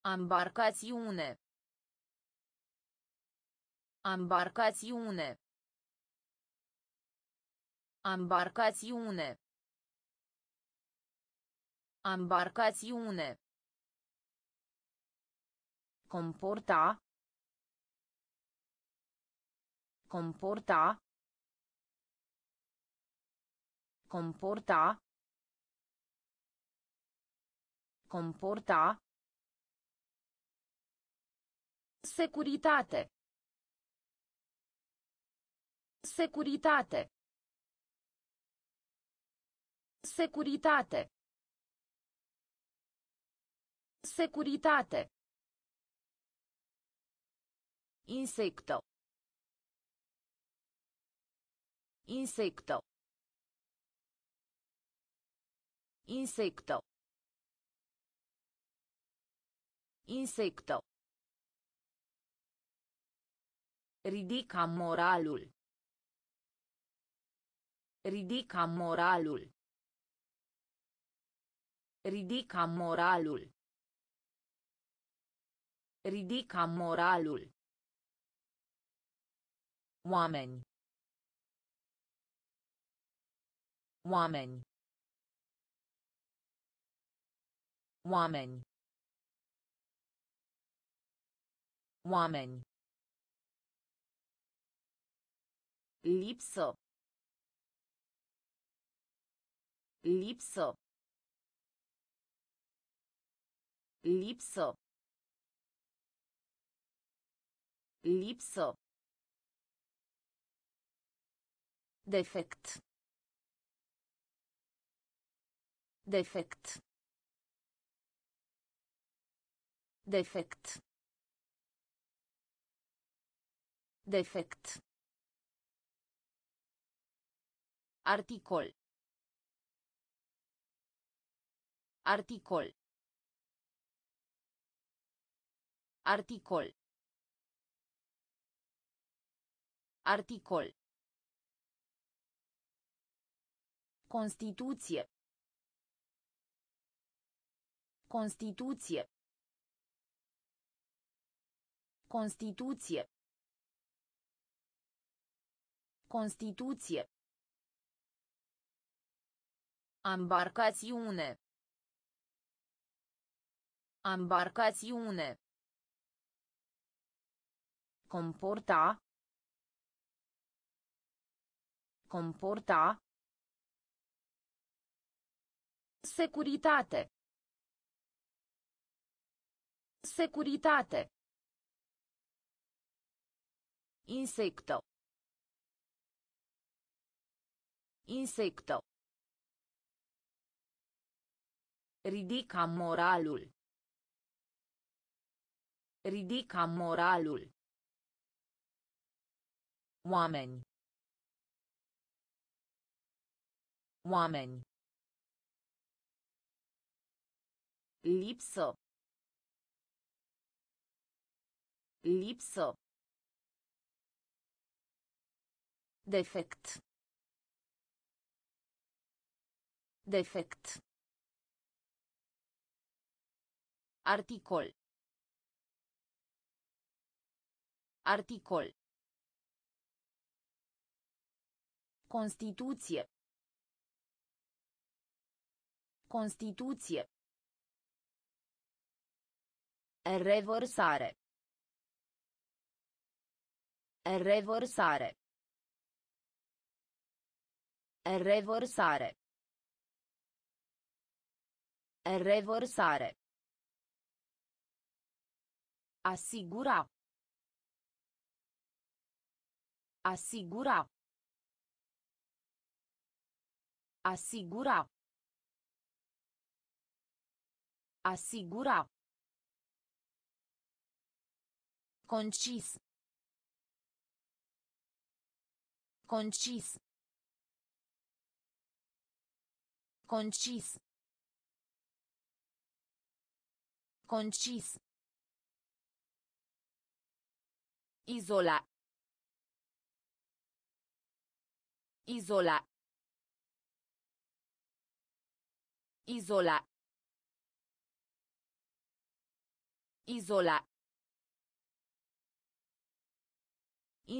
Ambarcațiune. Ambarcațiune. Ambarcațiune. Ambarcațiune. Comporta. Comporta. Comporta. Comporta. Securitate. Securitate. Securitate. Securitate. Insecto. Insecto. Insecto. Insecto. Ridica moralul. Ridica moralul. Ridica moralul. Ridica moralul. Oameni. Oameni. Oameni. Oameni. Lipsă. Lipsă. Lipsă. Lipsă. Defect. Defect. Defect. Defect. Articol. Articol. Articol. Articol. Constituție. Constituție. Constituție. Constituție. Ambarcațiune. Ambarcațiune. Comporta. Comporta. Securitate. Securitate. Insecto. Insecto. Ridica moralul. Ridica moralul. Oameni. Oameni. Lipsă. Lipsă. Defect. Defect. Articol. Articol. Constituție. Constituție. Revărsare. Revărsare. Revărsare. Revărsare. Asigura. Asigura. Asigura. Asigura. Concis. Concis. Concis. Concis. Isola. Isola. Isola. Isola.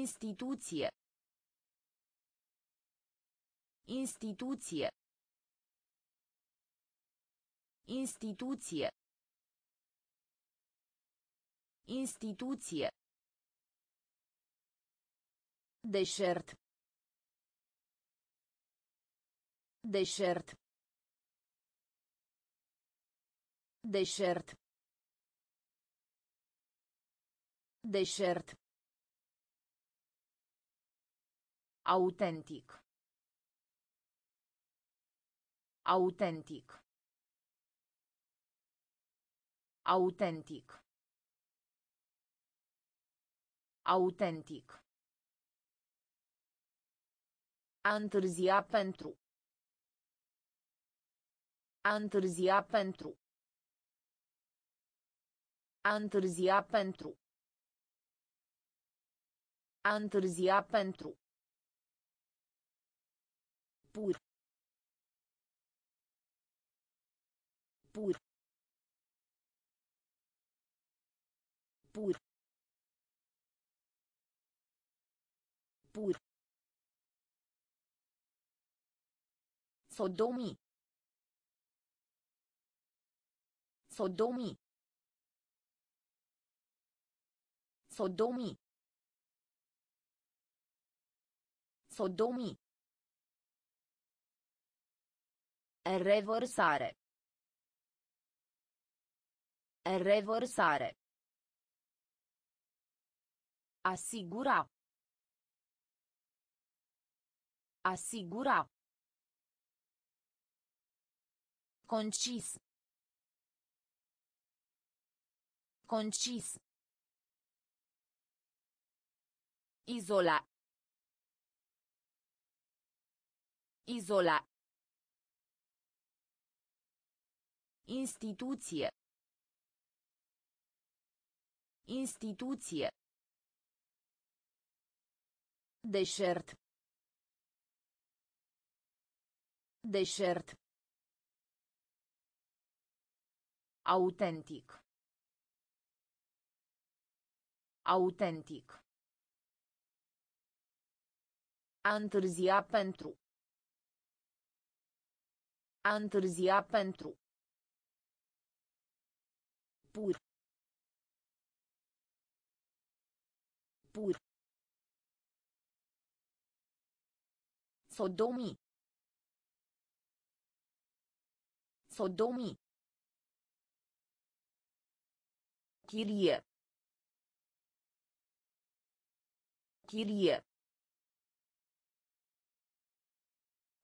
Instituție. Instituție. Instituție. Instituție. Deșert. Deșert. Deșert. Deșert. Autentic. Autentic. Autentic. Autentic. A întârzia pentru. A întârzia pentru. A întârzia pentru. A întârzia pentru. por. Por. Por. Por. Sodomi sodomi sodomi sodomi Revărsare. Revărsare. Asigura. Asigura. Concis. Concis. Isola. Isola. Instituție. Instituție. Deșert. Deșert. Autentic. Autentic. A întârzia pentru. A întârzia pentru. Pur. Pur. Sodomii. Sodomii. Chirie. Chirie.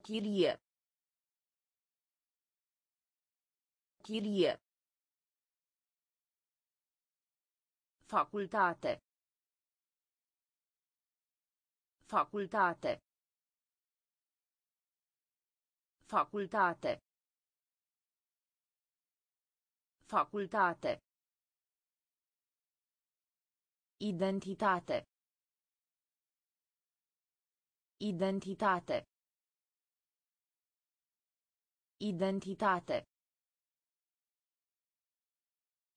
Chirie. Chirie. Facultate. Facultate. Facultate. Facultate. Identitate. Identitate. Identitate.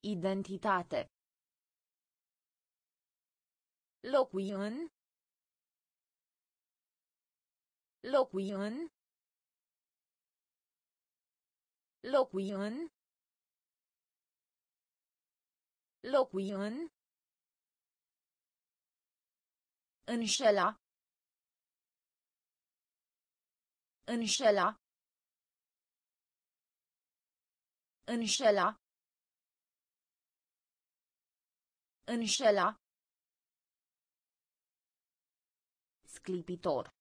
Identitate. Locui în. Locui în. Locui în. Locui în. Înșela. Înșela. Înșela. Înșela. Sclipitor.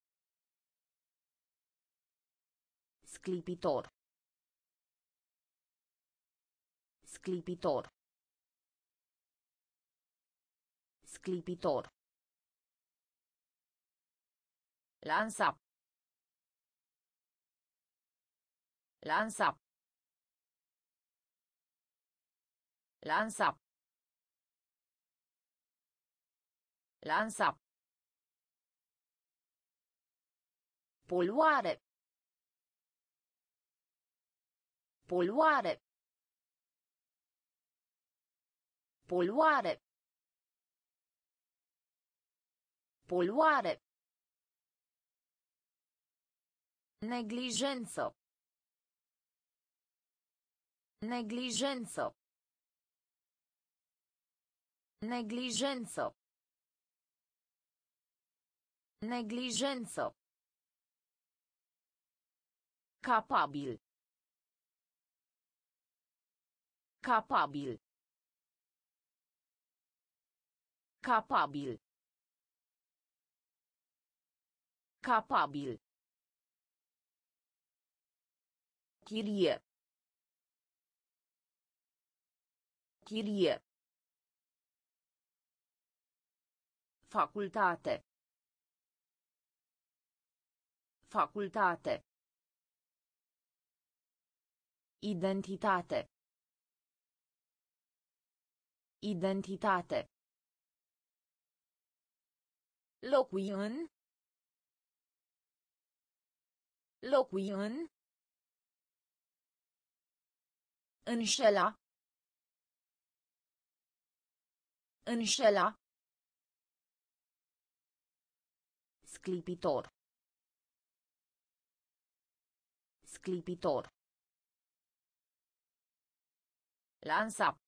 Sclipitor. Sclipitor. Sclipitor. Lansa. Lansa. Lansa. Lansa. Poluare. Poluare. Poluare. Poluare. Neglijență. Neglijență. Neglijență. Neglijență. Capabil. Capabil. Capabil. Capabil. Chirie. Chirie. Facultate. Facultate. Identitate. Identitate. Locui în. Locui în. Înșela. Înșela. Sclipitor. Sclipitor. Lansa.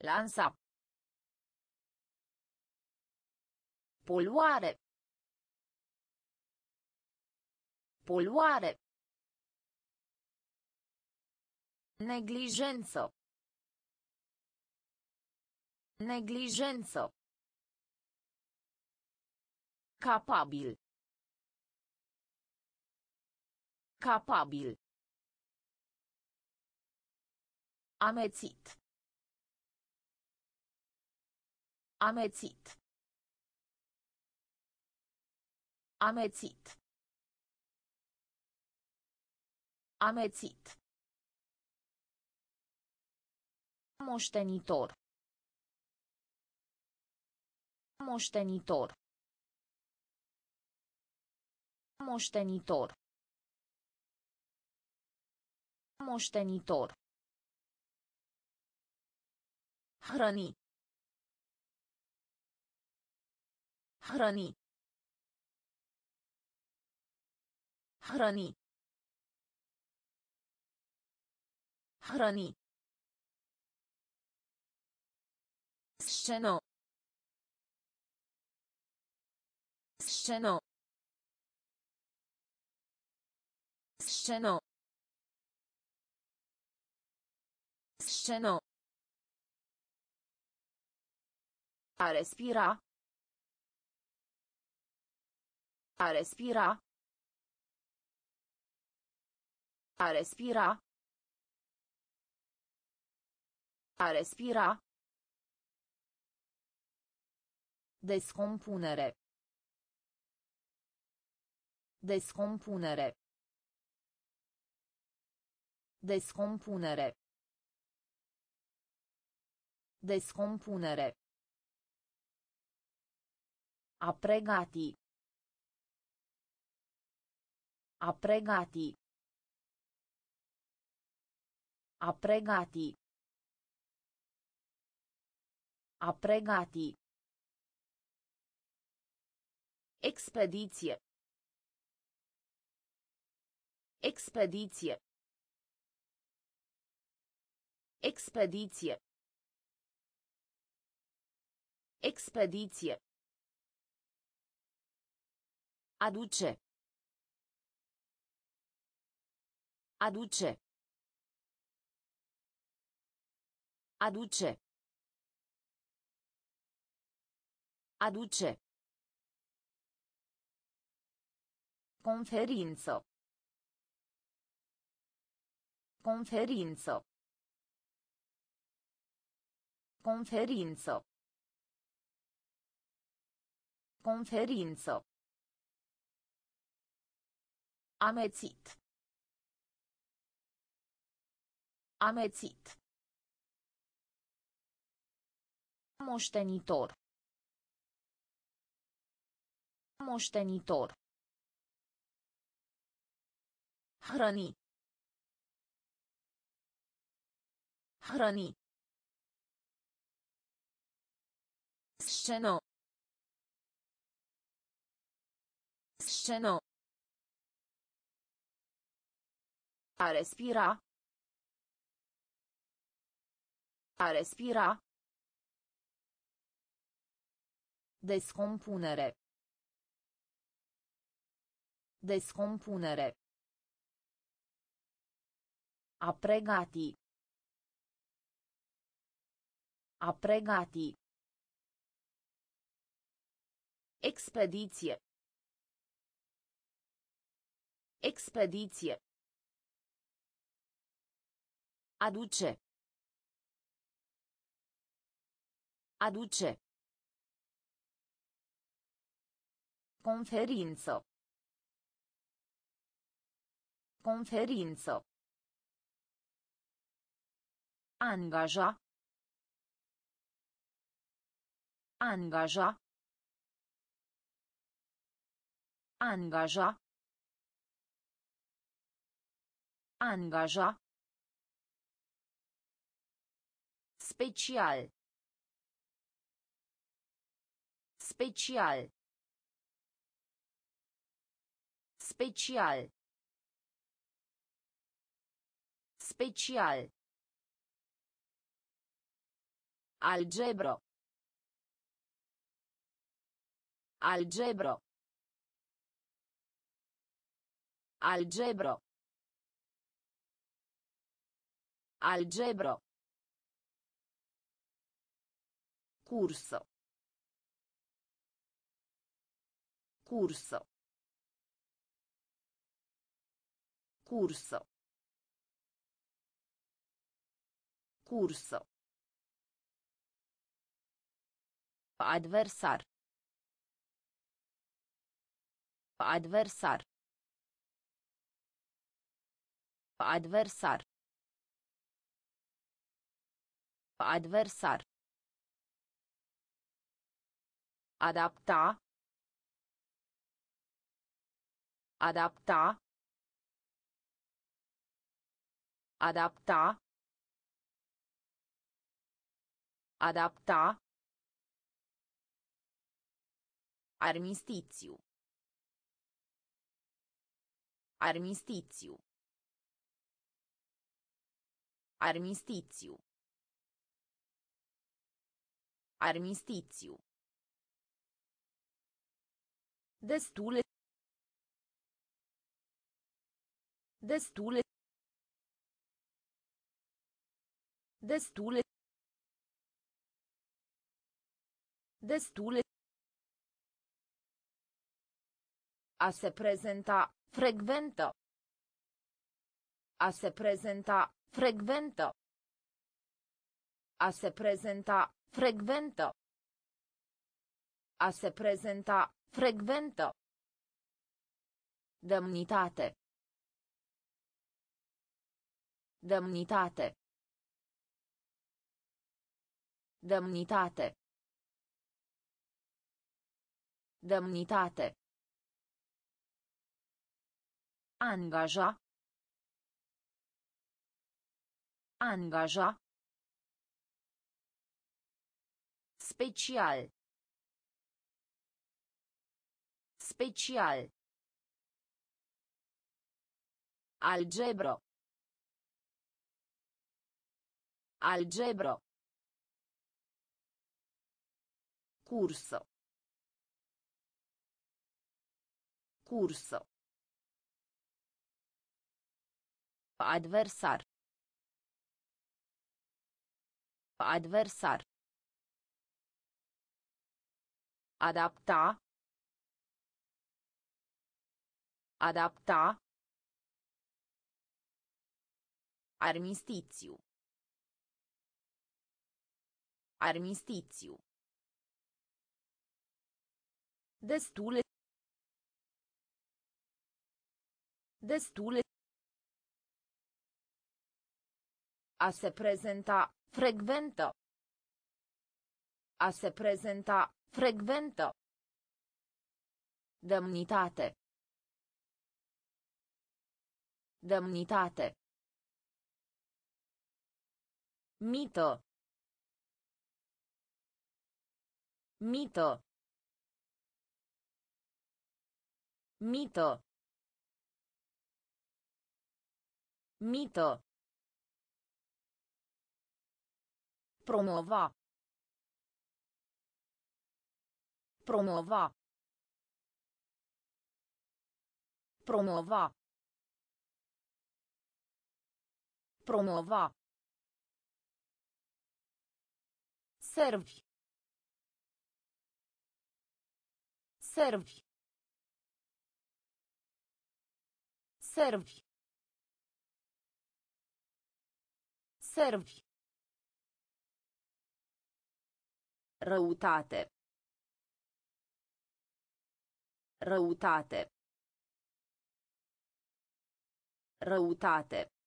Lansa. Poluare. Poluare. Neglijență. Neglijență. Capabil. Capabil. Amețit. Amețit. Amețit. Amețit. Moștenitor. Moștenitor. Moștenitor. Moștenitor. Hrăni. Hrăni. Hrăni. Hrăni. Sceno. Sceno. Sceno. Sceno. A respira. A respira. A respira. A respira. Descompunere. Descompunere. Descompunere. Descompunere. A pregati. A pregati. A pregati. A pregati. Expediție. Expediție. Expediție. Expediție. Aduce. Aduce. Aduce. Aduce. Conferință. Conferință. Conferință. Conferință. Amețit. Amețit. Moștenitor. Moștenitor. Hrăni. Hrăni. Scenă. Scenă. A respira. A respira. Descompunere. Descompunere. A pregati. A pregati. Expediție. Expediție. Aduce. Aduce. Conferință. Conferință. Angaja. Angaja. Angaja. Angaja. Special. Special. Special. Special. Algebro. Algebro. Algebro. Algebro. Curso. Curso. Curso. Curso. Adversar. Adversar. Adversar. Adversar. Adapta. Adapta. Adapta. Adapta. Armistițiu. Armistițiu. Armistițiu. Armistițiu. Destule. Destule. Destule. Destule. A se prezenta, frecventă. A se prezenta, frecventă. A se prezenta, frecventă. A se prezenta, frecventă. Demnitate. Demnitate. Demnitate. Demnitate. Angaja. Angaja. Special. Special. Algebro. Algebro. Curso. Curso. Adversar. Adversar. Adapta. Adapta. Armistițiu. Armistițiu. Destule. Destule. A se prezenta, frecventă. A se prezenta, frecventă. Demnitate. Demnitate. Mito. Mito. Mito. Mito. Promova. Promova. Promova. Promova. Servi. Servi. Servi. Servi. Răutate. Răutate. Răutate.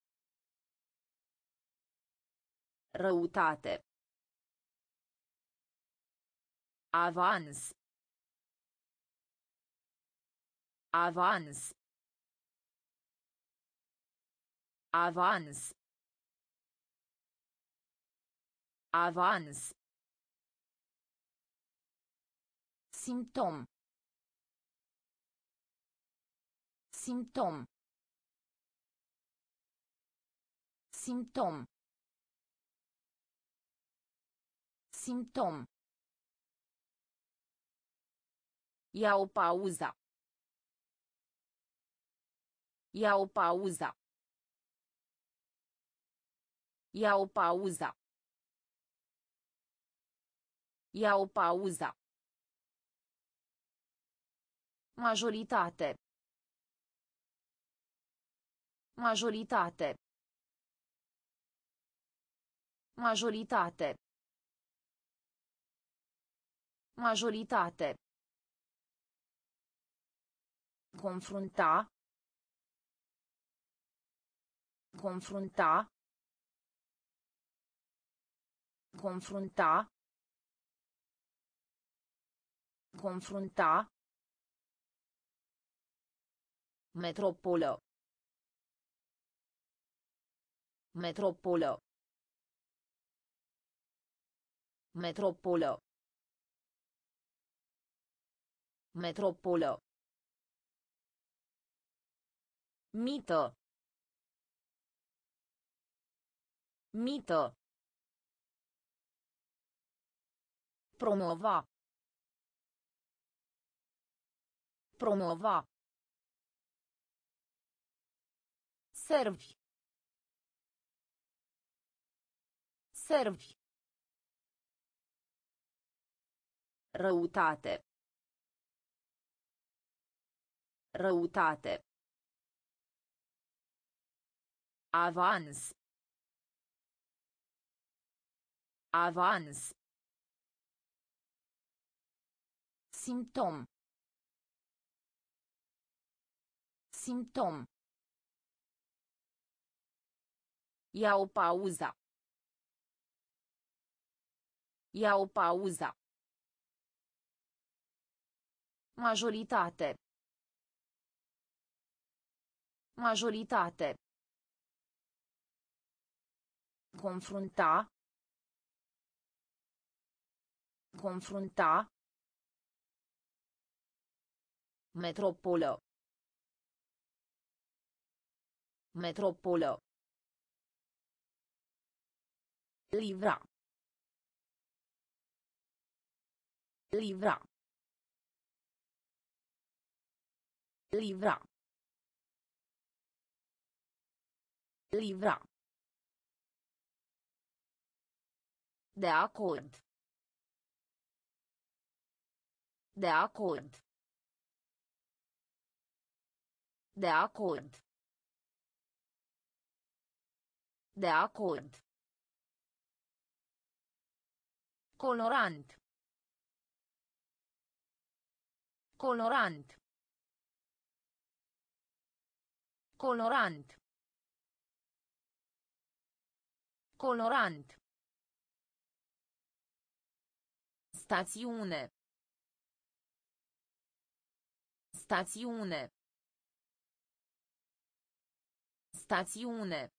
Răutate. Avans. Avans. Avans. Avans. Simptom. Simptom. Simptom. Simptom. Ia o pauză. Ia o pauză. Ia o pauză. Ia o pauză. Majoritate. Majoritate. Majoritate. Majoritate. Confrunta. Confrunta. Confrunta. Confrunta. Metropolă. Metropolă. Metropolă. Metropolă. Mită. Mită. Promova. Promova. Servi. Servi. Răutate. Răutate. Avans. Avans. Simptom. Simptom. Ia o pauză. Ia o pauză. Majoritate. Majoritate. Confrunta. Confrunta. Metropolă. Metropolă. Livra. Livra. Livra. Livra. De acord. De acord. De acord. De acord. Colorant. Colorant. Colorant. Colorant. Stațiune. Stațiune. Stațiune.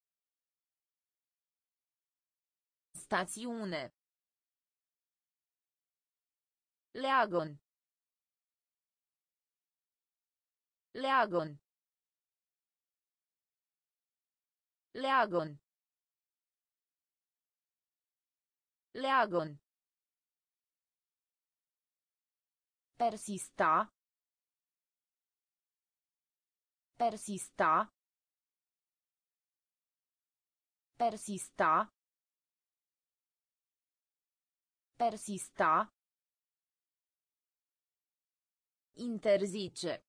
Stațiune. Leagon. Leagon. Leagon. Leagon. Persista. Persista. Persista. Persista. Interzice.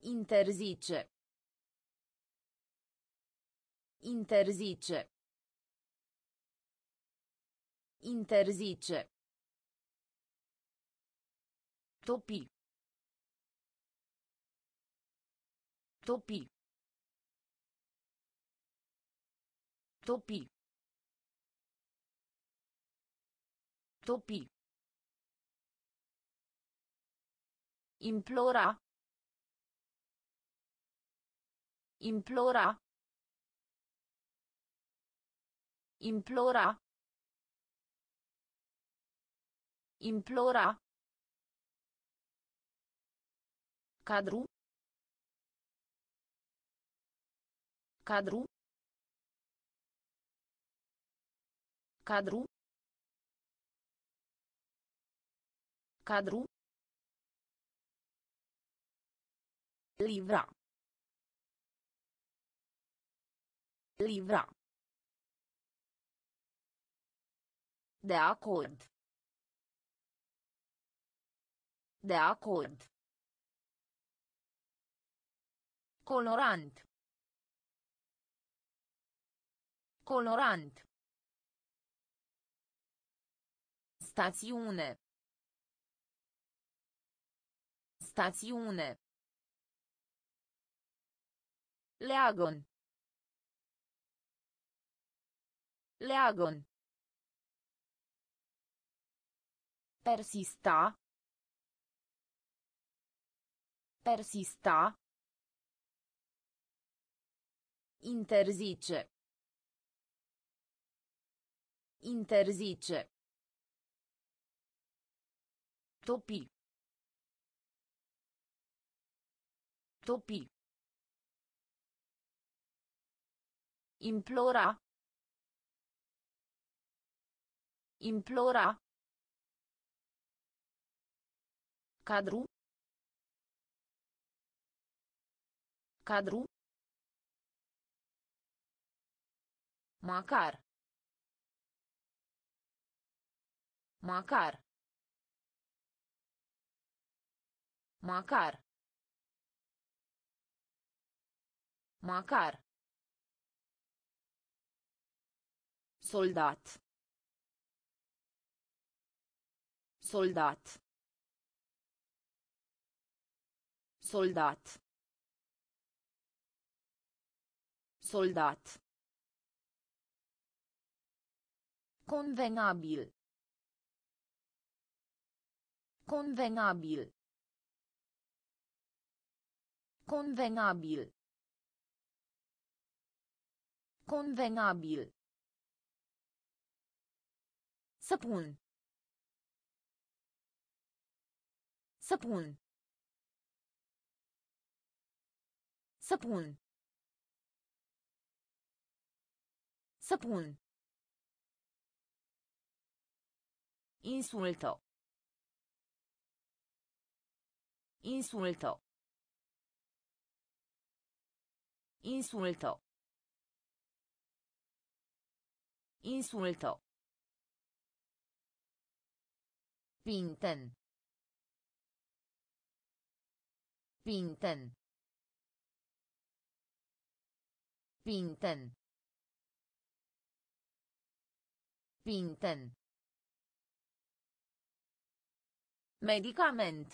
Interzice. Interzice. Interzice. Topi. Topi. Topi. Topi. Implora. Implora. Implora. Implora. Cadru. Cadru. Cadru. Cadru. Livra. Livra. De acord. De acord. Colorant. Colorant. Stațiune. Stațiune. Leagon. Leagon. Persista. Persista. Interzice. Interzice. Topi. Topi. Implora. Implora. Cadru. Cadru. Macar. Macar. Macar. Macar. Soldat. Soldat. Soldat. Soldat. Convenabil. Convenabil. Convenabil. Convenabil. Săpun. Săpun. Săpun. Săpun. Insulto. Insulto. Insulto. Insulto. Pinten. Pinten. Pinten. Pinten. Medicament.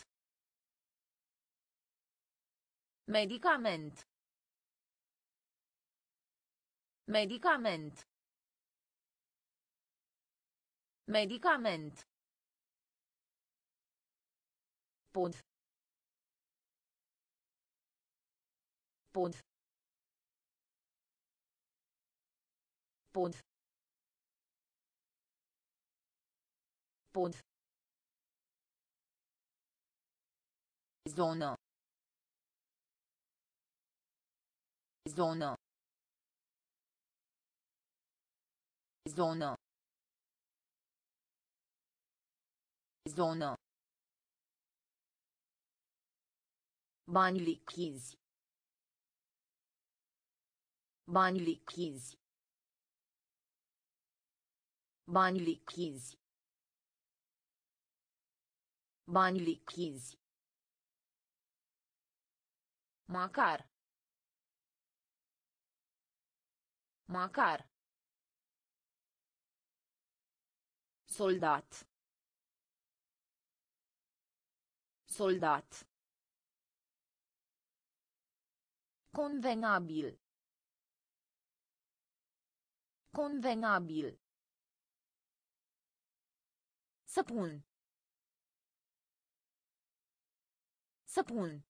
Medicament. Medicament. Medicament. Pod. Pod. Pod. Pod. Zonă. Zonă. Zonă. Zonă. Bani lichizi. Bani lichizi. Bani lichizi. Bani lichizi. Macar. Macar. Soldat. Soldat. Convenabil. Convenabil. Săpun. Săpun.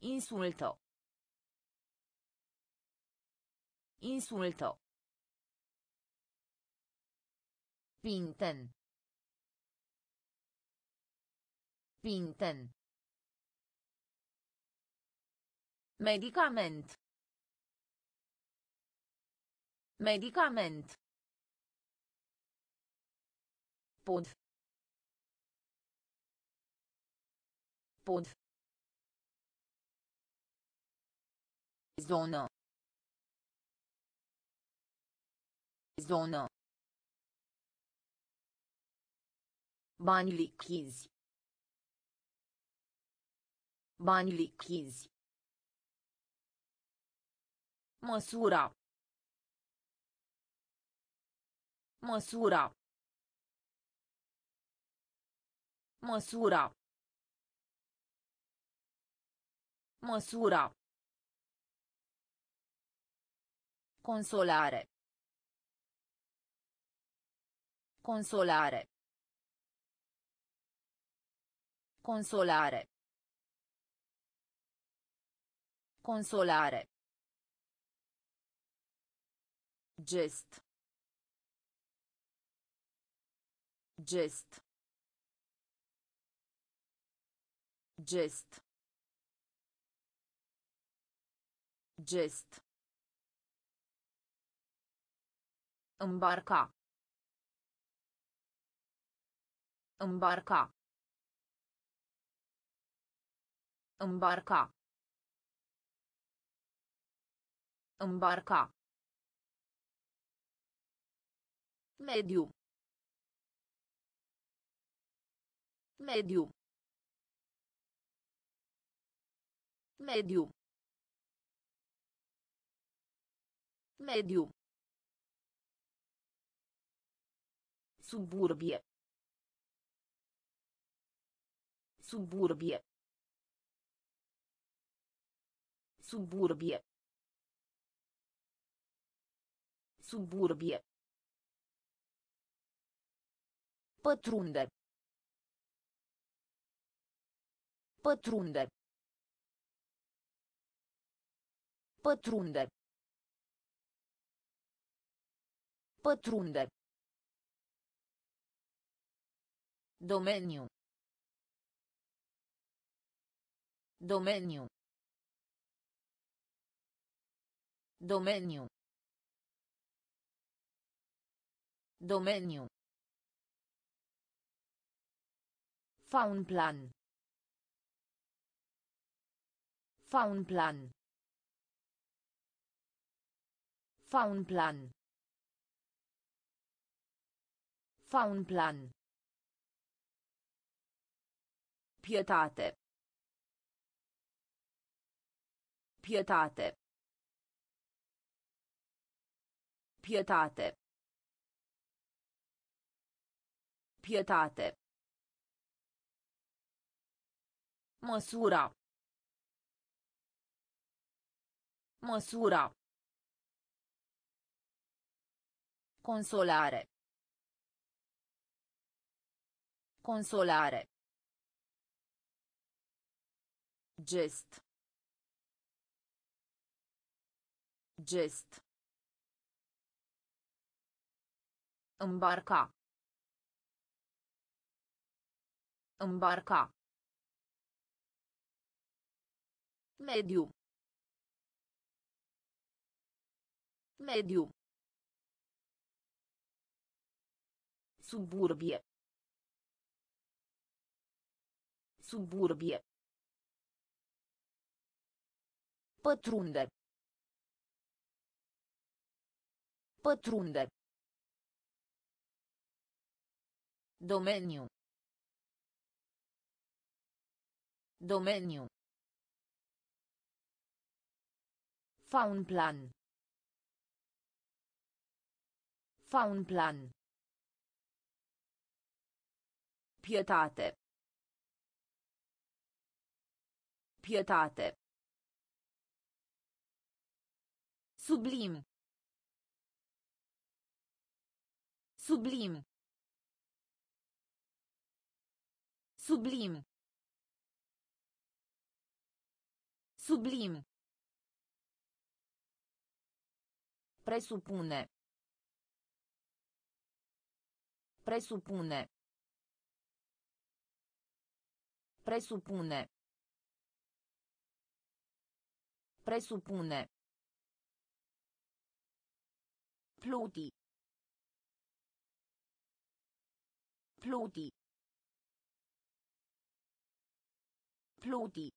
Insulto. Insulto. Pinten. Pinten. Medicament. Medicament. Pod. Pod. Zonă. Zonă. Bani lichizi. Bani lichizi. Măsura. Măsura. Măsura. Măsura. Consolare. Consolare. Consolare. Consolare. Gest. Gest. Gest. Gest. Îmbarca. Îmbarca. Îmbarca. Îmbarca. Mediu. Mediu. Mediu. Mediu. Suburbie. Suburbie. Suburbie. Suburbie. Pătrunde. Pătrunde. Pătrunde. Pătrunde. Domeniu. Domeniu. Domeniu. Domeniu. Fa un plan. Fa un plan. Fa un plan. Fa un plan. Pietate. Pietate. Pietate. Pietate. Măsura. Măsura. Consolare. Consolare. Gest. Gest. Îmbarca. Îmbarca. Mediu. Mediu. Suburbie. Suburbie. Pătrunde. Pătrunde. Domeniu. Domeniu. Fa un plan. Fa un plan. Pietate. Pietate. Sublim. Sublim. Sublim. Sublim. Presupune. Presupune. Presupune. Presupune. Pluti. Pluti. Pluti.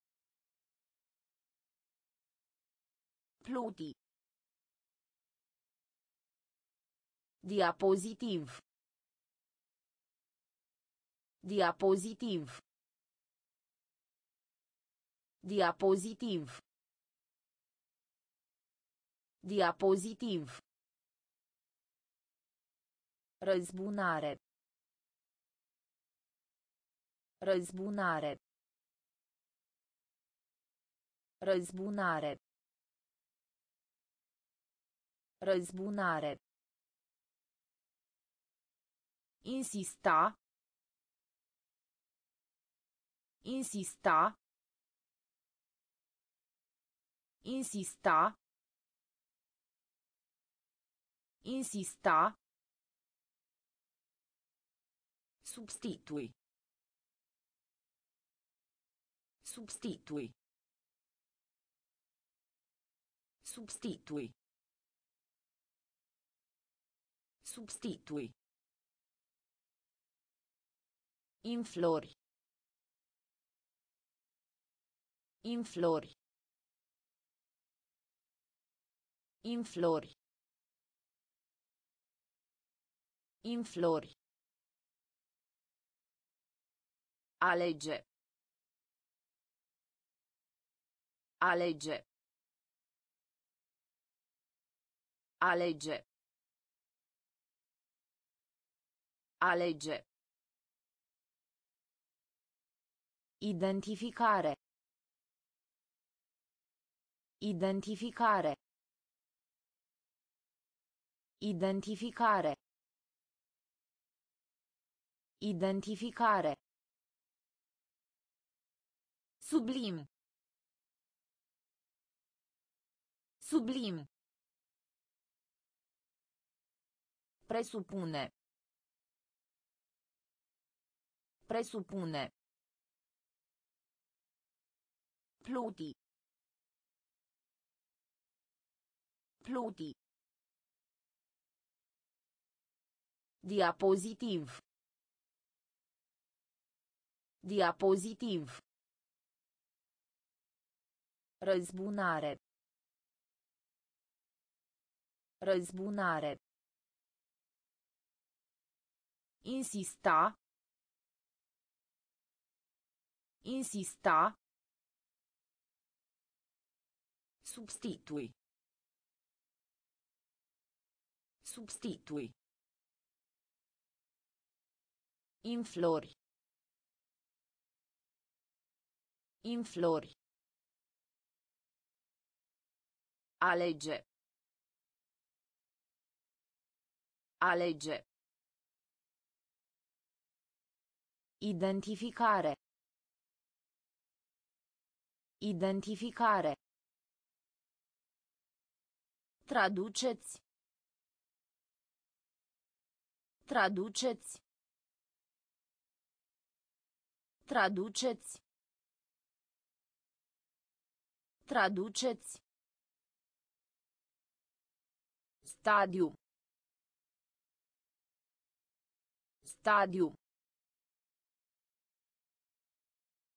Pluti. Diapozitiv. Diapozitiv. Diapozitiv. Diapozitiv. Răzbunare. Răzbunare. Răzbunare. Răzbunare. Insista. Insista. Insista. Insista. Substitui. Substitui. Substitui. Substitui. Inflori. Inflori. Inflori. Inflori. Alege. Alege. Alege. Alege. Identificare. Identificare. Identificare. Identificare. Sublim. Sublim. Presupune. Presupune. Pluti. Pluti. Diapozitiv. Diapozitiv. Răzbunare. Răzbunare. Insista. Insista. Substitui. Substitui. Inflori. Inflori. Alege. Alege. Identificare. Identificare. Traduceți. Traduceți. Traduceți. Traduceți. Stadiu. Stadiu.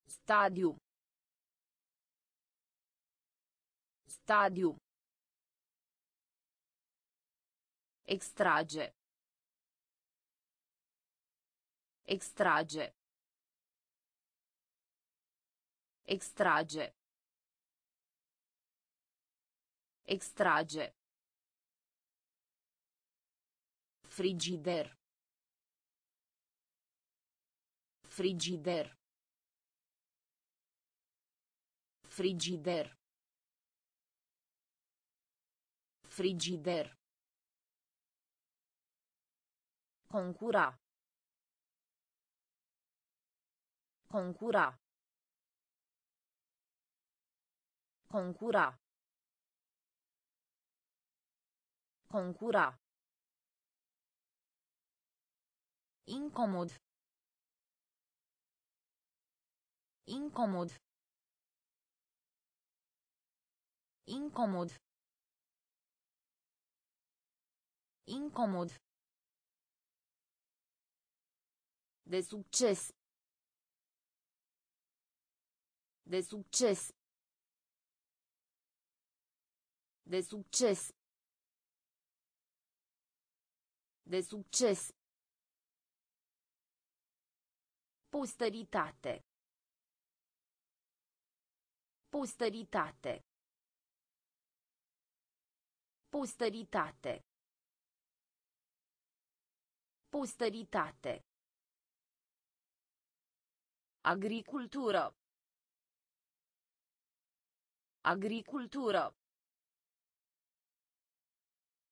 Stadiu. Stadiu. Extrage. Extrage. Extrage. Extrage. Frigider. Frigider. Frigider. Frigider. Concura. Concura. Concura. Concura. Incomod. Incomod. Incomod. Incomod. De succes. De succes. De succes. De succes. Posteritate. Posteritate. Posteritate. Posteritate. Agricultură. Agricultură.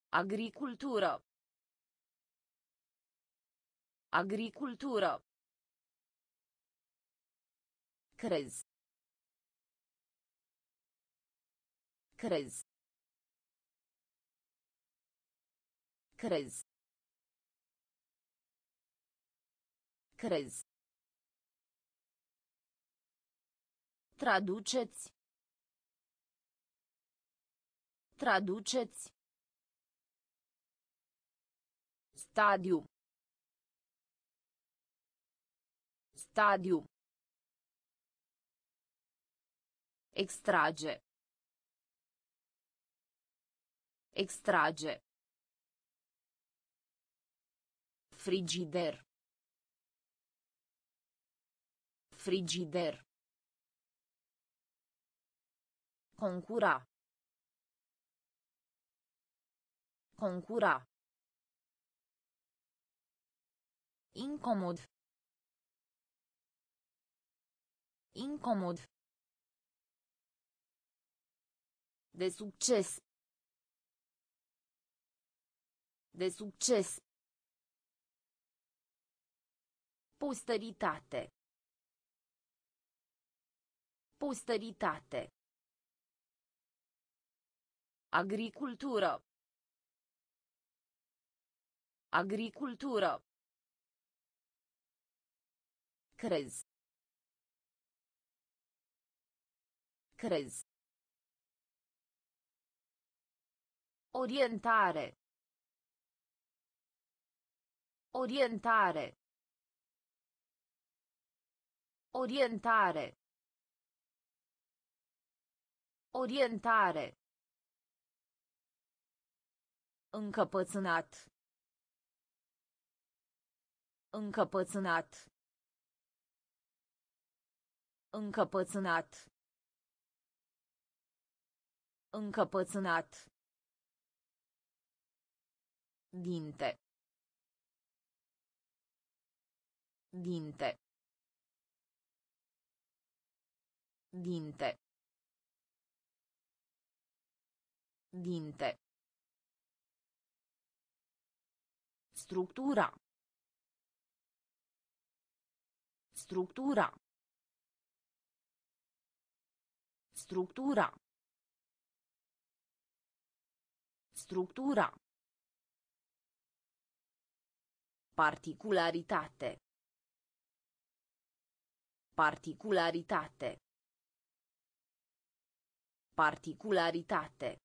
Agricultură. Agricultură. Crez. Crez. Crez. Crez. Traduceți. Traduceți. Stadiu. Stadiu. Extrage. Extrage. Frigider. Frigider. Concura. Concura. Incomod. Incomod. De succes. De succes. Posteritate. Posteritate. Agricultură. Agricultură. Crez. Crez. Orientare. Orientare. Orientare. Orientare. Încăpățânat. Încăpățânat. Încăpățânat. Încăpățânat. Dinte. Dinte. Dinte. Dinte. Structura. Structura. Structura. Structura. Particularitate. Particularitate. Particularitate.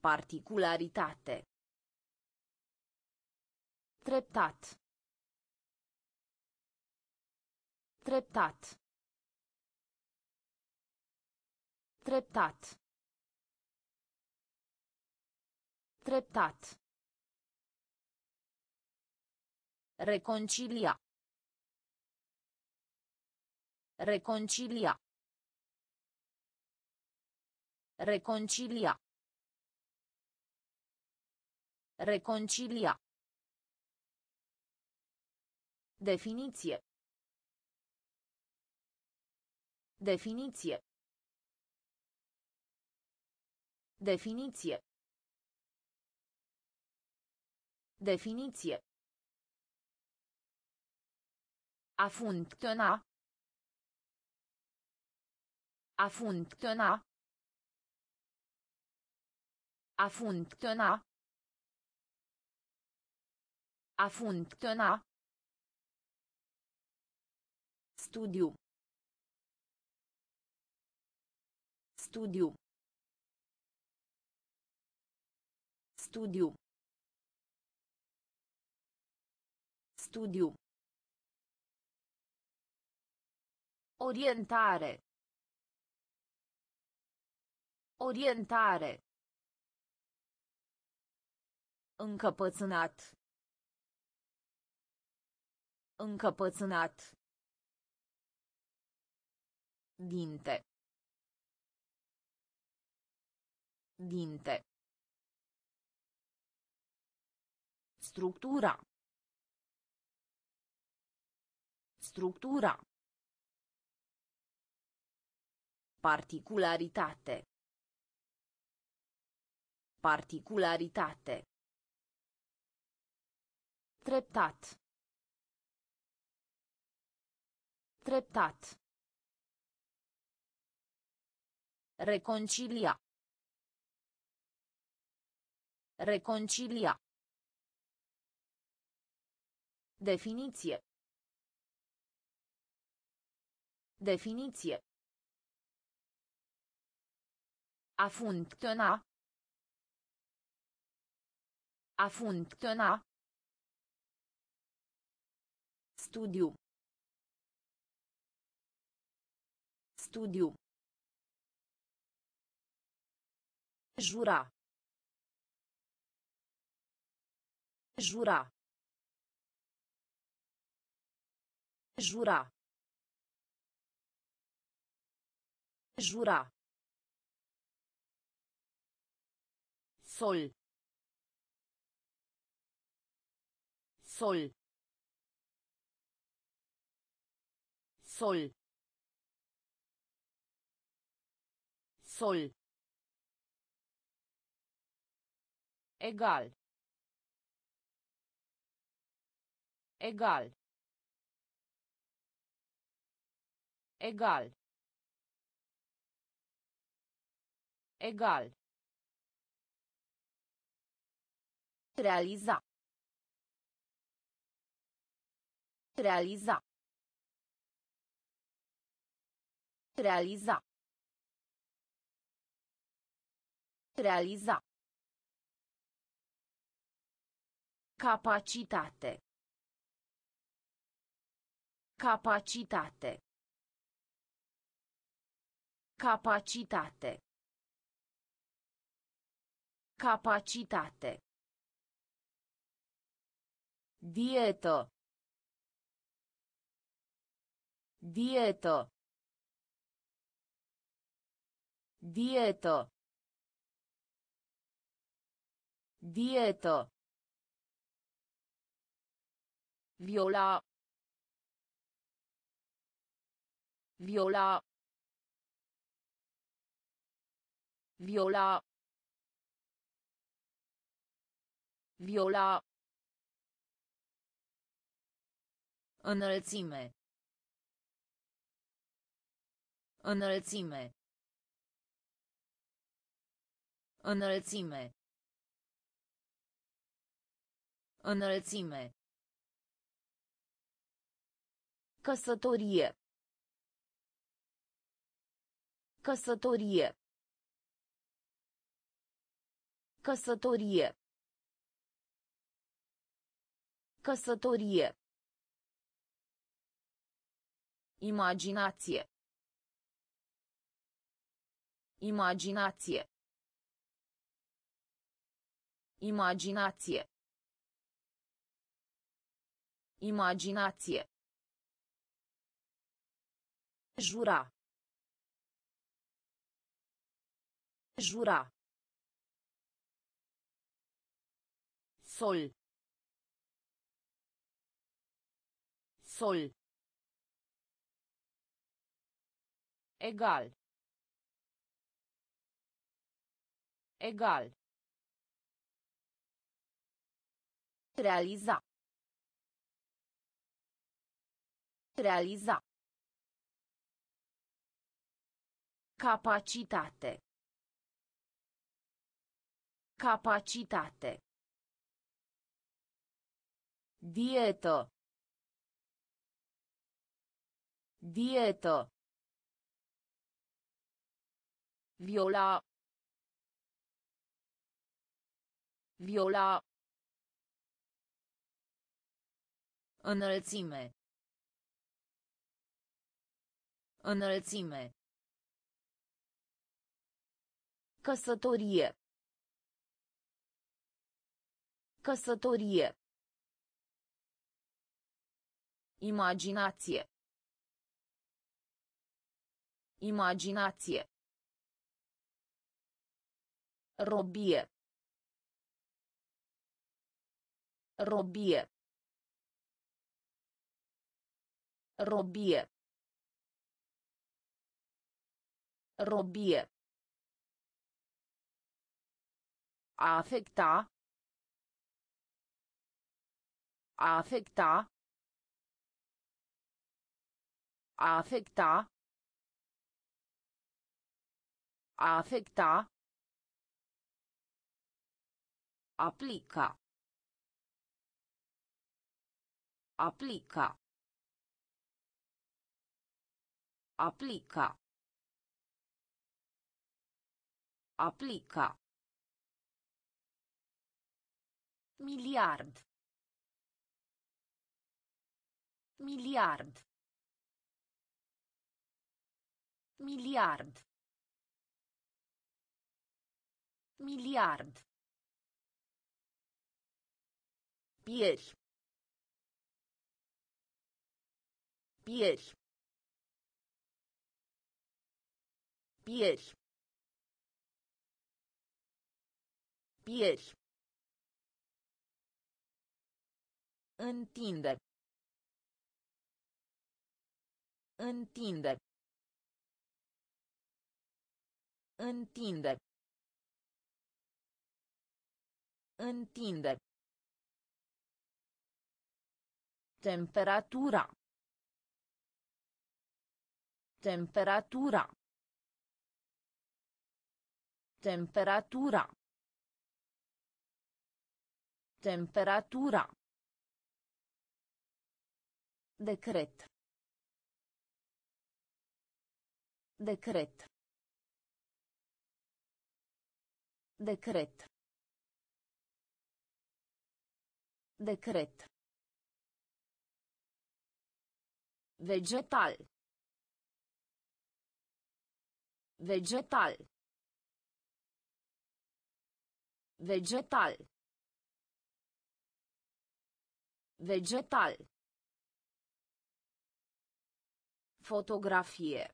Particularitate. Treptat. Treptat. Treptat. Treptat. Reconcilia. Reconcilia. Reconcilia. Reconcilia. Definiție. Definiție. Definiție. Definiție. A funcționa. A funcționa. A funcționa. A funcționa. Studiu. Studiu. Studiu. Studiu. Orientare. Orientare. Încăpățânat. Încăpățânat. Dinte. Dinte. Structura. Structura. Particularitate. Particularitate. Treptat. Treptat. Reconcilia. Reconcilia. Definiție. Definiție. A funcționa. A funcționa. Studiu. Studiu. Jura. Jura. Jura. Jura. Sol. Sol. Sol. Sol. Egal. Egal. Egal. Egal. Realiza. Realiza. Realiza. Realiza. Capacitate. Capacitate. Capacitate. Capacitate. Dietă. Dietă. Dietă. Dietă. Viola. Viola. Viola. Viola. Înălțime. Înălțime. Înălțime. Înălțime. Căsătorie. Căsătorie. Căsătorie. Căsătorie. Imaginație. Imaginație. Imaginație. Imaginație. Jura. Jura. Sol. Sol. Egal. Egal. Realiza. Realiza. Capacitate. Capacitate. Dietă. Dietă. Viola. Viola. Înălțime. Înălțime. Căsătorie. Căsătorie. Imaginație. Imaginație. Robie. Robie. Robie. Robie. A afecta. A afecta. A afecta. A afecta. Aplica. Aplica. Aplica. Aplica. Miliard. Miliard. Miliard. Miliard. Pieri. Pieri. Pieri. Pieri. Întinde. Întinde. Întinde. Întinde. Temperatura. Temperatura. Temperatura. Temperatura. Decret. Decret. Decret. Decret. Vegetal. Vegetal. Vegetal. Vegetal. Fotografie.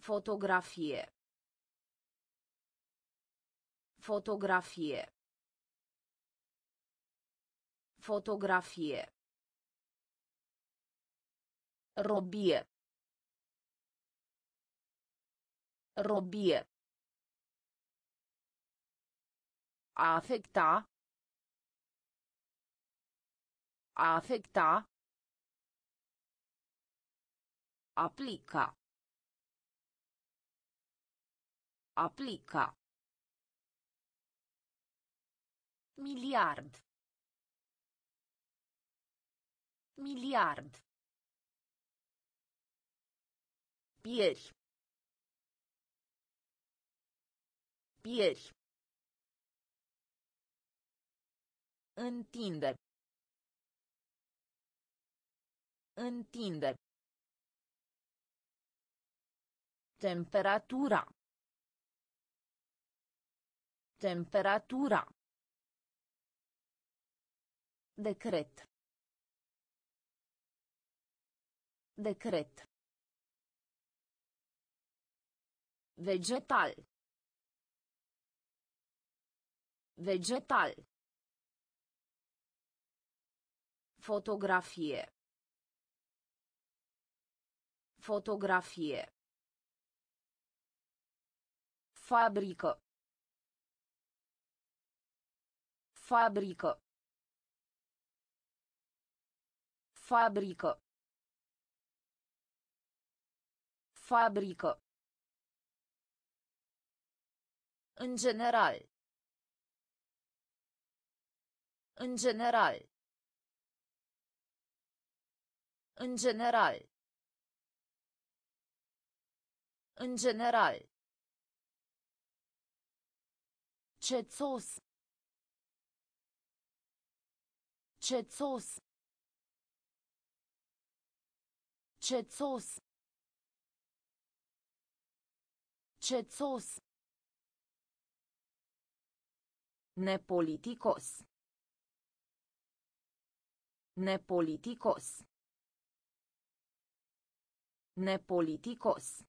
Fotografie. Fotografie. Fotografie. Robie. Robie. A afecta. A afecta. Aplica. Aplica. Miliard. Miliard. Pieri. Pieri. Întinde. Întinde. Temperatura. Temperatura. Decret. Decret. Vegetal. Vegetal. Fotografie. Fotografie. Fabrică. Fabrică. Fabrică. Fabrică. În general. În general. În general. În general. Cețos. Cețos. Cețos. Cețos. Nepoliticos. Nepoliticos. Nepoliticos.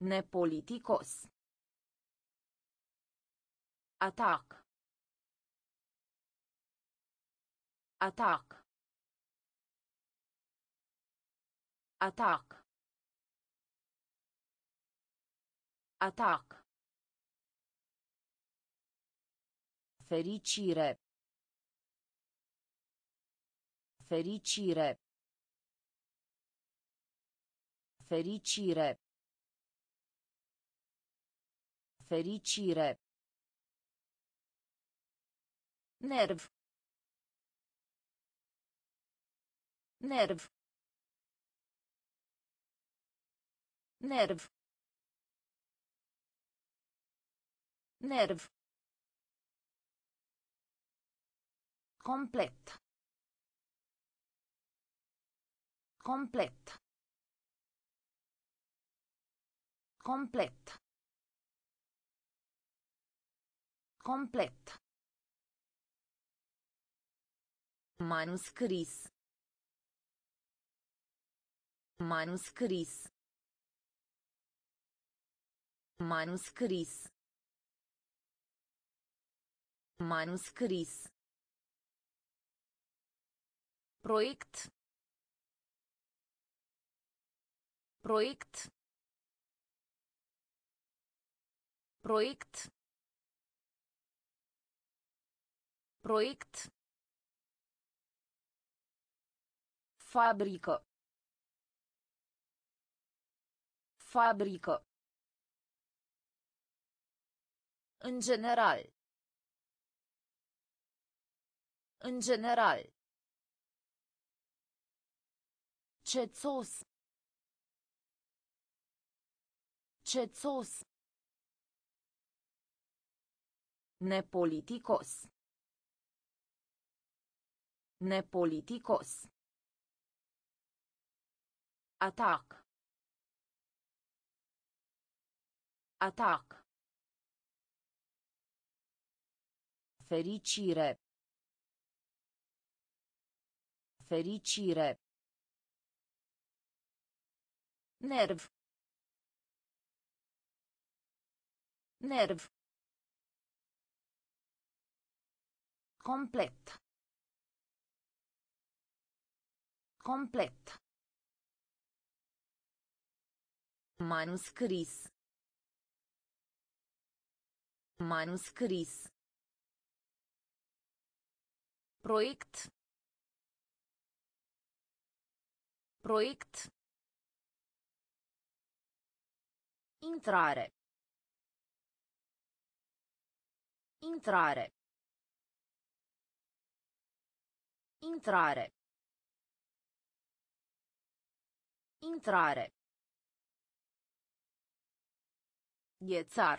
Nepoliticos. Atac. Atac. Atac. Atac. Fericire. Fericire. Fericire. Fericire. Nerv. Nerv. Nerv. Nerv. Complet. Complet. Complet. Complet. Manuscris. Manuscris. Manuscris. Manuscris. Proiect. Proiect. Proiect. Proiect. Fabrică. Fabrică. În general. În general. Cețos. Cețos. Nepoliticos. Nepoliticos. Atac. Atac. Fericire. Fericire. Nerv. Nerv. Complet. Complet. Manuscris. Manuscris. Proiect. Proiect. Intrare. Intrare. Intrare. Intrare. Ghețar.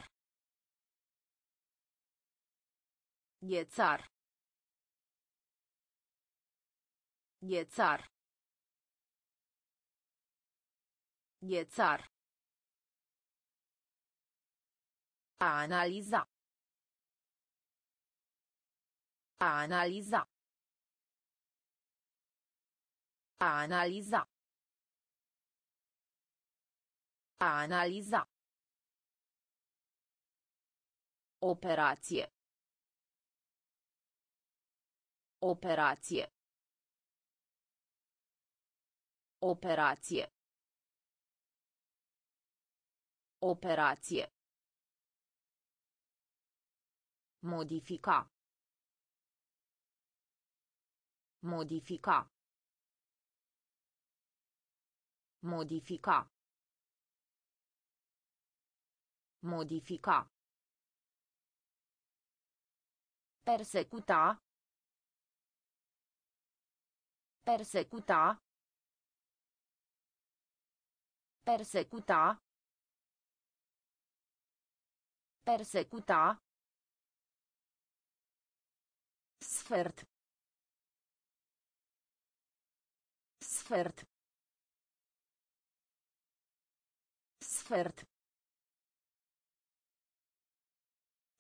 Ghețar. Ghețar. Ghețar. A analiza. A analiza. A analiza. A analiza. Operație. Operație. Operație. Operație. Modifica. Modifica. Modifica. Modifica. Persecuta. Persecuta. Persecuta. Persecuta. Sfert. Sfert. Sfert.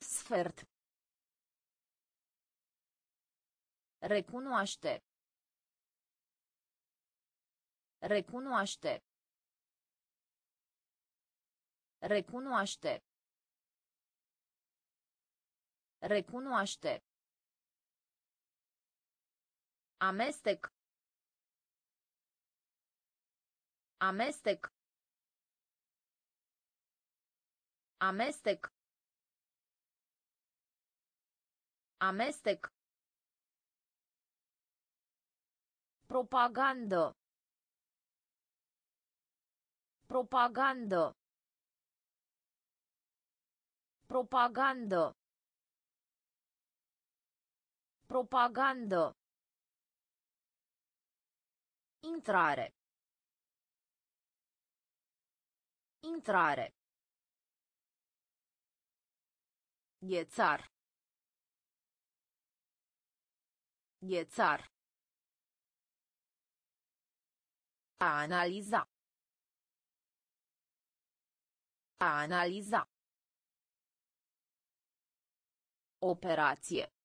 Sfert. Recunoaște. Recunoaște. Recunoaște. Recunoaște. Amestec. Amestec. Amestec. Amestec. Propagandă. Propagandă. Propagandă. Propagandă. Intrare. Intrare. Ghețar. Ghețar. A analiza. A analiza. Operație.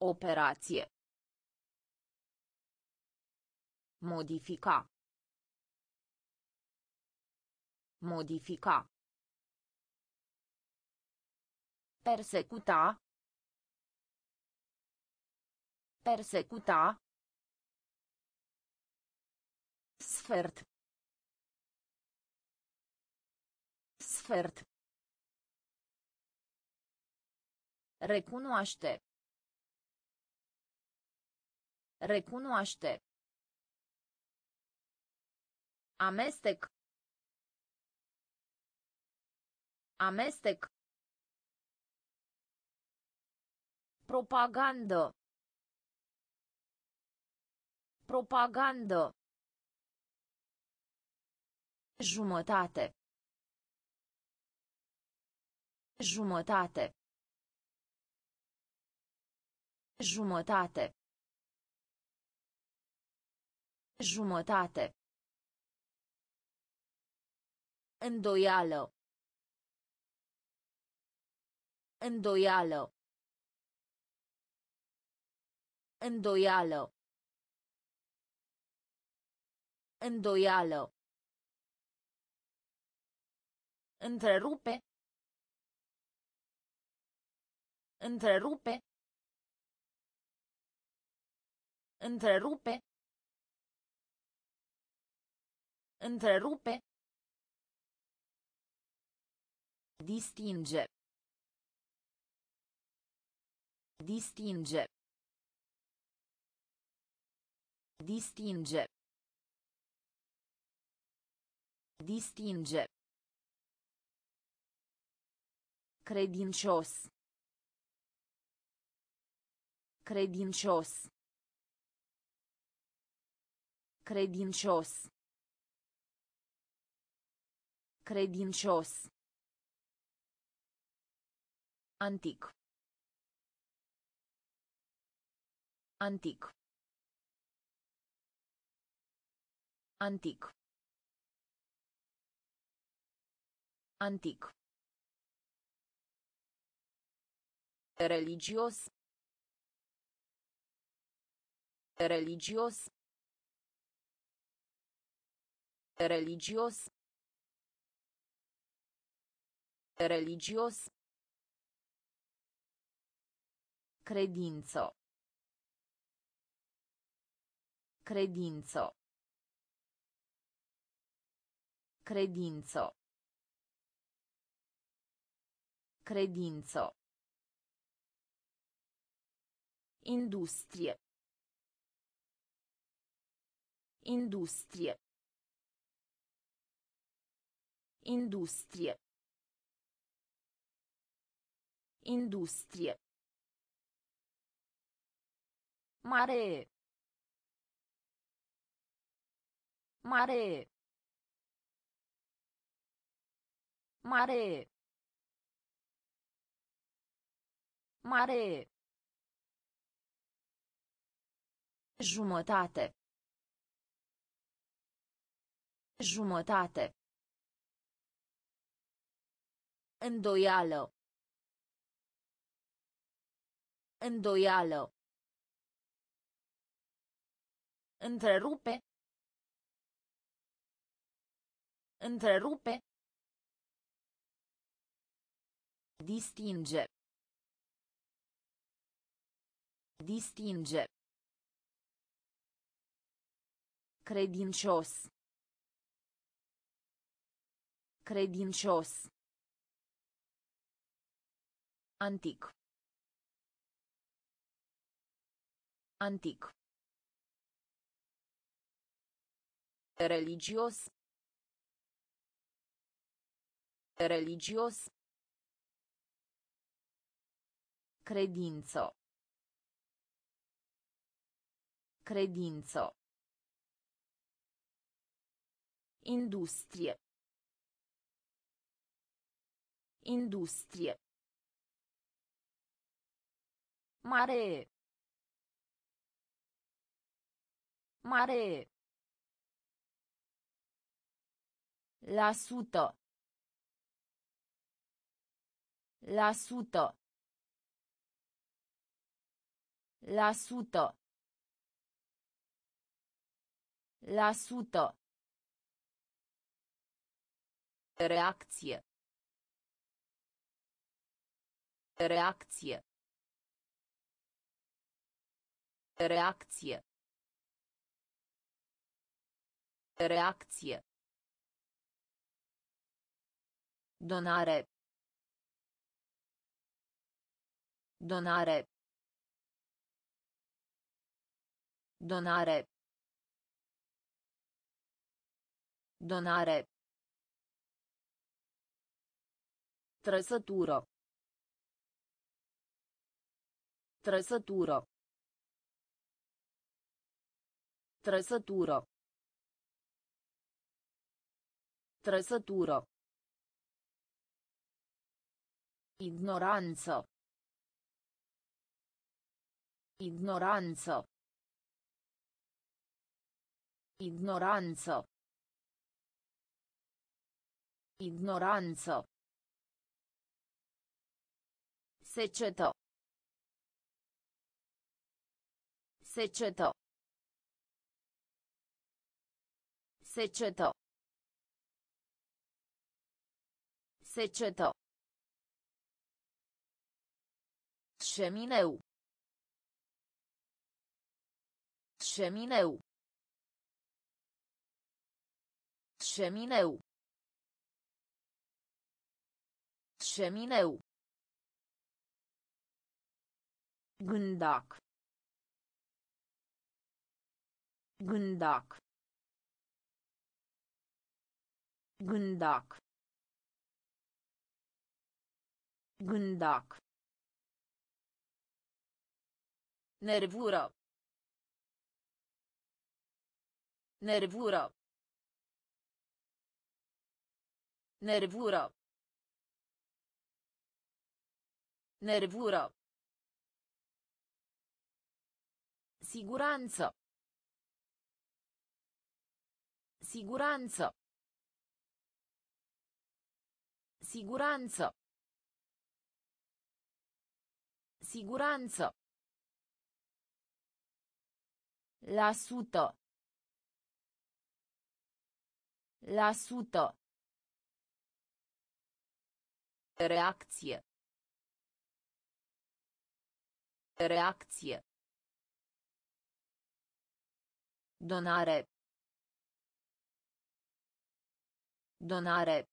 Operație. Modifica. Modifica. Persecuta. Persecuta. Sfert. Sfert. Recunoaște. Recunoaște. Amestec. Amestec. Propagandă. Propagandă. Jumătate. Jumătate. Jumătate. Jumătate. Îndoială. Îndoială. Îndoială. Îndoială. Întrerupe. Întrerupe. Întrerupe. Întrerupe. Distinge. Distinge. Distinge. Distinge. Credincios. Credincios. Credincios. Credincios. Antic. Antic. Antic. Antic. Religios. Religios. Religios. Religios. Credință. Credință. Credință. Credință. Industrie. Industrie. Industrie. Industrie. Mare. Mare. Mare. Mare. Jumătate. Jumătate. Îndoială. Îndoială. Întrerupe. Întrerupe. Distinge. Distinge. Credincios. Credincios. Antic. Antic. Religios. Religios. Credință. Credință. Industrie. Industrie. Mare. Mare. La sută. La sută. La sută. La sută. Reacție. Reacție. Reacție. Reacție. Donare. Donare. Donare. Donare. Trăsătură. Trăsătură. Trăsătură. Trăsătură. Ignoranță. Ignoranță. Ignoranță. Ignoranță. Secetă. Secetă. Secetă. Secetă. Șemineu. Șemineu. Șemineu. Șemineu. Gândac. Gândac. Gândac. Gândac. Nervură. Nervură. Nervură. Nervură. Siguranță. Siguranță. Siguranță. Siguranță. La sută. La sută. Reacție. Reacție. Donare. Donare.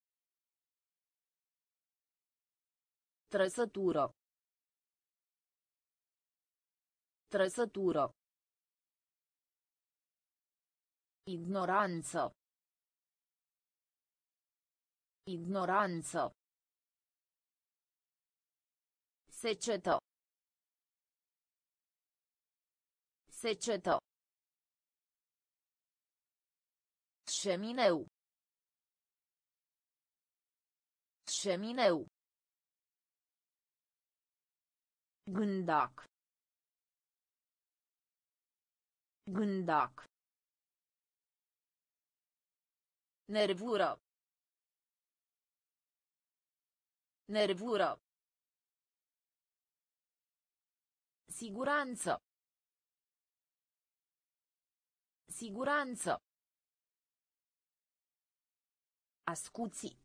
Trăsătură. Trăsătură. Ignoranță. Ignoranță. Secetă. Secetă. Șemineu. Șemineu. Gândac. Gândac. Nervură. Nervură. Siguranță. Siguranță. Ascuțit.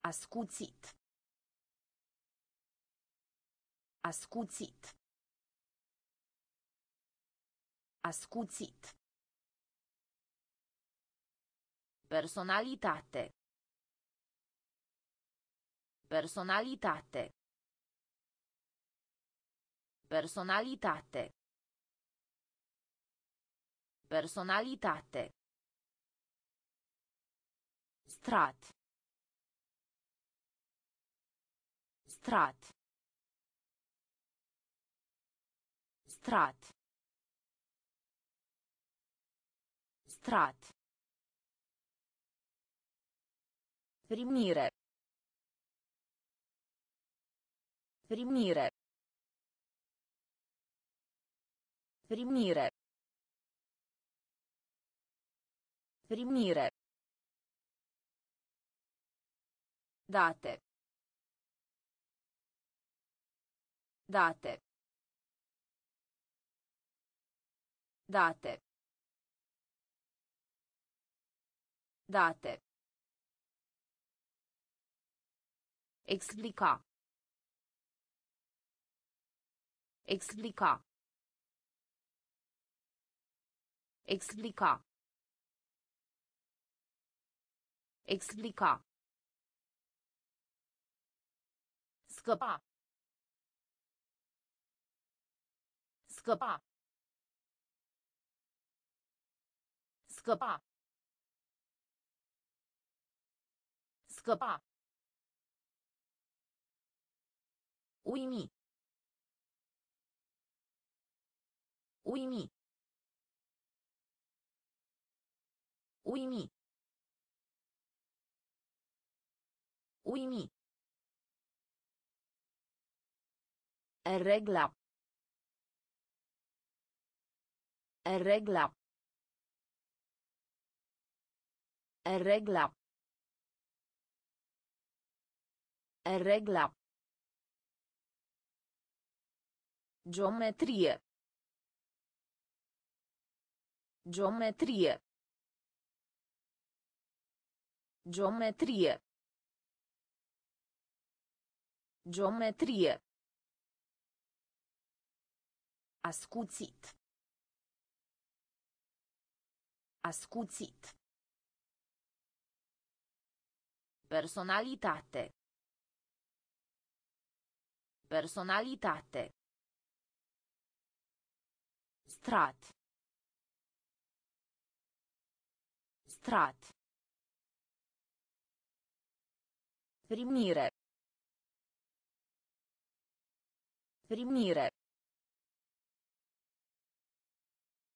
Ascuțit. Ascuțit. Ascuțit. Personalitate. Personalitate. Personalitate. Personalitate. Strat. Strat. Strat. Strat. Primire. Primire. Primire. Primire. Date. Date. Date. Date. Explica. Explica. Explica. Explica. Scăpa. Scăpa. Scăpa. Scăpa. Uimi. Uimi. Uimi. Uimi. Regla. Regla. Regla. Regla. Geometrie. Geometrie. Geometrie. Geometrie. Ascuțit. Ascuțit. Personalitate. Personalitate. Strat. Strat. Primire. Primire.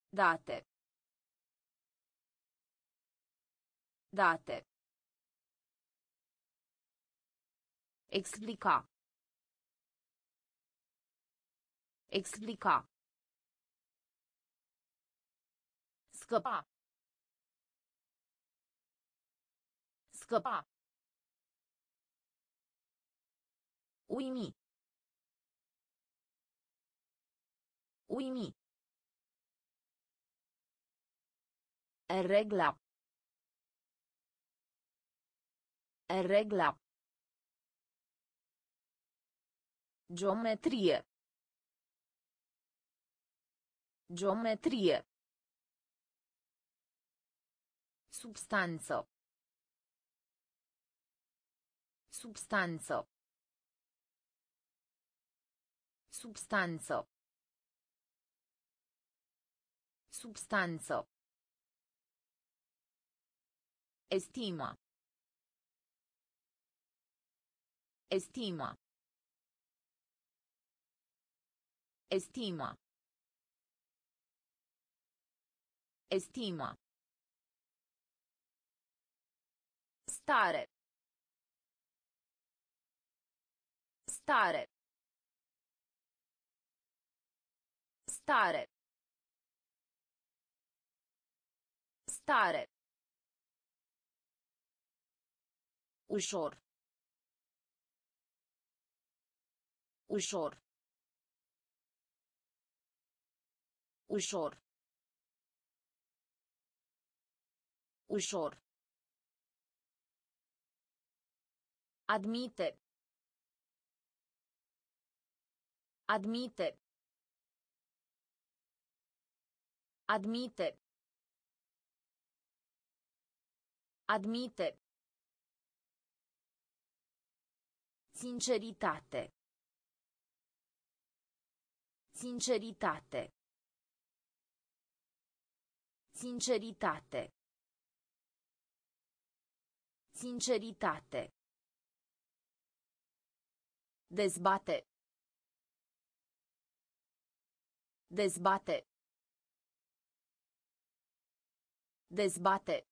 Date. Date. Explica. Explica. Scăpa. Scăpa. Uimi. Uimi. Regla. Regla. Geometrie. Geometrie. Substanță. Substanță. Substanță. Substanță. Estima. Estima. Estima. Estima. Stare. Stare. Stare. Stare. Ușor. Ușor. Ușor. Ușor. Admite. Admite. Admite. Admite. Sinceritate. Sinceritate. Sinceritate. Sinceritate. Dezbate. Dezbate. Dezbate.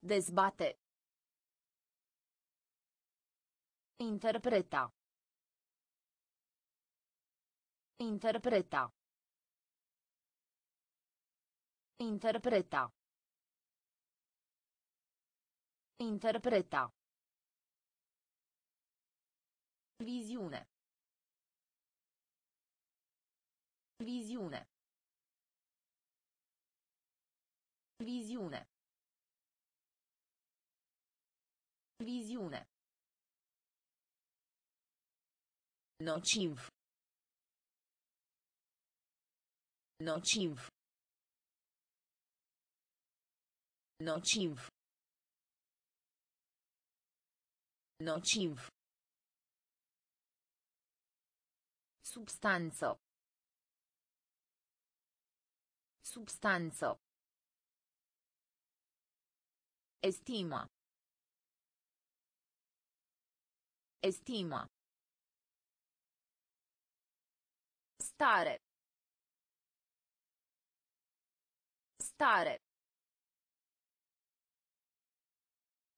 Dezbate. Interpreta. Interpreta. Interpreta. Interpreta. Visiune. Visiune. Visiune. Visiune. Nociv. Nociv. Nociv. Nociv. Substanță. Substanță. Estima. Estima. Stare. Stare.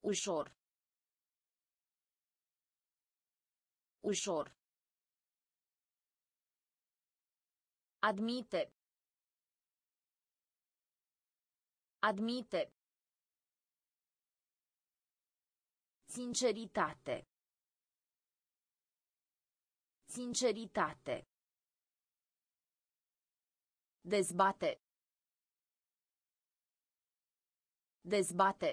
Ușor. Ușor. Admite. Admite. Sinceritate. Sinceritate. Dezbate. Dezbate.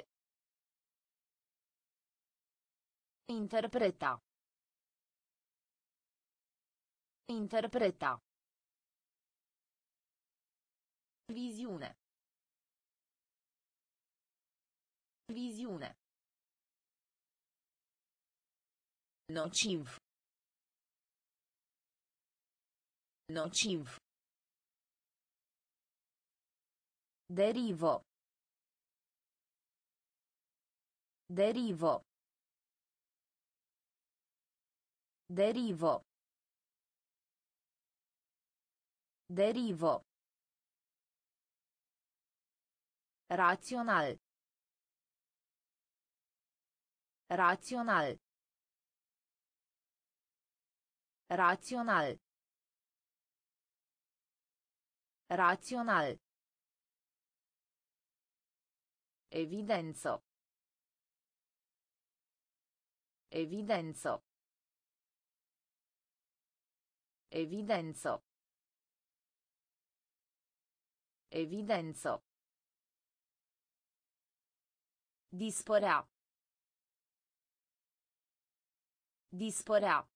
Interpreta. Interpreta. Visiune. Visiune. Nociv. Nociv. Derivo. Derivo. Derivo. Derivo. Rațional. Rațional. Rațional. Rațional. Evidenzo. Evidenzo. Evidenzo. Evidenzo. Dispărea. Dispărea.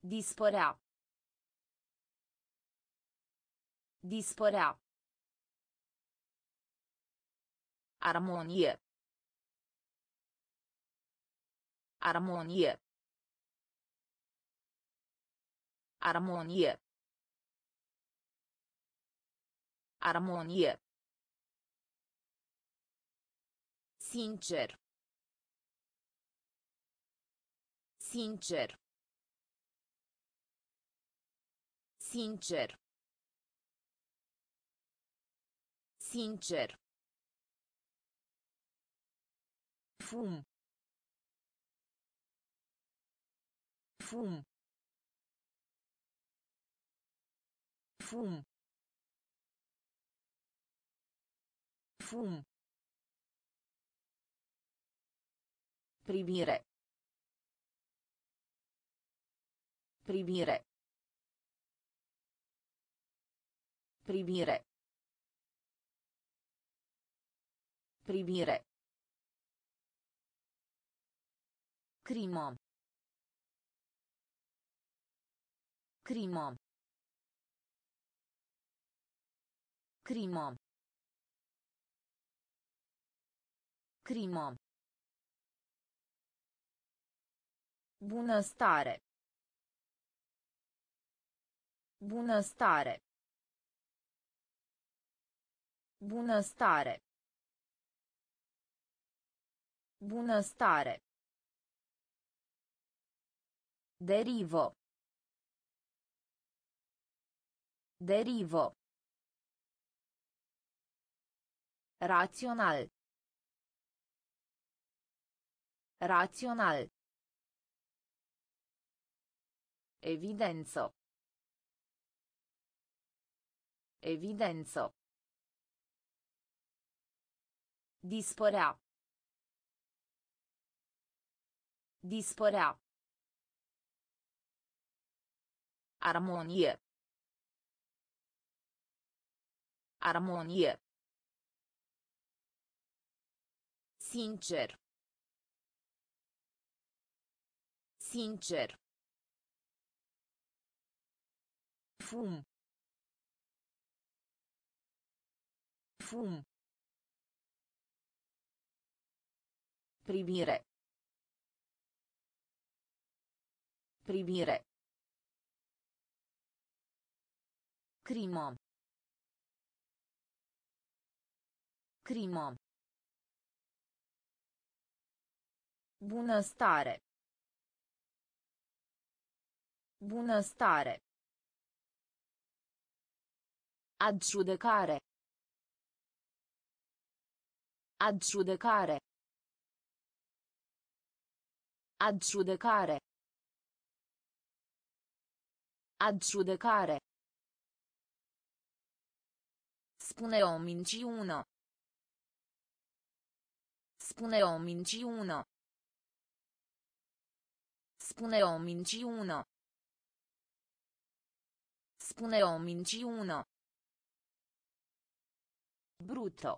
Dispărea. Dispărea. Armonie. Armonie. Armonie. Armonie. Sincer. Sincer. Sincer. Sincer. Fum. Fum. Fum. Fum. Privire. Privire. Privire. Privire. Crimă. Crimă. Crimă. Crimă. Bunăstare. Bunăstare. Bunăstare. Bunăstare. Derivo. Derivo. Rațional. Rațional. Evidenzo. Evidenzo. Dispărea. Dispărea. Armonie. Armonie. Sincer. Sincer. Fum. Fum. Privire. Privire. Crimă. Crimă. Bunăstare. Bunăstare. Adjudecare. Adjudecare. Adjudecare. Adjudecare. Spune o minciună. Spune o minciună. Spune o minciună. Spune o minciună. Brutto.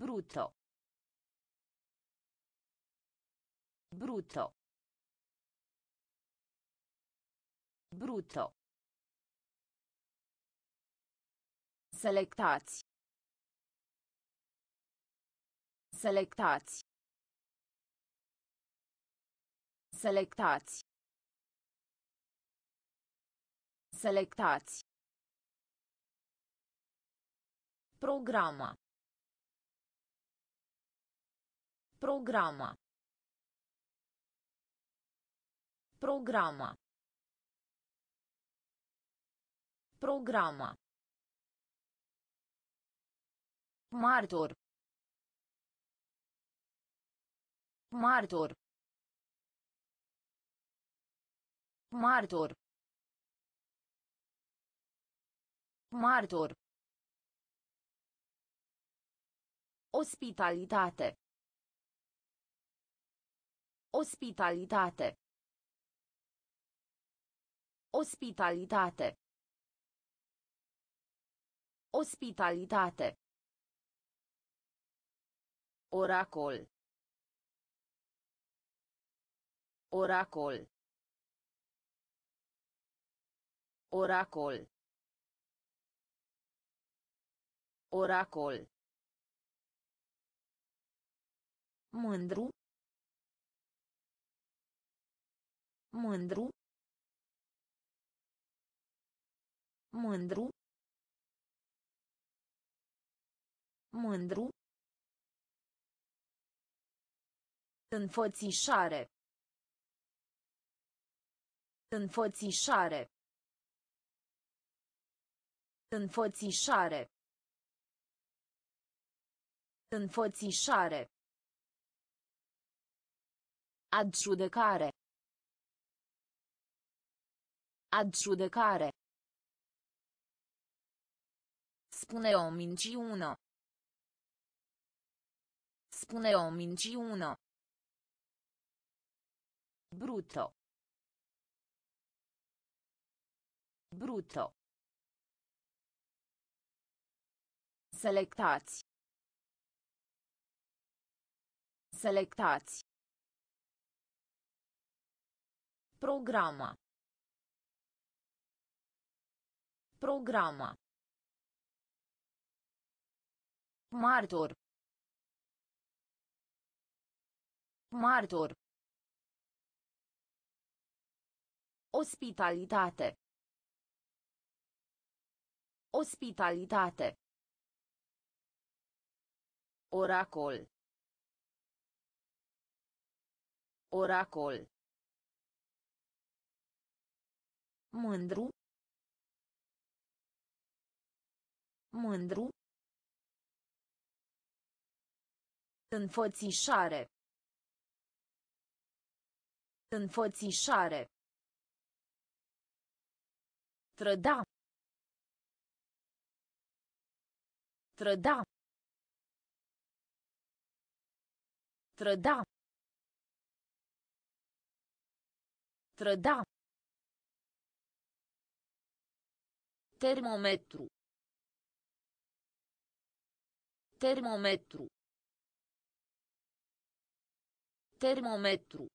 Brutto. Brutto. Brutto. Selectați. Selectați. Selectați. Selectați. Programa. Programa. Programa. Programa. Martor. Martor. Martor. Martor. Ospitalitate. Ospitalitate. Ospitalitate. Ospitalitate. Oracol. Oracol. Oracol. Oracol. Mândru. Mândru. Mândru. Mândru. Înfățișare. Înfățișare. Înfățișare. Înfățișare. Adjudecare. Adjudecare. Spune o minciună. Spune o minciună. Brutto. Brutto. Selectați. Selectați. Programa. Programa. Martor. Martor. Ospitalitate. Ospitalitate. Oracol. Oracol. Mândru. Mândru. Înfățișare. Înfățișare. Trăda. Trăda. Trăda. Trăda. Termometru. Termometru. Termometru.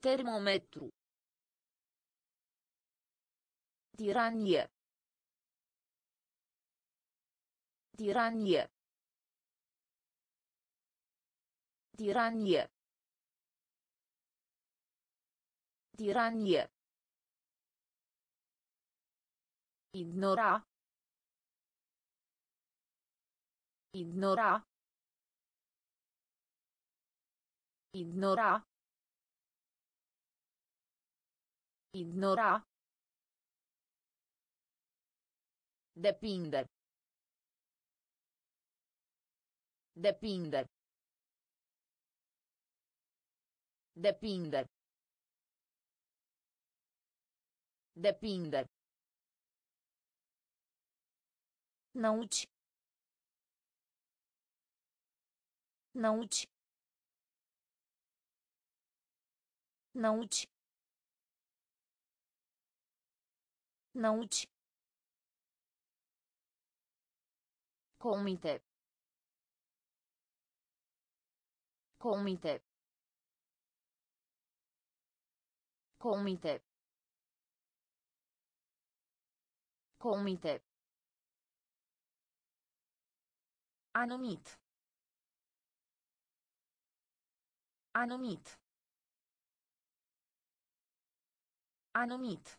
Termometru. Tiranie. Tiranie. Tiranie. Tiranie. Ignora. Ignora. Ignora. Ignora. Depinde. Depinde. Depinde. Depinde. Nauci. Nauci. Nauci. Nauci. Comite. Comite. Comite. Comite. Anumit. Anumit. Anumit.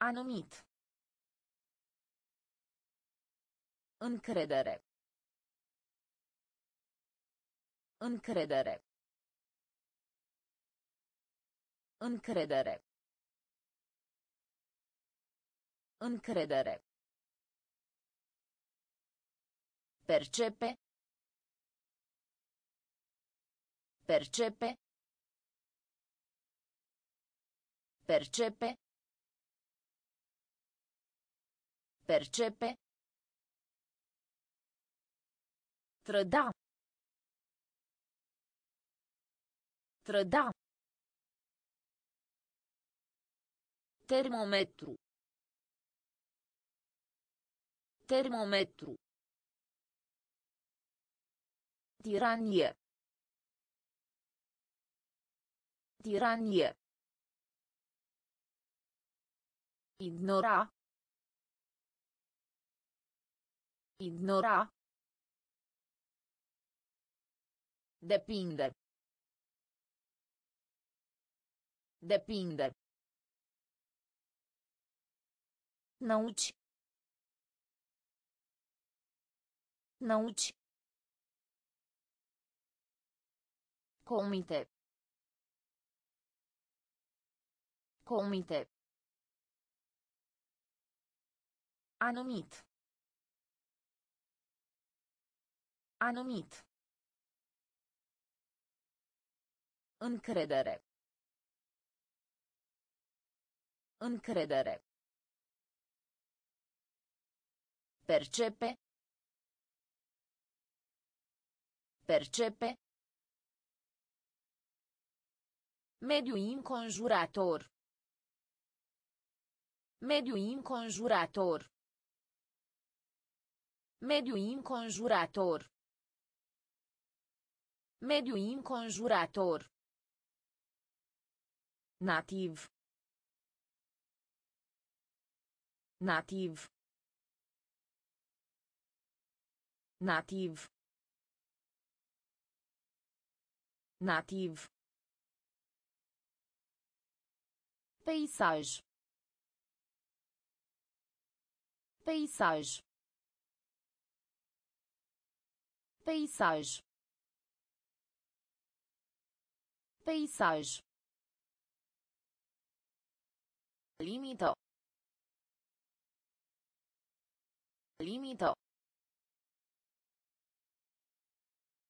Anumit. Încredere. Încredere. Încredere. Încredere. Percepe. Percepe. Percepe. Percepe. Trăda. Trăda. Termometru. Termometru. Tiranie. Tiranie. Ignora. Ignora. Depinde. Depinde. Nauci. Nauci. Comite. Comite. Anumit. Anumit. Încredere. Încredere. Percepe. Percepe. Mediu înconjurător. Mediu înconjurător. Mediu înconjurător. Mediu înconjurător. Nativ. Nativ. Nativ. Nativ. Peisaj. Peisaj. Peisaj. Peisaj. Limită. Limită.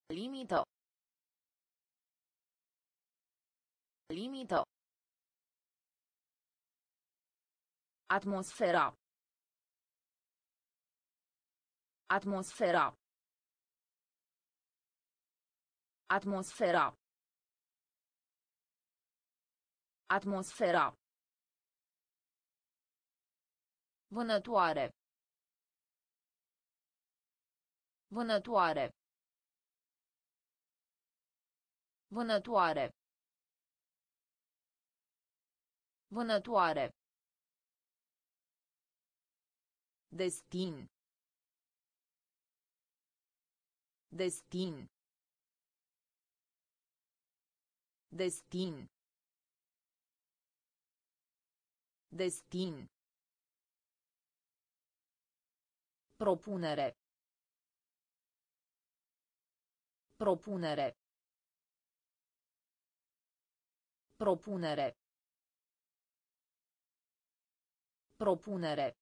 Limită. Limită. Atmosfera. Atmosfera. Atmosfera. Atmosfera. Vânătoare. Vânătoare. Vânătoare. Vânătoare. Destin. Destin. Destin. Destin. Propunere. Propunere. Propunere. Propunere.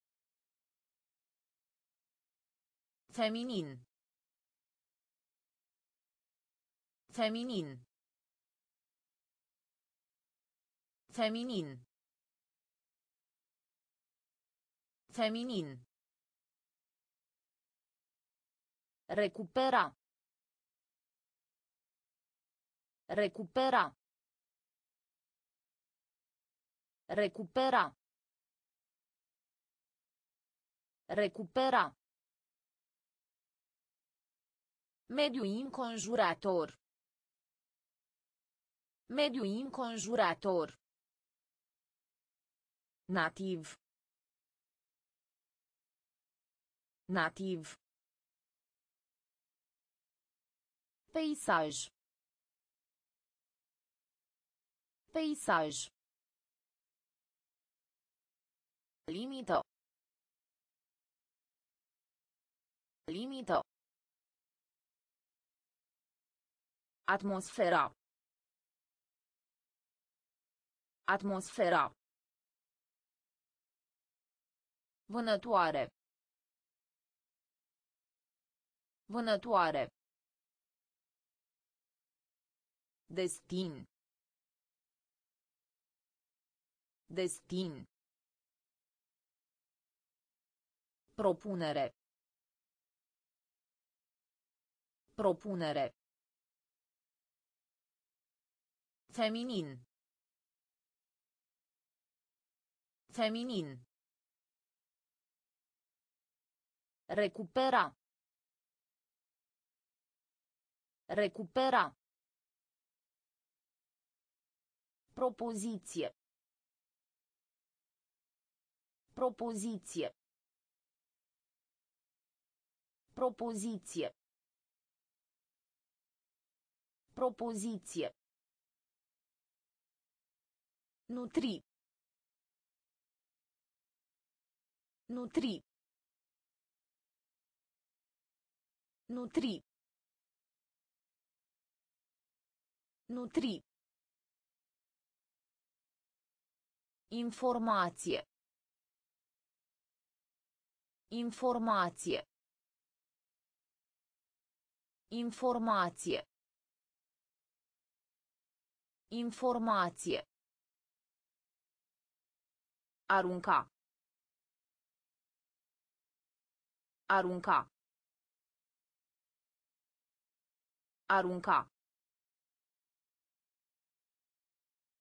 Feminin. Feminin. Feminin. Feminin. Recupera. Recupera. Recupera. Recupera. Mediu înconjurător. Mediu înconjurător. Nativ. Nativ. Peisaj. Peisaj. Limită. Limită. Atmosfera. Atmosfera. Vânătoare. Vânătoare. Destin. Destin. Propunere. Propunere. Feminin. Feminin. Recupera. Recupera. Propoziție. Propoziție. Propoziție. Propoziție. Nutri. Nutri. Nutri. Nutri. Informație. Informație. Informație. Informație. Arunca. Arunca. Arunca.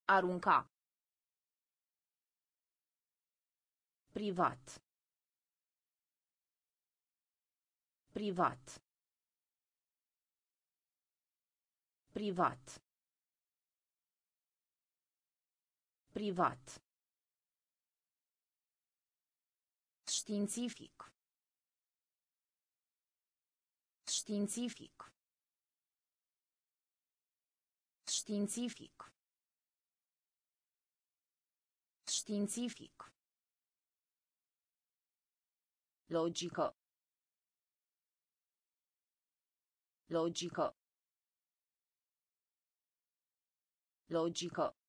Arunca. Privat. Privat. Privat. Privat. Științific. Științific. Științific. Științific. Logică. Logică. Logică.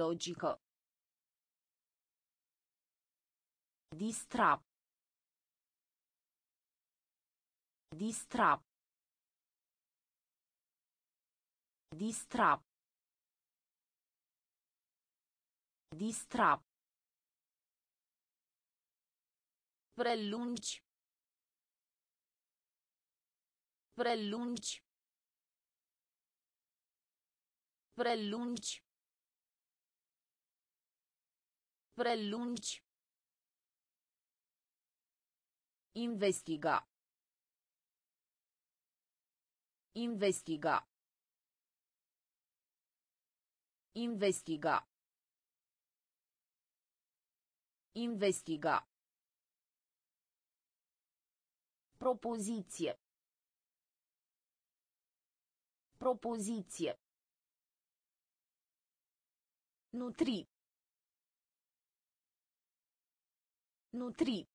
Logică. Distra. Distra. Distra. Distra. Prelungi. Prelungi. Prelungi. Prelungi. Investiga. Investiga. Investiga. Investiga. Propoziție. Propoziție. Nutri. Nutri.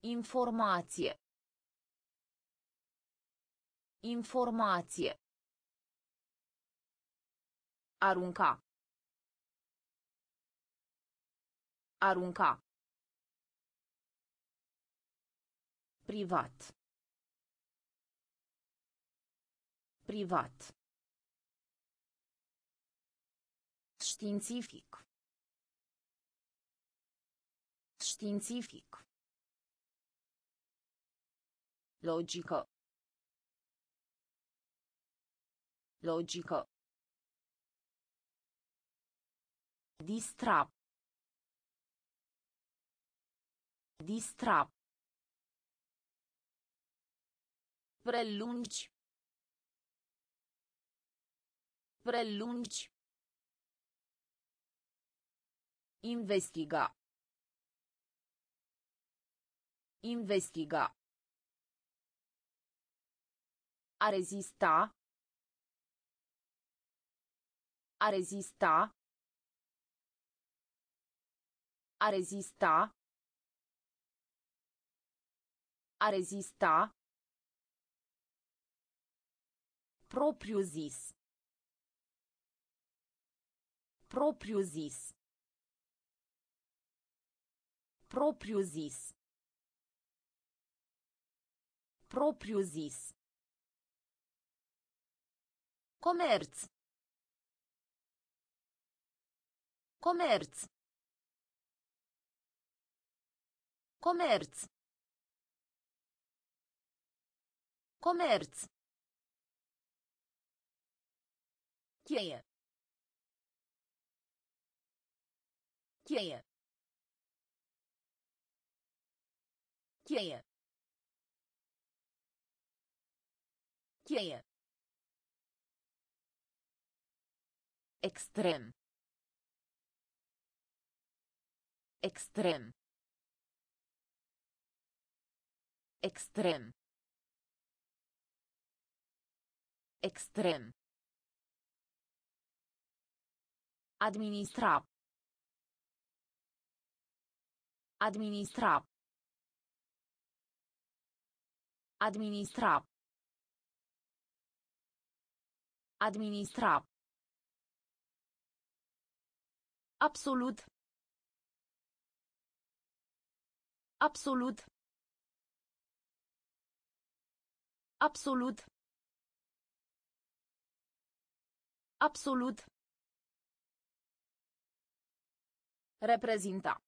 Informație. Informație. Arunca. Arunca. Privat. Privat. Științific. Științific. Logică. Logică. Distra. Distra. Prelungi. Prelungi. Investiga. Investiga. A rezista. A rezista. A rezista. A rezista. Propriu zis. Propriu zis. Propriu zis. Propriu zis. Comerț. Comerț. Comerț. Comerț. Cheie. Cheie. Cheie. Cheie. Extrem. Extrem. Extrem. Extrem. Administra. Administra. Administra. Administra. Absolut. Absolut. Absolut. Absolut. Reprezinta.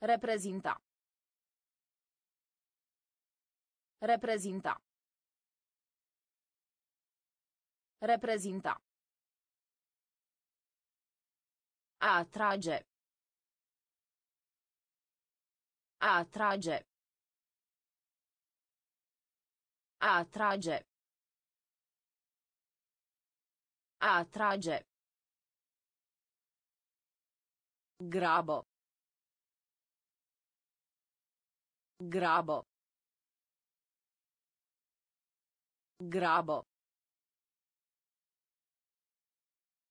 Reprezinta. Reprezinta. Reprezinta. A atrage. A atrage. A atrage. A atrage. Grabo. Grabo. Grabo.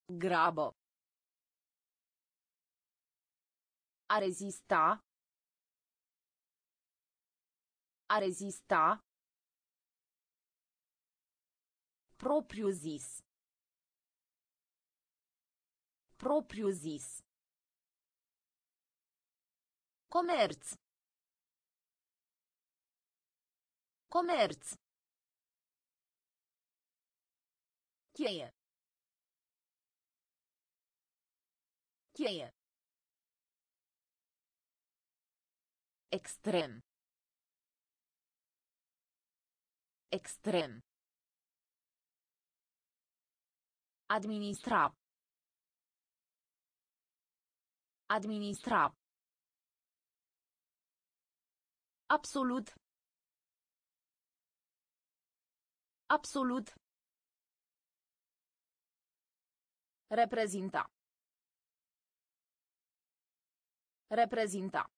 Grabo. A rezista. A rezista. Propriu zis. Propriu zis. Comerț. Comerț. Cheie. Cheie. Extrem. Extrem. Administra. Administra. Absolut. Absolut. Reprezinta. Reprezinta.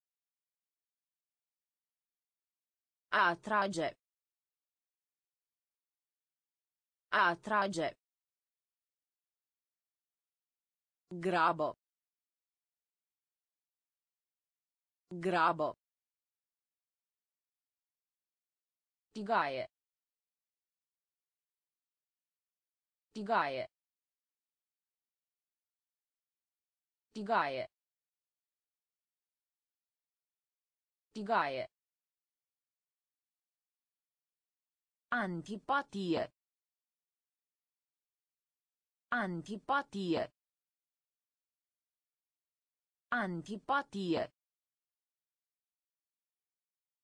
A atrage. A atrage. Grabo. Grabo. Tigaie. Tigaie. Tigaie. Tigaie. Antipatie. Antipatie. Antipatie.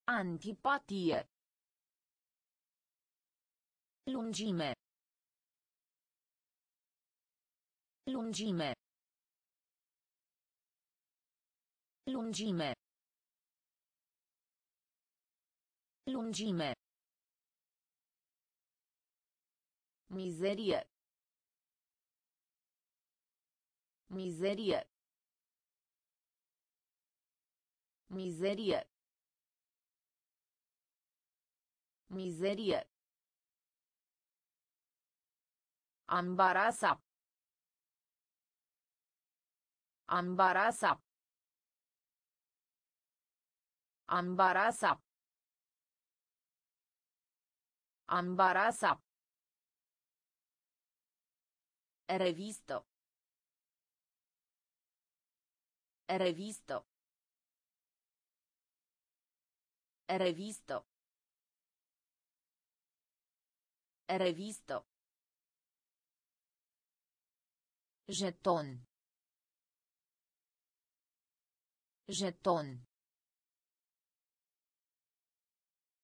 Antipatie. Lungime. Lungime. Lungime. Lungime. Mizerie. Mizerie. Mizerie. Mizerie. Ambarasa. Ambarasa. Ambarasa. Ambarasa. Revisto. Revisto. Revisto. Revisto. Jeton. Jeton.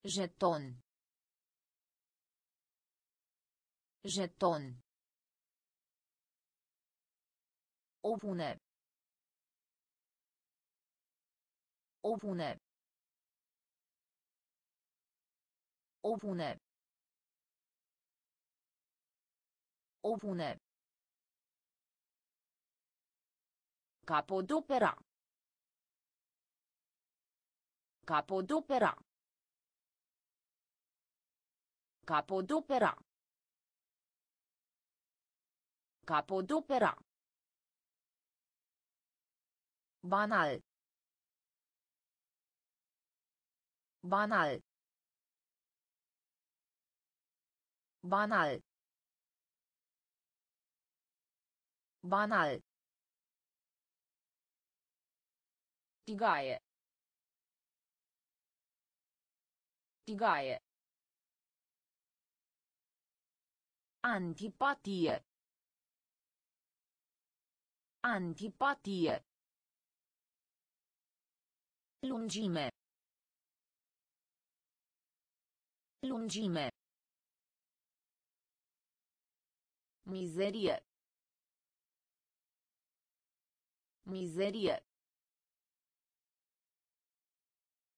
Jeton. Jeton. Opune. Opune. Opune. Opune. Capodopera. Capodopera. Capodopera. Capodopera. Banal. Banal. Banal. Banal. Tigaie. Tigaie. Antipatie. Antipatie. Lungime. Lungime. Mizerie. Mizerie.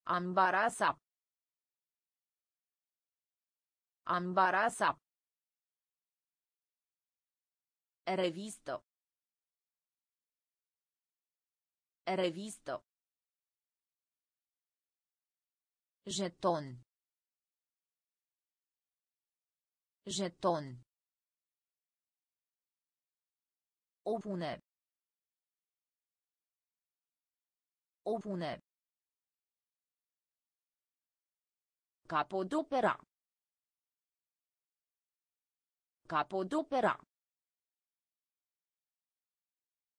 Ambarasa. Ambarasa. Revisto. Revisto. Jeton. Jeton. Opune. Opune. Capodopera. Capodopera.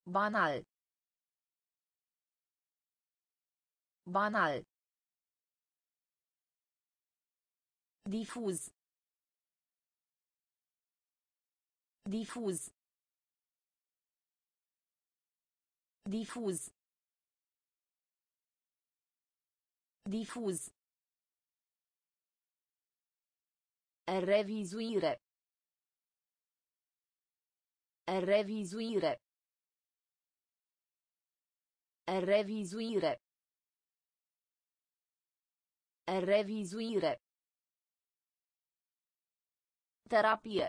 Banal. Banal. Difuz. Difuz. Difuz. Difuz. Revizuire. Revizuire. Revizuire. Revizuire. Terapie.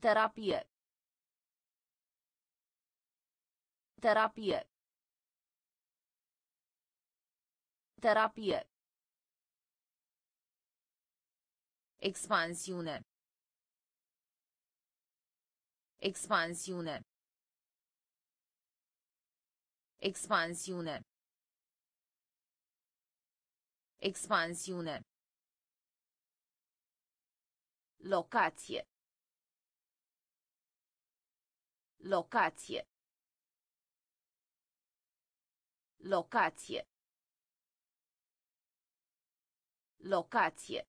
Terapie. Terapie. Terapie. Expansiune. Expansiune. Expansiune. Expansiune. Locație. Locație. Locație. Locație.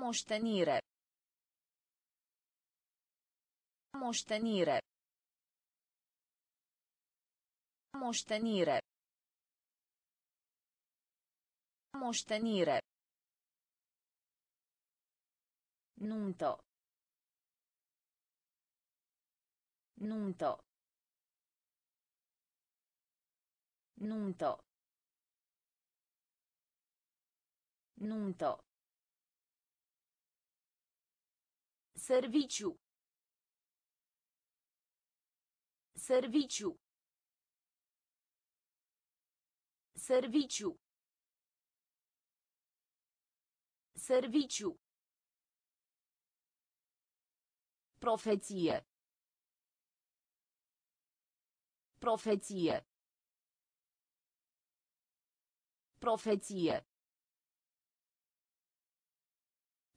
Moștenire. Moștenire. Moștenire. Moștenire. Nuntă. Nuntă. Nuntă. Nuntă. Serviciu. Serviciu. Serviciu. Serviciu. Profeție. Profeție. Profeție.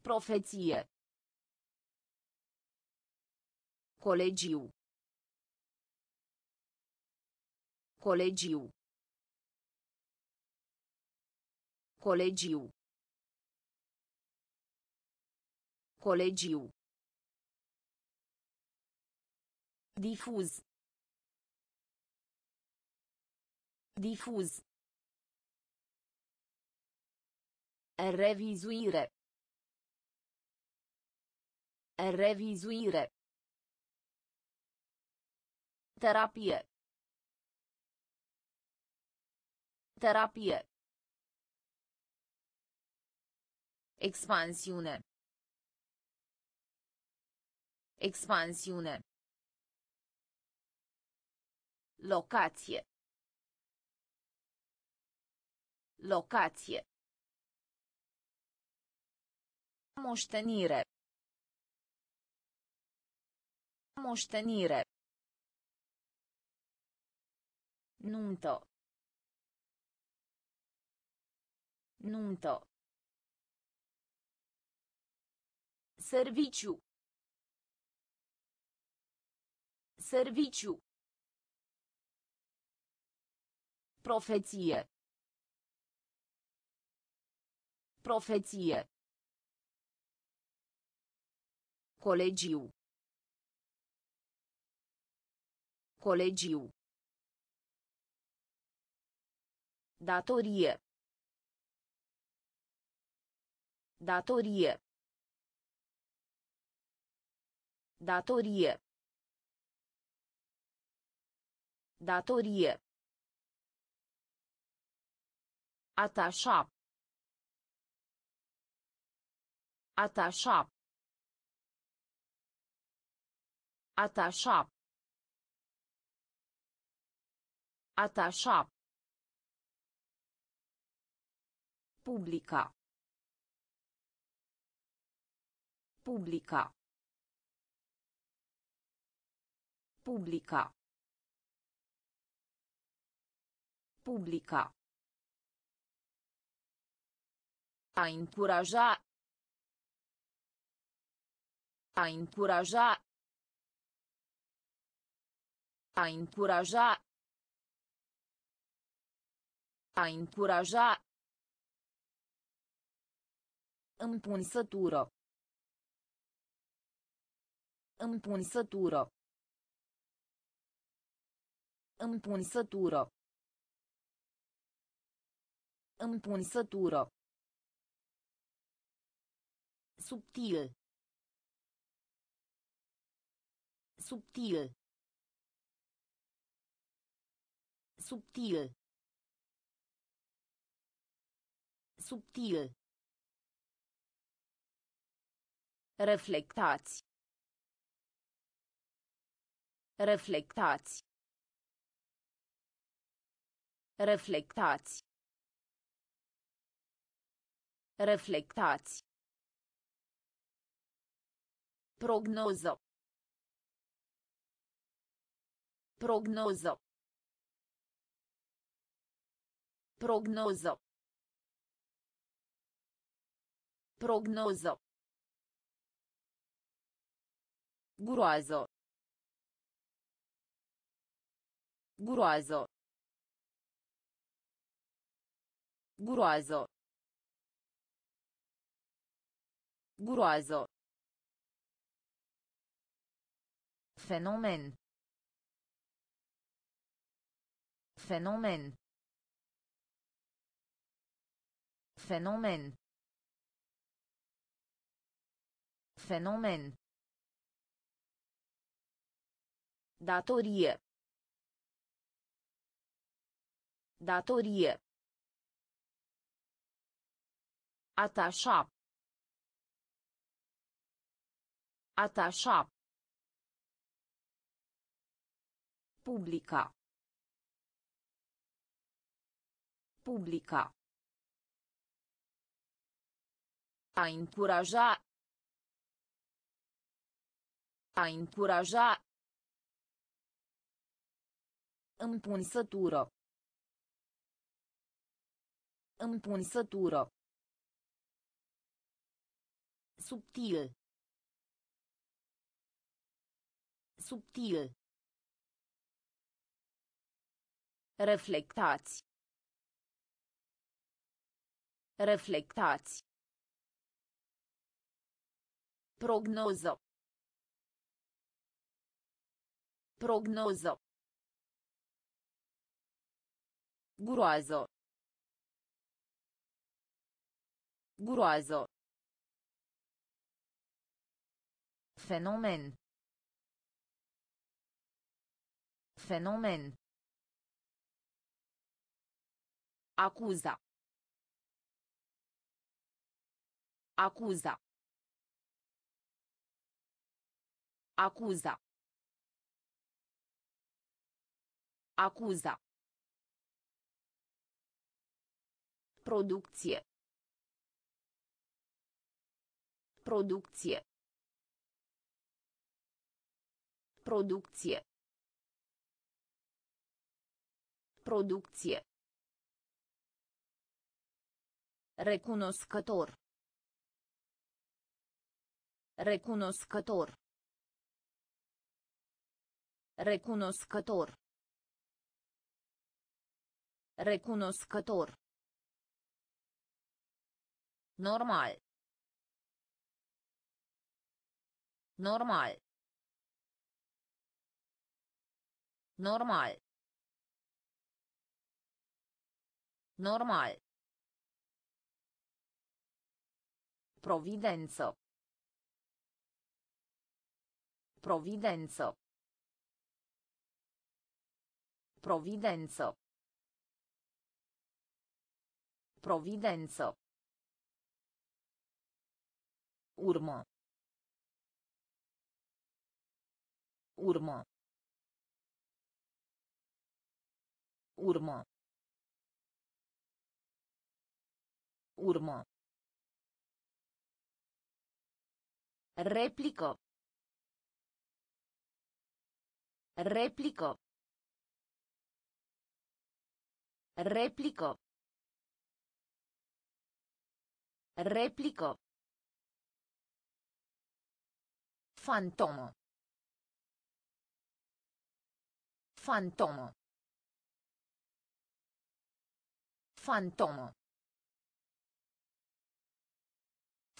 Profeție. Colegiu. Colegiu. Colegiu. Colegiu. Difuz. Difuz. Revizuire. Revizuire. Terapie. Terapie. Expansiune. Expansiune. Locație. Locație. Moștenire. Moștenire. Nuntă. Nuntă. Serviciu. Serviciu. Profeție. Profeție. Colegiu. Colegiu. Datorie. Datorie. Datorie. Datorie. Atașa. Atașa. Atașa. Atașa. Publica. Publica. Publica. Publica. A încuraja. A încuraja. A încuraja. A încuraja. Împunsătură. Împunsătură. Împunsătură. Împunsătură. Subtil. Subtil. Subtil. Subtil. Reflectați. Reflectați. Reflectați. Reflectați. Prognoză. Prognoză. Prognoză. Prognoză. Groază. Groază. Groază. Groază. Fenomen. Fenomen. Fenomen. Fenomen. Datorie. Datorie. Atașa. Atașa. Publica. Publica. A încuraja. A încuraja. Împunsătură. Împunsătură. Subtil. Subtil. Reflectați. Reflectați. Prognoză. Prognoză. Groază. Groază. Fenomen. Fenomen. Acuza. Acuza. Acuza. Acuza. Producție. Producție. Producție. Producție. Recunoscător. Recunoscător. Recunoscător. Recunoscător. Normal. Normal. Normal. Normal. Providență. Providență. Providență. Providență. Urmă. Urmă. Urmă. Urmă. Replică. Replică. Replică. Replică. Fantomă. Fantomă. Fantomă.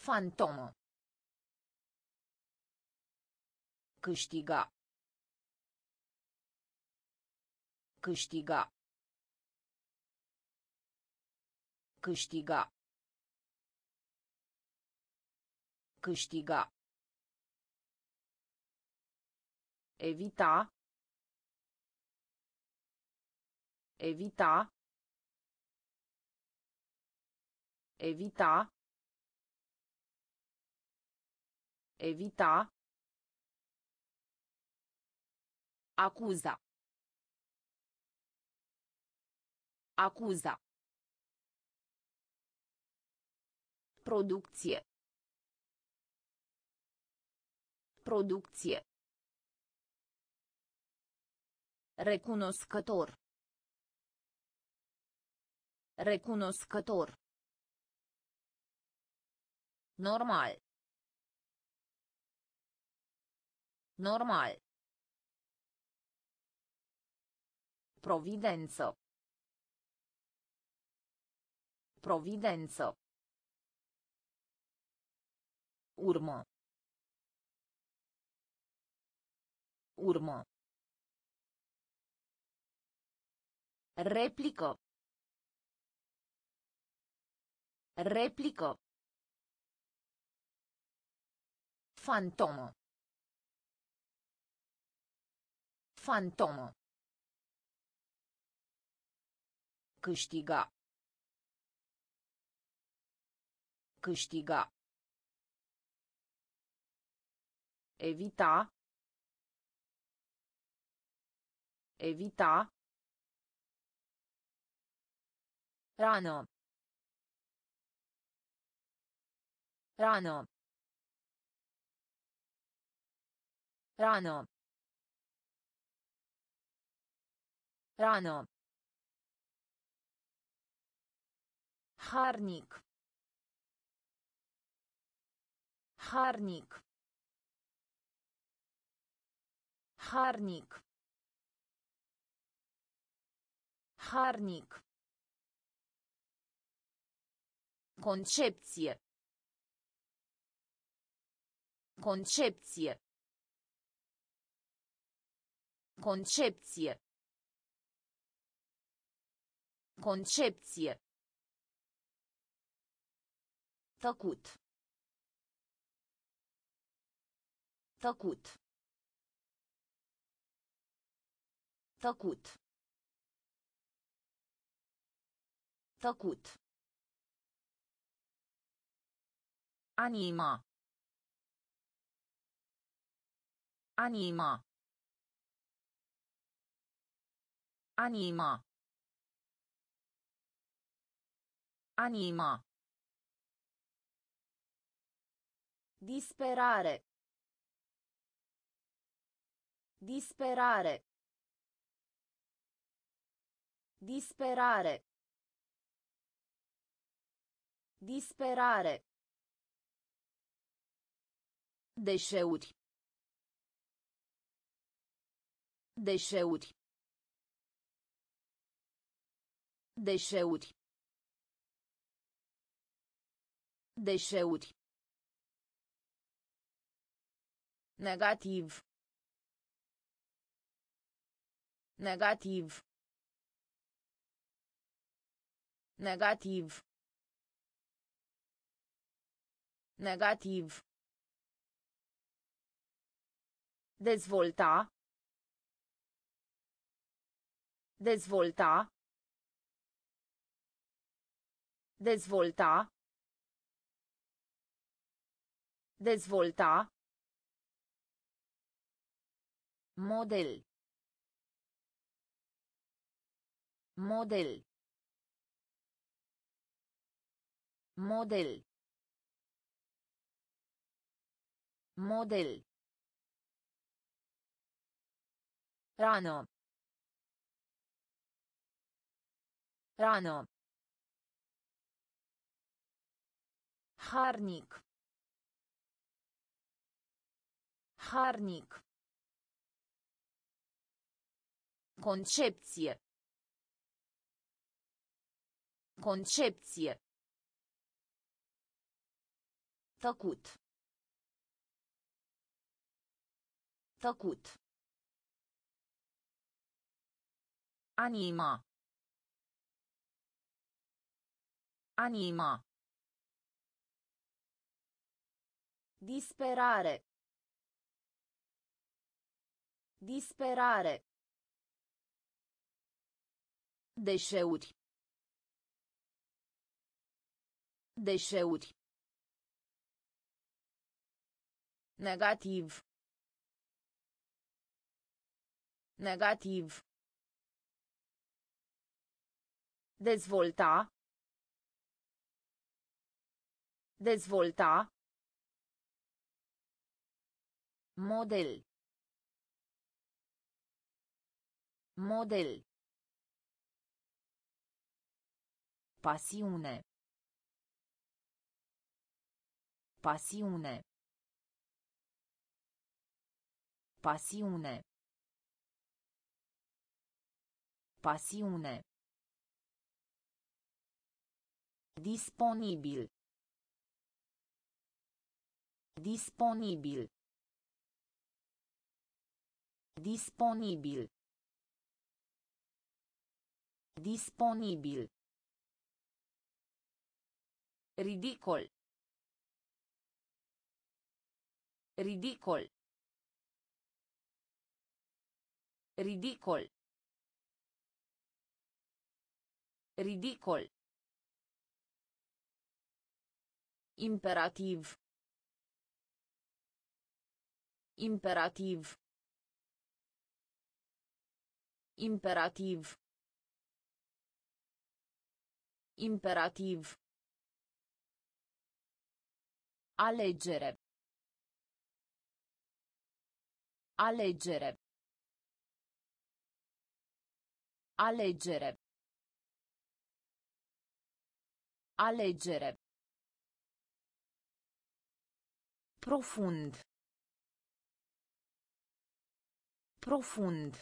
Fantomă. Câștiga. Câștiga. Câștiga. Câștiga. Evita. Evita. Evita. Evita. Acuza. Acuza. Producție. Producție. Recunoscător. Recunoscător. Normal. Normal. Providență. Providență. Urmă. Urmă. Replică. Replică. Fantomă. Fantomă. Câștiga. Câștiga. Evita. Evita. Rană. Rană. Rană. Rană. Harnic. Harnic. Harnic. Harnic. Concepție. Concepție. Concepție. Concepție. Tăcut. Tăcut. Tăcut. Tăcut. Anima. Anima. Anima. Anima. Disperare. Disperare. Disperare. Disperare. Deșeuri. Deșeuri. Deșeuri. Deșeuri. Negativ. Negativ. Negativ. Negativ. Dezvolta. Dezvolta. Dezvolta. Dezvolta. Model. Model. Model. Model. Rană. Rană. Harnic. Harnic. Concepție. Concepție. Tăcut. Tăcut. Anima. Anima. Disperare. Disperare. Deșeuri. Deșeuri. Negativ. Negativ. Dezvolta. Dezvolta. Model. Model. Pasiune. Pasiune. Pasiune. Pasiune. Disponibil. Disponibil. Disponibil. Disponibil. Ridicol. Ridicol. Ridicol. Ridicol. Imperativ. Imperativ. Imperativ. Imperativ. Alegere. Alegere. Alegere. Alegere. Profund. Profund.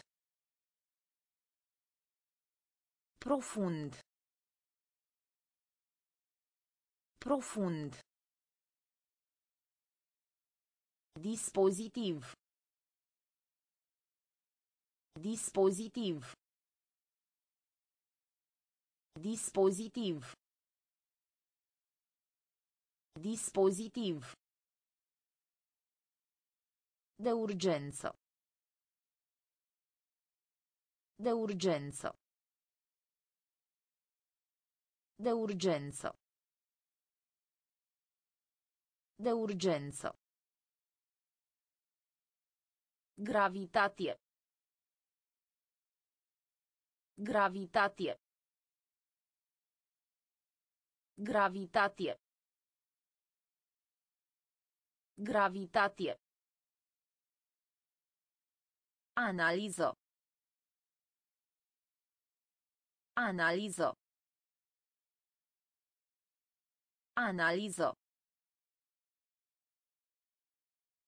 Profund. Profund. Dispozitiv. Dispozitiv. Dispozitiv. Dispozitiv. De urgență. De urgență. De urgență. De urgență. Gravitatie. Gravitatie. Gravitatie. Gravitatie. Analiză. Analiză. Analiză.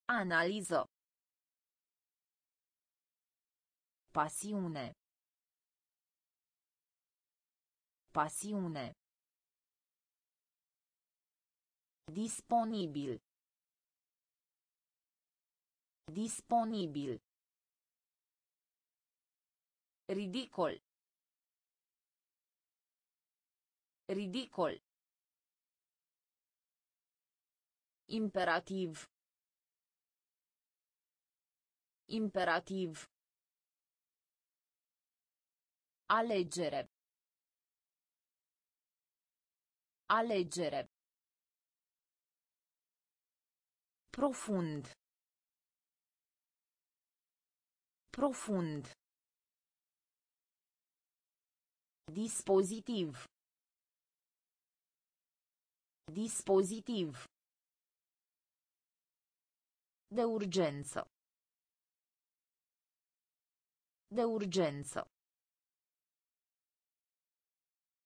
Analiză. Pasiune. Pasiune. Disponibil. Disponibil. Ridicol. Ridicol. Imperativ. Imperativ. Alegere. Alegere. Profund. Profund. Dispozitiv. Dispozitiv. De urgență. De urgență.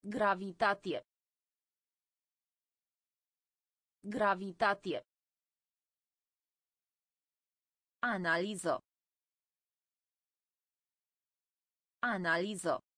Gravitatie. Gravitatie. Analiză. Analiză.